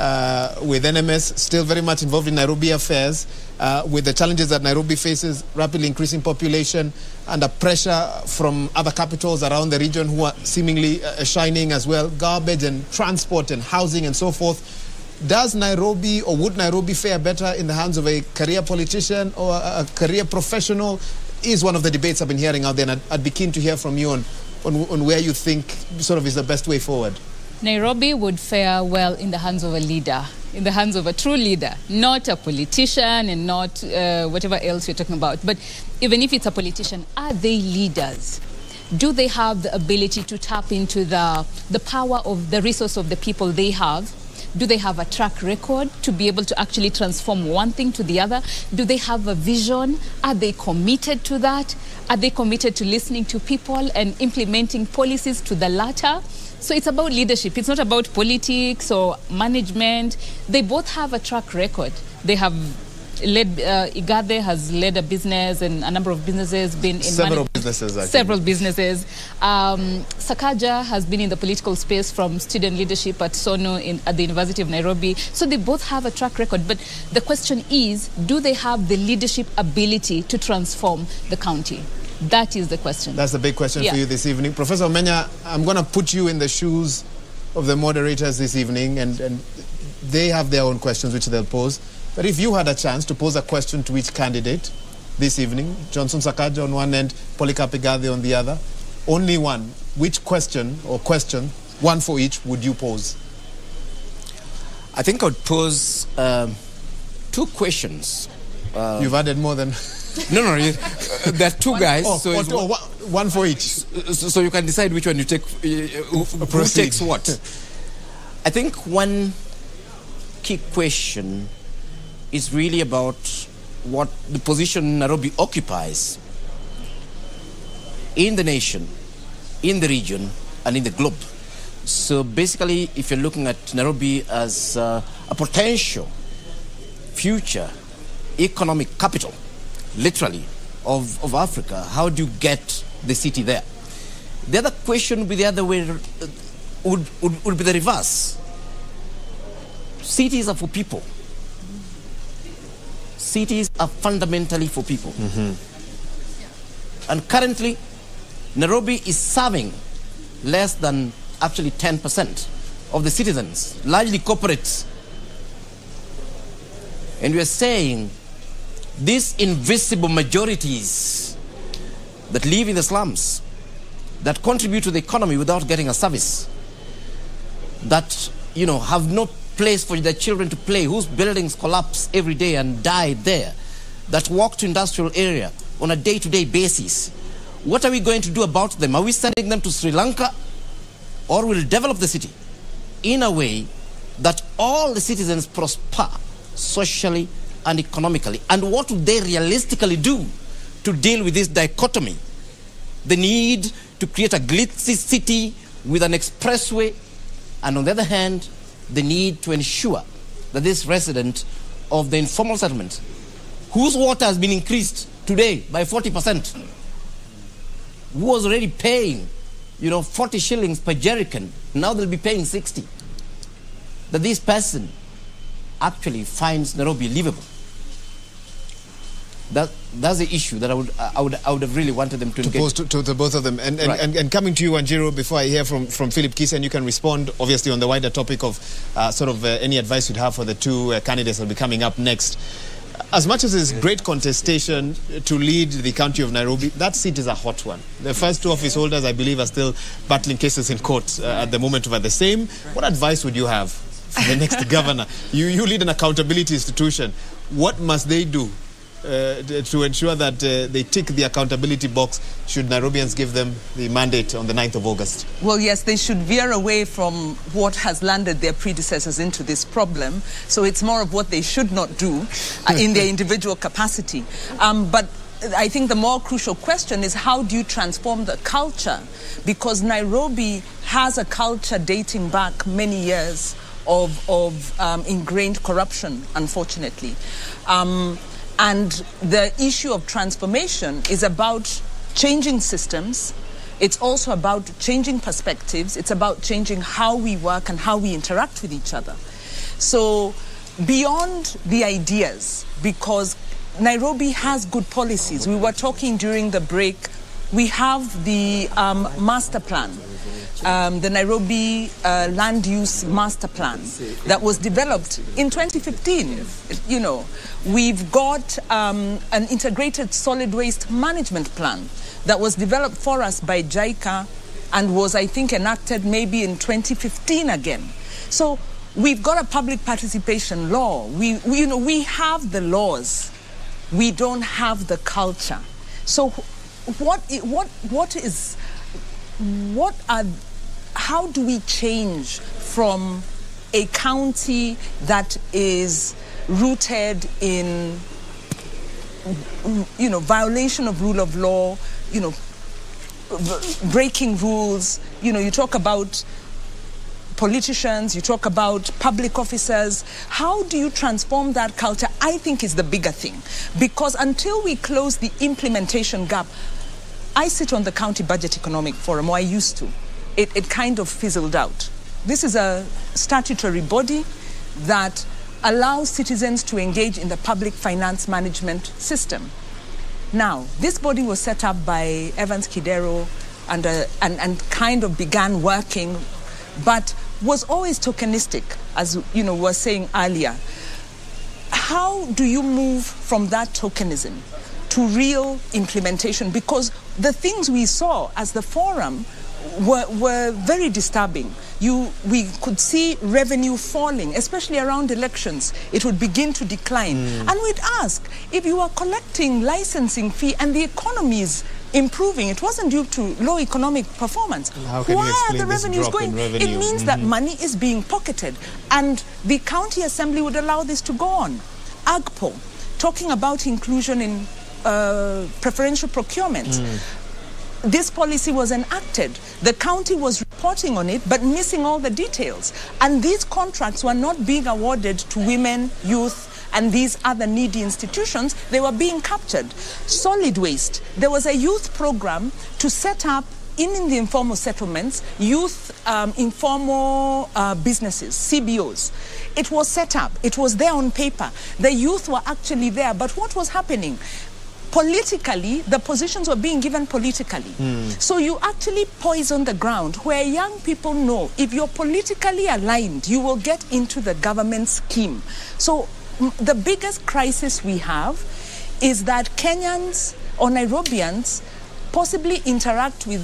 uh, with NMS still very much involved in Nairobi affairs, uh, with the challenges that Nairobi faces, rapidly increasing population, under pressure from other capitals around the region who are seemingly uh, shining as well, garbage and transport and housing and so forth. Does Nairobi or would Nairobi fare better in the hands of a career politician or a, career professional? Is one of the debates I've been hearing out there, and I'd, I'd be keen to hear from you on, on, on where you think sort of is the best way forward.
Nairobi would fare well in the hands of a leader, in the hands of a true leader, not a politician and not uh, whatever else you're talking about. But even if it's a politician, are they leaders? Do they have the ability to tap into the, the power of the resource of the people they have? Do they have a track record to be able to actually transform one thing to the other? Do they have a vision? Are they committed to that? Are they committed to listening to people and implementing policies to the latter? So it's about leadership. It's not about politics or management. They both have a track record. They have led, uh, Igathe has led a business and a number of businesses, been in
Several businesses, actually.
Several businesses. Um, Sakaja has been in the political space from student leadership at SONU in, at the University of Nairobi. So they both have a track record. But the question is, do they have the leadership ability to transform the county? That is the question.
That's the big question
Yeah.
for you this evening. Professor Omenya, I'm going to put you in the shoes of the moderators this evening, and, and they have their own questions which they'll pose. But if you had a chance to pose a question to each candidate this evening, Johnson Sakaja on one end, Polycarp Igathe on the other, only one, which question or question, one for each, would you pose?
I think I would pose um, two questions. Uh,
You've added more than.
No, no, you- there are two guys.
Oh,
so
oh, one, one for each.
So, so you can decide which one you take, uh, who, who takes what. I think one key question is really about what the position Nairobi occupies in the nation, in the region, and in the globe. So basically, if you're looking at Nairobi as uh, a potential future economic capital, literally, of, of Africa, how do you get the city there? The other question would be the other way, would, would, would be the reverse. Cities are for people. Cities are fundamentally for people. Mm-hmm. And currently, Nairobi is serving less than actually 10% of the citizens, largely corporates. And we are saying these invisible majorities that live in the slums, that contribute to the economy without getting a service, that you know have no place for their children to play, whose buildings collapse every day and die there, that walk to industrial area on a day-to-day basis. What are we going to do about them? Are we sending them to Sri Lanka, or will develop the city in a way that all the citizens prosper socially and economically? And what would they realistically do to deal with this dichotomy? The need to create a glitzy city with an expressway, and on the other hand, the need to ensure that this resident of the informal settlement, whose water has been increased today by 40%, who was already paying, you know, 40 shillings per jerrycan, now they'll be paying 60.
that this person actually finds Nairobi livable. That, that's the issue that I would, I would, I would have really wanted them to,
to pose to, to, to both of them. And, and,
Right.
and, and coming to you, Wanjiru, before I hear from, from Philip Kisia, and you can respond, obviously, on the wider topic of uh, sort of uh, any advice you'd have for the two uh, candidates that will be coming up next. As much as there's great contestation to lead the county of Nairobi, that seat is a hot one. The first two office holders, I believe, are still battling cases in court uh, at the moment over the same. What advice would you have for the next governor? You, you lead an accountability institution. What must they do uh, to ensure that uh, they tick the accountability box should Nairobians give them the mandate on the 9th of August?
Well, yes, they should veer away from what has landed their predecessors into this problem. So it's more of what they should not do uh, in their individual capacity. Um, but I think the more crucial question is how do you transform the culture? Because Nairobi has a culture dating back many years of, of um, ingrained corruption, unfortunately. Um, and the issue of transformation is about changing systems. It's also about changing perspectives. It's about changing how we work and how we interact with each other. So, beyond the ideas, because Nairobi has good policies. We were talking during the break. We have the um, master plan, um, the Nairobi uh, Land Use Master Plan, that was developed in 2015. You know, we've got um, an integrated solid waste management plan that was developed for us by JICA and was, I think, enacted maybe in 2015 again. So we've got a public participation law. We, we, you know, we have the laws. We don't have the culture. So what, what, what is, what are, how do we change from a county that is rooted in, you know, violation of rule of law, you know, breaking rules. You know, you talk about politicians, you talk about public officers. How do you transform that culture? I think is the bigger thing. Because until we close the implementation gap, I sit on the County Budget Economic Forum, or I used to. It, it kind of fizzled out. This is a statutory body that allows citizens to engage in the public finance management system. Now, this body was set up by Evans Kidero and, uh, and, and kind of began working, but was always tokenistic, as you know, we were saying earlier. How do you move from that tokenism to real implementation? Because the things we saw as the forum were, were very disturbing. You, we could see revenue falling, especially around elections. It would begin to decline. And we'd ask if you are collecting licensing fee and the economy is improving, it wasn't due to low economic performance.
How can you
Why are
explain
the revenues going? It means that
Mhm.
money is being pocketed. And the county assembly would allow this to go on. AGPO, talking about inclusion in uh, preferential procurement this policy was enacted. The county was reporting on it, but missing all the details. And these contracts were not being awarded to women, youth, and these other needy institutions. They were being captured. Solid waste. There was a youth program to set up in, in the informal settlements, youth um, informal uh, businesses, CBOs. It was set up. It was there on paper. The youth were actually there. But what was happening? Politically, the positions were being given politically. So you actually poison the ground where young people know if you're politically aligned, you will get into the government scheme. So m- the biggest crisis we have is that Kenyans or Nairobians possibly interact with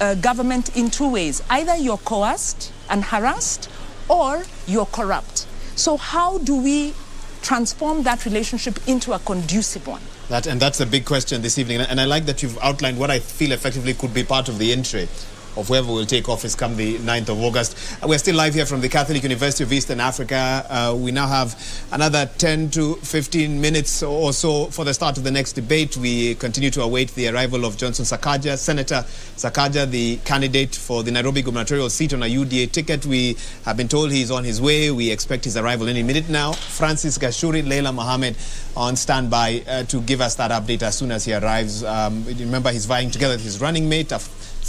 uh, government in two ways. Either you're coerced and harassed or you're corrupt. So how do we transform that relationship into a conducive one?
That, and that's a big question this evening. And I like that you've outlined what I feel effectively could be part of the entry of whoever will take office come the 9th of August. We're still live here from the Catholic University of Eastern Africa. Uh, we now have another 10 to 15 minutes or so for the start of the next debate. We continue to await the arrival of Johnson Sakaja, Senator Sakaja, the candidate for the Nairobi gubernatorial seat on a UDA ticket. We have been told he's on his way. We expect his arrival any minute now. Francis Gachuri, Leila Mohammed on standby uh, to give us that update as soon as he arrives. Um, remember, he's vying together with his running mate,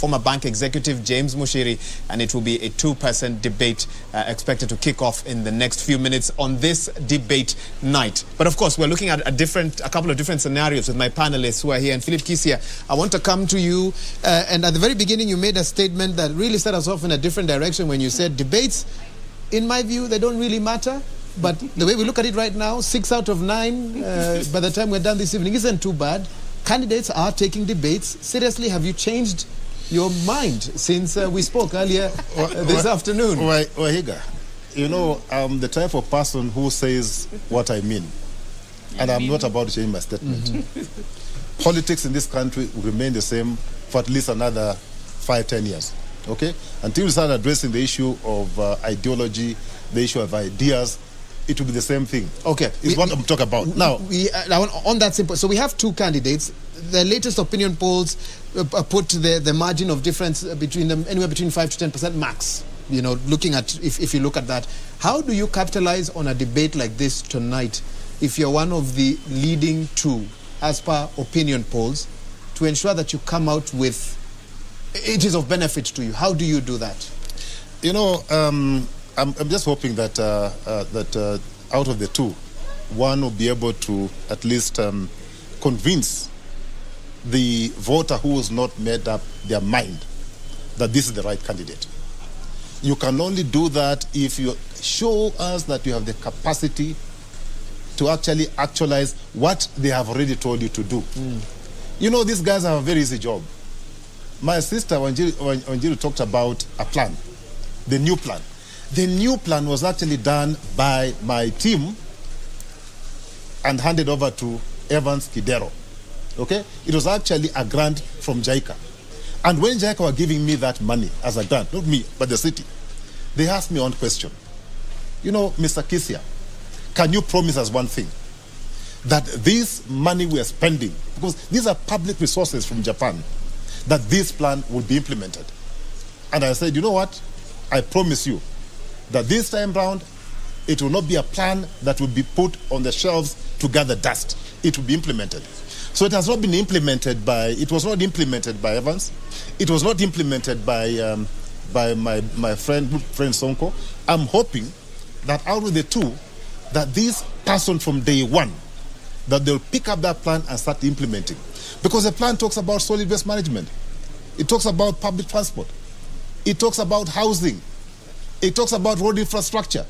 former bank executive James Muchiri, and it will be a two-person debate uh, expected to kick off in the next few minutes on this debate night. But of course, we're looking at a different, a couple of different scenarios with my panelists who are here. And Philip Kisia, I want to come to you. Uh, and at the very beginning, you made a statement that really set us off in a different direction when you said debates, in my view, they don't really matter. But the way we look at it right now, six out of nine uh, by the time we're done this evening isn't too bad. Candidates are taking debates. Seriously, have you changed your mind since uh, we spoke earlier uh, this afternoon?
Wa- Wahiga, you know, I'm the type of person who says what I mean. And I'm not about to change my statement. Politics in this country will remain the same for at least another five, ten years. Okay? Until we start addressing the issue of uh, ideology, the issue of ideas, it will be the same thing.
Okay.
Is what I'm talking about. Now,
we, uh, on that simple, so we have two candidates. The latest opinion polls put the, the margin of difference uh, between them anywhere between 5 to 10 percent max. You know, looking at, if, if you look at that, how do you capitalize on a debate like this tonight if you're one of the leading two, as per opinion polls, to ensure that you come out with, it is of benefit to you? How do you do that?
You know, um, I'm, I'm just hoping that uh, uh, that uh, out of the two, one will be able to at least um, convince the voter who has not made up their mind that this is the right candidate. You can only do that if you show us that you have the capacity to actually actualize what they have already told you to do. Mm. You know, these guys have a very easy job. My sister, Wanjiru, Wanjiru talked about a plan, the new plan. The new plan was actually done by my team and handed over to Evans Kidero. Okay? It was actually a grant from JICA. And when JICA were giving me that money as a grant, not me, but the city, they asked me one question. You know, Mr. Kisia, can you promise us one thing? That this money we are spending, because these are public resources from Japan, that this plan will be implemented. And I said, you know what? I promise you that this time round, it will not be a plan that will be put on the shelves to gather dust. It will be implemented. So it has not been implemented by, it was not implemented by Evans. It was not implemented by, um, by my, my friend, friend Sonko. I'm hoping that out of the two, that this person from day one, that they'll pick up that plan and start implementing. Because the plan talks about solid waste management. It talks about public transport. It talks about housing. It talks about road infrastructure.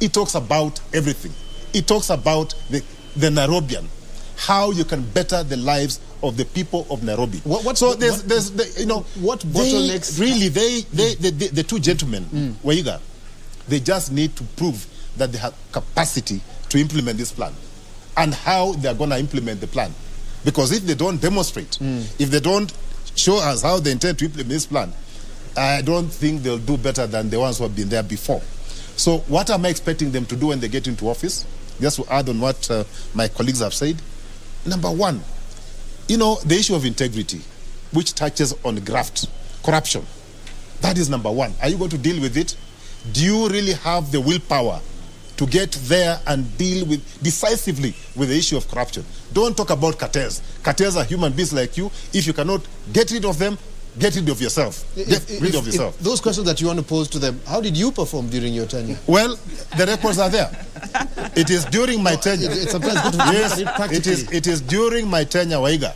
It talks about everything. It talks about the, the Nairobian, how you can better the lives of the people of Nairobi.
What, what,
so there's,
what-
there's the, you know,
what bottlenecks-
really, they, they, mm. the, the, the two gentlemen, mm. Wahiga, they just need to prove that they have capacity to implement this plan and how they are going to implement the plan. Because if they don't demonstrate, mm. if they don't show us how they intend to implement this plan, I don't think they'll do better than the ones who have been there before. So, what am I expecting them to do when they get into office? Just to add on what uh, my colleagues have said. Number one, you know, the issue of integrity, which touches on graft, corruption. That is number one. Are you going to deal with it? Do you really have the willpower to get there and deal with decisively with the issue of corruption? Don't talk about cartels. Cartels are human beings like you. If you cannot get rid of them, get rid of yourself. Get
If-
rid of yourself.
those questions that you want to pose to them, how did you perform during your tenure?
Well, the records are there. It is during my tenure.
it- it's sometimes good to
yes,
it
it is, it is during my tenure, Wahiga.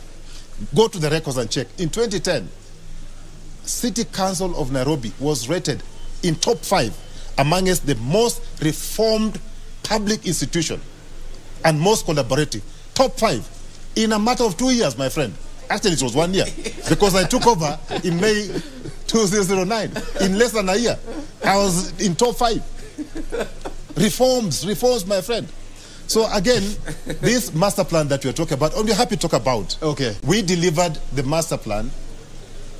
Go to the records and check. In 2010, City Council of Nairobi was rated in top five amongst the most reformed public institution and most collaborative. Top five in a matter of two years, my friend. Actually, it was one year because I took over in May 2009. In less than a year, I was in top five. Reforms, reforms, my friend. So again, this master plan that we're talking about, and we're happy to talk about.
Okay.
We delivered the master plan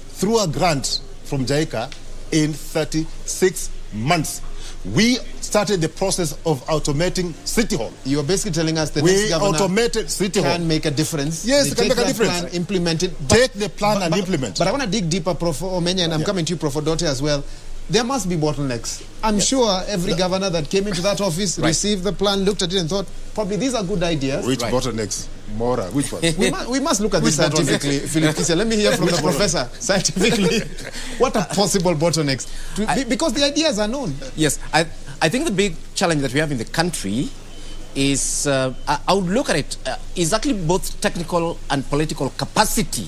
through a grant from JICA in 36 months. We started the process of automating City Hall.
You're basically telling us that
we automated City Hall.
can make a difference.
Yes,
They
it can make a difference.
Plan, implement it.
Take the plan and
but,
implement.
But I want to dig deeper, Prof. Omenya, and I'm coming to you, Prof. Odote, as well. There must be bottlenecks. I'm sure every governor that came into that office
Right.
received the plan, looked at it, and thought, probably these are good ideas.
Which bottlenecks? Mora, which one?
we, must, we must look at this scientifically, Philip. Let me hear from the professor scientifically. what are possible bottlenecks? To, be- because the ideas are known.
Yes, I, I think the big challenge that we have in the country is, uh, I, would look at it, uh, actually both technical and political capacity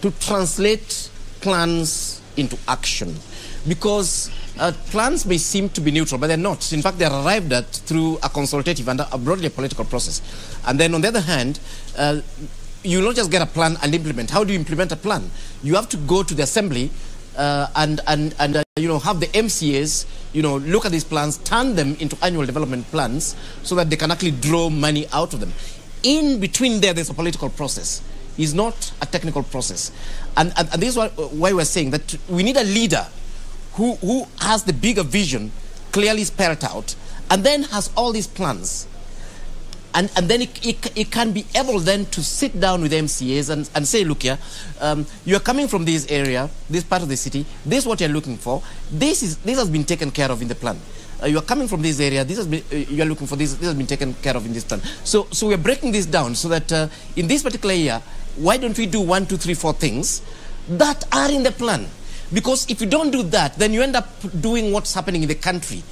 to translate plans into action. Because uh, plans may seem to be neutral, but they're not. In fact, they're arrived at through a consultative and a broadly political process. And then on the other hand, uh, you not just get a plan and implement. How do you implement a plan? You have to go to the assembly uh, and and and uh, you know have the MCAs you know look at these plans, turn them into annual development plans, so that they can actually draw money out of them. In between there, there's a political process. It's not a technical process, and and, and this is why, we're saying that we need a leader who who has the bigger vision, clearly spelled out, and then has all these plans and, and then it, it, it can be able then to sit down with MCAs and, and say, look here, um, you're coming from this area, this part of the city, this is what you're looking for, this, is, this has been taken care of in the plan. Uh, you are coming from this area, this has been, uh, you are looking for this, this has been taken care of in this plan. So, so we're breaking this down so that uh, in this particular year, why don't we do one, two, three, four things that are in the plan? Because if you don't do that, then you end up doing what's happening in the country.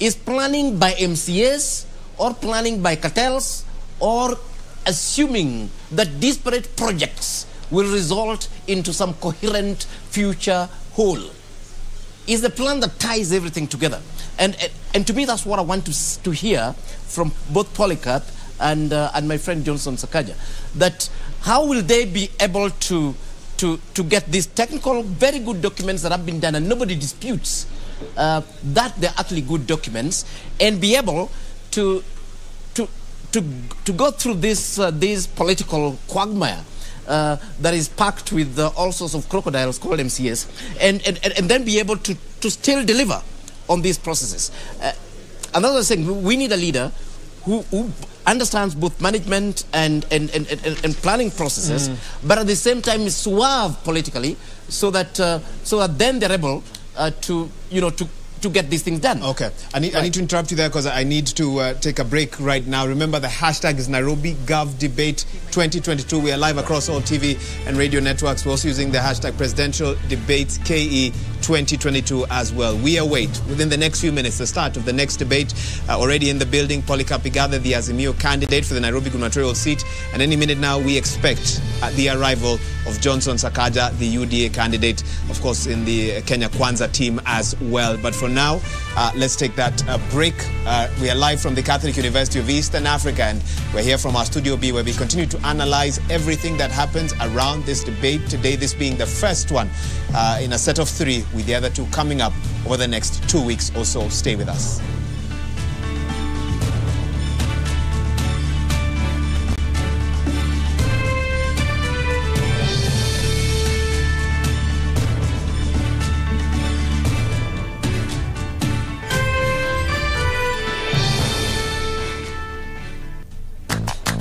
Is planning by MCAs or planning by cartels or assuming that disparate projects will result into some coherent future whole. Is the plan that ties everything together. And and, to me that's what i want to, to hear from both polycarp and uh, and my friend johnson sakaja that how will they be able to to to get these technical very good documents that have been done and nobody disputes uh, that they're actually good documents and be able to to to go through this uh, this political quagmire uh, that is packed with uh, all sorts of crocodiles called MCS, and, and, and and then be able to, to still deliver on these processes. Uh, another thing, we need a leader who, who understands both management and, and, and, and, and planning processes,
Mm.
but at the same time is suave politically, so that uh, so that then they're able uh, to you know to to get these things done.
Okay, I need, I need to interrupt you there because I need to uh, take a break right now. Remember, the hashtag is Nairobi Gov Debate 2022. We are live across all TV and radio networks. We're also using the hashtag Presidential Debates KE 2022 as well. We await within the next few minutes the start of the next debate. Uh, already in the building, Polycarp Igathe, the Azimio candidate for the Nairobi gubernatorial seat. And any minute now, we expect uh, the arrival of Johnson Sakaja, the UDA candidate, of course, in the Kenya Kwanza team as well. But for now, uh, let's take that uh, break. Uh, we are live from the Catholic University of Eastern Africa, and we're here from our Studio B, where we continue to analyze everything that happens around this debate today, this being the first one uh, in a set of three, with the other two coming up over the next two weeks or so. Stay with us.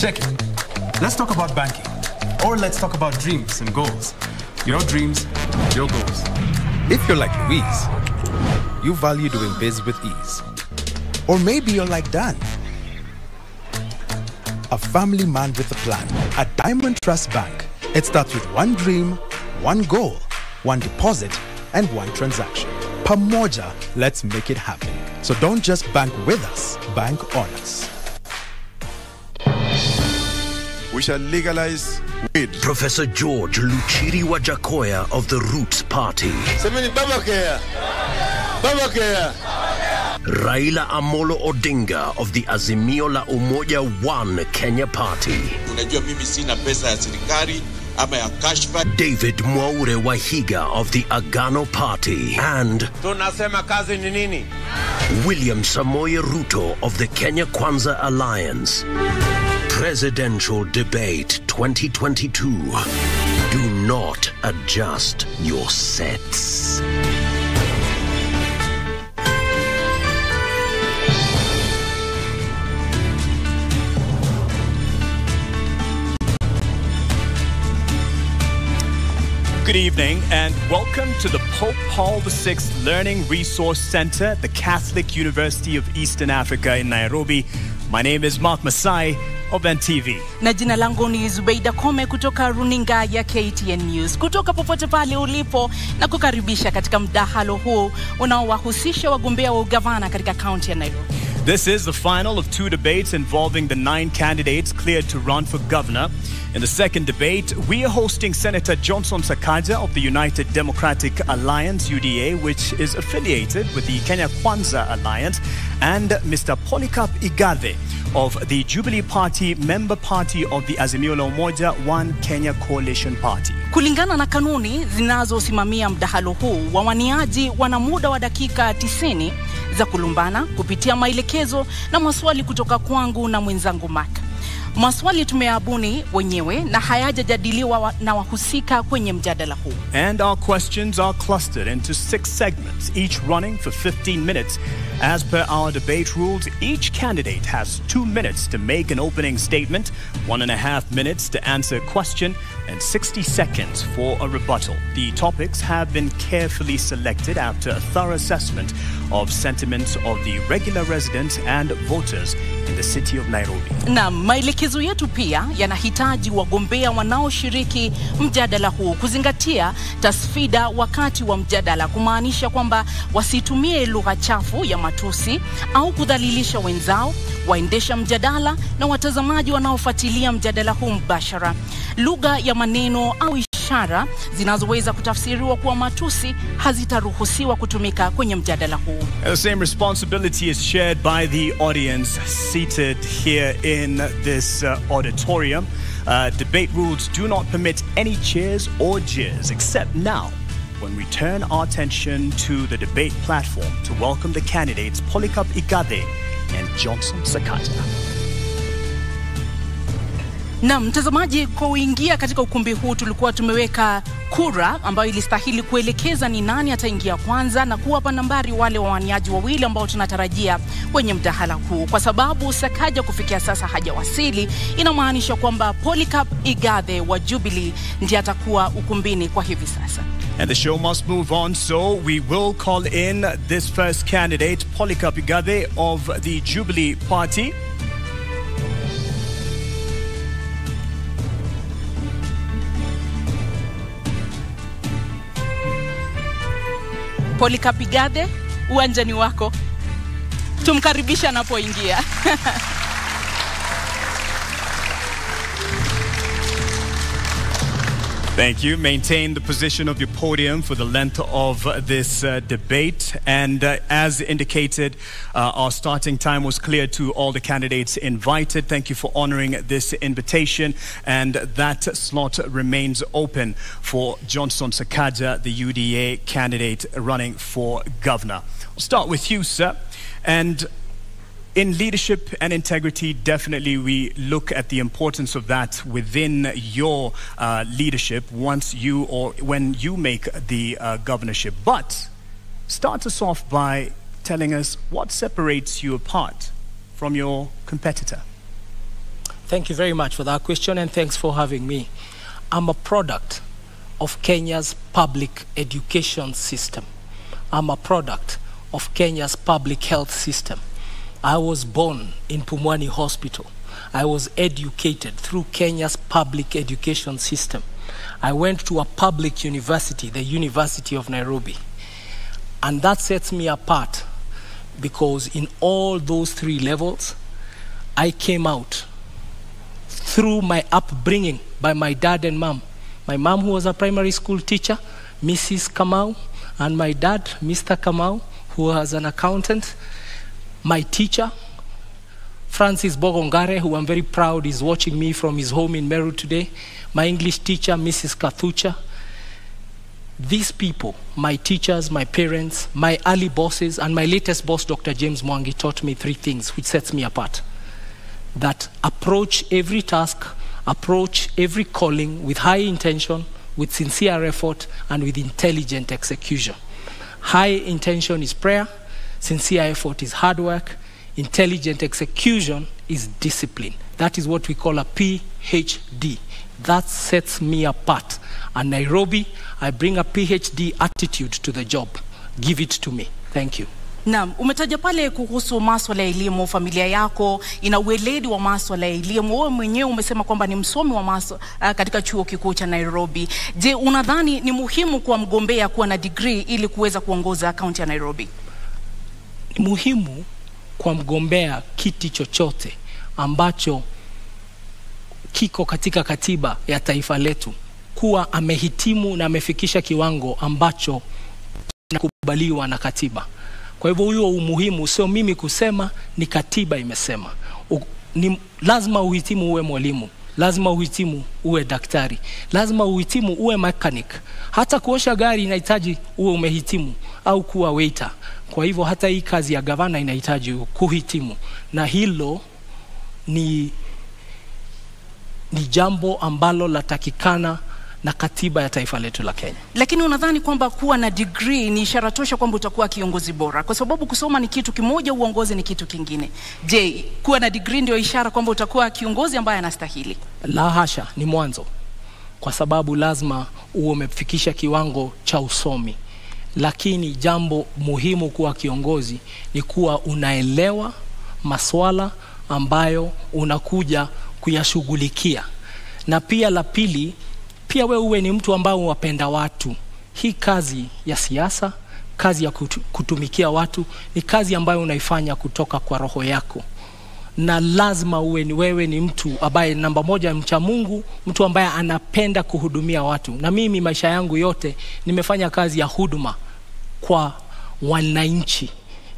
Check it. Let's talk about banking. Or let's talk about dreams and goals. Your dreams, your goals.
If you're like Louise, you value doing biz with ease. Or maybe you're like Dan, a family man with a plan. At Diamond Trust Bank, it starts with one dream, one goal, one deposit, and one transaction. Pamoja, let's make it happen. So don't just bank with us, bank on us.
We shall legalize weed. Professor George Luchiri Wajackoyah of the Roots Party.
Semeni baba care. Baba care.
Raila Amolo Odinga of the Azimio la Umoja One Kenya Party.
Unajua mimi sina pesa ya serikali ama ya kashfa.
David Mwaure Waihiga of the Agano Party. And
tunasema kazi ni nini
William Samoei Ruto of the Kenya Kwanza Alliance. Presidential Debate 2022. Do not adjust your sets.
Good evening and welcome to the Pope Paul VI Learning Resource Center at the Catholic University of Eastern Africa in Nairobi. My name is Mark Masai. Of NTV.
na jina langu ni Zubeida Koome kutoka runinga ya KTN News, kutoka popote pale ulipo na kukaribisha katika mdahalo huu unaowahusisha wagombea wa ugavana katika kaunti ya Nairobi.
This is the final of two debates involving the nine candidates cleared to run for governor. In the second debate, we are hosting Senator Johnson Sakaja of the United Democratic Alliance, UDA, which is affiliated with the Kenya Kwanza Alliance, and Mr. Polycarp Igathe of the Jubilee Party, member party of the Azimio la Umoja One Kenya Coalition Party.
Kulingana na kanuni zinazosimamia mdahalo huu, wawaniaji wana muda wa dakika 90 za kulumbana kupitia maelekezo na maswali kutoka kwangu na mwenzangu Mark. Maswali wenyewe na hayajajadiliwa wa- na wahusika kwenye mjadala huu.
And our questions are clustered into six segments, each running for 15 minutes. As per our debate rules, each candidate has two minutes to make an opening statement, one and a half minutes to answer a question, and 60 seconds for a rebuttal. The topics have been carefully selected after a thorough assessment of sentiments of the regular residents and voters in the city of Nairobi.
Na maelekezo yetu pia yanahitaji wagombea wanaoshiriki mjadala huu kuzingatia tasfida wakati wa mjadala, kumaanisha kwamba wasitumie lugha chafu ya matusi au kudhalilisha wenzao, waendesha mjadala na watazamaji wanaofuatilia mjadala huu mbashara. Lugha ya maneno au ishara zinazoweza kutafsiriwa kuwa matusi hazitaruhusiwa kutumika kwenye mjadala huu.
The same responsibility is shared by the audience seated here in this uh, auditorium. Uh, debate rules do not permit any cheers or jeers, except now when we turn our attention to the debate platform to welcome the candidates Polycarp Igathe and Johnson Sakaja.
Na mtazamaji, kwa kuingia katika ukumbi huu tulikuwa tumeweka kura ambayo ilistahili kuelekeza ni nani ataingia kwanza na kuwapa nambari wale wawaniaji wawili ambao tunatarajia kwenye mdahala huu. Kwa sababu Sakaja kufikia sasa hajawasili, inamaanisha kwamba Polycarp Igathe wa Jubilee ndiye atakuwa ukumbini kwa hivi sasa.
And the show must move on, so we will call in this first candidate, Polycarp Igathe of the Jubilee Party.
Polycarp Igathe, uwanjani wako, tumkaribisha anapoingia.
Thank you. Maintain the position of your podium for the length of uh, this uh, debate. And uh, as indicated, uh, our starting time was clear to all the candidates invited. Thank you for honoring this invitation. And that slot remains open for Johnson Sakaja, the UDA candidate running for governor. I'll start with you, sir. And in leadership and integrity, definitely we look at the importance of that within your uh, leadership once you or when you make the uh, governorship. But start us off by telling us what separates you apart from your competitor.
Thank you very much for that question and thanks for having me. I'm a product of Kenya's public education system. I'm a product of Kenya's public health system. I was born in Pumwani Hospital. I was educated through Kenya's public education system. I went to a public university, the University of Nairobi. And that sets me apart because in all those three levels, I came out through my upbringing by my dad and mom. My mom, who was a primary school teacher, Mrs. Kamau, and my dad, Mr. Kamau, who was an accountant. My teacher, Francis Bogongare, who I'm very proud is watching me from his home in Meru today. My English teacher, Mrs. Kathucha. These people, my teachers, my parents, my early bosses, and my latest boss, Dr. James Mwangi, taught me three things which sets me apart. That approach every task, approach every calling with high intention, with sincere effort, and with intelligent execution. High intention is prayer, sincere effort is hard work, intelligent execution is discipline. That is what we call a PhD. That sets me apart. And Nairobi, I bring a PhD attitude to the job. Give it to me. Thank you.
Naam, umetaja pale kuhusu maswala ya elimu. Familia yako ina ueledi wa maswala ya elimu. Wewe mwenyewe umesema kwamba ni msomi wa maswa, uh, katika chuo kikuu cha Nairobi. Je, unadhani ni muhimu kwa mgombea kuwa na degree ili kuweza kuongoza kaunti ya Nairobi?
Muhimu kwa mgombea kiti chochote ambacho kiko katika katiba ya taifa letu kuwa amehitimu na amefikisha kiwango ambacho kinakubaliwa na katiba. Kwa hivyo huo umuhimu sio mimi kusema, ni katiba imesema. U, ni lazima uhitimu uwe mwalimu, lazima uhitimu uwe daktari, lazima uhitimu uwe mechanic. Hata kuosha gari inahitaji uwe umehitimu au kuwa waiter. Kwa hivyo hata hii kazi ya gavana inahitaji kuhitimu, na hilo ni ni jambo ambalo latakikana na katiba ya taifa letu la Kenya.
Lakini unadhani kwamba kuwa na degree ni ishara tosha kwamba utakuwa kiongozi bora? Kwa sababu kusoma ni kitu kimoja, uongozi ni kitu kingine. Je, kuwa na degree ndio ishara kwamba utakuwa kiongozi ambaye anastahili?
La hasha, ni mwanzo, kwa sababu lazima uwe umefikisha kiwango cha usomi, lakini jambo muhimu kuwa kiongozi ni kuwa unaelewa maswala ambayo unakuja kuyashughulikia, na pia la pili, pia we uwe ni mtu ambao wapenda watu. Hii kazi ya siasa, kazi ya kutumikia watu ni kazi ambayo unaifanya kutoka kwa roho yako, na lazima uwe ni wewe ni mtu ambaye namba moja mcha Mungu, mtu ambaye anapenda kuhudumia watu. Na mimi maisha yangu yote nimefanya kazi ya huduma kwa wananchi.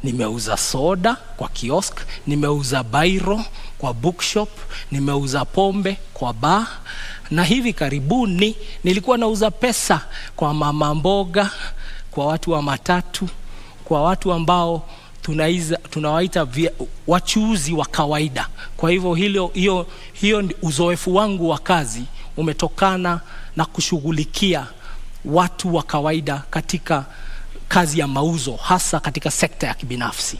Nimeuza soda kwa kiosk, nimeuza bairo kwa bookshop, nimeuza pombe kwa ba na hivi karibuni nilikuwa nauza pesa kwa mama mboga, kwa watu wa matatu, kwa watu ambao tunaiza, tunawaita via, wachuuzi wa kawaida. Kwa hivyo hilo, hiyo, hiyo uzoefu wangu wa kazi umetokana na kushughulikia watu wa kawaida katika kazi ya mauzo, hasa katika sekta ya kibinafsi.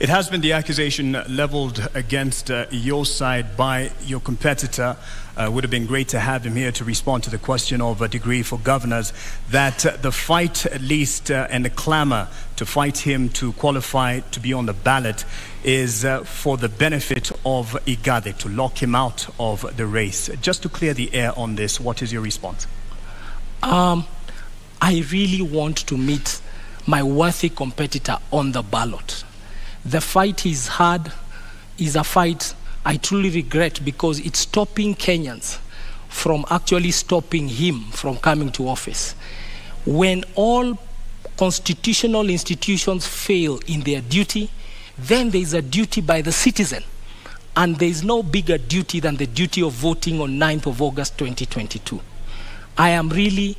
It has been the accusation leveled against uh, your side by your competitor. Uh, would have been great to have him here to respond to the question of a degree for governors. That uh, the fight, at least, uh, and the clamor to fight him to qualify to be on the ballot is uh, for the benefit of Igathe, to lock him out of the race. Just to clear the air on this, what is your response?
Um, I really want to meet my worthy competitor on the ballot. The fight he's had is a fight I truly regret because it's stopping Kenyans from actually stopping him from coming to office. When all constitutional institutions fail in their duty, then there is a duty by the citizen. And there is no bigger duty than the duty of voting on 9th of August 2022. I am really,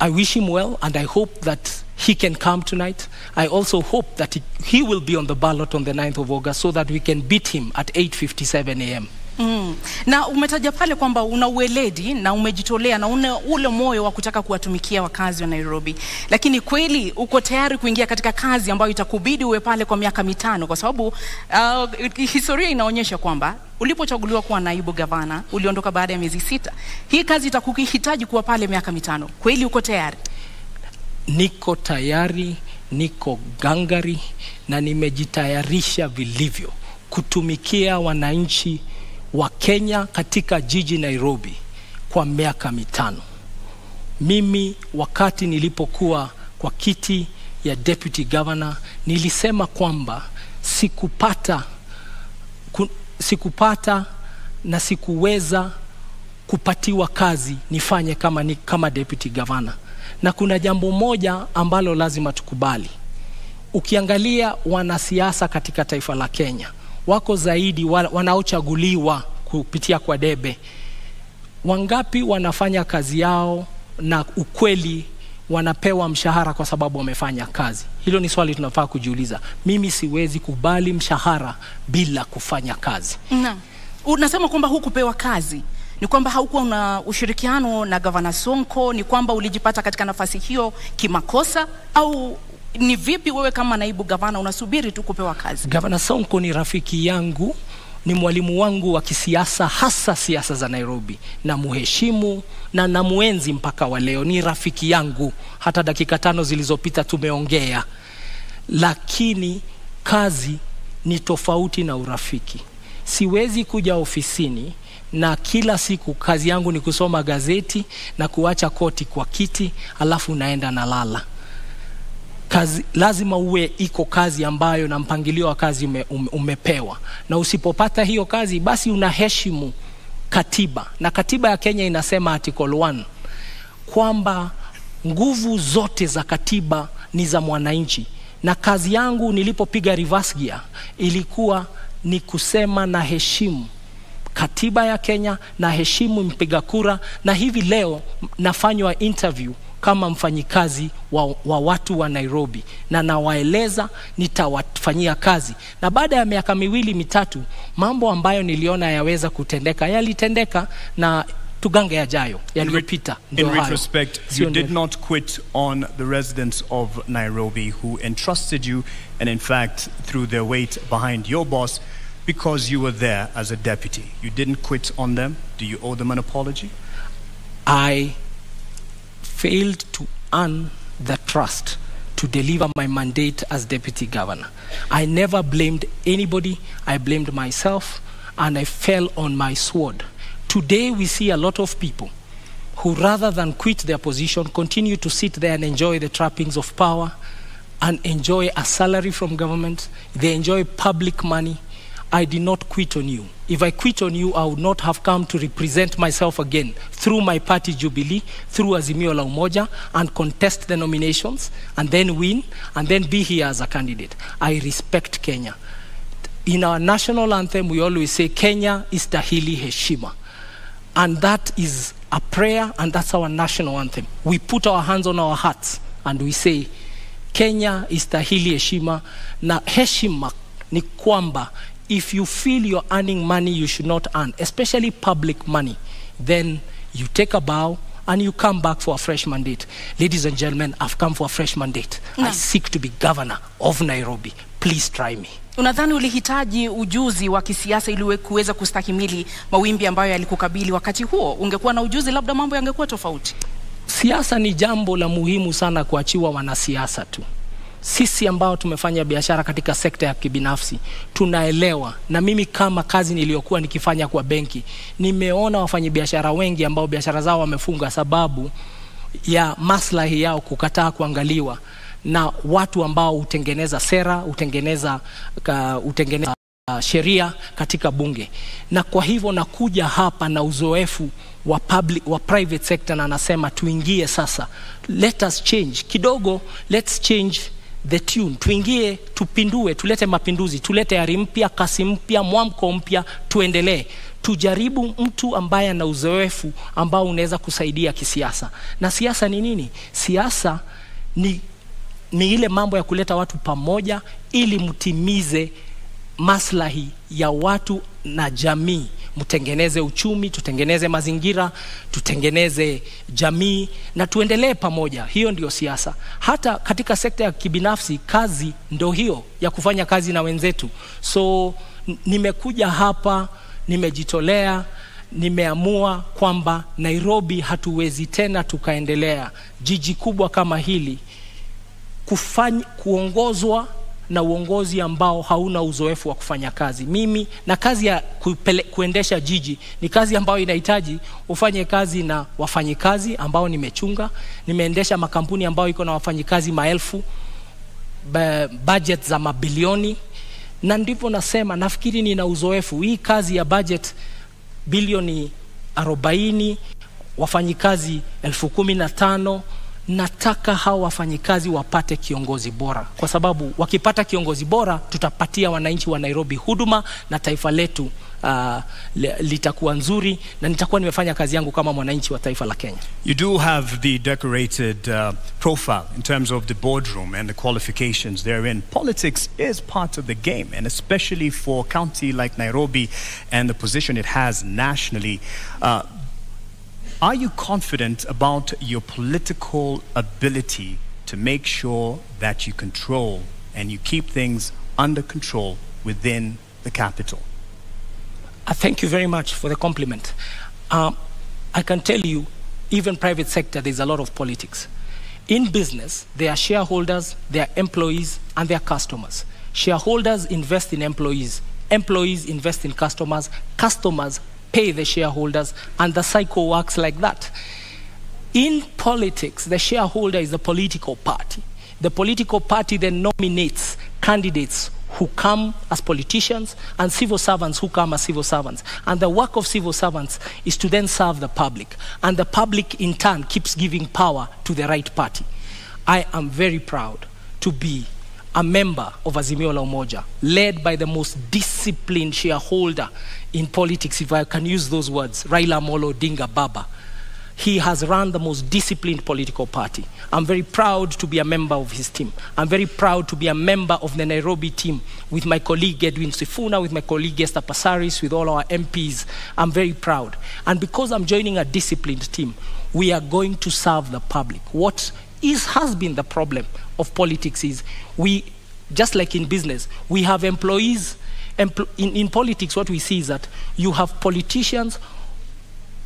I wish him well and I hope that he can come tonight. I also hope that he, he will be on the ballot on the 9th of August so that we can beat him at 8.57 a.m.
Mm. Na umetaja pale kwamba una uweledi na umejitolea na una ule moyo wa kutaka kuwatumikia wakazi wa Nairobi, lakini kweli uko tayari kuingia katika kazi ambayo itakubidi uwe pale kwa miaka mitano, kwa sababu uh, historia inaonyesha kwamba ulipochaguliwa kuwa naibu gavana uliondoka baada ya miezi sita. Hii kazi itakuhitaji kuwa pale miaka mitano. Kweli uko tayari?
Niko tayari, niko gangari na nimejitayarisha vilivyo kutumikia wananchi wa Kenya katika jiji Nairobi kwa miaka mitano. Mimi wakati nilipokuwa kwa kiti ya deputy governor nilisema kwamba sikupata ku, sikupata na sikuweza kupatiwa kazi nifanye kama, ni, kama deputy governor, na kuna jambo moja ambalo lazima tukubali. Ukiangalia wanasiasa katika taifa la Kenya wako zaidi wa- wanaochaguliwa kupitia kwa debe. Wangapi wanafanya kazi yao na ukweli wanapewa mshahara kwa sababu wamefanya kazi? Hilo ni swali tunafaa kujiuliza. Mimi siwezi kubali mshahara bila kufanya kazi.
Na unasema kwamba hukupewa kazi, ni kwamba haukuwa na ushirikiano na gavana Sonko, ni kwamba ulijipata katika nafasi hiyo kimakosa, au ni vipi wewe kama naibu gavana unasubiri tu kupewa kazi?
Gavana Sonko ni rafiki yangu, ni mwalimu wangu wa kisiasa, hasa siasa za Nairobi. Namuheshimu na namuenzi mpaka wa leo, ni rafiki yangu. Hata dakika tano zilizopita tumeongea, lakini kazi ni tofauti na urafiki. Siwezi kuja ofisini na kila siku kazi yangu ni kusoma gazeti na kuacha koti kwa kiti, alafu naenda nalala. Kazi, lazima uwe iko kazi ambayo na mpangilio wa kazi ume, ume, umepewa, na usipopata hiyo kazi basi unaheshimu katiba, na katiba ya Kenya inasema article 1 kwamba nguvu zote za katiba ni za mwananchi, na kazi yangu nilipopiga reverse gear ilikuwa ni kusema na heshimu katiba ya Kenya na heshimu mpiga kura, na hivi leo nafanywa interview kama mfanyikazi wa, wa watu wa Nairobi na nawaeleza nitawafanyia kazi, na baada ya miaka miwili mitatu, mambo ambayo niliona yaweza kutendeka yalitendeka, na tugange yajayo yaliyopita
In
hayo.
retrospect, you did not quit on the residents of Nairobi who entrusted you, and in fact, threw their weight behind your boss because you were there as a deputy. You didn't quit on them. Do you owe them an apology?
I failed to earn the trust to deliver my mandate as deputy governor. I never blamed anybody, I blamed myself, and I fell on my sword. Today, we see a lot of people who, rather than quit their position, continue to sit there and enjoy the trappings of power and enjoy a salary from government. They enjoy public money. I did not quit on you. If I quit on you, I would not have come to represent myself again through my party Jubilee, through Azimio la Umoja, and contest the nominations, and then win, and then be here as a candidate. I respect Kenya. In our national anthem, we always say, Kenya istahili heshima. And that is a prayer, and that's our national anthem. We put our hands on our hearts and we say, Kenya istahili heshima, na heshima ni kwamba if you feel you're earning money you should not earn, especially public money, then you take a bow and you come back for a fresh mandate. Ladies and gentlemen, I've come for a fresh mandate. No.
I
seek to be governor of Nairobi. Please try me.
Unadhani ulihitaji ujuzi wa kisiasa ili kuweza kustahimili mawimbi ambayo yalikukabili wakati huo? Ungekuwa na ujuzi, labda mambo yangekuwa tofauti.
Siasa ni jambo la muhimu sana kuachiwa wanasiasa tu. Sisi ambao tumefanya biashara katika sekta ya kibinafsi tunaelewa, na mimi kama kazi niliyokuwa nikifanya kwa benki, nimeona wafanyabiashara wengi ambao biashara zao wamefunga sababu ya maslahi yao kukataa kuangaliwa na watu ambao hutengeneza sera, hutengeneza, ka, hutengeneza uh, sheria katika bunge, na kwa hivyo nakuja hapa na uzoefu wa, public, wa private sector na anasema tuingie sasa, let us change. Kidogo, let's change the tune, tuingie, tupindue, tulete mapinduzi, tulete ari mpya, kasi mpya, mwamko mpya, tuendelee tujaribu mtu ambaye ana uzoefu ambao unaweza kusaidia kisiasa. Na siasa ni nini? Siasa ni ni ile mambo ya kuleta watu pamoja ili mtimize maslahi ya watu na jamii, mtengeneze uchumi, tutengeneze mazingira, tutengeneze jamii na tuendelee pamoja. Hiyo ndio siasa. Hata katika sekta ya kibinafsi, kazi ndo hiyo ya kufanya kazi na wenzetu. So nimekuja hapa, nimejitolea nimeamua kwamba Nairobi hatuwezi tena tukaendelea jiji kubwa kama hili kufanya, kuongozwa na uongozi ambao hauna uzoefu wa kufanya kazi. Mimi na kazi ya kupele, kuendesha jiji ni kazi ambayo inahitaji ufanye kazi na wafanyikazi ambao nimechunga. Nimeendesha makampuni ambayo iko na wafanyikazi maelfu, budget za mabilioni, na ndivyo nasema, nafikiri nina uzoefu. Hii kazi ya budget bilioni 40 wafanyikazi elfu kumi na tano nataka hawa wafanyikazi wapate kiongozi bora, kwa sababu wakipata kiongozi bora tutapatia wananchi wa Nairobi huduma na taifa letu uh, litakuwa nzuri, na nitakuwa nimefanya kazi yangu kama mwananchi wa taifa la Kenya.
You do have the decorated uh, profile in terms of the boardroom and the qualifications therein. Politics is part of the game, and especially for a county like Nairobi and the position it has nationally. Uh, are you confident about your political ability to make sure that you control and you keep things under control within the capital?
Uh, thank you very much for the compliment. Um, I can tell you, even private sector, there's a lot of politics. In business, there are shareholders, there are employees, and there are customers. Shareholders invest in employees, employees invest in customers, customers pay the shareholders, and the cycle works like that. In politics, the shareholder is the political party. The political party then nominates candidates who come as politicians and civil servants who come as civil servants. And the work of civil servants is to then serve the public. And the public, in turn, keeps giving power to the right party. I am very proud to be a member of Azimio la Umoja, led by the most disciplined shareholder in politics, if I can use those words, Raila Amolo Odinga Baba. He has run the most disciplined political party. I'm very proud to be a member of his team. I'm very proud to be a member of the Nairobi team with my colleague Edwin Sifuna, with my colleague Esther Passaris, with all our MPs. I'm very proud. And because I'm joining a disciplined team, we are going to serve the public. What is, has been the problem of politics is we, just like in business, we have employees. Empl- in, in politics, what we see is that you have politicians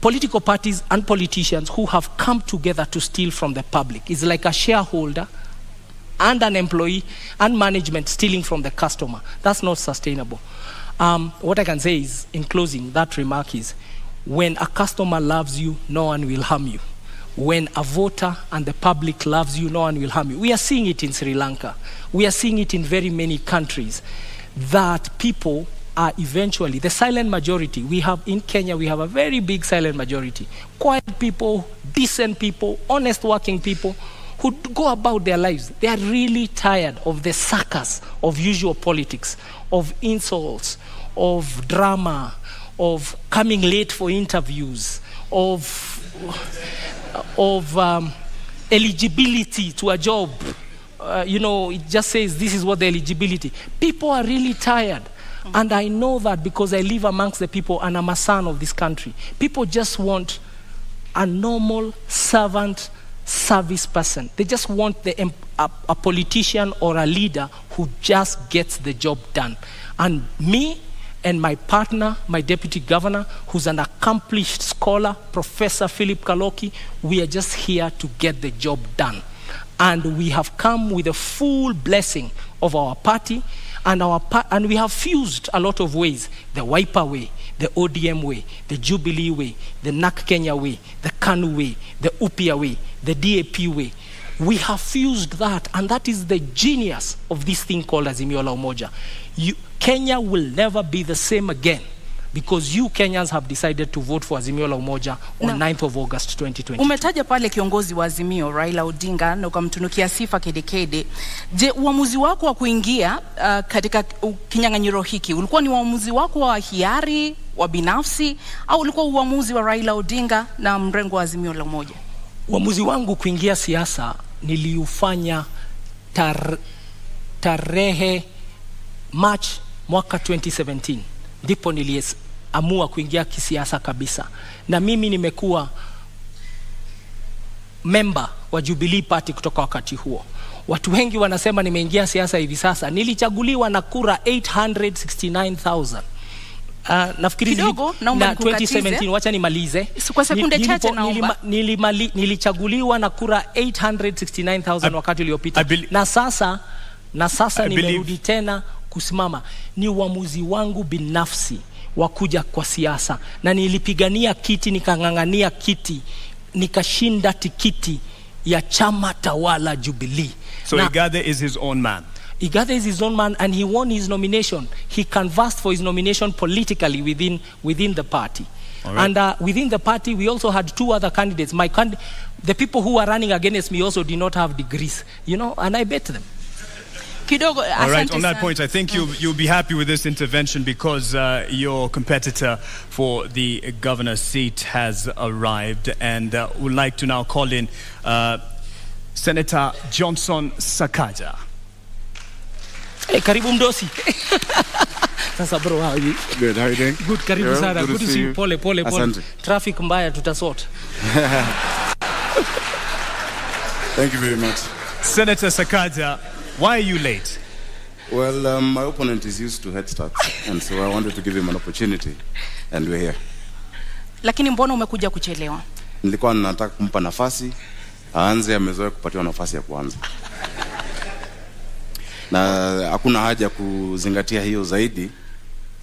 political parties and politicians who have come together to steal from the public. It's like a shareholder and an employee and management stealing from the customer. That's not sustainable. Um, what I can say is, in closing, that remark is when a customer loves you, no one will harm you. When a voter and the public loves you, no one will harm you. We are seeing it in Sri Lanka. We are seeing it in very many countries that people are eventually the silent majority. We have in Kenya, we have a very big silent majority. Quiet people, decent people, honest working people who go about their lives. They are really tired of the circus of usual politics, of insults, of drama, of coming late for interviews, of of um, eligibility to a job. Uh, you know, it just says this is what the eligibility. People are really tired. And I know that because I live amongst the people and I'm a son of this country. People just want a normal servant service person. They just want the, a, a politician or a leader who just gets the job done. And me and my partner, my deputy governor, who's an accomplished scholar, Professor Philip Kaloki, we are just here to get the job done. And we have come with a full blessing of our party and our pa- and we have fused a lot of ways the wiper way the odm way the jubilee way the narc kenya way the kanu way the upia way the dap way we have fused that and that is the genius of this thing called azimio la umoja you, kenya will never be the same again because you kenyans have decided to vote for azimio la umoja on
No.
9th of august 2020
Umetaja pale kiongozi wa Azimio Raila Odinga na ukamtunukia sifa kedekede. Je, uamuzi wako wa kuingia uh, katika uh, kinyang'anyiro hiki ulikuwa ni uamuzi wako wa hiari wa binafsi au ulikuwa uamuzi wa Raila Odinga na mrengo wa Azimio la Umoja?
Uamuzi wangu kuingia siasa niliufanya tar, tarehe March mwaka 2017 ndipo niliamua kuingia kisiasa kabisa, na mimi nimekuwa memba wa Jubilee Party kutoka wakati huo. Watu wengi wanasema nimeingia siasa hivi sasa. Nilichaguliwa na kura 869,000 Uh, nafikiri
Kidogo, naomba
na
nikukatize.
2017 wacha nimalize
Kwa sekunde chache naomba.
nilima- nilichaguliwa na kura 869,000 wakati uliopita na sasa na sasa nimerudi tena kusimama ni uamuzi wangu binafsi wa kuja kwa siasa na nilipigania kiti nikang'ang'ania kiti nikashinda tikiti ya chama tawala Jubilee
So
na,
Igade is his own man.
Igathe gathers his own man and he won his nomination. He canvassed for his nomination politically within, within the party.
All right.
And uh, within the party, we also had two other candidates. My cand- the people who were running against me also did not have degrees, you know, and I bet them.
Kidogo,
All right, on that point, I think you'll, you'll be happy with this intervention because uh, your competitor for the governor's seat has arrived. And uh, would like to now call in uh, Senator Johnson Sakaja.
Hey, karibu mdosi. Sasa bro, how are you?
Good, how are you doing?
Good, karibu
Yeah,
sana.
good to
Good to
see you.
you. Pole, pole, pole.
Asante.
Traffic mbaya tutasort.
Thank you very much.
Senator Sakaja, why are you late?
Well, um, my opponent is used to head starts, and so I wanted to give him an opportunity, and we're here.
Lakini mbona umekuja kuchelewa?
Nilikuwa nataka kumpa nafasi aanze amezoea kupatiwa nafasi ya kuanza na hakuna haja ya kuzingatia hiyo zaidi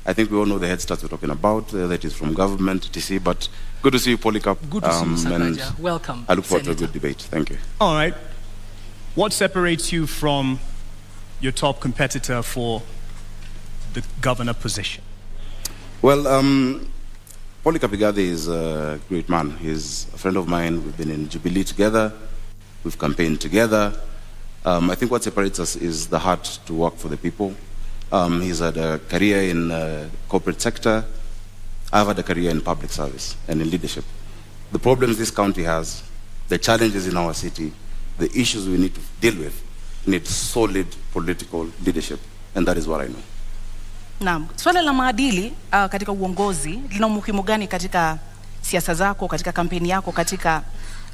I think we all know the head starts we're talking about, whether it is from government, TC, but good to see you, Polycarp.
Good to see you,
and
Sakaja. Welcome,
I look forward to a good debate. Thank you.
All right. What separates you from your top competitor for the governor position?
Well, um, Polycarp Igathe is a great man. He's a friend of mine. We've been in Jubilee together. We've campaigned together. Um, I think what separates us is the heart to work for the people. Um, he's had a career in uh, corporate sector. I've had a career in public service and in leadership. The problems this county has, the challenges in our city, the issues we need to deal with, need solid political leadership, and that is what I know.
Naam, swala la maadili uh, katika uongozi lina umuhimu gani katika siasa zako, katika kampeni yako, katika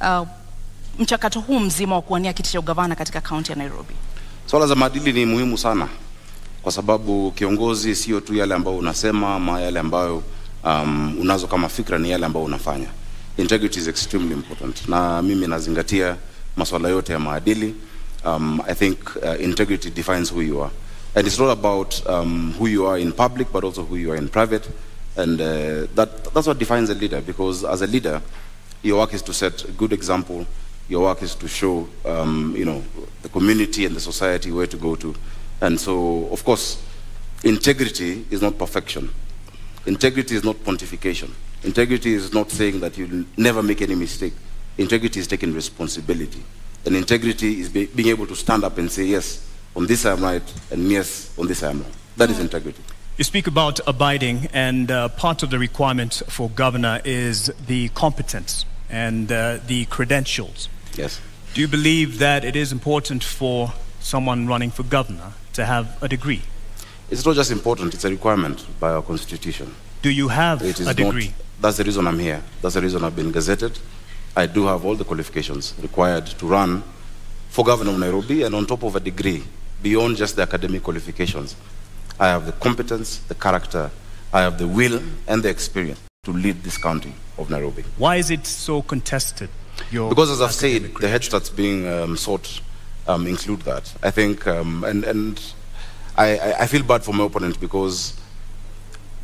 uh, mchakato huu mzima wa kuwania kiti cha ugavana katika kaunti ya Nairobi?
Swala za maadili ni muhimu sana, kwa sababu kiongozi sio tu yale ambayo unasema ama yale ambayo um, unazo kama fikra, ni yale ambayo unafanya. Integrity is extremely important, na mimi nazingatia masuala yote ya maadili. Um, I think uh, integrity defines who you are, and it's not about um, who you are in public, but also who you are in private, and uh, that that's what defines a leader. Because as a leader, your work is to set a good example. Your work is to show, um, you know, the community and the society where to go to. And so, of course, integrity is not perfection. Integrity is not pontification. Integrity is not saying that you'll never make any mistake. Integrity is taking responsibility. And integrity is be, being able to stand up and say, yes, on this I am right, and yes, on this I am wrong. That is integrity.
You speak about abiding, and uh, part of the requirement for governor is the competence and uh, the credentials.
Yes.
Do you believe that it is important for someone running for governor to have a degree?
It's not just important, it's a requirement by our constitution.
Do you have
It is
a degree?
Not, that's the reason I'm here. That's the reason I've been gazetted. I do have all the qualifications required to run for governor of Nairobi and on top of a degree, beyond just the academic qualifications. I have the competence, the character, I have the will and the experience to lead this county of Nairobi.
Why is it so contested? Your
Because as I've said, the head starts being um, sought um, include that. I think, um, and, and I, I- feel bad for my opponent because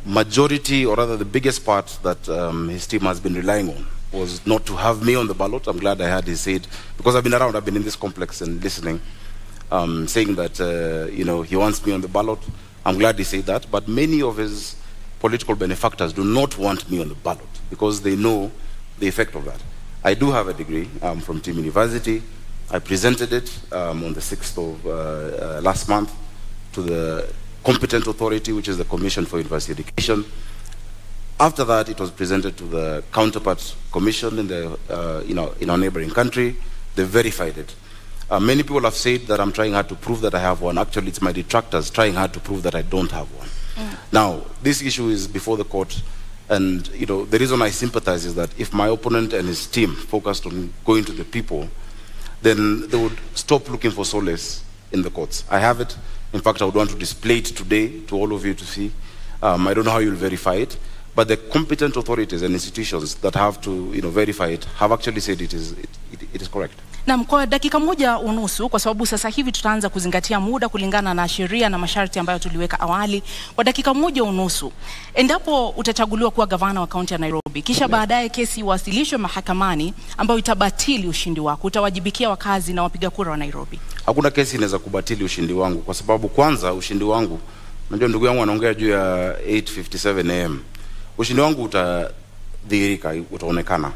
majority, or rather the biggest part that um, his team has been relying on was not to have me on the ballot. I'm glad I had his said, because I've been around, I've been in this complex and listening, um, saying that, uh, you know, he wants me on the ballot. I'm glad he said that, but many of his political benefactors do not want me on the ballot because they know the effect of that. I do have a degree um, from Team University. I presented it um, on the 6th of uh, uh, last month to the competent authority, which is the Commission for University Education. After that, it was presented to the counterpart commission in, the, uh, you know, in our neighboring country. They verified it. Uh, many people have said that I'm trying hard to prove that I have one. Actually, it's my detractors trying hard to prove that I don't have one. Now, this issue is before the court, and you know the reason I sympathize is that if my opponent and his team focused on going to the people, then they would stop looking for solace in the courts. I have it. In fact, I would want to display it today to all of you to see. Um, I don't know how you'll verify it, but the competent authorities and institutions that have to, you know, verify it have actually said it is it, it, it is correct.
Naam, kwa dakika moja unusu, kwa sababu sasa hivi tutaanza kuzingatia muda kulingana na sheria na masharti ambayo tuliweka awali. Kwa dakika moja unusu, endapo utachaguliwa kuwa gavana wa kaunti ya Nairobi, kisha baadaye kesi iwasilishwe mahakamani ambayo itabatili ushindi wako, utawajibikia wakazi na wapiga kura wa Nairobi.
Hakuna kesi inaweza kubatili ushindi wangu kwa sababu kwanza ushindi wangu, unajua ndugu yangu anaongea juu ya 8:57 am. Ushindi wangu utadhihirika, utaonekana.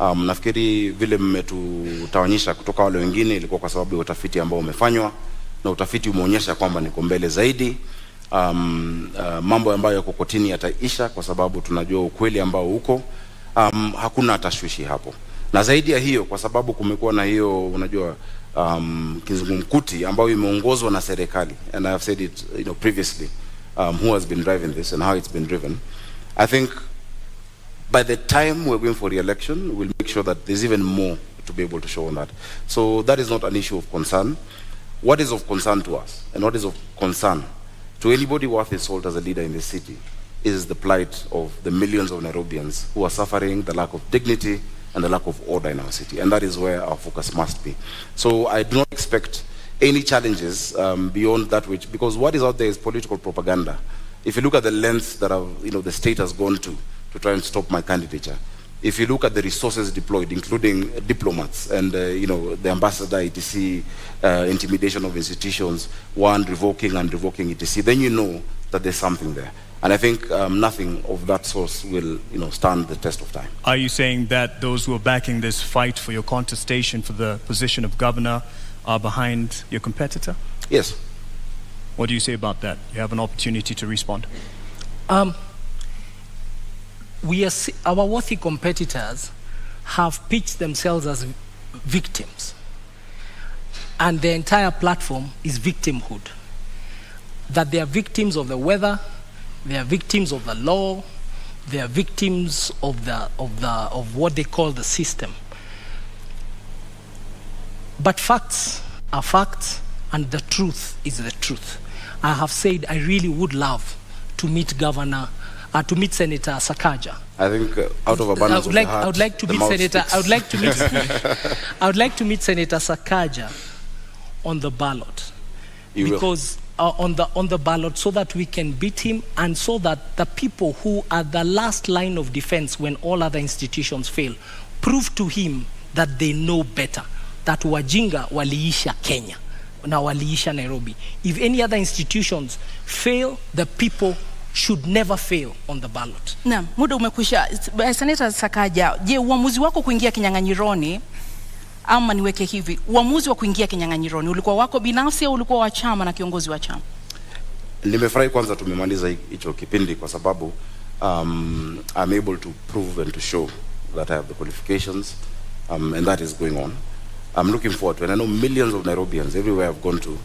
Um, nafikiri vile mmetutawanyisha kutoka wale wengine ilikuwa kwa sababu ya utafiti ambao umefanywa na utafiti umeonyesha kwamba niko mbele zaidi. Um, uh, mambo ambayo yako kotini yataisha kwa sababu tunajua ukweli ambao uko. Um, hakuna tashwishi hapo, na zaidi ya hiyo, kwa sababu kumekuwa na hiyo unajua um, kizungumkuti ambayo imeongozwa na serikali and I have said it you know, previously um, who has been driving this and how it's been driven. I think by the time we're going for re-election, we'll make sure that there's even more to be able to show on that. So that is not an issue of concern. What is of concern to us and what is of concern to anybody worth his salt as a leader in this city is the plight of the millions of Nairobians who are suffering the lack of dignity, and the lack of order in our city. And that is where our focus must be. So I do not expect any challenges um, beyond that which, because what is out there is political propaganda. If you look at the lengths that have, you know, the state has gone to to try and stop my candidature, if you look at the resources deployed, including diplomats and uh, you know the ambassador, etc., uh, intimidation of institutions, one revoking and revoking, etc., then you know that there's something there. And I think um, nothing of that source will you know stand the test of time.
Are you saying that those who are backing this fight for your contestation for the position of governor are behind your competitor?
Yes.
What do you say about that? You have an opportunity to respond.
Um, we are, our worthy competitors have pitched themselves as victims, and the entire platform is victimhood. That they are victims of the weather, they are victims of the law, they are victims of the of the of what they call the system. But facts are facts, and the truth is the truth. I have said I really would love to meet Governor, uh, to meet Senator Sakaja.
I think uh, out of
I
abundance
would
of
like,
heart,
I would like to meet Senator. I would like to meet. I would like to meet Senator Sakaja on the ballot
You
because uh, on the on the ballot, so that we can beat him, and so that the people who are the last line of defense when all other institutions fail, prove to him that they know better. That wajinga waliisha Kenya na waliisha Nairobi. If any other institutions fail, the people should never fail on the ballot.
Naam, muda umekwisha. Senator Sakaja, je, uamuzi wako kuingia kinyang'anyironi ama niweke hivi, uamuzi wa kuingia kinyang'anyironi ulikuwa wako binafsi au ulikuwa wa chama na kiongozi wa chama?
Nimefurahi kwanza tumemaliza hi- hicho kipindi kwa sababu um, I'm able to prove and to show that I have the qualifications um, and that is going on. I'm looking forward to it. And I know millions of Nairobians everywhere I've gone to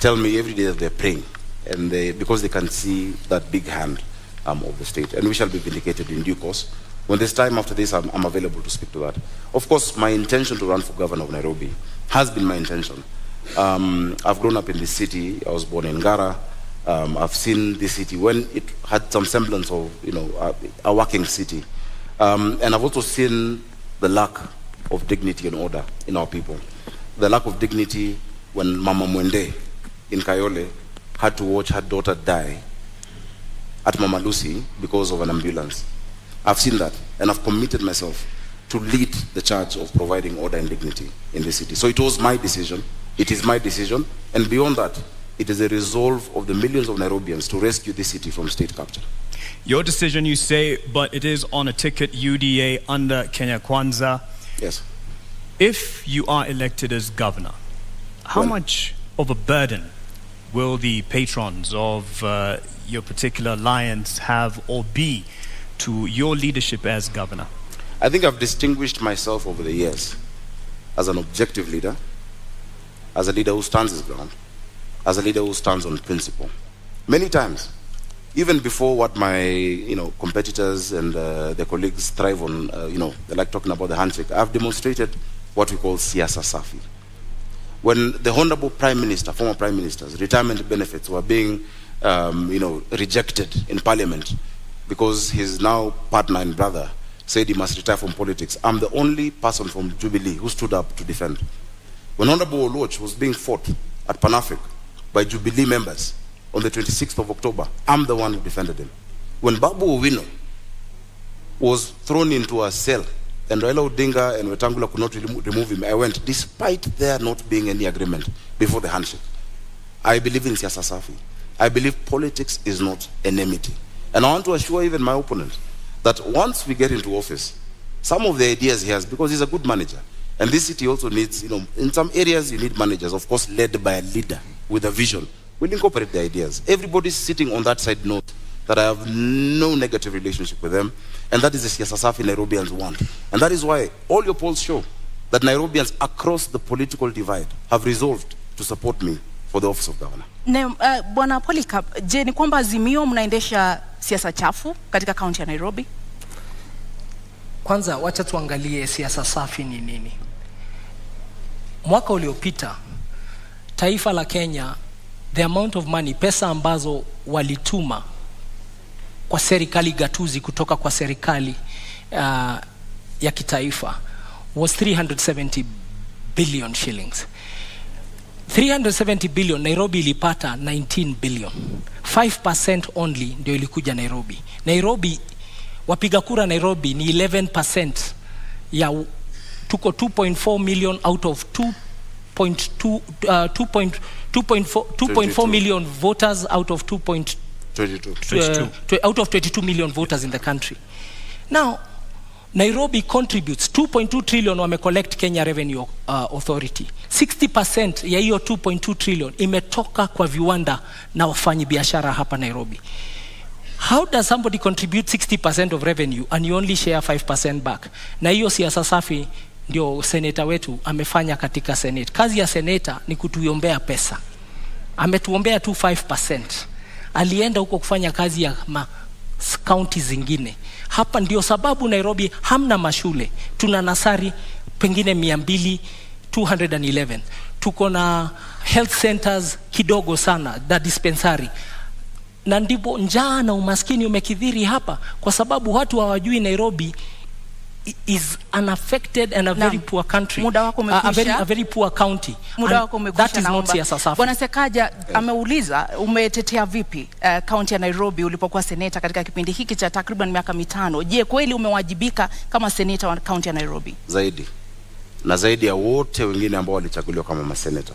tell me every day that they're praying and they, because they can see that big hand um, of the state. And we shall be vindicated in due course. When there's time after this, I'm, I'm available to speak to that. Of course, my intention to run for governor of Nairobi has been my intention. Um, I've grown up in this city. I was born in Ngara. Um, I've seen this city when it had some semblance of, you know, a, a working city. Um, and I've also seen the lack of dignity and order in our people. The lack of dignity when Mama Mwende in Kayole had to watch her daughter die at Mama Lucy because of an ambulance. I've seen that, and I've committed myself to lead the charge of providing order and dignity in the city. So it was my decision, it is my decision, and beyond that, it is a resolve of the millions of Nairobians to rescue this city from state capture.
Your decision, you say, but it is on a ticket UDA under Kenya Kwanza.
Yes.
If you are elected as governor, how
Well-
much of a burden will the patrons of uh, your particular alliance have or be to your leadership as governor?
I think I've distinguished myself over the years as an objective leader, as a leader who stands his ground, as a leader who stands on principle. Many times, even before what my you know competitors and uh, their colleagues thrive on, uh, you know, they like talking about the handshake. I've demonstrated what we call siasa safi. When the honorable prime minister, former prime ministers, retirement benefits were being, um, you know, rejected in parliament because his now partner and brother said he must retire from politics. I'm the only person from Jubilee who stood up to defend. When Honorable Oloch was being fought at Panafric by Jubilee members on the 26th of October, I'm the one who defended him. When Babu Owino was thrown into a cell and Raila Odinga and Wetangula could not remo- remove him, I went, despite there not being any agreement before the handshake. I believe in siasa safi. I believe politics is not enmity. And I want to assure even my opponent that once we get into office, some of the ideas he has, because he's a good manager, and this city also needs, you know, in some areas you need managers, of course, led by a leader with a vision. We'll incorporate the ideas. Everybody sitting on that side knows that I have no negative relationship with them, and that is the siasa safi Nairobians want. And that is why all your polls show that Nairobians across the political divide have resolved to support me for the office of governor.
Ne, uh, Bwana Polycarp, je, ni kwamba Azimio mnaendesha siasa chafu katika kaunti ya Nairobi?
Kwanza wacha tuangalie siasa safi ni nini. Mwaka uliopita taifa la Kenya, the amount of money, pesa ambazo walituma kwa serikali gatuzi kutoka kwa serikali uh, ya kitaifa was 370 billion shillings. 370 billion nairobi ilipata 19 billion. 5% only ndio ilikuja nairobi. Nairobi wapiga kura nairobi ni 11% ya tuko 2.4 million out of 2.2 uh, 2.4 2.4 million voters out of 2.
22.
uh, out of 22 million voters in the country. Now, Nairobi contributes 2.2 trillion wamecollect Kenya Revenue uh, Authority. 60% ya hiyo 2.2 trillion imetoka kwa viwanda na wafanyi biashara hapa Nairobi. How does somebody contribute 60% of revenue and you only share 5% back? Na hiyo siasa safi ndio seneta wetu amefanya katika Senate. Kazi ya seneta ni kutuombea pesa. Ametuombea tu 5%. Alienda huko kufanya kazi ya ma kaunti zingine. Hapa ndio sababu Nairobi hamna mashule. Tuna nasari pengine mia mbili 211 tuko na health centers kidogo sana na dispensary na ndipo njaa na umaskini umekithiri hapa kwa sababu watu hawajui Nairobi i- an affected and a very poor country
Muda wako
a, a, very, a very poor county
muda
And
wako umekwisha
that is not
here
South Africa.
Bwana Sekaja ameuliza umetetea vipi uh, county ya Nairobi ulipokuwa seneta katika kipindi hiki cha takriban miaka mitano. Je, kweli umewajibika kama seneta wa kaunti ya Nairobi?
zaidi na zaidi ya wote wengine ambao walichaguliwa kama maseneta.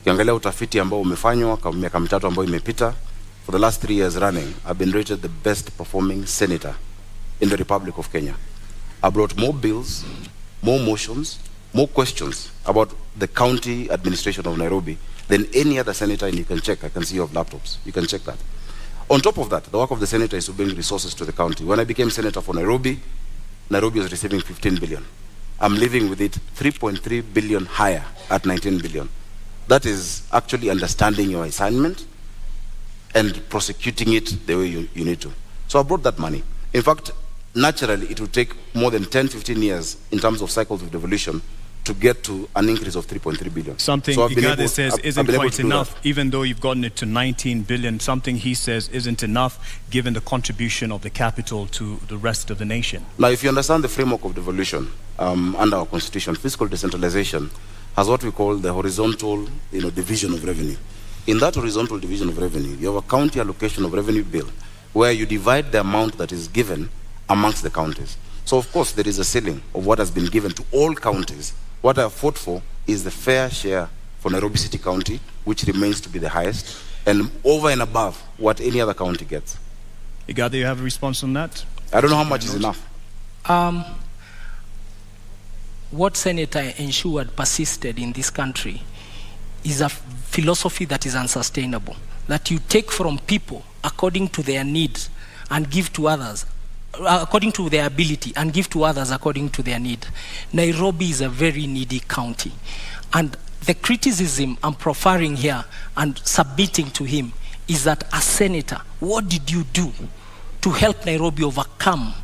Ukiangalia utafiti ambao umefanywa kwa miaka mitatu ambayo imepita, for the last three years running, I've been rated the best performing senator in the Republic of Kenya. I brought more bills, more motions, more questions about the county administration of Nairobi than any other senator, and you can check. I can see you have laptops. You can check that. On top of that, the work of the senator is to bring resources to the county. When I became senator for Nairobi, Nairobi was receiving 15 billion. I'm living with it 3.3 billion higher at 19 billion. That is actually understanding your assignment and prosecuting it the way you, you need to. So I brought that money. In fact, naturally, it will take more than 10, 15 years in terms of cycles of devolution to get to an increase of 3.3 billion.
Something
so I've Igathe
says
I've- I've
isn't
able
quite
do that.
enough, even though you've gotten it to 19 billion. Something he says isn't enough, given the contribution of the capital to the rest of the nation.
Now, if you understand the framework of devolution um, under our constitution, fiscal decentralization has what we call the horizontal you know, division of revenue. In that horizontal division of revenue, you have a county allocation of revenue bill where you divide the amount that is given amongst the counties. So, of course, there is a ceiling of what has been given to all counties. What I have fought for is the fair share for Nairobi City County, which remains to be the highest, and over and above what any other county gets.
Igathe, you have a response on that?
I don't know how much is enough.
Um, what Senator ensured persisted in this country is a philosophy that is unsustainable. That you take from people according to their needs and give to others according to their ability and give to others according to their need. Nairobi is a very needy county. And the criticism I'm proffering here and submitting to him is that as senator, what did you do to help Nairobi overcome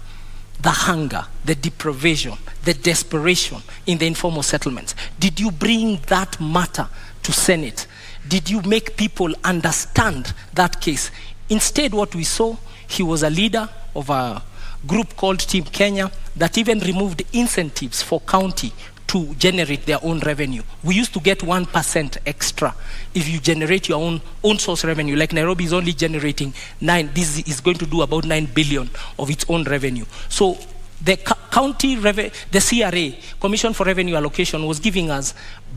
the hunger, the deprivation, the desperation in the informal settlements? Did you bring that matter to Senate? Did you make people understand that case? Instead, what we saw, he was a leader of a group called Team Kenya that even removed incentives for county to generate their own revenue. We used to get 1% extra if you generate your own own source revenue. Like Nairobi is only generating 9 this is going to do about 9 billion of its own revenue. So the county the CRA Commission for Revenue Allocation was giving us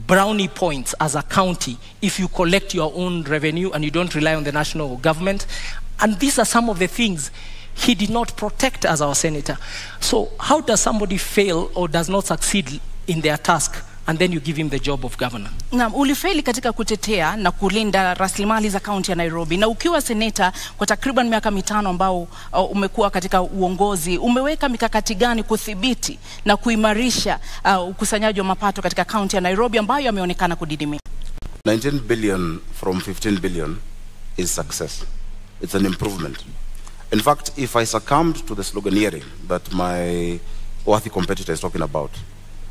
brownie points as a county if you collect your own revenue and you don't rely on the national government. And these are some of the things he did not protect as our senator. So, how does somebody fail or does not succeed in their task and then you give him the job of governor?
Naam, ulifeli katika kutetea na kulinda rasilimali za kaunti ya Nairobi, na ukiwa seneta kwa takriban miaka mitano ambao uh, umekuwa katika uongozi, umeweka mikakati gani kudhibiti na kuimarisha uh, ukusanyaji wa mapato katika kaunti ya Nairobi ambayo yameonekana kudidimia?
19 billion from 15 billion is success. It's an improvement. In fact, if I succumbed to the sloganeering that my worthy competitor is talking about,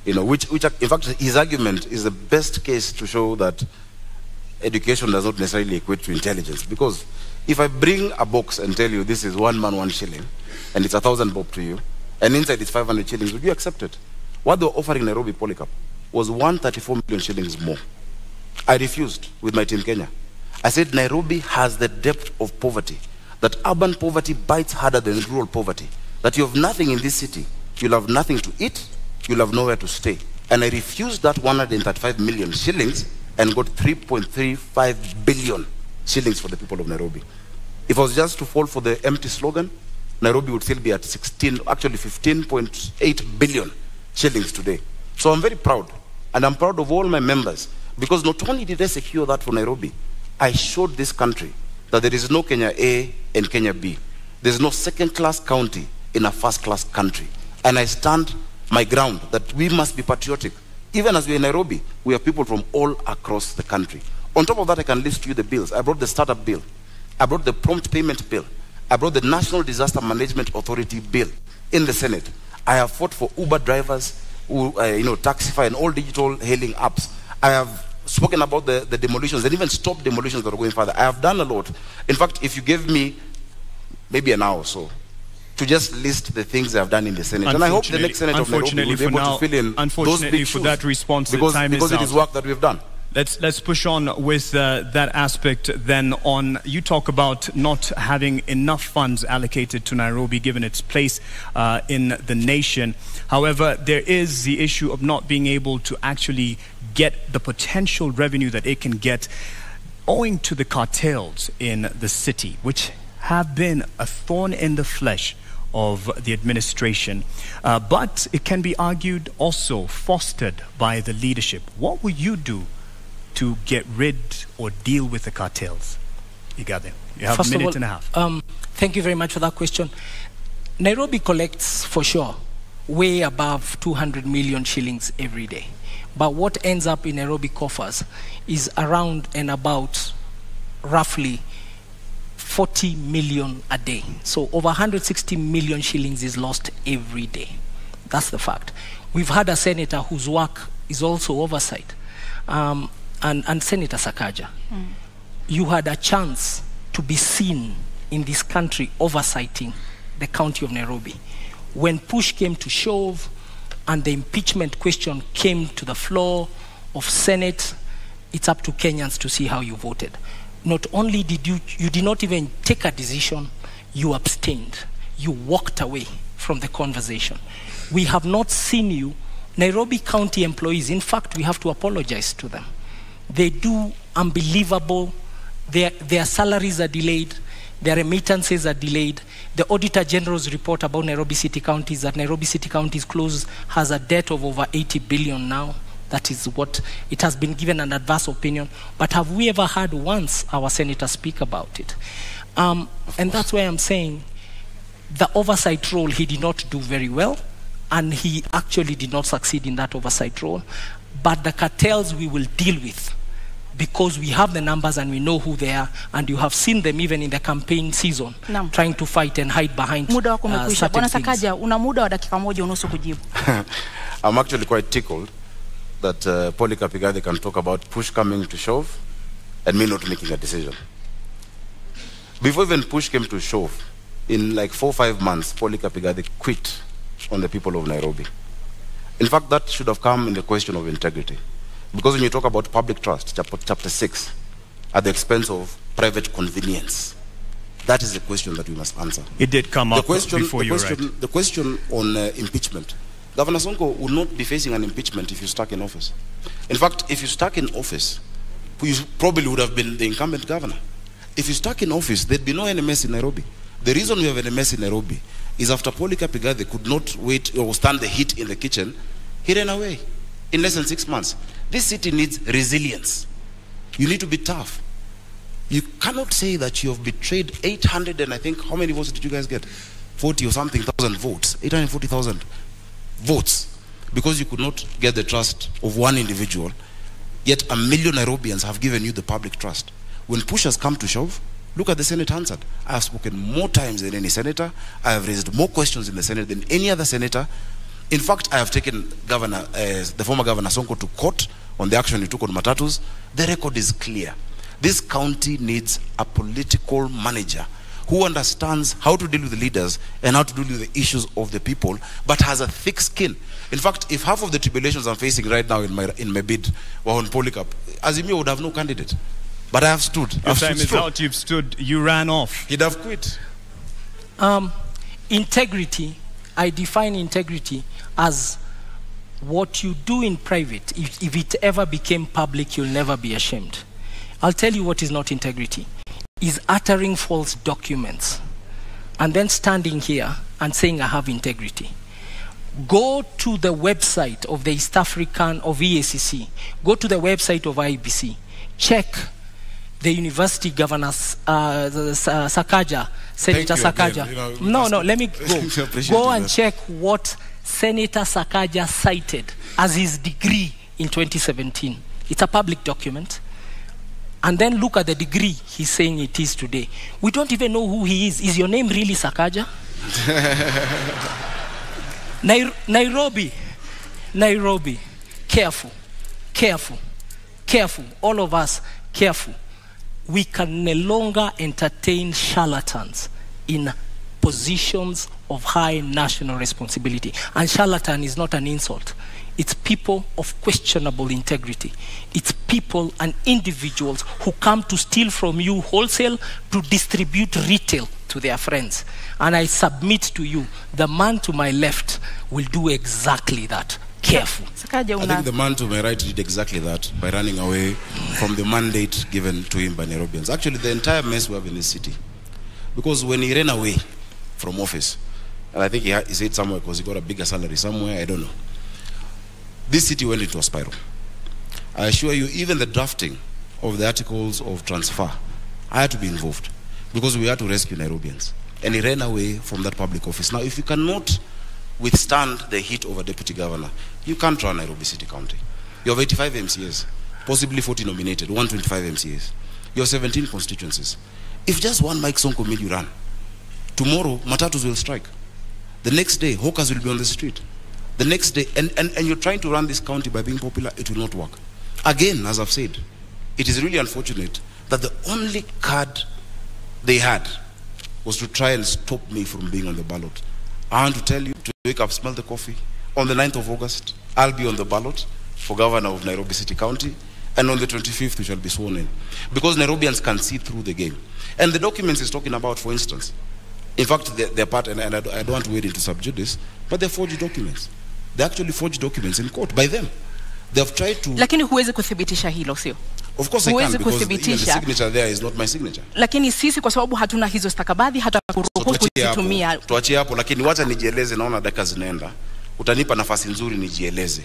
you know, which, which in fact his argument is the best case to show that education does not necessarily equate to intelligence. Because if I bring a box and tell you this is one man, one shilling, and it's a thousand bob to you, and inside it's 500 shillings, would you accept it? what they were offering Nairobi Polycarp was 134 million shillings more. I refused with my team Kenya. I said Nairobi has the depth of poverty, that urban poverty bites harder than rural poverty, that you have nothing in this city, you'll have nothing to eat, you'll have nowhere to stay. And I refused that 135 million shillings and got 3.35 billion shillings for the people of Nairobi. If I was just to fall for the empty slogan, Nairobi would still be at 16, actually 15.8 billion shillings today. So I'm very proud, and I'm proud of all my members, because not only did I secure that for Nairobi, I showed this country that there is no Kenya A and Kenya B. There's no second-class county in a first-class country. And I stand my ground that we must be patriotic. Even as we're in Nairobi, we have people from all across the country. On top of that, I can list you the bills. I brought the startup bill. I brought the prompt payment bill. I brought the National Disaster Management Authority bill in the Senate. I have fought for Uber drivers, who, uh, you know, Taxify and all digital hailing apps. I have spoken about the, the demolitions and even stopped demolitions that are going further. I have done a lot. In fact, if you gave me maybe an hour or so to just list the things I've done in the Senate, and I hope the next Senate of Nairobi will be able
now-
to fill in those
unfortunately
big
for that response,
because,
time is
because it is work that we've done.
Let's let's push on with uh, that aspect. Then on, you talk about not having enough funds allocated to Nairobi, given its place uh, in the nation. However, there is the issue of not being able to actually get the potential revenue that it can get, owing to the cartels in the city, which have been a thorn in the flesh of the administration. Uh, but it can be argued also fostered by the leadership. What will you do to get rid or deal with the cartels? Igathe, you have
First
a minute
all,
and a half.
Um, thank you very much for that question. Nairobi collects for sure way above 200 million shillings every day. But what ends up in Nairobi coffers is around and about roughly 40 million a day. So over 160 million shillings is lost every day. That's the fact. We've had a senator whose work is also oversight, um, and, and Senator Sakaja you had a chance to be seen in this country oversighting the county of Nairobi. When push came to shove and the impeachment question came to the floor of Senate, it's up to Kenyans to see how you voted. Not only did you, you did not even take a decision, you abstained. You walked away from the conversation. We have not seen you, Nairobi County employees, in fact, we have to apologize to them. They do unbelievable their, their salaries are delayed, their remittances are delayed. The Auditor General's report about Nairobi City County is that Nairobi City County is close, has a debt of over 80 billion now. That is what it has been given an adverse opinion. But have we ever heard once our senator speak about it? Um, and that's why I'm saying the oversight role he did not do very well, and he actually did not succeed in that oversight role. But the cartels we will deal with because we have the numbers and we know who they are, and you have seen them even in the campaign season
Naam.
trying to fight and hide behind
Muda wako
uh,
umekwisha.
certain
Bwana
things.
Sakaja, una muda wa dakika moja unusu kujibu.
I'm actually quite tickled that uh, Polycarp Igathe can talk about push coming to shove and me not making a decision. Before even push came to shove, in like four or five months, Polycarp Igathe quit on the people of Nairobi. In fact, that should have come in the question of integrity. Because when you talk about public trust, chapter, chapter 6, at the expense of private convenience, that is the question that we must answer.
It did come
the
up
question,
before
the
you
question,
right.
The question on uh, impeachment. Governor Sonko will not be facing an impeachment if you're stuck in office. In fact, if you're stuck in office, you probably would have been the incumbent governor. If you're stuck in office, there'd be no NMS in Nairobi. The reason we have NMS in Nairobi is after Polycarp Igathe could not wait or stand the heat in the kitchen, he ran away in less than six months. This city needs resilience. You need to be tough. You cannot say that you have betrayed 800 and I think, how many votes did you guys get? 40 or something thousand votes. 840,000 votes. Because you could not get the trust of one individual. Yet a million Nairobians have given you the public trust. When push has come to shove, look at the Senate answered. I have spoken more times than any senator. I have raised more questions in the Senate than any other senator. In fact, I have taken Governor, uh, the former Governor Sonko to court on the action he took on Matatus. The record is clear. This county needs a political manager who understands how to deal with the leaders and how to deal with the issues of the people, but has a thick skin. In fact, if half of the tribulations I'm facing right now in my in my bid were on Polycarp, Azimio would have no candidate. But I have stood.
Your
I've
time
stood
is
strong.
out. You've stood. You ran off.
He'd have quit.
Um, integrity, I define integrity as what you do in private. If, if it ever became public, you'll never be ashamed. I'll tell you what is not integrity is uttering false documents and then standing here and saying I have integrity. Go to the website of the East African of EACC. Go to the website of IEBC. Check the university governor, uh, uh, Sakaja, Senator. Sakaja.
You know,
no, no, let me go. go and
man.
check what Senator Sakaja cited as his degree in 2017. It's a public document. And then look at the degree he's saying it is today. We don't even know who he is. Is your name really Sakaja? Nai- Nairobi, Nairobi, careful, careful, careful, all of us, careful. We can no longer entertain charlatans in positions of high national responsibility. And charlatan is not an insult. It's people of questionable integrity. It's people and individuals who come to steal from you wholesale to distribute retail to their friends. And I submit to you, the man to my left will do exactly that. Careful.
I think the man to my right did exactly that by running away from the mandate given to him by Nairobians. Actually, the entire mess we have in this city. Because when he ran away from office, and I think he, had, he said somewhere because he got a bigger salary somewhere, I don't know. This city went into a spiral. I assure you, even the drafting of the articles of transfer, I had to be involved because we had to rescue Nairobians. And he ran away from that public office. Now, if you cannot withstand the heat of a deputy governor, you can't run Nairobi City County. You have 85 MCAs, possibly 40 nominated, 125 MCAs. You have 17 constituencies. If just one Mike Sonko made you run, tomorrow matatus will strike. The next day, hawkers will be on the street. The next day, and, and, and you're trying to run this county by being popular, it will not work. Again, as I've said, it is really unfortunate that the only card they had was to try and stop me from being on the ballot. I want to tell you to wake up, smell the coffee. On the 9th of August, I'll be on the ballot for governor of Nairobi City County. And on the 25th, we shall be sworn in. Because Nairobians can see through the game. And the documents he's talking about, for instance, in fact, they're, they're part, and, and I, I don't want to wade into subjudice, but they're forged documents. They actually forged documents in court by them. They have tried to.
lakini huwezi kuthibitisha hilo sio
Of course, I
huwezi
can because the
kuthibitisha.
signature there is not my signature.
lakini sisi kwa sababu hatuna hizo stakabadhi hata kuruhusu kuzitumia
tuachie hapo, lakini wacha nijieleze. Naona dakika zinaenda, utanipa nafasi nzuri nijieleze.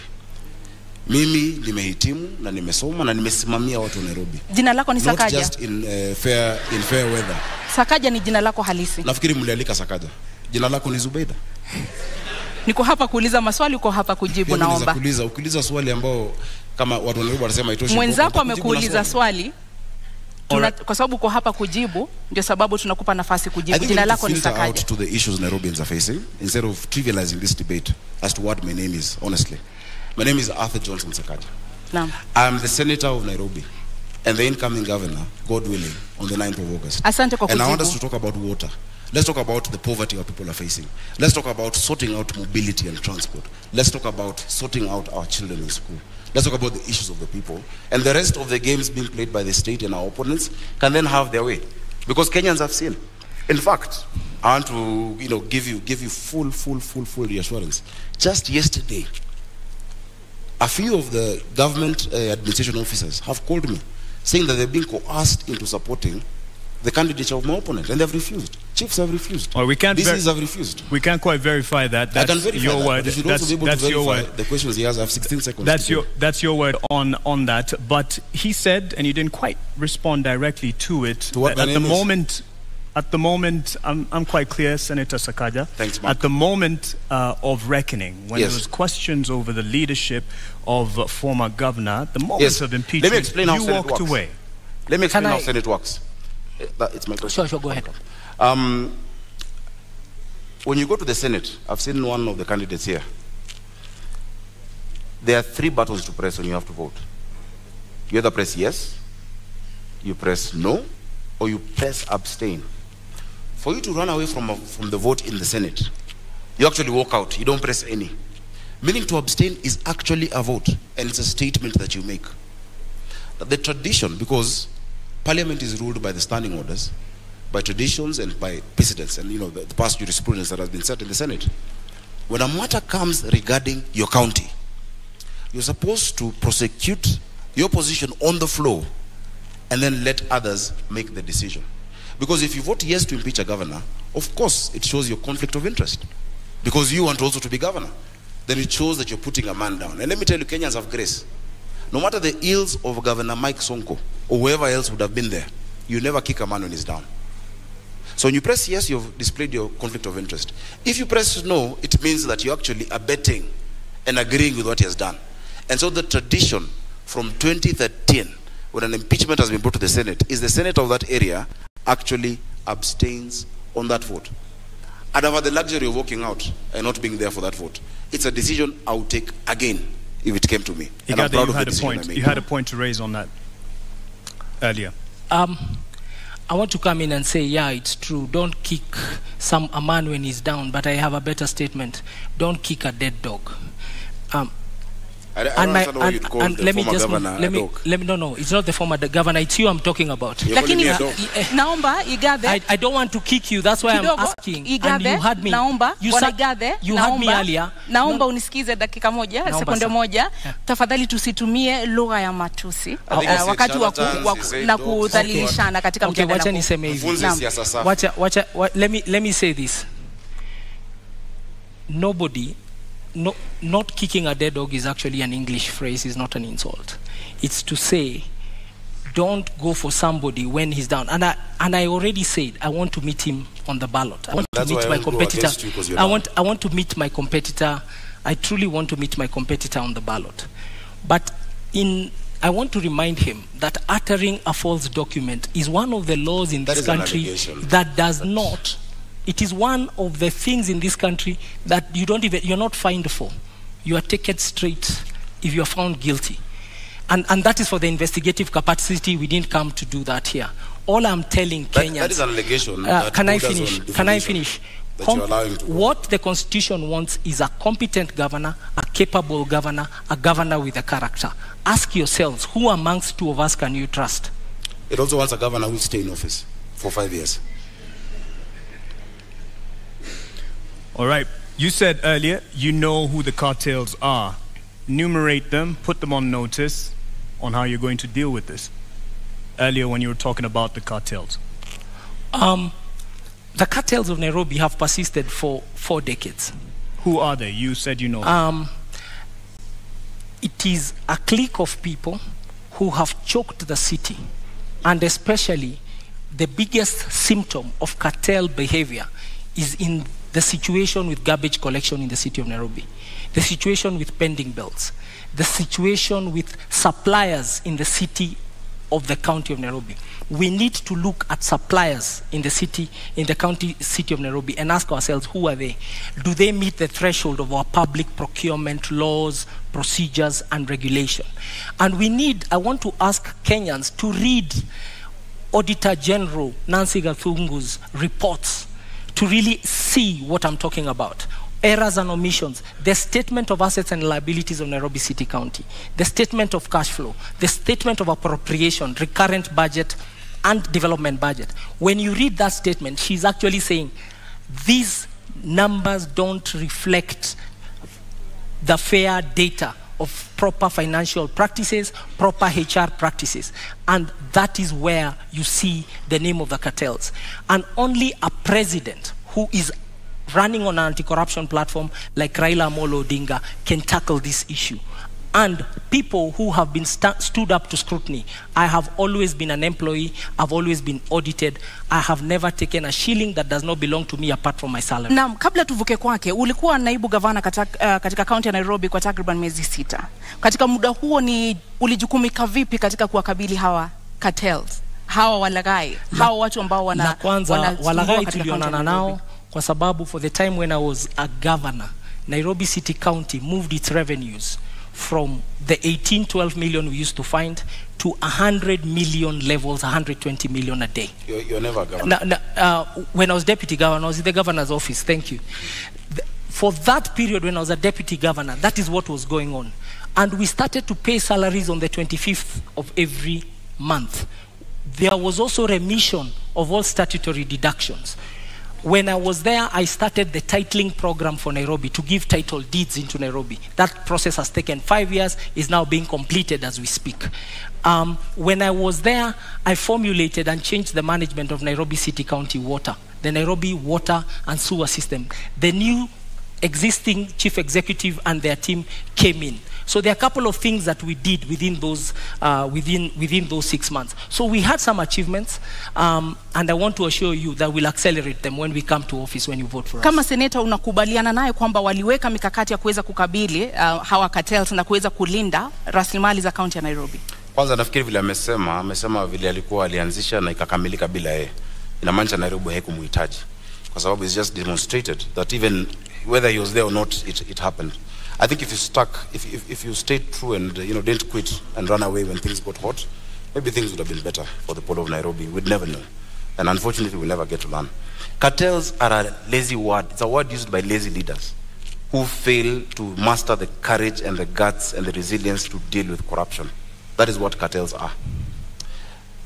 Mimi nimehitimu na nimesoma na nimesimamia watu wa Nairobi,
jina lako ni
not
sakaja
just in, uh, fair, in fair weather.
sakaja ni jina lako halisi
Nafikiri mlialika Sakaja. Jina lako ni Zubeida.
niko hapa kuuliza maswali uko hapa kujibu
Pia
naomba
kuuliza, ukiuliza swali ambao kama watu wa Nairobi wanasema itoshi,
mwenzako
amekuuliza swali,
amekuuliza swali Tuna, kwa sababu uko hapa kujibu ndio sababu tunakupa nafasi kujibu jina lako ni
Sakaje? out to the issues Nairobians are facing instead of trivializing this debate as to what my name is, honestly. My name is Arthur Johnson Sakaja.
Naam.
I'm the senator of Nairobi and the incoming governor, God willing, on the 9th of August.
Asante kwa kujibu.
And I want us to talk about water. Let's talk about the poverty our people are facing. Let's talk about sorting out mobility and transport. Let's talk about sorting out our children in school. Let's talk about the issues of the people. And the rest of the games being played by the state and our opponents can then have their way. Because Kenyans have seen. In fact, I want to you know, give, you, give you full, full, full, full reassurance. Just yesterday, a few of the government uh, administration officers have called me saying that they've been coerced into supporting the candidates of my opponent, and they've refused. Chiefs have refused.
Well, we can't.
This
ver-
is have refused.
We can't quite verify that.
I
That's
can verify
your
that,
word.
but you
that's
also be able
that's
to
your word.
the questions he has. I have 16 seconds.
That's your
go.
that's your word on on that. But he said, and you didn't quite respond directly to it.
what
at the
name is?
moment, at the moment, I'm I'm quite clear, Senator Sakaja.
Thanks, Mark.
At the moment uh, of reckoning, when
Yes.
there was questions over the leadership of uh, former governor, the moment
Yes.
of
Let me
impeachment,
explain how
you
Senate
walked
works.
away.
Let me explain
Can
how
I-
Senate works. That- it's my question.
Sure, sure, go ahead.
Um, when you go to the Senate, I've seen one of the candidates here. There are three buttons to press when you have to vote. You either press yes, you press no, or you press abstain. For you to run away from, a, from the vote in the Senate, you actually walk out. You don't press any. Meaning to abstain is actually a vote, and it's a statement that you make. The tradition, because Parliament is ruled by the standing orders, by traditions and by precedents, and you know the, the past jurisprudence that has been set in the Senate. When a matter comes regarding your county, you're supposed to prosecute your position on the floor and then let others make the decision. Because if you vote yes to impeach a governor, of course it shows your conflict of interest. Because you want also to be governor. Then it shows that you're putting a man down. And let me tell you, Kenyans have grace. No matter the ills of Governor Mike Sonko or whoever else would have been there, you never kick a man when he's down. So when you press yes, you've displayed your conflict of interest. If you press no, it means that you're actually abetting and agreeing with what he has done. And so the tradition from 2013, when an impeachment has been brought to the Senate, is the Senate of that area actually abstains on that vote. I'd have had the luxury of walking out and not being there for that vote. It's a decision I'll take again if it came to me. And I'm proud
you
of the
had a point. You had a point to raise on that earlier.
Um, I want to come in and say, yeah, it's true. Don't kick some a man when he's down. But I have a better statement. Don't kick a dead dog. Um,
I, I don't understand why and call
let me just
governor
let me let me no no it's not the former the governor it's you I'm talking about.
Lakini dog.
naomba
I, I don't want to kick you that's why I'm
kidogo
asking. And you had me.
Naomba
you,
bwana
sa-
igadhe
you had me earlier.
Naomba unisikize dakika moja
Naomba
sekunde moja. Tafadhali tusitumie lugha ya matusi. Uh, wakati wa na kudhalilishana katika
okay,
mjadala
wacha niseme hivi. Wacha, wacha, let, me, let me say this. Nobody no, not kicking a dead dog is actually an english phrase is not an insult. It's to say don't go for somebody when he's down. And i and i already said i want to meet him on the ballot. I want
That's
to meet my competitor.
against you 'cause you're
i want i want to meet my competitor. I truly want to meet my competitor on the ballot. But in I want to remind him that uttering a false document is one of the laws in
That
this country that does not. It is one of the things in this country that you don't even you're not fined for. You are taken straight if you are found guilty. And, and that is for the investigative capacity. We didn't come to do that here. All I'm telling
That-
Kenyans.
that is an allegation
Uh, can I finish? Can I finish?
that
Com-
you're allowing to go.
what the constitution wants is a competent governor, a capable governor, a governor with a character. Ask yourselves, who amongst two of us can you trust?
It also wants a governor who will stay in office for five years.
All right. You said earlier you know who the cartels are. Enumerate them, put them on notice on how you're going to deal with this. Earlier, when you were talking about the cartels.
Um, the cartels of Nairobi have persisted for four decades.
Who are they? You said you know.
Um, it is a clique of people who have choked the city, and especially the biggest symptom of cartel behavior is in the situation with garbage collection in the city of Nairobi, the situation with pending bills, the situation with suppliers in the city of the county of Nairobi. We need to look at suppliers in the city, in the county city of Nairobi, and ask ourselves who are they? Do they meet the threshold of our public procurement laws, procedures, and regulation? And we need, I want to ask Kenyans to read Auditor General Nancy Gathungu's reports to really see what I'm talking about. Errors and omissions, the statement of assets and liabilities of Nairobi City County, the statement of cash flow, the statement of appropriation, recurrent budget, and development budget. When you read that statement, she's actually saying these numbers don't reflect the fair data of proper financial practices, proper HR practices. And that is where you see the name of the cartels. And only a president who is running on an anti-corruption platform like Raila Amolo Odinga can tackle this issue. And people who have been sta- stood up to scrutiny. I have always been an employee. I've always been audited. I have never taken a shilling that does not belong to me apart from my salary.
Naam, kabla tuvuke kwake, ulikuwa naibu gavana katika, uh, katika kaunti ya Nairobi kwa takriban miezi sita. Katika muda huo ni ulijukumika vipi katika kuwakabili hawa cartels, hawa walaghai, hawa watu ambao wana
la kwanza
wanasumbua
walaghai
katika kaunti ya
tulionana nao kwa sababu for the time when I was a governor Nairobi City County moved its revenues from the 18, 12 million we used to find to 100 million levels, 120 million a day.
You're, you're never governor.
Now, now, uh, when I was deputy governor, I was in the governor's office. Thank you. The- for that period, when I was a deputy governor, that is what was going on. And we started to pay salaries on the 25th of every month. There was also remission of all statutory deductions. When I was there, I started the titling program for Nairobi to give title deeds into Nairobi. That process has taken five years, is now being completed as we speak. Um, when I was there, I formulated and changed the management of Nairobi City County Water, the Nairobi Water and Sewer System. The new existing chief executive and their team came in. So there are a couple of things that we did within those uh, within within those six months. So we had some achievements, um, and I want to assure you that we'll accelerate them when we come to office when you vote for us.
Kama seneta unakubaliana naye kwamba waliweka mikakati ya kuweza kukabili uh, hawa cartels na kuweza kulinda rasilimali za kaunti ya Nairobi?
Kwanza nafikiri vile amesema, amesema vile alikuwa alianzisha na ikakamilika bila yeye, inamaanisha Nairobi haikumuhitaji kwa sababu it's just demonstrated that even whether he was there or not, it, it happened. I think if you stuck, if, if, if you stayed true and you know didn't quit and run away when things got hot, maybe things would have been better for the people of Nairobi. We'd never know, and unfortunately, we'll never get to learn. Cartels are a lazy word. It's a word used by lazy leaders who fail to master the courage and the guts and the resilience to deal with corruption. That is what cartels are.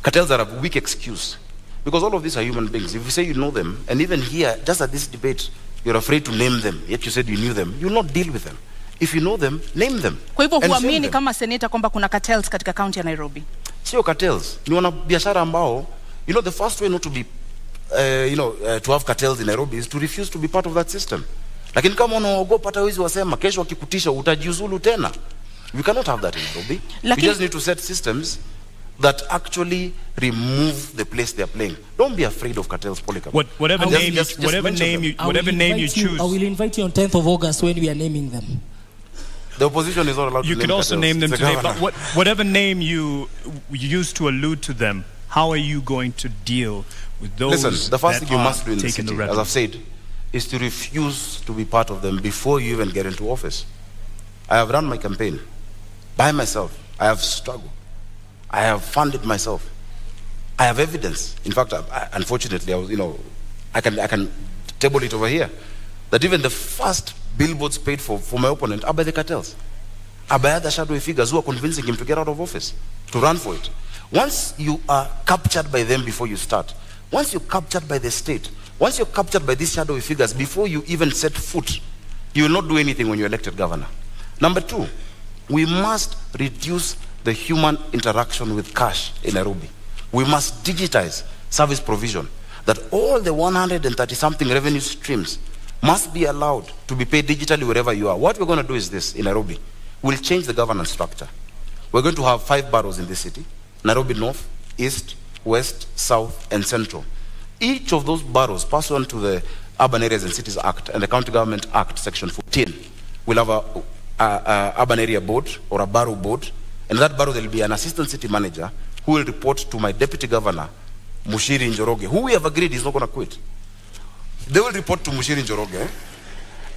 Cartels are a weak excuse because all of these are human beings. If you say you know them, and even here, just at this debate, you're afraid to name them, yet you said you knew them, you'll not deal with them. If you know them, name them.
Kwa hivyo huamini kama seneta kwamba kuna cartels katika kaunti ya Nairobi?
sio cartels ni wanabiashara ambao you know the first way not to be uh, you know uh, to have cartels in Nairobi is to refuse to be part of that system lakini kama unaogopa hata wezi wasema kesho akikutisha utajiuzulu tena we cannot have that in Nairobi
Lakini-
we just need to set systems that actually remove the place they are playing don't be afraid of cartels Polycarp
What, whatever
Just-
name, you,
just- just
whatever name
them.
you, whatever name you choose.
I will invite you on 10th of August when we are naming them.
The opposition is not allowed
You
to
could also name them
the
today, but what, whatever name you, you use to allude to them, how are you going to deal with those
Listen, the first thing you must do in the city,
the
as? I've said, is to refuse to be part of them before you even get into office. I have run my campaign by myself. I have struggled. I have funded myself. I have evidence. In fact, I, I, unfortunately, I was, you know, I can, I can table it over here. That even the first billboards paid for for my opponent are by the cartels, are by other shadowy figures who are convincing him to get out of office, to run for it. Once you are captured by them before you start, once you're captured by the state, once you're captured by these shadowy figures before you even set foot, you will not do anything when you're elected governor. Number two, we must reduce the human interaction with cash in Nairobi. We must digitize service provision that all the 130 something revenue streams must be allowed to be paid digitally wherever you are. What we're going to do is this in Nairobi. We'll change the governance structure. We're going to have five boroughs in this city Nairobi North, East, West, South, and Central. Each of those boroughs, pursuant to the Urban Areas and Cities Act and the County Government Act, Section 14, will have a, a, a urban area board or a borough board. And that borough, there will be an assistant city manager who will report to my deputy governor, Muchiri Njoroge, who we have agreed is not going to quit. They will report to Muchiri Njoroge,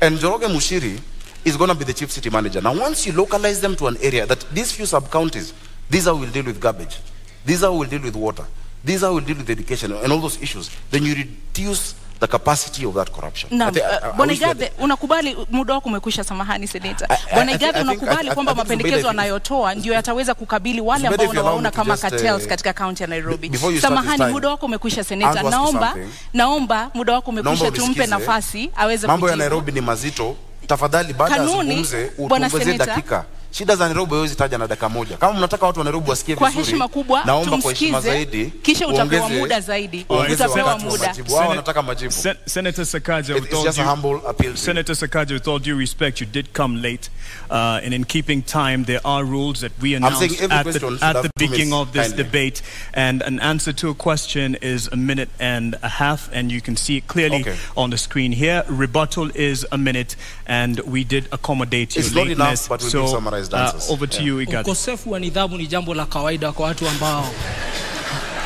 and Njoroge Muchiri is going to be the chief city manager. Now, once you localize them to an area that these few sub counties, these are will deal with garbage, these are will deal with water, these are will deal with education and all those issues, then you reduce the capacity of that corruption. I
Naam,
thi- I-
uh,
I
Bwana
wish that-
Igathe, unakubali muda wako umekwisha, samahani seneta.
I-
Bwana
I
Igathe,
think- I think-
unakubali
I- I
kwamba
think it's better
mapendekezo
if you-
anayotoa ndio yataweza kukabili wale
It's better
ambao
if you allow
unawaona
me to
kama
just, uh,
cartels katika kaunti ya Nairobi.
before you start this
Samahani,
time,
muda wako umekwisha
I
seneta.
want to ask you
Naomba
something.
naomba muda wako umekwisha,
Naomba
tumpe
unisikize.
nafasi aweze
mambo ya
kujibu.
Nairobi ni mazito. Tafadhali baada ya
Kanuni,
zungumze
Bwana
utuongezee
Seneta.
dakika. Shida za Nairobi huwezi taja na dakika moja. Kama mnataka watu wa Nairobi wasikie
Kwa
vizuri,
heshima kubwa
naomba kwa heshima
tumsikize,
zaidi
kisha utapewa
uongeze-
muda zaidi,
uongeze
utapewa muda.
majibu. Wao wanataka majibu.
Sen- Senator Sakaja, with
It's
all
just a
due-
humble appeal.
Senator Sakaja, with all due respect, you did come late, uh, and in keeping time, there are rules that we announced at the, at the beginning of this
kindly.
debate, and an answer to a question is a minute and a half, and you can see it clearly
Okay.
on the screen here. Rebuttal is a minute, and we did accommodate
It's
your
not enough,
lateness.
but we
so,
give summarized
uh, over to
Yeah.
you, Igathe.
Ukosefu wa nidhamu ni jambo la kawaida kwa watu ambao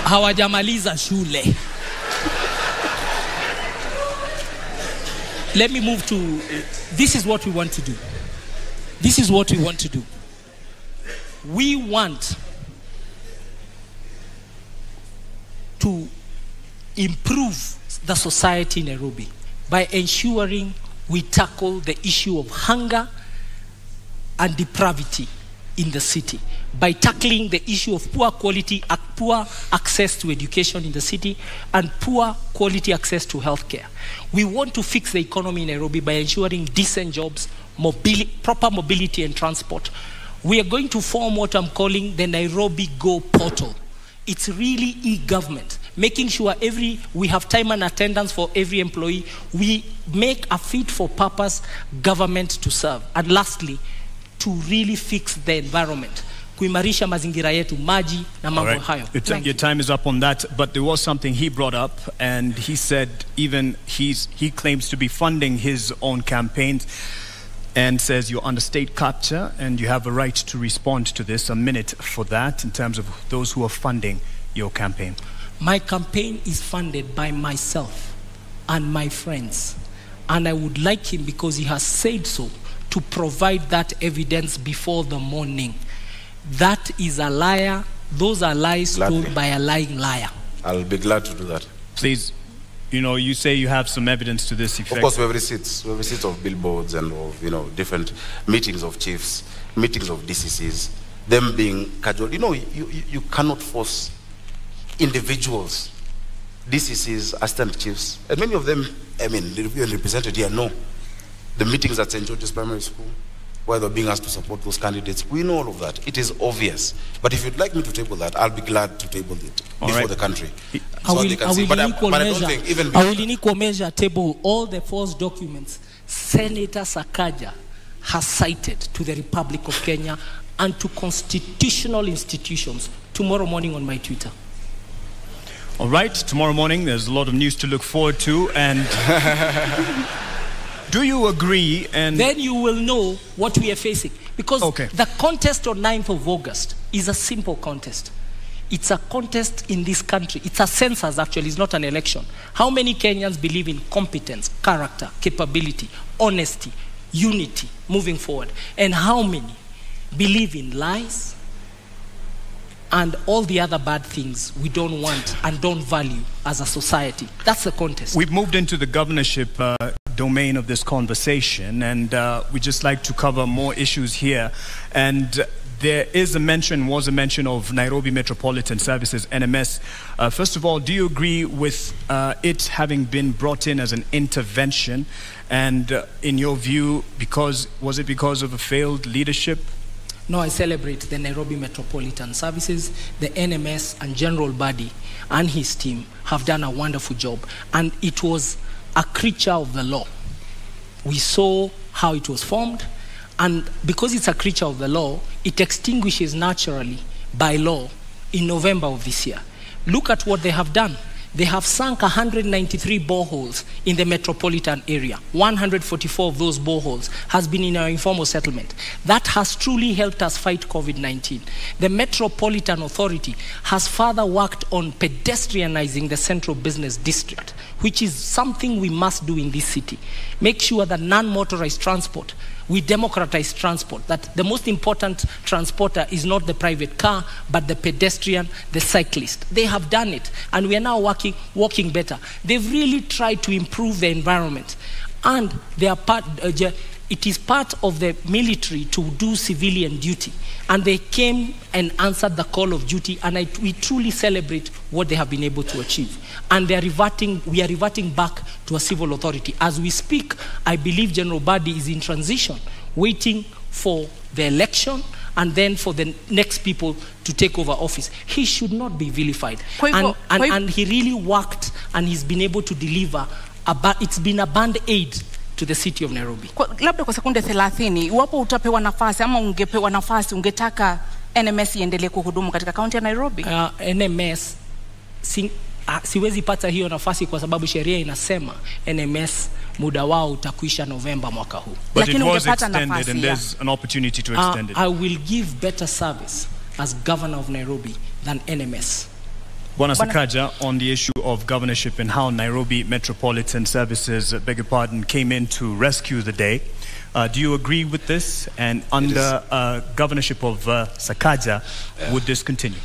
hawajamaliza shule. Let me move to this is what we want to do. This is what we want to do. We want to improve the society in Nairobi by ensuring we tackle the issue of hunger and depravity in the city by tackling the issue of poor quality, poor access to education in the city, and poor quality access to healthcare. We want to fix the economy in Nairobi by ensuring decent jobs, mobili- proper mobility and transport. We are going to form what I'm calling the Nairobi Go portal. It's really e-government, making sure every we have time and attendance for every employee. We make a fit for purpose government to serve. And lastly, to really fix the environment, kuimarisha mazingira yetu, maji na mambo
right.
hayo.
Your your time is up on that, but there was something he brought up, and he said even he's, he claims to be funding his own campaigns and says you're under state capture and you have a right to respond to this. A minute for that in terms of those who are funding your campaign.
My campaign is funded by myself and my friends. And I would like him, because he has said so, to provide that evidence before the morning. That is a liar. Those are lies
Gladly.
told by a lying liar.
I'll be glad to do that.
Please, you know, you say you have some evidence to this effect.
Of course, we have receipts. We have receipts of billboards and of you know different meetings of chiefs, meetings of DCCs, them being casual. You know, you, you, you cannot force individuals, DCCs, assistant chiefs, and many of them, I mean, even represented here, know the meetings at St. George's Primary School, where they're being asked to support those candidates. We know all of that. It is obvious. But if you'd like me to table that, I'll be glad to table it
All
before
right.
the country.
I
So
will,
they can
I
see.
will,
But,
in equal
but I don't think even
I will in equal measure table all the false documents Senator Sakaja has cited to the Republic of Kenya and to constitutional institutions tomorrow morning on my Twitter.
All right, tomorrow morning there's a lot of news to look forward to. And do you agree? And
then you will know what we are facing. Because the contest on 9th of August is a simple contest. It's a contest in this country. It's a census, actually. It's not an election. How many Kenyans believe in competence, character, capability, honesty, unity moving forward? And how many believe in lies and all the other bad things we don't want and don't value as a society? That's the contest.
We've moved into the governorship uh, domain of this conversation, and uh, we just like to cover more issues here. And there is a mention, was a mention of Nairobi Metropolitan Services, NMS. Uh, first of all, do you agree with uh, it having been brought in as an intervention? And uh, in your view, because was it because of a failed leadership?
No, I celebrate the Nairobi Metropolitan Services, the NMS, and General Badi and his team have done a wonderful job. And it was a creature of the law. We saw how it was formed, and because it's a creature of the law, it extinguishes naturally by law in November of this year. Look at what they have done. They have sunk 193 boreholes in the metropolitan area. 144 of those boreholes has been in our informal settlement. That has truly helped us fight COVID-19. The Metropolitan Authority has further worked on pedestrianizing the central business district, which is something we must do in this city. Make sure that non-motorized transport we democratize transport. That the most important transporter is not the private car, but the pedestrian, the cyclist. They have done it, and we are now working, walking better. They've really tried to improve the environment, and they are part. Uh, it is part of the military to do civilian duty, and they came and answered the call of duty, and I, we truly celebrate what they have been able to achieve. And they are reverting, we are reverting back to a civil authority. As we speak, I believe General Badi is in transition, waiting for the election and then for the next people to take over office. He should not be vilified. And, and, and he really worked and he's been able to deliver. It's been a band aid to the city of Nairobi.
Kwa, labda kwa sekunde 30 iwapo utapewa nafasi ama ungepewa nafasi ungetaka NMS iendelee kuhudumu katika kaunti ya Nairobi?
uh, NMS si, uh, siwezi pata hiyo nafasi kwa sababu sheria inasema NMS muda wao utakwisha Novemba mwaka huu.
But it was extended, and there's an opportunity to
Uh,
extend it.
I will give better service as governor of Nairobi than NMS.
Bwana
Bwana-
Sakaja, on the issue of governorship and how Nairobi Metropolitan Services, uh, beg your pardon, came in to rescue the day. Uh, do you agree with this? And under uh, governorship of uh, Sakaja, would this continue?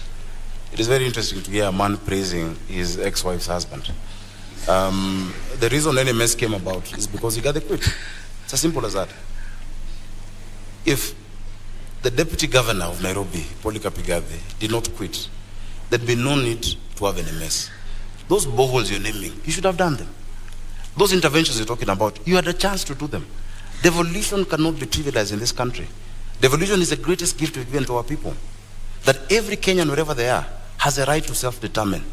It is very interesting to hear a man praising his ex-wife's husband. Um, the reason NMS came about is because he got the quit. It's as simple as that. If the deputy governor of Nairobi, Polycarp Igathe, did not quit, there'd be no need to have NMS. Those boreholes you're naming, you should have done them. Those interventions you're talking about, you had a chance to do them. Devolution cannot be trivialized in this country. Devolution is the greatest gift we've given to our people. That every Kenyan, wherever they are, has a right to self-determine.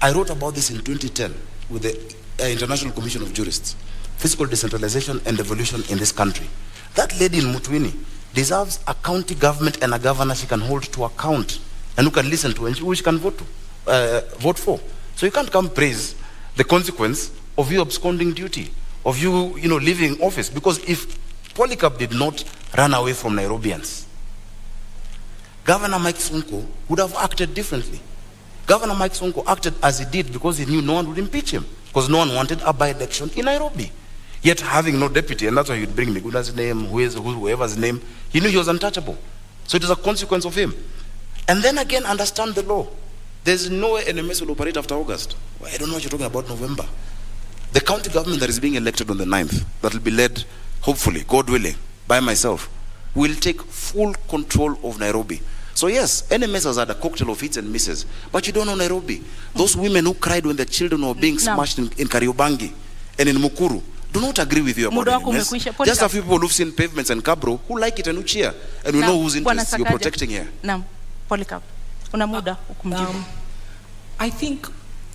I wrote about this in 2010 with the uh, International Commission of Jurists. Physical decentralization and devolution in this country. That lady in Mutuini deserves a county government and a governor she can hold to account and who can listen to and who she can vote, to, uh, vote for. So you can't come praise the consequence of you absconding duty, of you, you know, leaving office. Because if Polycarp did not run away from Nairobians, Governor Mike Sonko would have acted differently. Governor Mike Sonko acted as he did because he knew no one would impeach him, because no one wanted a by-election in Nairobi. Yet having no deputy, and that's why he'd bring Miguna's name, whoever's name, he knew he was untouchable. So it is a consequence of him. And then again, understand the law. There's no way NMS will operate after August. Well, I don't know what you're talking about November. The county government that is being elected on the 9th, that will be led, hopefully, God willing, by myself, will take full control of Nairobi. So yes, NMS has had a cocktail of hits and misses, but you don't know Nairobi. Those women who cried when their children were being smashed in, in Kariobangi and in Mukuru do not agree with you about NMS. Just a few people who've seen pavements and Cabro who like it and who cheer, and we
Naam,
know whose interests you're protecting here.
Naam, Polycarp. Una muda kumjibu.
Um, I think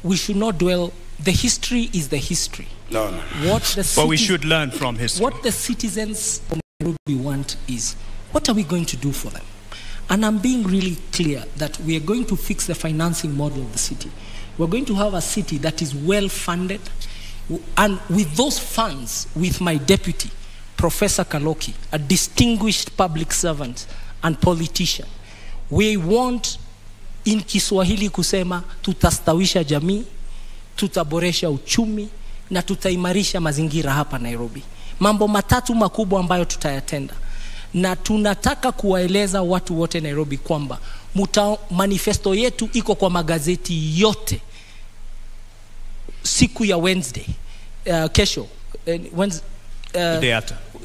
we should not dwell. The history is the history.
No, no.
What the
But we should learn from history.
What the citizens of Nairobi want is what are we going to do for them? And I'm being really clear that we are going to fix the financing model of the city. We're going to have a city that is well funded. And with those funds, with my deputy, Professor Kaloki, a distinguished public servant and politician, we want in Kiswahili kusema tutastawisha jamii, tutaboresha uchumi na tutaimarisha mazingira hapa Nairobi. Mambo matatu makubwa ambayo tutayatenda, na tunataka kuwaeleza watu wote Nairobi kwamba muta, manifesto yetu iko kwa magazeti yote. Siku ya Wednesday uh, kesho uh, Wednesday, uh,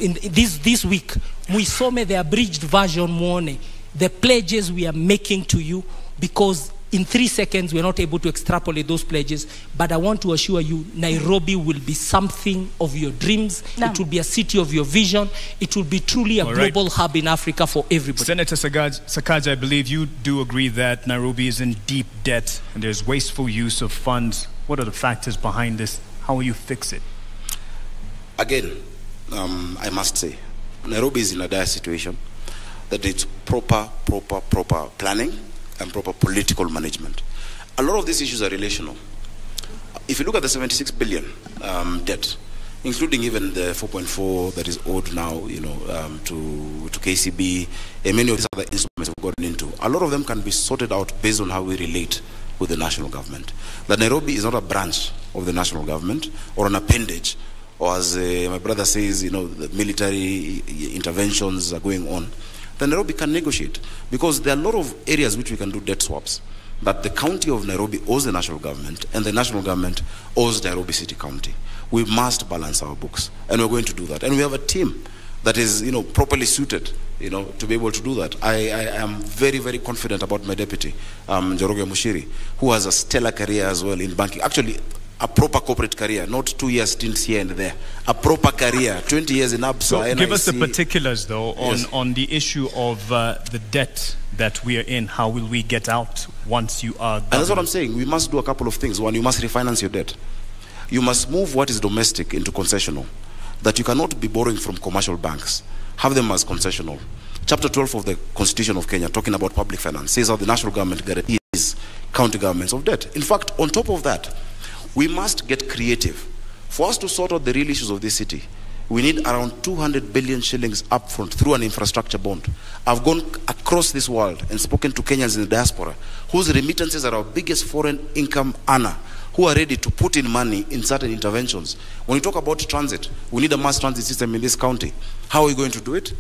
in this, this week muisome the abridged version muone the pledges we are making to you because in three seconds we're not able to extrapolate those pledges but i want to assure you nairobi will be something of your dreams it will be a city of your vision it will be truly a
All right.
global hub in africa for everybody
Senator Sagaj, Sakaja, I believe you do agree that Nairobi is in deep debt and there's wasteful use of funds. What are the factors behind this? How will you fix it?
Again, um, I must say, Nairobi is in a dire situation that it's proper, proper, proper planning and proper political management. A lot of these issues are relational. If you look at the 76 billion um, debt, including even the 4.4 that is owed now, you know, um, to to KCB, and many of these other instruments we've gotten into, a lot of them can be sorted out based on how we relate with the national government. That Nairobi is not a branch of the national government or an appendage, or as uh, my brother says, you know, the military interventions are going on. Then Nairobi can negotiate because there are a lot of areas which we can do debt swaps. But the county of Nairobi owes the national government, and the national government owes Nairobi City County. We must balance our books, and we're going to do that. And we have a team that is, you know, properly suited, you know, to be able to do that. I, I am very, very confident about my deputy, um, Njoroge Muchiri, who has a stellar career as well in banking. Actually, a proper corporate career, not two years stints here and there. A proper career, 20 years in ABSA,
So give us the particulars, though, on,
Yes.
on the issue of uh, the debt that we are in. How will we get out once you are
And that's what? I'm saying. We must do a couple of things. One, you must refinance your debt. You must move what is domestic into concessional. That you cannot be borrowing from commercial banks. Have them as concessional. Chapter 12 of the Constitution of Kenya, talking about public finance, says how the national government guarantees county governments of debt. In fact, on top of that, we must get creative. For us to sort out the real issues of this city, we need around 200 billion shillings upfront through an infrastructure bond. I've gone across this world and spoken to Kenyans in the diaspora whose remittances are our biggest foreign income earner who are ready to put in money in certain interventions. When you talk about transit, we need a mass transit system in this county. How are we going to do it?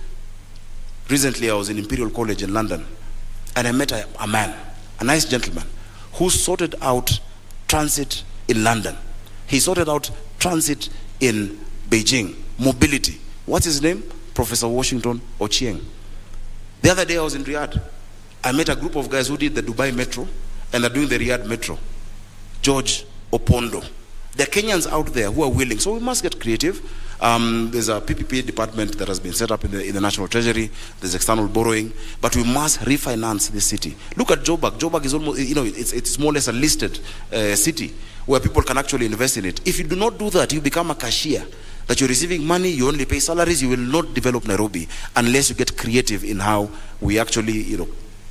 Recently, I was in Imperial College in London, and I met a, a man, a nice gentleman, who sorted out transit in London. He sorted out transit in Beijing, mobility. What's his name? Professor Washington Ochieng. The other day I was in Riyadh. I met a group of guys who did the Dubai Metro and they're doing the Riyadh Metro. George Opondo. There are Kenyans out there who are willing. So we must get creative. Um, there's a PPP department that has been set up in the, in the National Treasury. There's external borrowing. But we must refinance this city. Look at Joburg. Joburg is almost, you know, it's, it's more or less a listed uh, city where people can actually invest in it. If you do not do that, you become a cashier. That you're receiving money, you only pay salaries, you will not develop Nairobi unless you get creative in how we actually, you know,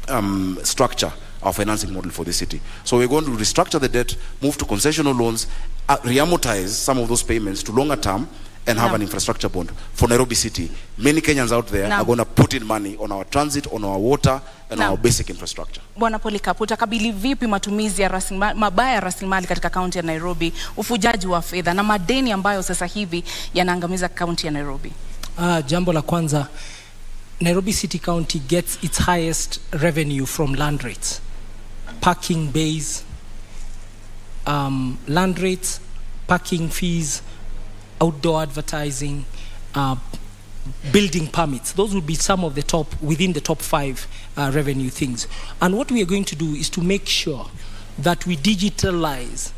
um, structure our financing model for the city. So we're going to restructure the debt, move to concessional loans, uh, re-amortize some of those payments to longer term, and have
Naam.
an infrastructure bond for Nairobi City. Many Kenyans out there
Naam.
are going to put in money on our transit, on our water, and
Naam.
our basic infrastructure.
Bwana Polycarp, utakabili vipi matumizi ya rasilimali, mabaya ya rasilimali katika kaunti ya Nairobi, ufujaji wa fedha na madeni ambayo sasa hivi yanaangamiza kaunti ya Nairobi?
Uh, jambo la kwanza, Nairobi City County gets its highest revenue from land rates, parking bays, um, land rates, parking fees, outdoor advertising, uh, building permits. Those would be some of the top, within the top five uh, revenue things. And what we are going to do is to make sure that we digitalize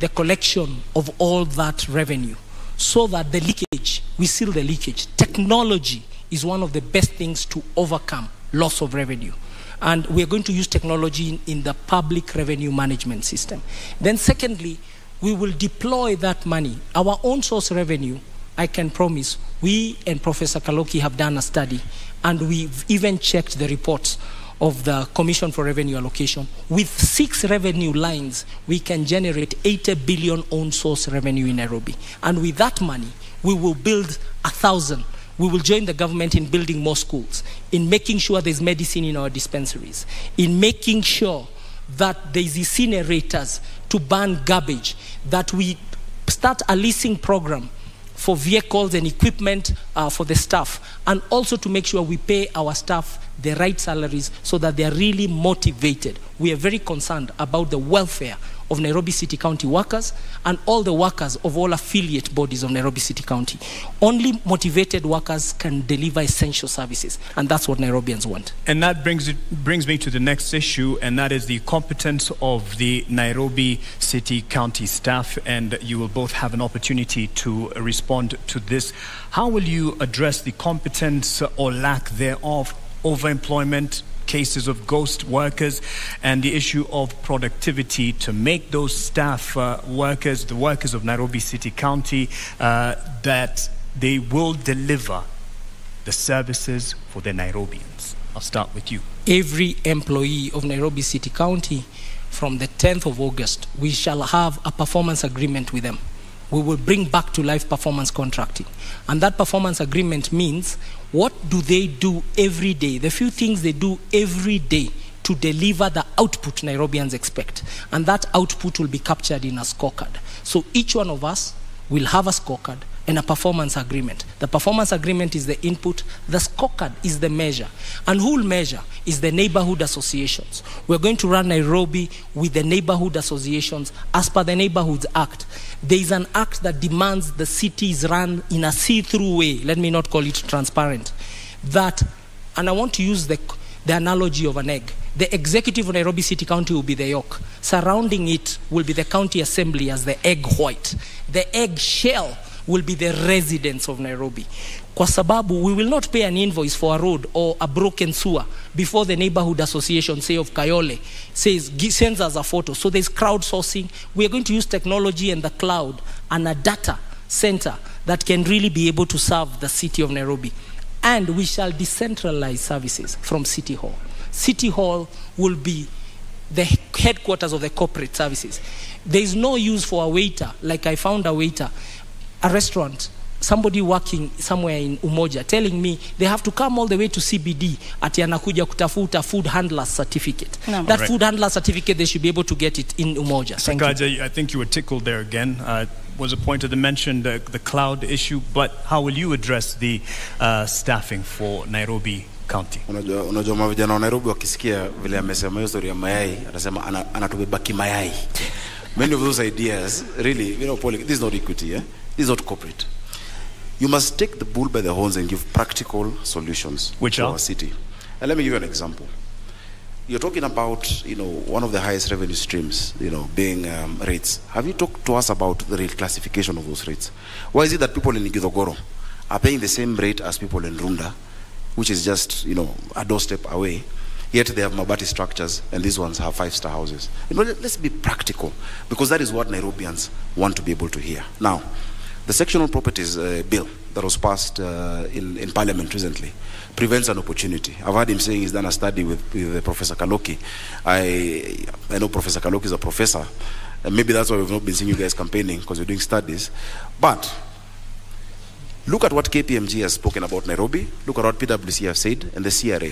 the collection of all that revenue so that the leakage, we seal the leakage. Technology is one of the best things to overcome loss of revenue. And we are going to use technology in, in the public revenue management system. Then, secondly, we will deploy that money. Our own source revenue, I can promise, we and Professor Kaloki have done a study, and we've even checked the reports of the Commission for Revenue Allocation. With six revenue lines, we can generate 80 billion own source revenue in Nairobi. And with that money, we will build a thousand. We will join the government in building more schools, in making sure there's medicine in our dispensaries, in making sure that there's incinerators to burn garbage, that we start a leasing program for vehicles and equipment uh, for the staff, and also to make sure we pay our staff the right salaries so that they are really motivated. We are very concerned about the welfare of Nairobi City County workers and all the workers of all affiliate bodies of Nairobi City County. Only motivated workers can deliver essential services, and that's what Nairobians want.
And that brings it, brings me to the next issue, and that is the competence of the Nairobi City County staff. And you will both have an opportunity to respond to this. How will you address the competence or lack thereof, overemployment? Cases of ghost workers and the issue of productivity to make those staff uh, workers, the workers of Nairobi City County, uh, that they will deliver the services for the Nairobians. I'll start with you.
every employee of Nairobi City County from the 10th of August, we shall have a performance agreement with them. We will bring back to life performance contracting. And that performance agreement means what do they do every day, the few things they do every day to deliver the output Nairobians expect. And that output will be captured in a scorecard. So each one of us will have a scorecard and a performance agreement. The performance agreement is the input, the scorecard is the measure. And who will measure is the neighborhood associations. We're going to run Nairobi with the neighborhood associations as per the Neighborhoods Act. There is an act that demands the city is run in a see through way, let me not call it transparent. That, and I want to use the, the analogy of an egg. The executive of Nairobi City County will be the yolk. Surrounding it will be the county assembly as the egg white. The egg shell will be the residents of Nairobi. Kwa sababu we will not pay an invoice for a road or a broken sewer before the neighborhood association, say of Kayole, says sends us a photo. So there's crowdsourcing. We are going to use technology and the cloud and a data center that can really be able to serve the city of Nairobi. And we shall decentralize services from City Hall. City Hall will be the headquarters of the corporate services. There is no use for a waiter, like I found a waiter, a restaurant somebody working somewhere in Umoja telling me they have to come all the way to CBD ati anakuja kutafuta food handler certificate.
Naam.
That
Correct.
food handler certificate, they should be able to get it in Umoja. Thank you.
Sakaja, I think you were tickled there again. Uh, was a point to mention the, the cloud issue, but how will you address the uh, staffing for Nairobi County?
Unajua, unajua mavijana wa Nairobi wakisikia vile amesema hiyo story ya mayai, atasema anatubeba kimayai. Many of those ideas, really, you know, this is not equity, eh? This is not corporate. You must take the bull by the horns and give practical solutions
Which
to
are?
our city. And let me give you an example. You're talking about, you know, one of the highest revenue streams, you know, being um, rates. Have you talked to us about the rate classification of those rates? Why is it that people in Githogoro are paying the same rate as people in Runda, which is just, you know, a doorstep away, yet they have Mabati structures and these ones have five-star houses? You know, let- let's be practical because that is what Nairobians want to be able to hear. Now, the sectional properties uh, bill that was passed uh, in, in Parliament recently prevents an opportunity. I've heard him saying he's done a study with, with uh, Professor Kaloki. I, I know Professor Kaloki is a professor, and maybe that's why we've not been seeing you guys campaigning because you're doing studies. But look at what KPMG has spoken about Nairobi, look at what PwC have said, and the CRA.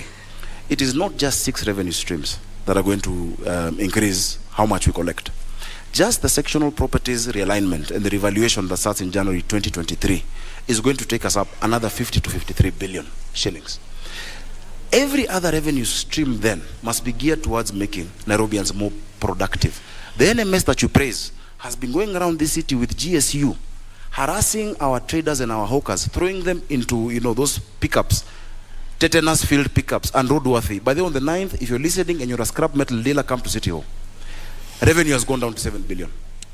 It is not just six revenue streams that are going to um, increase how much we collect. Just the sectional properties realignment and the revaluation that starts in January 2023 is going to take us up another 50 to 53 billion shillings. Every other revenue stream then must be geared towards making Nairobians more productive. The NMS that you praise has been going around this city with GSU, harassing our traders and our hawkers, throwing them into you know those pickups, tetanus filled pickups and roadworthy. By the way, on the 9th, if you're listening and you're a scrap metal dealer, come to City Hall. Revenue has gone down to 7 billion.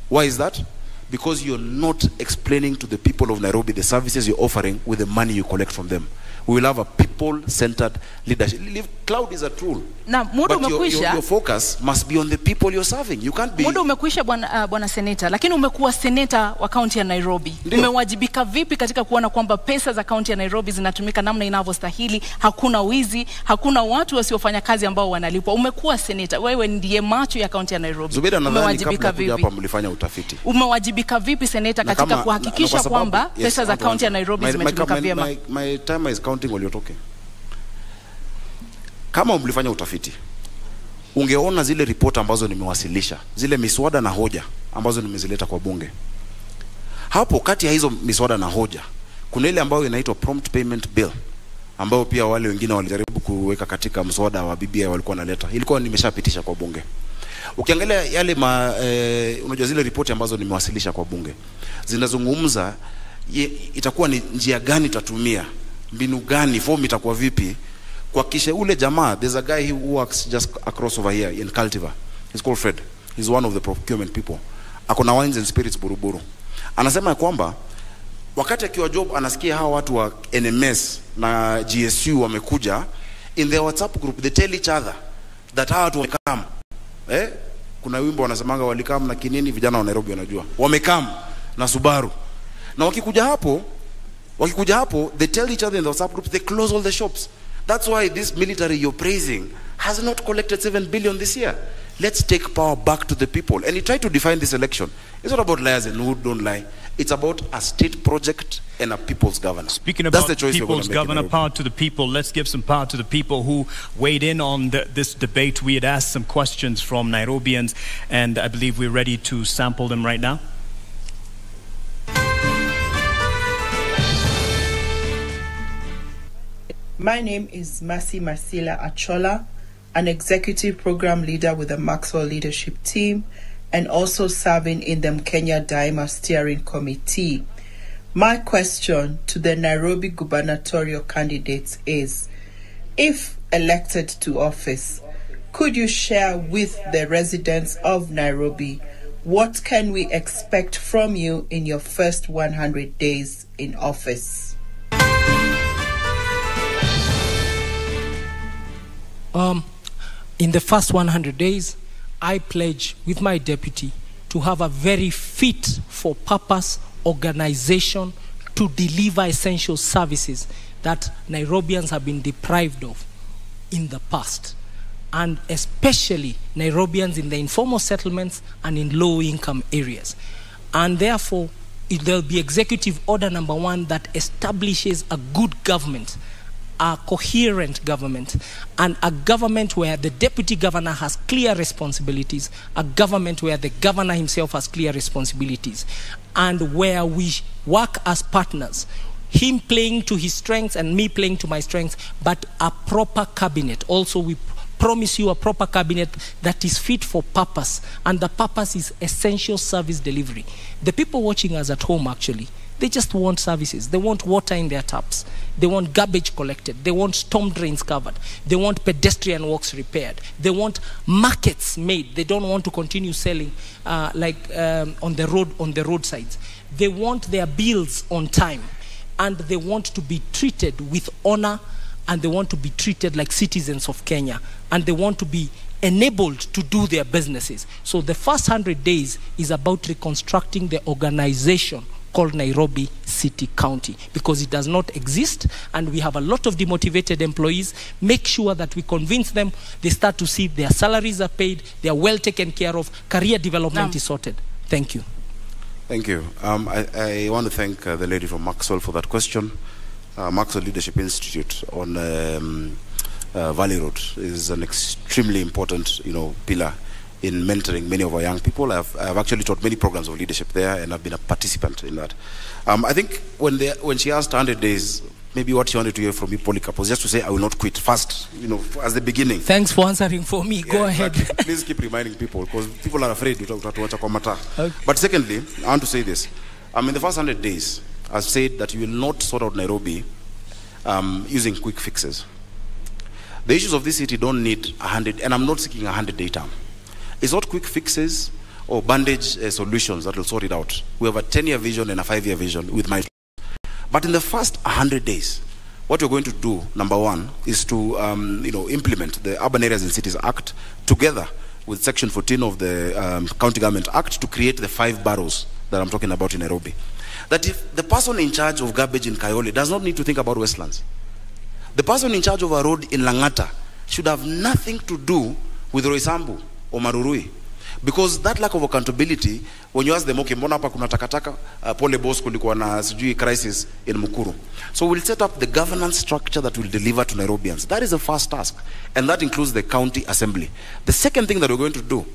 Why is that? Because you're not explaining to the people of Nairobi the services you're offering with the money you collect from them. We will have a people-centered leadership. Cloud is a tool.
na muda
But your, your, your focus must be on the people you're serving. You can't be
muda umekwisha bwana, uh, bwana seneta. Lakini umekuwa seneta wa kaunti ya nairobi. Umewajibika vipi katika kuona kwamba pesa za kaunti ya nairobi zinatumika namna inavyostahili? Hakuna wizi hakuna watu wasiofanya kazi ambao wanalipwa. Umekuwa seneta. Wewe ndiye macho ya kaunti ya nairobi.
Zubeda,
umewajibika vipi?
hapa mlifanya utafiti.
umewajibika vipi seneta
Na
katika
kama-
kuhakikisha
na kwa
kwamba
yes,
pesa za kaunti ya nairobi zimetumika
my-
vyema?
my- My time is counting waliotoke. Kama mlifanya utafiti, ungeona zile ripoti ambazo nimewasilisha, zile miswada na hoja ambazo nimezileta kwa bunge. Hapo kati ya hizo miswada na hoja, kuna ile ambayo inaitwa prompt payment bill ambayo pia wale wengine walijaribu kuweka katika mswada wa BBI walikuwa wanaleta. Ilikuwa nimeshapitisha kwa bunge. Ukiangalia yale ma, e, unajua zile ripoti ambazo nimewasilisha kwa bunge zinazungumza itakuwa ni njia gani tutatumia, mbinu gani, form itakuwa vipi kuhakikisha ule jamaa, there's a guy who works just across over here in Cultivar. He's called Fred. He's one of the procurement people. Ako na wines and spirits Buruburu. Anasema ya kwamba wakati akiwa job anasikia hawa watu wa NMS na GSU wamekuja in their WhatsApp group they tell each other that hawa watu wamekam eh kuna wimbo wanasemanga walikam na kinini vijana wa Nairobi wanajua wamekam na Subaru na wakikuja hapo wakikuja hapo they tell each other in the WhatsApp they close all the shops. That's why this military you're praising has not collected 7 billion this year. Let's take power back to the people. And he tried to define this election. It's not about liars and who don't lie. It's about a state project and a people's governance
Speaking
that's
about
the choice
people's governor, power to the people, let's give some power to the people who weighed in on the, this debate. We had asked some questions from Nairobians, and I believe we're ready to sample them right now.
My name is Masi Masila Achola, an executive program leader with the Maxwell Leadership Team and also serving in the Kenya Daima Steering Committee. My question to the Nairobi gubernatorial candidates is if elected to office, could you share with the residents of Nairobi what can we expect from you in your first 100 days in office?
Um, in the first 100 days, I pledge with my deputy to have a very fit for purpose organization to deliver essential services that Nairobians have been deprived of in the past, and especially Nairobians in the informal settlements and in low income areas. And therefore, there'll be executive order number one that establishes a good government, a coherent government, and a government where the deputy governor has clear responsibilities, a government where the governor himself has clear responsibilities, and where we work as partners. Him playing to his strengths and me playing to my strengths, but a proper cabinet. Also, we promise you a proper cabinet that is fit for purpose, and the purpose is essential service delivery. The people watching us at home actually, they just want services. They want water in their taps. They want garbage collected. They want storm drains covered. They want pedestrian walks repaired. They want markets made. They don't want to continue selling uh, like um, on the road on the roadsides. They want their bills on time, and they want to be treated with honor and they want to be treated like citizens of Kenya and they want to be enabled to do their businesses. So the first 100 days is about reconstructing the organization called Nairobi City County because it does not exist and we have a lot of demotivated employees. Make sure that we convince them they start to see their salaries are paid, they are well taken care of, career development
Naam.
is sorted. Thank you.
Thank you. Um, I, I want to thank uh, the lady from Maxwell for that question. Uh, Maxwell Leadership Institute on um, uh, Valley Road is an extremely important, you know, pillar in mentoring many of our young people. I've, I've actually taught many programs of leadership there, and I've been a participant in that. Um, I think when they, when she asked 100 days, maybe what she wanted to hear from me, Polycarp, was just to say, I will not quit fast, you know, as the beginning.
Thanks for answering for me. Go ahead.
Please keep reminding people because people are afraid to utatuacha kwa mataa. But secondly, I want to say this. Um, in the first 100 days, I've said that you will not sort out Nairobi um, using quick fixes. The issues of this city don't need 100, and I'm not seeking a 100 day term. It's not quick fixes or bandage uh, solutions that will sort it out. We have a 10 year vision and a 5 year vision with my. But in the first 100 days, what we're going to do, number one, is to um, you know, implement the Urban Areas and Cities Act together with Section 14 of the um, County Government Act to create the five boroughs that I'm talking about in Nairobi. That if the person in charge of garbage in Kayole does not need to think about Westlands, the person in charge of a road in Langata should have nothing to do with Roysambu or Marurui. Because that lack of accountability, when you ask them, okay, mbona hapa kuna takataka, uh, pole boss kulikuwa na sijui crisis in Mukuru. So we'll set up the governance structure that will deliver to Nairobians. That is the first task. And that includes the county assembly. The second thing that we're going to do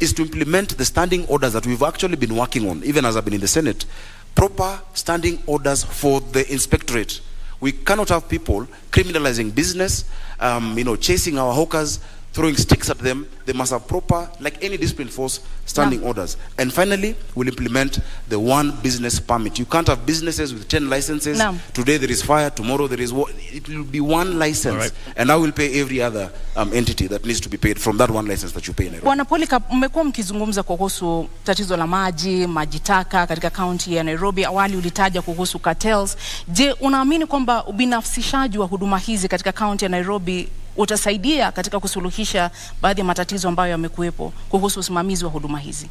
is to implement the standing orders that we've actually been working on, even as I've been in the Senate. Proper standing orders for the inspectorate. We cannot have people criminalizing business, um, you know, chasing our hawkers, throwing sticks at them. They must have proper, like any discipline force, standing orders. And finally, we'll implement the one business permit. You can't have businesses with 10 licenses.
Naam.
Today there is fire, tomorrow there is wa- It will be one license. And I will pay every other um, entity that needs to be paid from that one license that you pay in Nairobi.
Bwana Polycarp, mmekuwa mkizungumza kuhusu tatizo la maji, maji taka katika kaunti ya Nairobi. Awali ulitaja kuhusu cartels. Je, unaamini kwamba ubinafsishaji wa huduma hizi katika kaunti ya Nairobi utasaidia katika kusuluhisha baadhi ya matatizo ambayo yamekuwepo kuhusu usimamizi wa huduma hizi?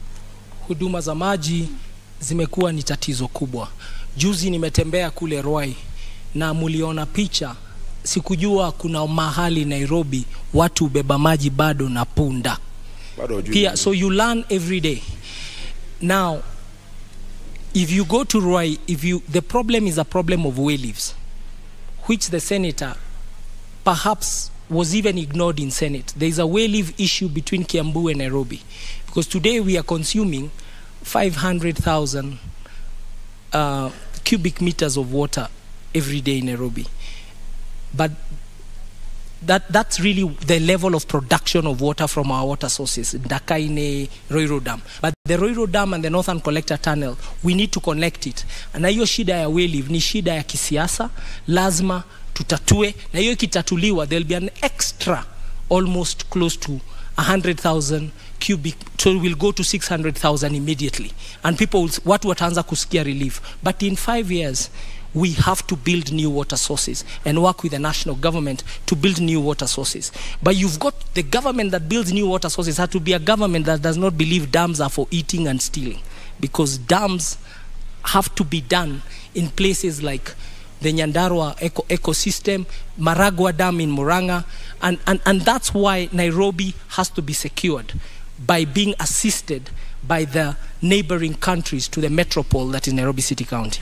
huduma za maji zimekuwa ni tatizo kubwa. Juzi nimetembea kule Ruai na muliona picha, sikujua kuna mahali Nairobi watu hubeba maji bado na punda
Bado
pia, so you learn every day. Now if you go to Ruai, if you the problem is a problem of way leaves, which the senator perhaps was even ignored in Senate. There is a way leave issue between Kiambu and Nairobi because today we are consuming 500,000 uh, cubic meters of water every day in Nairobi. But that, that's really the level of production of water from our water sources, Ndakaini, Ruiru Dam. But the Ruiru Dam and the Northern Collector Tunnel, we need to connect it. Na hiyo shida ya wave ni shida ya kisiasa, lazima tutatue, na hiyo ikitatuliwa, there'll be an extra almost close to 100,000 cubic, so we'll go to 600,000 immediately. And people, will, watu wataanza kusikia relief. But in five years, we have to build new water sources and work with the national government to build new water sources. But you've got the government that builds new water sources has to be a government that does not believe dams are for eating and stealing. Because dams have to be done in places like the Nyandarua eco- ecosystem, Maragua Dam in Murang'a, and, and, and that's why Nairobi has to be secured by being assisted by the neighboring countries to the metropole that is Nairobi City County.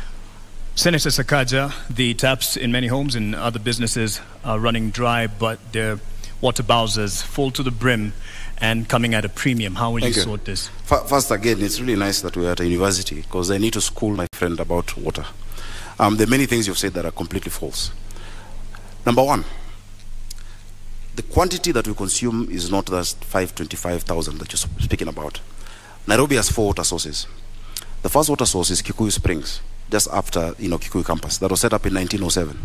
Senator Sakaja, the taps in many homes and other businesses are running dry, but their water bowsers full to the brim and coming at a premium. How will
Thank
you
you.
sort this?
First, again, it's really nice that we're at a university because I need to school my friend about water. Um, there are many things you've said that are completely false. Number one, the quantity that we consume is not that 525,000 that you're speaking about. Nairobi has four water sources. The first water source is Kikuyu Springs, just after you know Kikuyu campus. That was set up in 1907.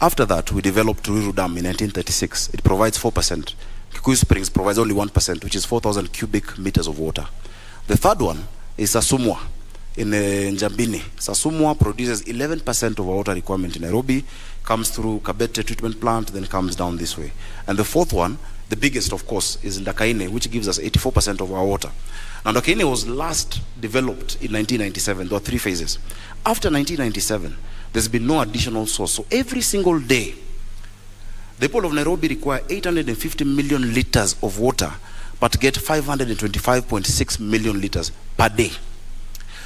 After that, we developed Ruiru Dam in 1936. It provides 4%. Kikuyu Springs provides only 1%, which is 4,000 cubic meters of water. The third one is Sasumwa in uh, Njambini. Sasumwa produces 11% of our water requirement in Nairobi, comes through Kabete treatment plant, then comes down this way. And the fourth one, the biggest of course, is Ndakaini, which gives us 84% of our water. Now Ndakaini was last developed in 1997. There were three phases. After 1997, there's been no additional source. So every single day, the people of Nairobi require 850 million liters of water, but get 525.6 million liters per day.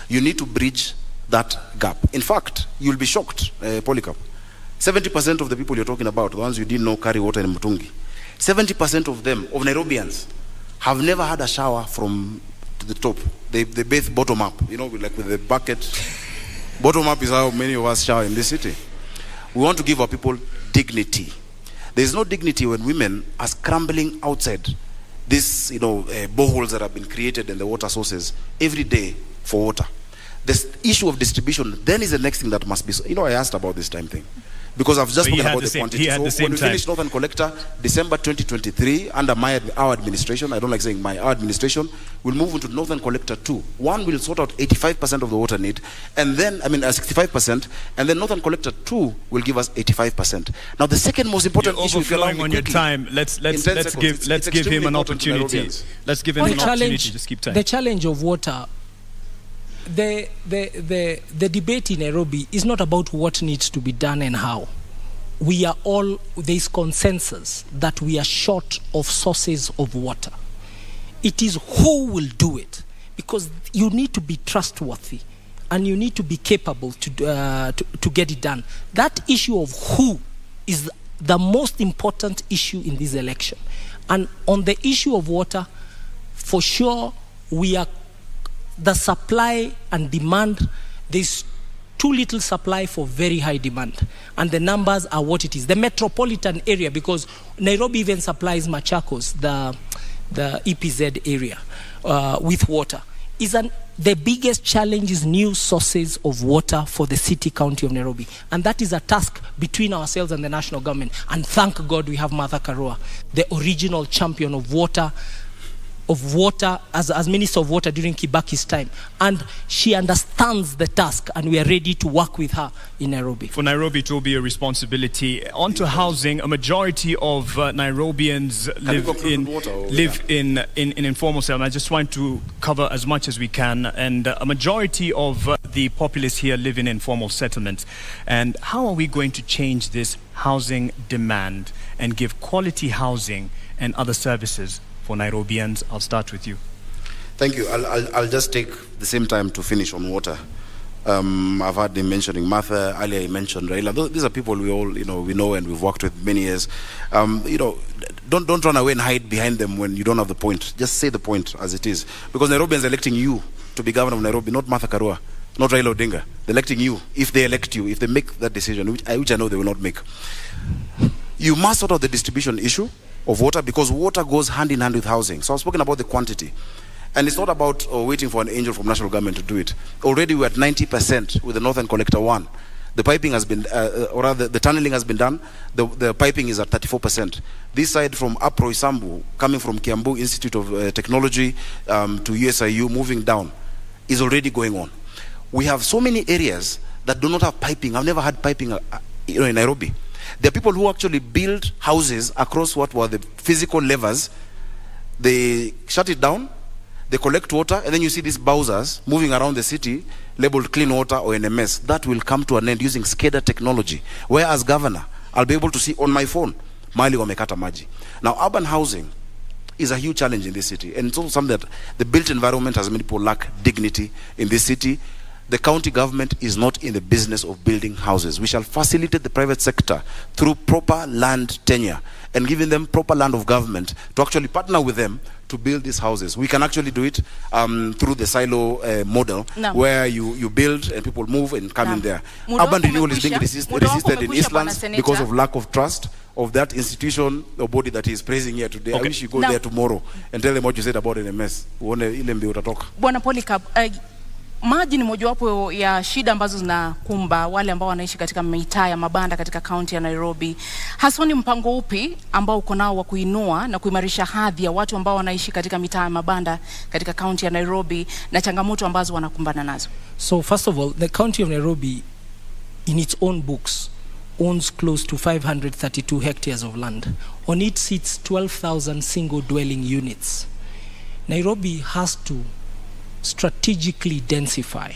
You need to bridge that gap. In fact, you'll be shocked, uh, Polycarp. 70% of the people you're talking about, the ones you didn't know carry water in Mutungi, 70% of them, of Nairobians, have never had a shower from the top. They, they bathe bottom up, you know, like with the bucket. bottom up is how many of us shower in this city. We want to give our people dignity. There is no dignity when women are scrambling outside these, you know, uh, boreholes that have been created in the water sources every day for water. The issue of distribution then is the next thing that must be. You know, I asked about this time thing because I've just spoken about
the
the, quantity.
he had
so
the same
when we
time.
finish Northern Collector, December 2023, under my our administration, I don't like saying my our administration, we'll move into Northern Collector 2. One will sort out 85% of the water need, and then I mean uh, 65%, and then Northern Collector 2 will give us 85%. Now the second most important
You're
issue, if you allow
overflowing
me
on your time. Let's let's let's
seconds,
give
it's-
let's
it's
give him an opportunity. Let's give him
the
an opportunity. Just keep time.
the challenge of water, the, the, the, the debate in Nairobi is not about what needs to be done and how. We are all, there is consensus that we are short of sources of water. It is who will do it because you need to be trustworthy and you need to be capable to, uh, to, to get it done. That issue of who is the most important issue in this election. And on the issue of water, for sure, we are the supply and demand. There's too little supply for very high demand, and the numbers are what it is. The metropolitan area, because Nairobi even supplies Machakos, the the EPZ area, uh, with water, is an the biggest challenge is new sources of water for the city county of Nairobi. And that is a task between ourselves and the national government. And thank God we have Martha Karua, the original champion of water, of water as, as Minister of Water during Kibaki's time. And she understands the task, and we are ready to work with her in Nairobi.
For Nairobi, it will be a responsibility. On to housing, a majority of uh, Nairobians live in
with water
live in, in in informal settlement. I just want to cover as much as we can, and uh, a majority of uh, the populace here live in informal settlements. And how are we going to change this housing demand and give quality housing and other services for Nairobians? I'll start with you.
Thank you. I'll, I'll, I'll just take the same time to finish on water. Um, I've heard him mentioning Martha earlier. He mentioned Raila. These are people we all, you know, we know and we've worked with many years. Um, you know, don't don't run away and hide behind them when you don't have the point. Just say the point as it is, because Nairobians are electing you to be governor of Nairobi, not Martha Karua, not Raila Odinga. They're electing you. If they elect you, if they make that decision, which I, which I know they will not make, you must sort out the distribution issue of water because water goes hand in hand with housing. So I've spoken about the quantity. And it's not about uh, waiting for an angel from national government to do it. Already we're at 90% with the Northern Collector 1. The piping has been, uh, uh, or rather, the tunneling has been done. The, the piping is at 34%. This side from Apro Isambu, coming from Kiambu Institute of uh, Technology um, to USIU, moving down, is already going on. We have so many areas that do not have piping. I've never had piping uh, uh, you know, in Nairobi. There are people who actually build houses across what were the physical levers. They shut it down, they collect water, and then you see these bowsers moving around the city labeled clean water or NMS. That will come to an end using SCADA technology. Where as governor, I'll be able to see on my phone, Mali wamekata maji. Now, urban housing is a huge challenge in this city. And it's also something that the built environment has made people lack dignity in this city. The county government is not in the business of building houses. We shall facilitate the private sector through proper land tenure and giving them proper land of government to actually partner with them to build these houses. We can actually do it um, through the silo uh, model
Naam.
where you, you build and people move and come in there.
Muda
Urban renewal is being resist, resisted in Eastlands because of lack of trust of that institution or body that is praising here today. I wish you go
Now-
there tomorrow and tell them what you said about NMS. Uone ile mbio utatoka.
Bwana Polycarp, eh, maji ni mojawapo ya shida ambazo zinakumba wale ambao wanaishi katika mitaa ya mabanda katika kaunti ya Nairobi. Haswa ni mpango upi ambao uko nao wa kuinua na kuimarisha hadhi ya watu ambao wanaishi katika mitaa ya mabanda katika kaunti ya Nairobi na changamoto ambazo wanakumbana nazo?
So first of all, the county of Nairobi, in its own books, owns close to 532 hectares of land. On it sits 12,000 single dwelling units. Nairobi has to strategically densify,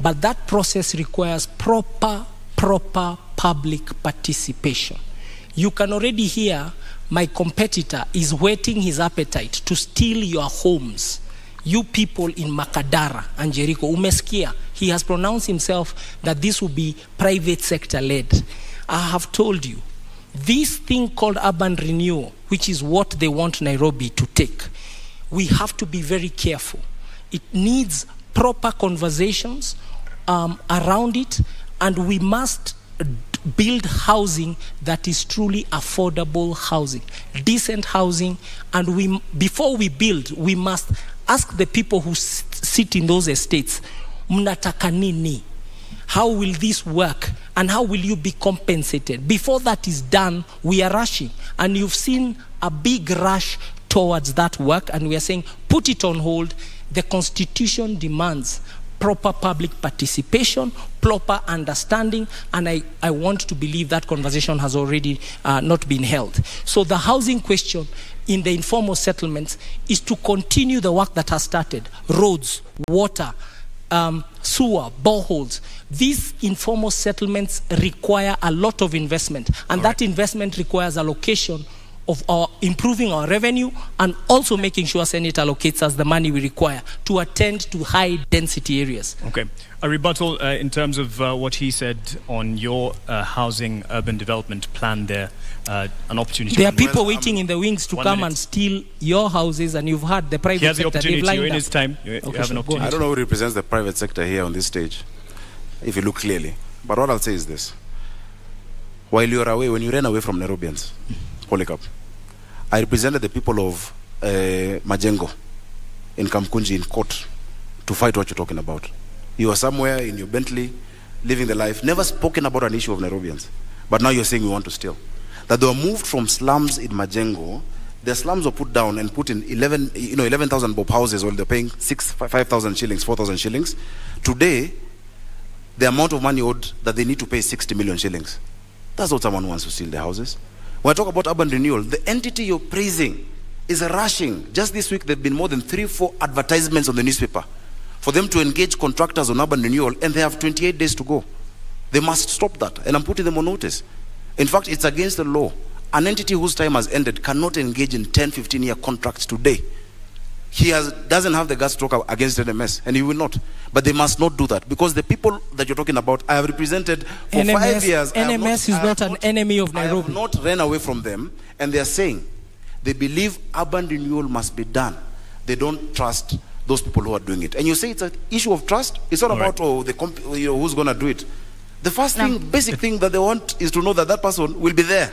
but that process requires proper, proper public participation. You can already hear my competitor is whetting his appetite to steal your homes. You people in Makadara and Jericho, umesikia, he has pronounced himself that this will be private sector led. I have told you, this thing called urban renewal, which is what they want Nairobi to take, we have to be very careful. It needs proper conversations um, around it, and we must build housing that is truly affordable housing, decent housing, and we before we build, we must ask the people who sit in those estates, mnataka nini? How will this work? And how will you be compensated? Before that is done, we are rushing. And you've seen a big rush towards that work, and we are saying, put it on hold. The Constitution demands proper public participation, proper understanding, and I, I want to believe that conversation has already uh, not been held. So the housing question in the informal settlements is to continue the work that has started roads, water, um, sewer, boreholes. These informal settlements require a lot of investment, and that investment requires allocation of our improving our revenue and also making sure Senate allocates us the money we require to attend to high density areas.
Okay. A rebuttal uh, in terms of uh, what he said on your uh, housing urban development plan there. Uh, an opportunity.
There are people waiting in the wings to come
minute.
and steal your houses, and you've had the private
He has the
sector. they've
opportunity. You're in
up.
his time. You- you have an
sure. Go
opportunity.
I don't know who represents the private sector here on this stage, if you look clearly. But what I'll say is this. While you're away, when you ran away from Nairobians, Polycarp, I represented the people of uh, Majengo in Kamkunji in court to fight what you're talking about. You were somewhere in your Bentley, living the life, never spoken about an issue of Nairobians. But now you're saying you want to steal. That they were moved from slums in Majengo, the slums were put down and put in 11, you know, 11,000 bob houses while they're paying six, 5,000 shillings, 4,000 shillings. Today, the amount of money owed that they need to pay is 60 million shillings. That's what someone wants to steal the houses. When I talk about urban renewal, the entity you're praising is rushing. Just this week, there have been more than three, four advertisements on the newspaper for them to engage contractors on urban renewal, and they have 28 days to go. They must stop that, and I'm putting them on notice. In fact, it's against the law. An entity whose time has ended cannot engage in 10, 15 year contracts today. He has, doesn't have the guts to talk against NMS, and he will not. But they must not do that because the people that you're talking about, I have represented for
NMS,
five years.
NMS
not-
is
I have
not an enemy of
I have
Nairobi.
not ran away from them, and they are saying they believe urban renewal must be done. They don't trust those people who are doing it. And you say it's an issue of trust. It's not
All
about oh, the comp- you know, who's going to do it. The first thing, basic thing that they want is to know that that person will be there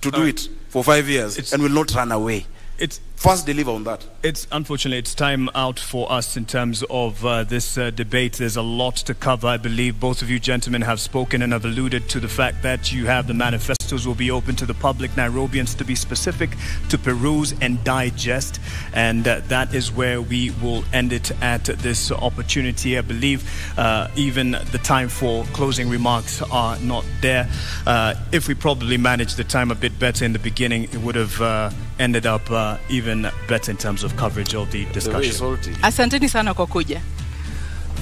to do it for five years and will not run away.
It's
first deliver on that.
It's unfortunately it's time out for us in terms of uh, this uh, debate. There's a lot to cover. I believe both of you gentlemen have spoken and have alluded to the fact that you have the manifestos will be open to the public, Nairobians to be specific, to peruse and digest, and uh, that is where we will end it at this opportunity. I believe uh, even the time for closing remarks are not there. Uh, if we probably managed the time a bit better in the beginning, it would have uh, ended up uh, even better in terms of coverage of the discussion.
Asanteni sana kwa kuja.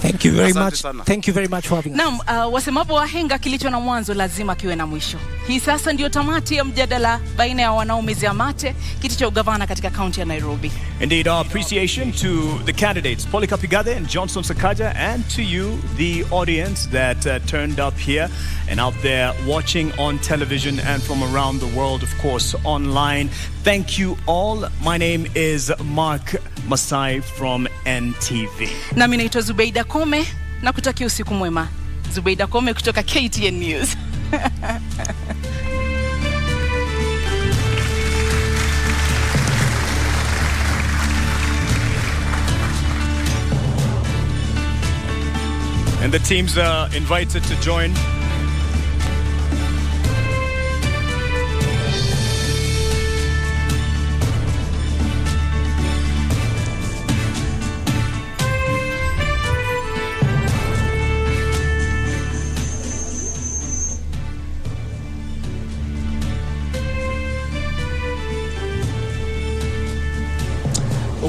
Thank you very
Asante
much.
sana.
Thank you very much for having us.
Naam, uh, wasemapo wahenga kilicho na mwanzo lazima kiwe na mwisho. Hii sasa ndio tamati ya mjadala baina ya wanaomezea mate kiti cha ugavana katika kaunti ya Nairobi.
Indeed, our appreciation to the candidates, Polycarp Igathe and Johnson Sakaja, and to you, the audience that uh, turned up here and out there watching on television and from around the world, of course, online. Thank you all. My name is Mark Masai from NTV.
Nami naitwa Zubeida Koome na kutakia usiku mwema. Zubeida Koome kutoka KTN News.
And the teams are invited to join.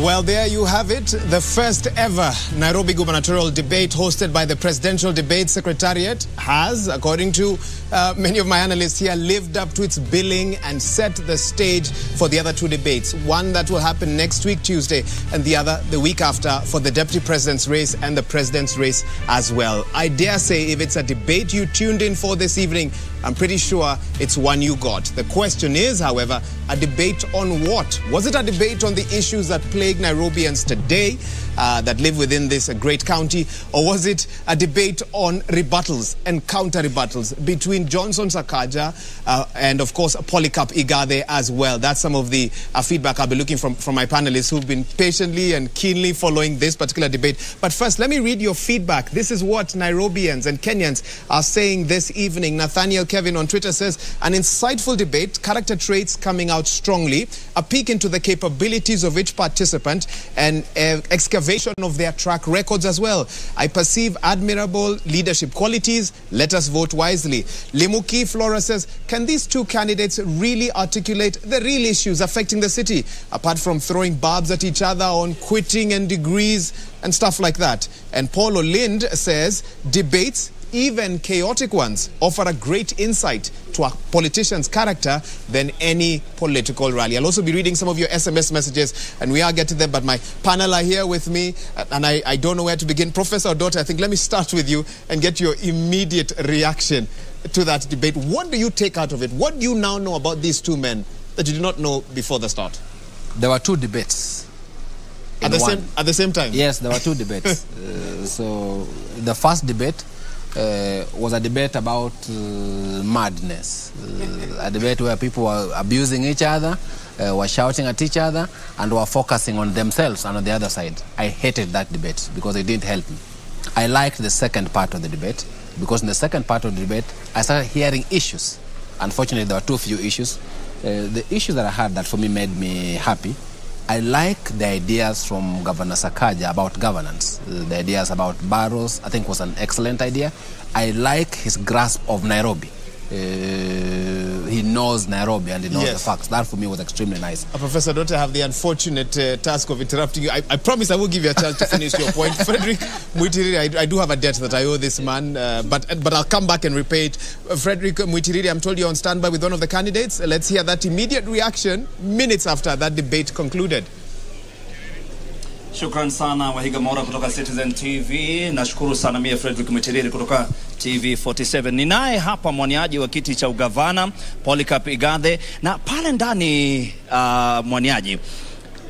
Well, there you have it. The first ever Nairobi gubernatorial debate hosted by the Presidential Debate Secretariat has, according to uh, many of my analysts here, lived up to its billing and set the stage for the other two debates. One that will happen next week, Tuesday, and the other the week after for the deputy president's race and the president's race as well. I dare say, if it's a debate you tuned in for this evening, I'm pretty sure it's one you got. The question is, however, a debate on what? Was it a debate on the issues that plague Nairobians today uh, that live within this great county? Or was it a debate on rebuttals and counter rebuttals between Johnson Sakaja uh, and, of course, Polycarp Igathe as well? That's some of the uh, feedback I'll be looking from, from my panelists who've been patiently and keenly following this particular debate. But first, let me read your feedback. This is what Nairobians and Kenyans are saying this evening. Nathaniel Kevin on Twitter says, an insightful debate, character traits coming out strongly, a peek into the capabilities of each participant, and uh, excavation of their track records as well. I perceive admirable leadership qualities. Let us vote wisely. Limuki Flora says, can these two candidates really articulate the real issues affecting the city, apart from throwing barbs at each other on quitting and degrees and stuff like that? And Paulo Lind says, debates even chaotic ones, offer a great insight to a politician's character than any political rally. I'll also be reading some of your SMS messages, and we are getting them, but my panel are here with me, and I, I don't know where to begin. Professor Odote, I think let me start with you and get your immediate reaction to that debate. What do you take out of it? What do you now know about these two men that you did not know before the start?
There were two debates.
At the,
one.
same, at the same time?
Yes, there were two debates. uh, so the first debate uh, was a debate about uh, madness, uh, a debate where people were abusing each other, uh, were shouting at each other, and were focusing on themselves and on the other side. I hated that debate because it didn't help me. I liked the second part of the debate because in the second part of the debate, I started hearing issues. Unfortunately, there were too few issues. Uh, the issues that I had that for me made me happy I like the ideas from Governor Sakaja about governance. The ideas about boroughs, I think, was an excellent idea. I like his grasp of Nairobi. Uh, he knows Nairobi and he knows
Yes.
the facts. That for me was extremely nice.
Uh, Professor Dote, I have the unfortunate uh, task of interrupting you. I, I promise I will give you a chance to finish your point. Frederick Muitiriri, I, I do have a debt that I owe this man, uh, but but I'll come back and repay it. Uh, Frederick Muitiriri, I'm told you're on standby with one of the candidates. Let's hear that immediate reaction minutes after that debate concluded.
Shukran sana Wahiga Mora kutoka Citizen TV. Nashukuru sana mie Frederick Mwitiriri kutoka TV 47. Ninaye hapa mwaniaji wa kiti cha ugavana Polycarp Igathe, na pale ndani uh, mwaniaji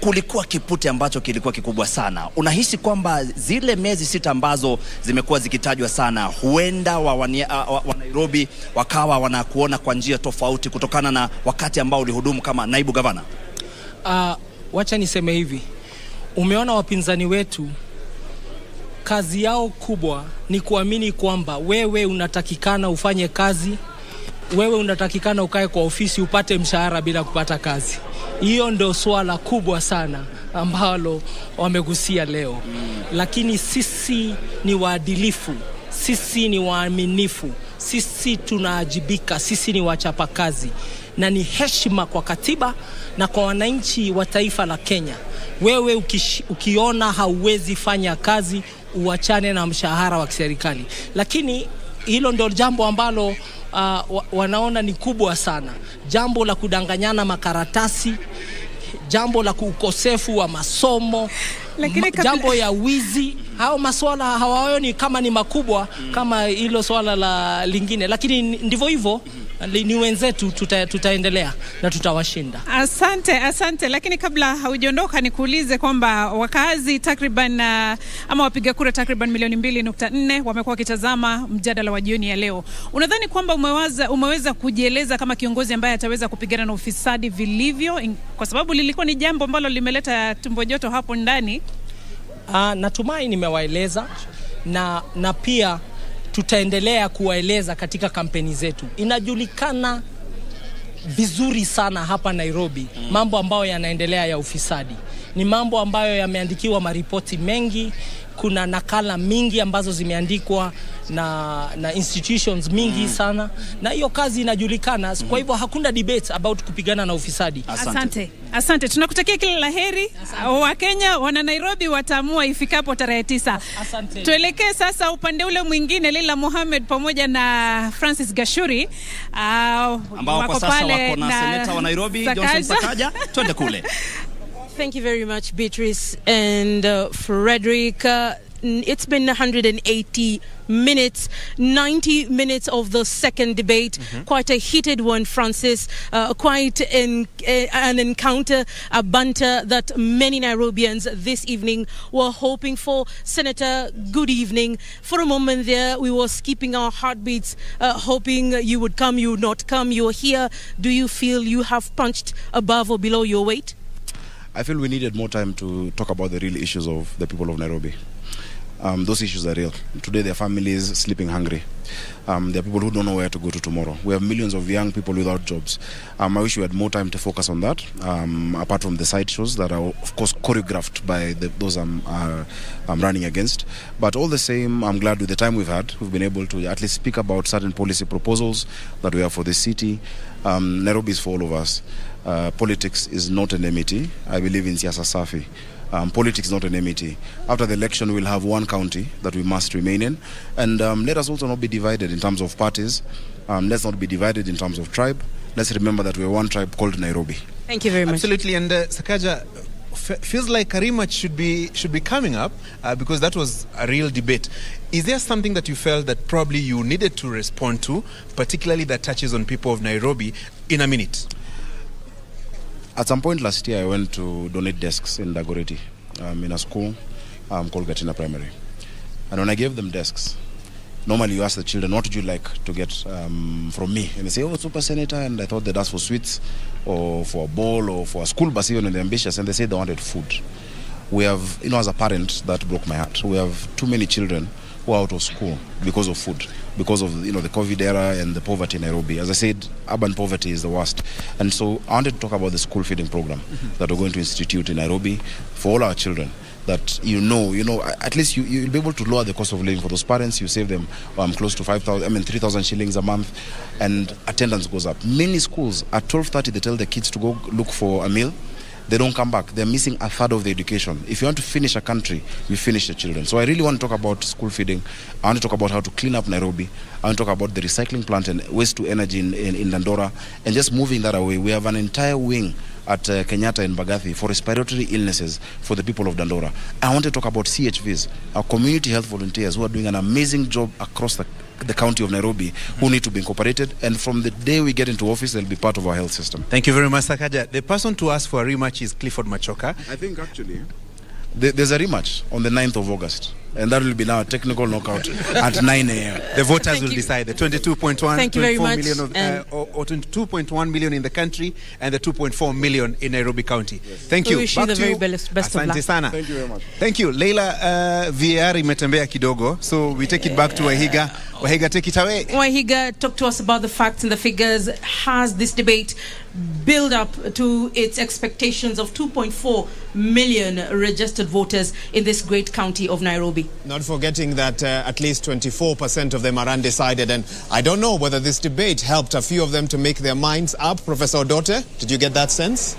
kulikuwa kipute ambacho kilikuwa kikubwa sana. Unahisi kwamba zile miezi sita ambazo zimekuwa zikitajwa sana, huenda wa, wania- wa, wa, wa Nairobi wakawa wanakuona kwa njia tofauti kutokana na wakati ambao ulihudumu kama naibu gavana?
Uh, wacha niseme hivi, umeona wapinzani wetu? Kazi yao kubwa ni kuamini kwamba wewe unatakikana ufanye kazi, wewe unatakikana ukae kwa ofisi upate mshahara bila kupata kazi. Hiyo ndio swala kubwa sana ambalo wamegusia leo, lakini sisi ni waadilifu, sisi ni waaminifu, sisi tunaajibika, sisi ni wachapakazi, na ni heshima kwa katiba na kwa wananchi wa taifa la Kenya. Wewe ukish, ukiona hauwezi fanya kazi uachane na mshahara wa kiserikali, lakini hilo ndio jambo ambalo uh, wanaona ni kubwa sana, jambo la kudanganyana makaratasi, jambo la ukosefu wa masomo
Lakini
ma,
kabla-
jambo ya wizi. Hao maswala hawaoni kama ni makubwa kama hilo swala la lingine, lakini ni- ndivyo hivyo, li- ni wenzetu, tuta, tutaendelea na tutawashinda.
Asante, asante. Lakini kabla haujaondoka, nikuulize kwamba wakazi takriban uh, ama wapiga kura takriban milioni mbili nukta nne wamekuwa wakitazama mjadala wa jioni ya leo. Unadhani kwamba umeweza, umeweza kujieleza kama kiongozi ambaye ataweza kupigana na ufisadi vilivyo, kwa sababu lilikuwa ni jambo ambalo limeleta tumbo joto hapo ndani.
Uh, natumai nimewaeleza na, na pia tutaendelea kuwaeleza katika kampeni zetu. Inajulikana vizuri sana hapa Nairobi mm. mambo ambayo yanaendelea ya ufisadi ni mambo ambayo yameandikiwa maripoti mengi. Kuna nakala mingi ambazo zimeandikwa na, na institutions mingi mm. sana, na hiyo kazi inajulikana. mm. Kwa hivyo hakuna debate about kupigana na ufisadi.
Asante, asante. Tunakutakia kila la heri. Wakenya wana Nairobi wataamua ifikapo tarehe tisa.
Asante.
Tuelekee sasa upande ule mwingine, Leila Mohamed pamoja na Francis Gashuri uh,
ambao kwa sasa wako na seneta wa Nairobi Johnson Sakaja. Twende kule.
Thank you very much, Beatrice and uh, Frederick. Uh, it's been 180 minutes, 90 minutes of the second debate. Quite a heated one, Francis. Uh, quite an, uh, an encounter, a banter that many Nairobians this evening were hoping for. Senator, good evening. For a moment there, we were skipping our heartbeats, uh, hoping you would come, you would not come. You're here. Do you feel you have punched above or below your weight?
I feel we needed more time to talk about the real issues of the people of Nairobi. Um, those issues are real. Today, their families sleeping hungry. Um, there are people who don't know where to go to tomorrow. We have millions of young people without jobs. Um, I wish we had more time to focus on that, um, apart from the side shows that are, of course, choreographed by the, those I'm, uh, I'm running against. But all the same, I'm glad with the time we've had, we've been able to at least speak about certain policy proposals that we have for the city. Um, Nairobi is for all of us. Uh, politics is not an enmity. I believe in siasa safi. Um, politics is not an enmity. After the election, we'll have one county that we must remain in. And um, let us also not be divided in terms of parties. Um, let's not be divided in terms of tribe. Let's remember that we're one tribe called Nairobi.
Thank you very much.
Absolutely, and uh, Sakaja, f- feels like a rematch should be should be coming up uh, because that was a real debate. Is there something that you felt that probably you needed to respond to, particularly that touches on people of Nairobi, in a minute?
At some point last year, I went to donate desks in Dagoretti um, in a school um, called Gatina Primary. And when I gave them desks, normally you ask the children, what would you like to get um, from me? And they say, oh, Super Senator. And I thought they'd ask for sweets or for a ball or for a school bus, even they're ambitious. And they said they wanted food. We have, you know, as a parent, that broke my heart. We have too many children who are out of school because of food, because of, you know, the COVID era and the poverty in Nairobi. As I said, urban poverty is the worst. And so I wanted to talk about the school feeding program that we're going to institute in Nairobi for all our children that you know, you know, at least you, you'll be able to lower the cost of living for those parents. You save them um, close to 5,000, I mean, 3,000 shillings a month, and attendance goes up. Many schools at 12.30, they tell the kids to go look for a meal. They don't come back. They're missing a third of the education. If you want to finish a country, you finish the children. So I really want to talk about school feeding. I want to talk about how to clean up Nairobi. I want to talk about the recycling plant and waste to energy in, in, in Dandora, and just moving that away. We have an entire wing at uh, Kenyatta and Mbagathi for respiratory illnesses for the people of Dandora. I want to talk about CHVs, our community health volunteers who are doing an amazing job across the, the county of Nairobi, who need to be incorporated. And from the day we get into office, they'll be part of our health system.
Thank you very much, Sakaja. The person to ask for a rematch is Clifford Machoka.
I think actually there's a rematch on the 9th of August, and that will be now a technical knockout at 9 a.m.
The voters
Thank
will
you.
decide the 22.1,
Thank you very much,
million of, uh, or, or 22.1 million in the country and the 2.4 million in Nairobi County. Thank you.
We
you.
wish you the
to
very best- best of luck.
sana.
Thank you very much.
Thank you. Leila, uh, VAR imetembea kidogo, so we take it back to Wahiga. Wahiga, take it away.
Wahiga, talk to us about the facts and the figures. Has this debate build up to its expectations of 2.4 million registered voters in this great county of Nairobi?
Not forgetting that uh, at least 24% of them are undecided. And I don't know whether this debate helped a few of them to make their minds up. Professor Odote, did you get that sense?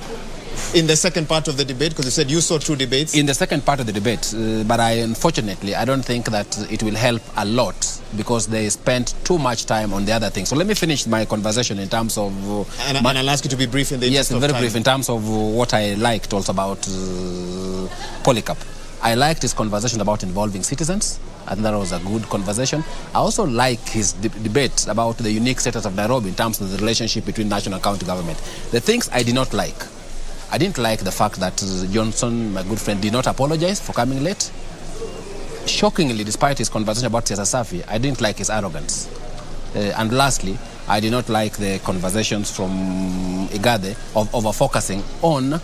In the second part of the debate? Because you said you saw two debates.
In the second part of the debate, uh, but I unfortunately I don't think that it will help a lot because they spent too much time on the other things. So let me finish my conversation in terms of. Uh,
And,
my-
and I'll ask you to be brief in the
yes, very brief in terms of uh, what I liked also about uh, Polycarp. I liked his conversation about involving citizens. I think that was a good conversation. I also like his de- debate about the unique status of Nairobi in terms of the relationship between national and county government. The things I did not like, I didn't like the fact that uh, Johnson, my good friend, did not apologize for coming late. Shockingly, despite his conversation about Siasa Safi, I didn't like his arrogance. Uh, and lastly, I did not like the conversations from Igathe of over focusing on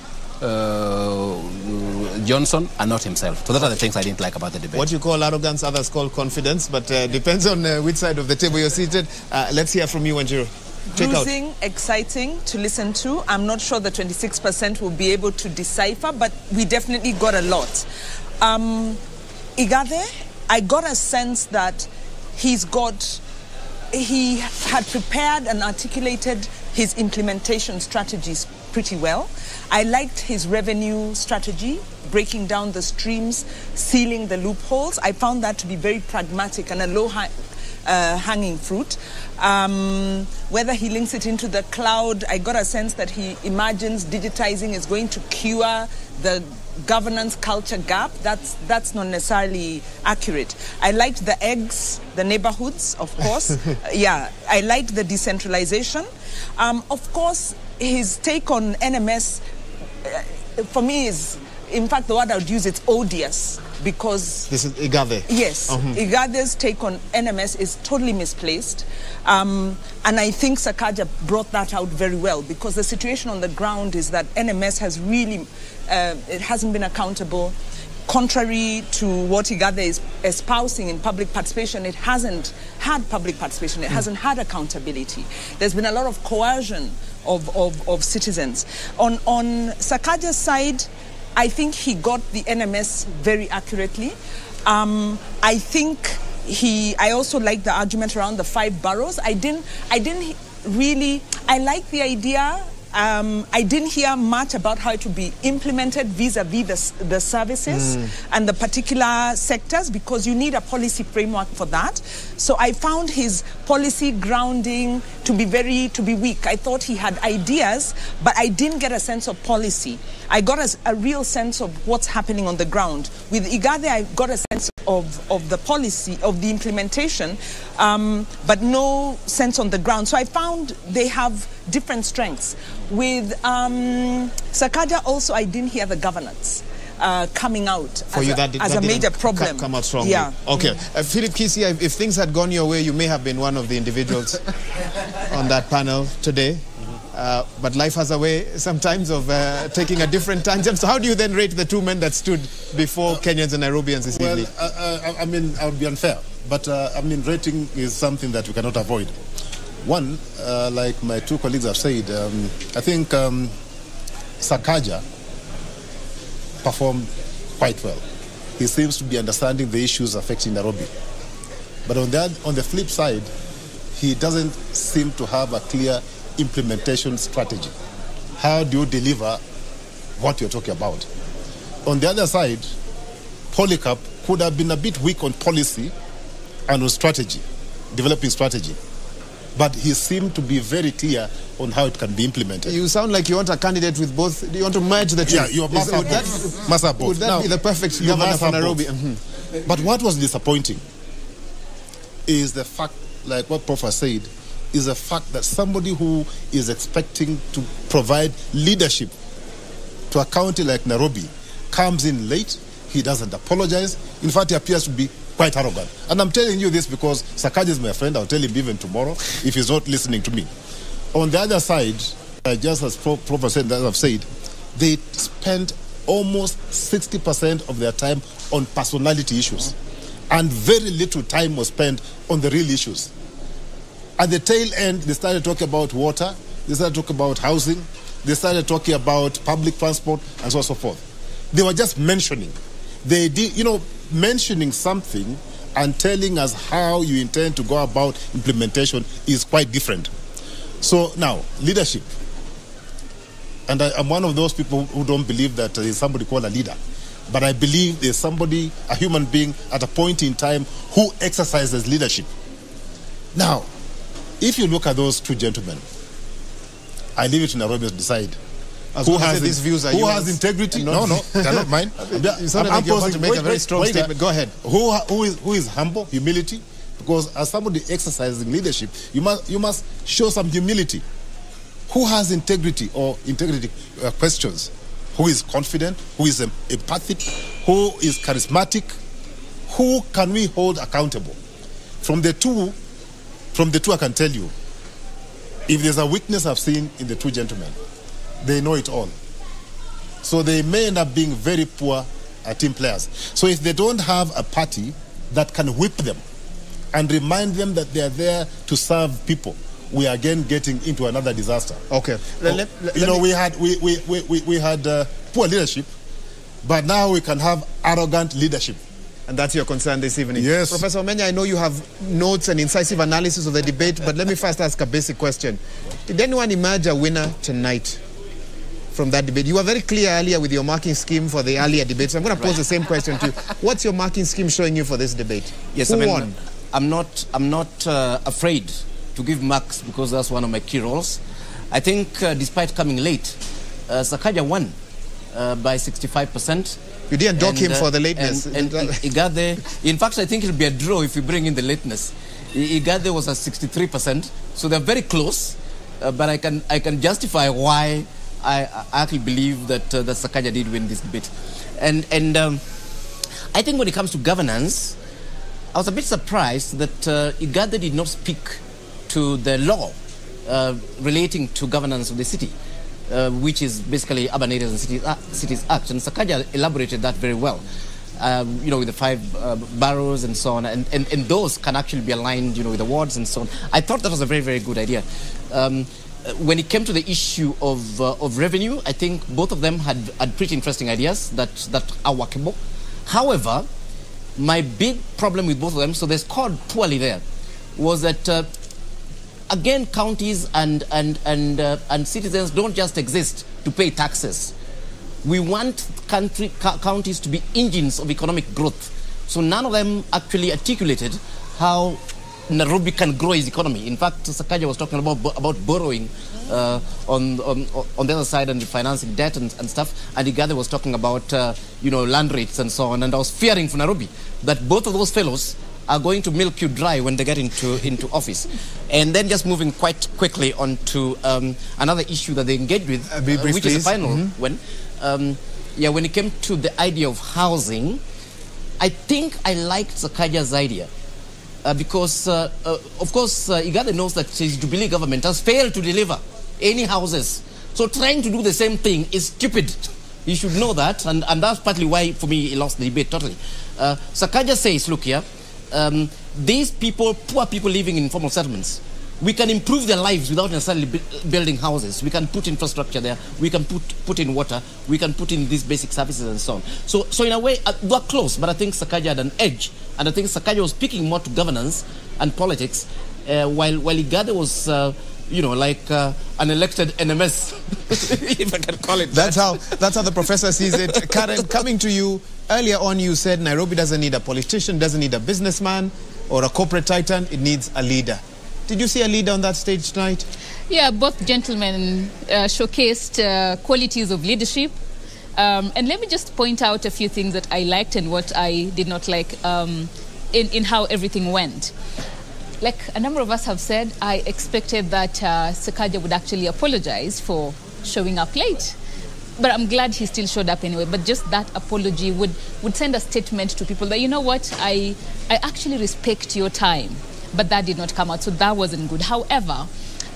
uh, Johnson and not himself. So those are the things I didn't like about the debate.
What you call arrogance, others call confidence, but uh, depends on uh, which side of the table you're seated. Uh, let's hear from you, Wanjiru.
Bruising, exciting to listen to. I'm not sure the 26% will be able to decipher, but we definitely got a lot. Um, Igathe, I got a sense that he's got, he had prepared and articulated his implementation strategies pretty well. I liked his revenue strategy, breaking down the streams, sealing the loopholes. I found that to be very pragmatic and a low uh, hanging fruit. Um, whether he links it into the cloud, I got a sense that he imagines digitizing is going to cure the governance culture gap. That's that's not necessarily accurate. I liked the eggs, the neighborhoods, of course. yeah, I liked the decentralization. Um, of course, his take on NMS uh, for me is, in fact, the word I would use it's odious because
This is Igathe.
Yes,
Mhm.
Igathe's take on NMS is totally misplaced. Um, and I think Sakaja brought that out very well because the situation on the ground is that NMS has really, uh, it hasn't been accountable. Contrary to what Igathe is espousing in public participation, it hasn't had public participation, it hasn't had accountability. There's been a lot of coercion of, of, of citizens. On, on Sakaja's side, I think he got the NMS very accurately. Um, I think he. I also like the argument around the five boroughs. I didn't. I didn't really. I like the idea. Um, I didn't hear much about how it would be implemented vis-a-vis the, the services
Mm.
and the particular sectors because you need a policy framework for that. So I found his policy grounding to be very to be weak. I thought he had ideas, but I didn't get a sense of policy. I got a real sense of what's happening on the ground. With Igathe, I got a sense of, of the policy, of the implementation, um, but no sense on the ground. So I found they have different strengths. With um, Sakaja, also, I didn't hear the governance. Uh, coming out
For
as,
you,
a,
that, did-
as
that
a major
co-
problem.
Come out strongly.
Yeah.
Okay. Uh, Philip Kisia, if, if things had gone your way, you may have been one of the individuals on that panel today. Uh, but life has a way sometimes of uh, taking a different tangent. So how do you then rate the two men that stood before Kenyans and Nairobians this
Well,
evening?
uh, uh, I mean, I would be unfair, but uh, I mean, rating is something that we cannot avoid. One, uh, like my two colleagues have said, um, I think um, Sakaja performed quite well. He seems to be understanding the issues affecting Nairobi. But on the, on the flip side, he doesn't seem to have a clear implementation strategy. How do you deliver what you're talking about? On the other side, Polycarp could have been a bit weak on policy and on strategy, developing strategy. But he seemed to be very clear on how it can be implemented.
You sound like you want a candidate with both. You want to merge the two.
Yeah, you must have both. Must have both.
Would that
Now,
be the perfect governor for Nairobi? Mhm.
But what was disappointing is the fact, like what Prof said, is the fact that somebody who is expecting to provide leadership to a county like Nairobi comes in late, he doesn't apologize. In fact, he appears to be quite arrogant. And I'm telling you this because Sakaja is my friend. I'll tell him even tomorrow if he's not listening to me. On the other side, uh, just as Pro- Prof said, that I've said, they spent almost 60% of their time on personality issues. And very little time was spent on the real issues. At the tail end, they started talking about water, they started talking about housing, they started talking about public transport, and so on and so forth. They were just mentioning. They did, you know, mentioning something and telling us how you intend to go about implementation is quite different. So now, leadership. And I, I'm one of those people who don't believe that there's somebody called a leader. But I believe there's somebody, a human being, at a point in time who exercises leadership. Now, if you look at those two gentlemen, I leave it to Nairobi to decide.
As
who has,
these views are
who has integrity? No, no, they're not mine.
You sounded like you're about to make a very strong statement. Go ahead.
Who, who, is, who is humble, humility? Because as somebody exercising leadership, you must, you must show some humility. Who has integrity or integrity uh, questions? Who is confident? Who is em- empathic? Who is charismatic? Who can we hold accountable? From the two, from the two, I can tell you, if there's a weakness I've seen in the two gentlemen, they know it all. So they may end up being very poor uh, team players. So if they don't have a party that can whip them and remind them that they are there to serve people, we are again getting into another disaster.
Okay. Let- let- let-
you know,
me-
we had we, we, we, we, we had uh, poor leadership, but now we can have arrogant leadership.
And that's your concern this evening.
Yes.
Professor Omenya, I know you have notes and incisive analysis of the debate, but let me first ask a basic question. Did anyone emerge a winner tonight from that debate? You were very clear earlier with your marking scheme for the earlier debates. I'm going to pose the same question to you. What's your marking scheme showing you for this debate?
Yes,
Who
I mean,
won?
I'm not, I'm not uh, afraid to give marks because that's one of my key roles. I think, uh, despite coming late, uh, Sakaja won uh, by 65%.
You didn't dock him for the lateness.
And, and Igathe, in fact, I think it'll be a draw if you bring in the lateness. Igathe was at 63%, so they're very close. Uh, but I can, I can justify why I, I actually believe that, uh, that Sakaja did win this debate. And, and um, I think when it comes to governance, I was a bit surprised that uh, Igathe did not speak to the law uh, relating to governance of the city, uh, which is basically Urban Areas and Cities, uh, Cities Act. And Sakaja elaborated that very well. Um, you know, with the five uh, boroughs and so on, and, and, and those can actually be aligned, you know, with the wards and so on. I thought that was a very, very good idea. Um, when it came to the issue of, uh, of revenue, I think both of them had, had pretty interesting ideas that, that are workable. However, my big problem with both of them, so they scored poorly there, was that uh, again counties and and and uh, and citizens don't just exist to pay taxes. We want country co- counties to be engines of economic growth. So none of them actually articulated how Nairobi can grow its economy. In fact, Sakaja was talking about about borrowing uh, on, on on the other side and financing debt and, and stuff. And Igathe was talking about uh, you know land rates and so on. And I was fearing for Nairobi that both of those fellows are going to milk you dry when they get into into office. And then just moving quite quickly on to um, another issue that they engaged with, uh,
brief,
which is the final
Mhm.
one. Um, yeah, when it came to the idea of housing, I think I liked Sakaja's idea. Uh, because, uh, uh, of course, uh, Igathe knows that his Jubilee government has failed to deliver any houses. So trying to do the same thing is stupid. You should know that, and, and that's partly why, for me, he lost the debate totally. Uh, Sakaja says, look here, um, these people, poor people living in informal settlements, we can improve their lives without necessarily building houses. We can put infrastructure there. We can put, put in water. We can put in these basic services and so on. So, so in a way, uh, we're close, but I think Sakaja had an edge. And I think Sakaja was speaking more to governance and politics, uh, while, while Igathe was, uh, you know, like uh, an elected NMS, if I can call it
That's
that.
how that's how the professor sees it. Karen, coming to you earlier on, you said Nairobi doesn't need a politician, doesn't need a businessman or a corporate titan. It needs a leader. Did you see a leader on that stage tonight?
Yeah, both gentlemen uh, showcased uh, qualities of leadership. Um, and let me just point out a few things that I liked and what I did not like um, in, in how everything went. Like a number of us have said, I expected that uh, Sakaja would actually apologize for showing up late. But I'm glad he still showed up anyway. But just that apology would, would send a statement to people that, you know what, I, I actually respect your time. But that did not come out, so that wasn't good. However,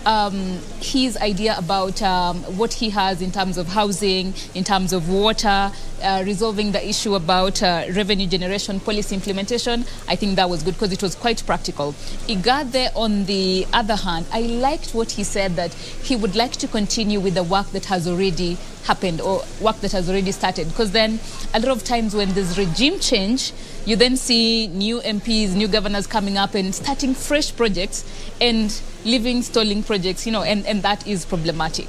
um, his idea about um, what he has in terms of housing, in terms of water, uh, resolving the issue about uh, revenue generation policy implementation, I think that was good because it was quite practical. Igade, on the other hand, I liked what he said that he would like to continue with the work that has already happened or work that has already started because then a lot of times when there's regime change you then see new MPs, new governors coming up and starting fresh projects and leaving stalling projects, you know, and, and that is problematic.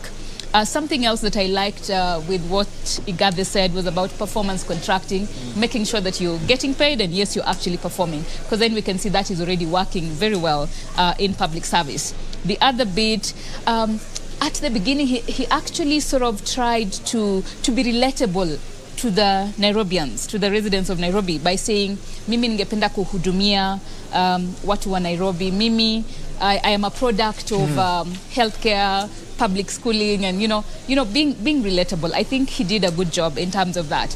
Uh, something else that I liked uh, with what Igathe said was about performance contracting, making sure that you're getting paid and yes, you're actually performing. Because then we can see that is already working very well uh, in public service. The other bit, um, at the beginning, he, he actually sort of tried to, to be relatable to the Nairobians, to the residents of Nairobi by saying, mimi ningependa kuhudumia um, watu wa Nairobi. Mimi, I, I am a product of
Hmm.
um, healthcare, public schooling, and you know, you know, being being relatable. I think he did a good job in terms of that.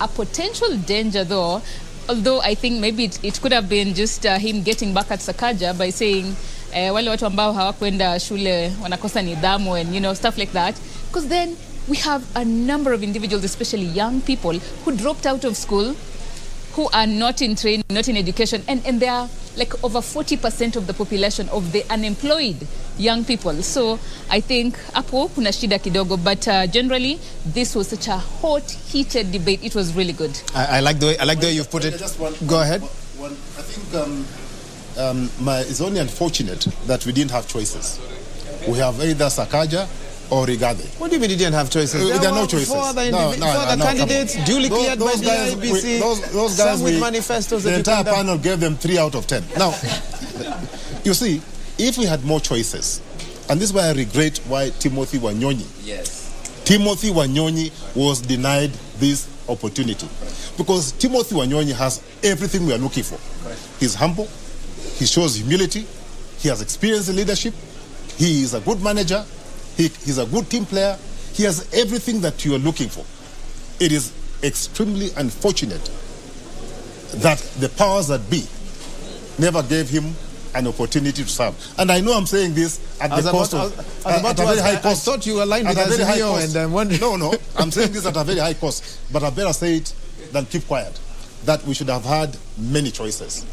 A potential danger, though, although I think maybe it, it could have been just uh, him getting back at Sakaja by saying eh, wale watu ambao hawakwenda shule wanakosa nidhamu and you know stuff like that because then we have a number of individuals especially young people who dropped out of school who are not in training not in education and, and they are like over 40% of the population of the unemployed young people so i think hapo kuna shida kidogo but uh, generally this was such a hot heated debate it was really good
I, I like the way I like the way you've put it. Go ahead.
One, I think um, um, my, it's only unfortunate that we didn't have choices. We have either Sakaja or Rigathi.
What do you mean you didn't have choices?
Uh,
There
there are no choices.
four other
No, no,
four
no,
other
no, come on.
candidates duly
Those-
cleared by
those
the
guys,
IEBC,
we- those, those
some with
we-
manifestos that
The
you
entire
can-
panel gave them three out of ten. Now, you see, if we had more choices, and this is why I regret why Timothy Wanyonyi
Yes.
Timothy Wanyonyi was denied this opportunity because Timothy Wanyonyi has everything we are looking for. He's humble, he shows humility, he has experience in leadership, he is a good manager, he, he's a good team player, he has everything that you are looking for. It is extremely unfortunate that the powers that be never gave him an opportunity to serve. And I know I'm saying this at the cost of
I was
at- at a very high
I- I
cost.
thought you aligned with
very high cost.
and I'm wondering-
No, no, I'm saying this at a very high cost, but I better say it than keep quiet. That we should have had many choices.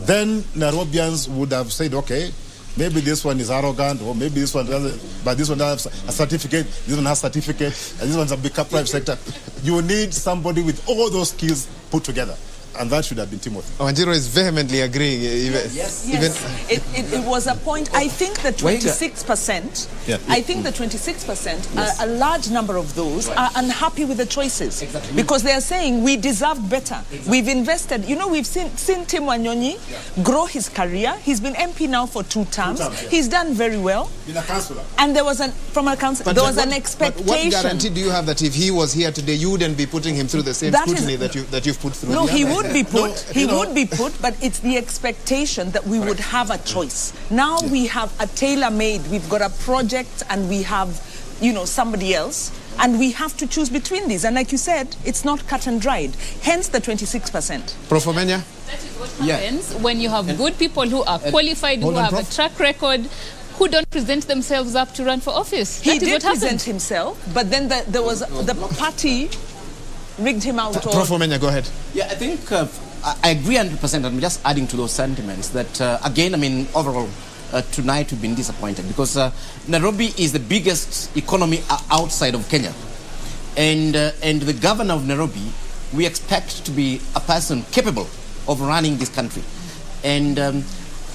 Then Nairobians would have said, okay, maybe this one is arrogant, or maybe this one doesn't, but this one has a certificate, this one has a certificate, and this one's a big private sector. You need somebody with all those skills put together, and that should have been Timothy.
Wanjiru is vehemently agreeing. Even,
Yes,
even
it, it, it was a point. I think the
uh,
26%,
Yeah.
I think the 26%,
Yes.
a, a large number of those are unhappy with the choices because they are saying we deserve better. We've invested. You know, we've seen, seen Tim Wanyonyi grow his career. He's been MP now for two terms.
terms, yeah.
He's done very well.
Been a councillor.
And there was an, from a council,
But
there
what-
was an
but
expectation.
what guarantee do you have that if he was here today, you wouldn't be putting him through the same
That is-
scrutiny that you that you've put through?
No,
the
he
other?
Would be put. he
know-
would be put, but it's the expectation that we would have a choice. Now we have a tailor-made. We've got a project, and we have, you know, somebody else, and we have to choose between these. And like you said, it's not cut and dried. Hence the 26%.
Prof. Omenya?
That is what happens when you have good people who are qualified, who
on,
have
Prof.
a track record, who don't present themselves up to run for office.
He
That is
did
what happened.
present himself, but then the, there was the party rigged him out. or-
Prof. Omenya, go ahead.
Yeah, I think uh, I I agree 100%. I'm just adding to those sentiments that, uh, again, I mean, overall, uh, tonight we've been disappointed because uh, Nairobi is the biggest economy outside of Kenya. And, uh, and the governor of Nairobi, we expect to be a person capable of running this country. And, um,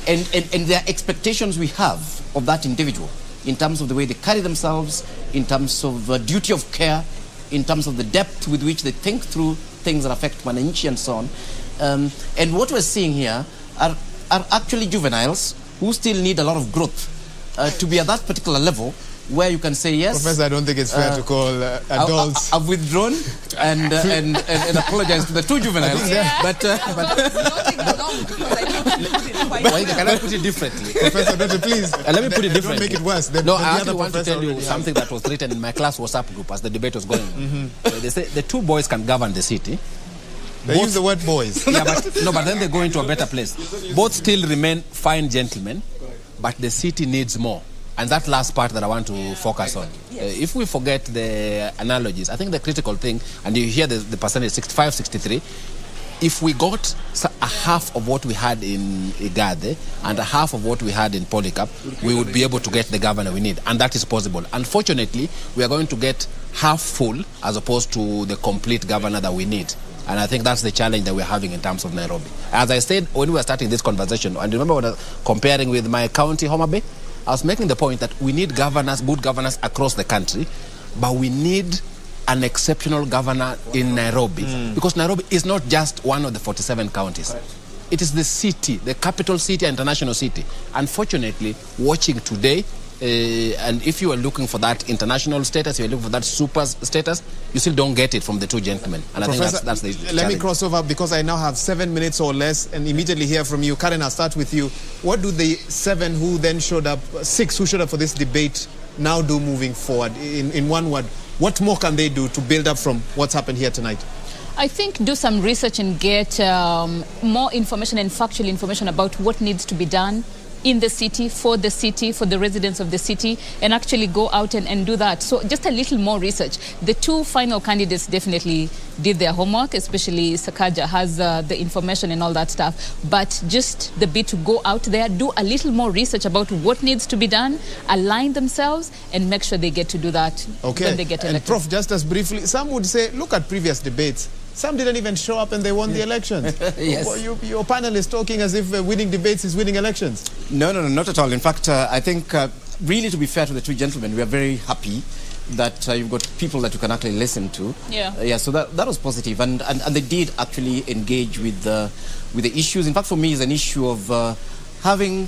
and, and, and there are expectations we have of that individual in terms of the way they carry themselves, in terms of uh, duty of care, in terms of the depth with which they think through things that affect Mananchi and so on. Um, and what we're seeing here are, are actually juveniles who still need a lot of growth uh, to be at that particular level where you can say yes.
Professor, I don't think it's fair
uh,
to call uh,
I- I-
adults.
I've withdrawn and, uh, and, and, and apologize to the two juveniles.
I think they're-
But, uh,
Well, can I put it differently?
Professor Odote, please.
Uh, let me put it differently.
Don't
differently.
make it worse than-
no,
than the
I
other
actually want to tell you
has.
something that was written in my class WhatsApp group as the debate was going.
Mm-hmm.
Uh, They say the two boys can govern the city.
They use the word boys.
yeah, but no, but then they go into a better place. Both still remain fine gentlemen, but the city needs more. And that last part that I want to focus on. Uh, if we forget the analogies, I think the critical thing, and you hear the, the percentage 65, 63, if we got a half of what we had in Igathe and a half of what we had in Polycarp, we would be able to get the governor we need. And that is possible. Unfortunately, we are going to get half full as opposed to the complete governor that we need. And I think that's the challenge that we're having in terms of Nairobi. As I said when we were starting this conversation, and remember when I was comparing with my county, Homa Bay, I was making the point that we need governors, good governors across the country, but we need an exceptional governor in Nairobi hmm. because Nairobi is not just one of the 47 counties. It is the city, the capital city, international city. Unfortunately, watching today, and if you are looking for that international status, you're looking for that super status, you still don't get it from the two gentlemen. And I think that's, that's the
let me cross over because I now have seven minutes or less and immediately hear from you. Karen, I'll start with you. What do the seven who then showed up, six who showed up for this debate, now do moving forward? In, in one word, what more can they do to build up from what's happened here tonight?
I think do some research and get um, more information and factual information about what needs to be done in the city, for the city, for the residents of the city, and actually go out and, and do that. So just a little more research. The two final candidates definitely did their homework, especially Sakaja has uh, the information and all that stuff. But just the bit to go out there, do a little more research about what needs to be done, align themselves, and make sure they get to do that
Okay.
when they get elected. and.
Prof, just as briefly, some would say, look at previous debates. Some didn't even show up and they won the elections.
Yes.
Well, you, your panel is talking as if uh, winning debates is winning elections.
No, no, no, not at all. In fact, uh, I think, uh, really, to be fair to the two gentlemen, we are very happy that uh, you've got people that you can actually listen to.
Yeah.
Uh, yeah, so that, that was positive. And, and, and they did actually engage with, the with the issues. In fact, for me, it's an issue of uh, having.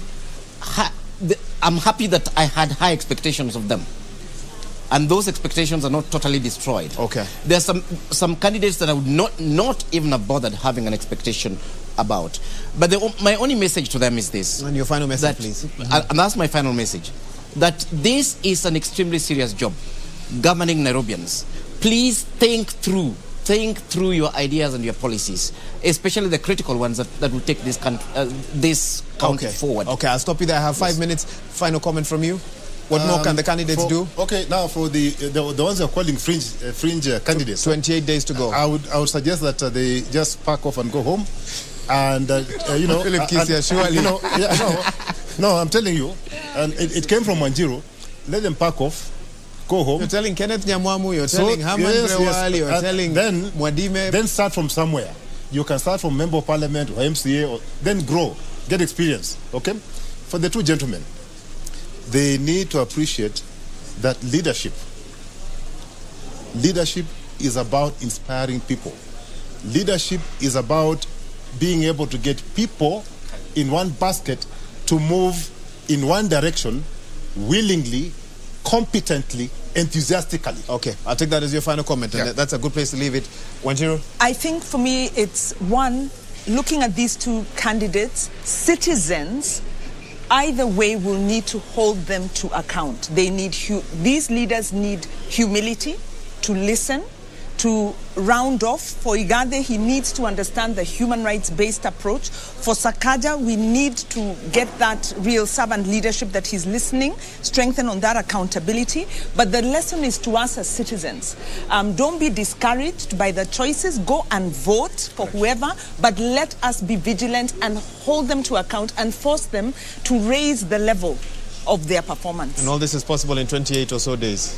Ha- the, I'm happy that I had high expectations of them. And those expectations are not totally destroyed.
Okay.
There are some, some candidates that I would not, not even have bothered having an expectation about. But the, my only message to them is this.
And your final message,
that,
please.
and- And that's my final message. That this is an extremely serious job, governing Nairobians. Please think through, think through your ideas and your policies, especially the critical ones that, that will take this, coun- uh, this county
okay.
forward.
Okay, I'll stop you there. I have five minutes. Final comment from you. What more
Um,
can the candidates
for-
do?
Okay, now for the the, the ones who are calling fringe uh, fringe uh, candidates.
28 days to go.
I would I would suggest that uh, they just pack off and go home, and uh, uh, you know.
Philip
uh,
Kisia, surely.
You know, yeah, no, no, I'm telling you, and it, it came from Wanjiru. Let them pack off, go home.
You're telling Kenneth Nyamwamu, you're
So,
telling Harman
yes, yes.
You're
And
telling
then,
Mwadime.
Then start from somewhere. You can start from member of parliament or MCA, or then grow, get experience. Okay, for the two gentlemen, they need to appreciate that leadership. Leadership is about inspiring people. Leadership is about being able to get people in one basket to move in one direction willingly, competently, enthusiastically.
Okay, I'll take that as your final comment, and
Yeah.
that's a good place to leave it. Wanjiru?
I think for me, it's one, looking at these two candidates, citizens, either way we'll need to hold them to account. They need, these leaders need humility to listen, to round off. For Igathe, he needs to understand the human rights based approach. For Sakaja, we need to get that real servant leadership that he's listening, strengthen on that accountability. But the lesson is to us as citizens um, don't be discouraged by the choices, go and vote for whoever, but let us be vigilant and hold them to account and force them to raise the level of their performance.
And all this is possible in 28 or so days.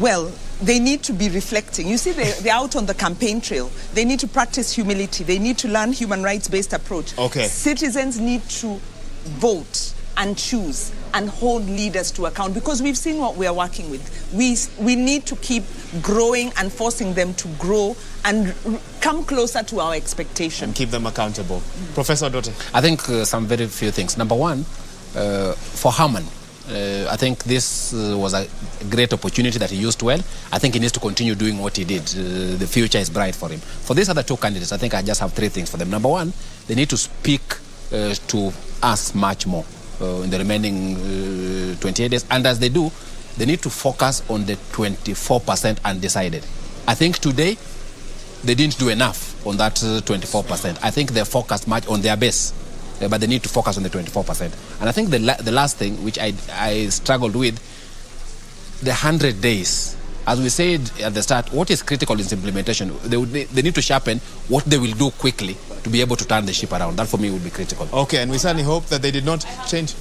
Well, they need to be reflecting. You see, they, they're out on the campaign trail. They need to practice humility. They need to learn human rights based approach.
Okay.
Citizens need to vote and choose and hold leaders to account because we've seen what we are working with. We, we need to keep growing and forcing them to grow and r- come closer to our expectation.
And keep them accountable. Professor Odote.
I think uh, some very few things. Number one, uh, for Harman, uh, I think this uh, was a great opportunity that he used well. I think he needs to continue doing what he did. Uh, the future is bright for him. For these other two candidates, I think I just have three things for them. Number one, they need to speak uh, to us much more uh, in the remaining uh, 28 days. And as they do, they need to focus on the 24% undecided. I think today they didn't do enough on that uh, 24%. I think they focused much on their base, Uh, but they need to focus on the 24%. And I think the, la- the last thing, which I, I struggled with, the 100 days. As we said at the start, what is critical is implementation. They, would, they, they need to sharpen what they will do quickly to be able to turn the ship around. That for me would be critical.
Okay, and we certainly hope that they did not change.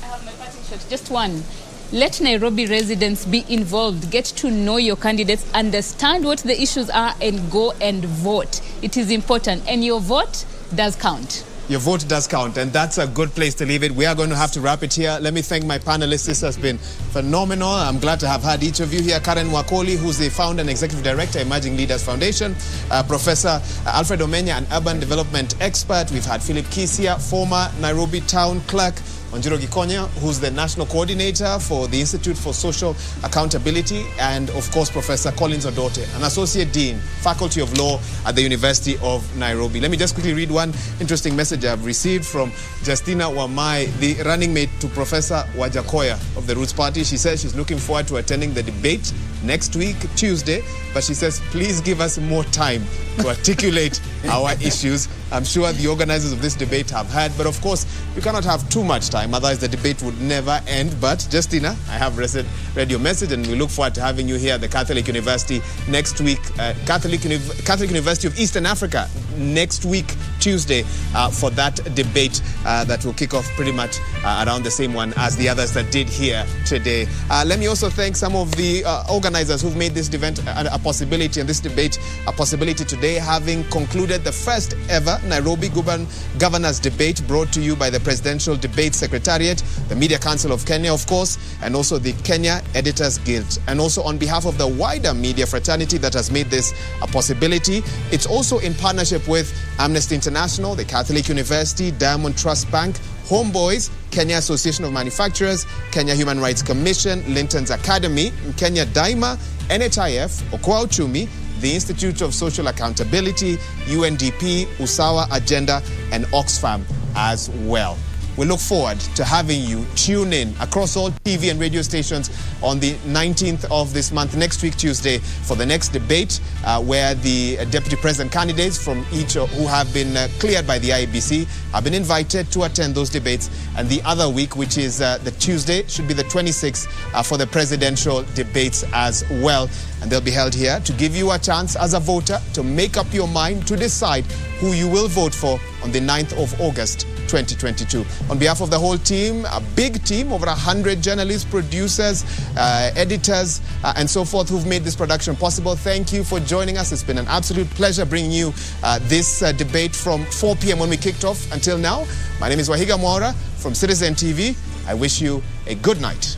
Just one. Let Nairobi residents be involved, get to know your candidates, understand what the issues are, and go and vote. It is important, and your vote does count.
Your vote does count, and that's a good place to leave it. We are going to have to wrap it here. Let me thank my panelists. This has been phenomenal. I'm glad to have had each of you here. Karen Wakoli, who's the founder and executive director, Emerging Leaders Foundation, uh, Professor Alfred Omenya, an urban development expert. We've had Philip Kisia, former Nairobi town clerk. Wanjiru Gikonyo, who's the national coordinator for the Institute for Social Accountability, and of course, Professor Collins Odote, an associate dean, Faculty of Law at the University of Nairobi. Let me just quickly read one interesting message I've received from Justina Wamae, the running mate to Professor Wajackoyah of the Roots Party. She says she's looking forward to attending the debate next week, Tuesday, but she says, please give us more time to articulate our issues. I'm sure the organizers of this debate have had, but of course, we cannot have too much time, otherwise the debate would never end. But Justina, I have read, your message, and we look forward to having you here at the Catholic University next week, uh, Catholic, Uni Catholic University of Eastern Africa next week, Tuesday, uh, for that debate uh, that will kick off pretty much uh, around the same one as the others that did here today. Uh, let me also thank some of the uh, organizers who've made this event a, a possibility and this debate a possibility today, having concluded the first ever Nairobi Govern Governors Debate brought to you by the Presidential Debate Secretariat, the Media Council of Kenya, of course, and also the Kenya Editors Guild. And also on behalf of the wider media fraternity that has made this a possibility, it's also in partnership with Amnesty International, the Catholic University, Diamond Trust Bank, Homeboys, Kenya Association of Manufacturers, Kenya Human Rights Commission, Linton's Academy, Kenya Daima, NHIF, Okoa Uchumi, the Institute of Social Accountability, UNDP, Usawa Agenda, and Oxfam as well. We look forward to having you tune in across all TV and radio stations on the 19th of this month, next week, Tuesday, for the next debate uh, where the uh, deputy president candidates from each uh, who have been uh, cleared by the IEBC have been invited to attend those debates. And the other week, which is uh, the Tuesday, should be the 26th uh, for the presidential debates as well. And they'll be held here to give you a chance as a voter to make up your mind to decide who you will vote for on the 9th of August 2022. On behalf of the whole team, a big team, over 100 journalists, producers, uh, editors, uh, and so forth who've made this production possible, thank you for joining us. It's been an absolute pleasure bringing you uh, this uh, debate from 4 p.m. when we kicked off until now. My name is Wahiga Mwaura from Citizen TV. I wish you a good night.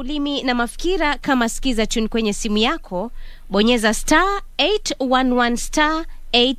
Ulimi na mafikira kama skiza tune kwenye simu yako, bonyeza star 811 star 8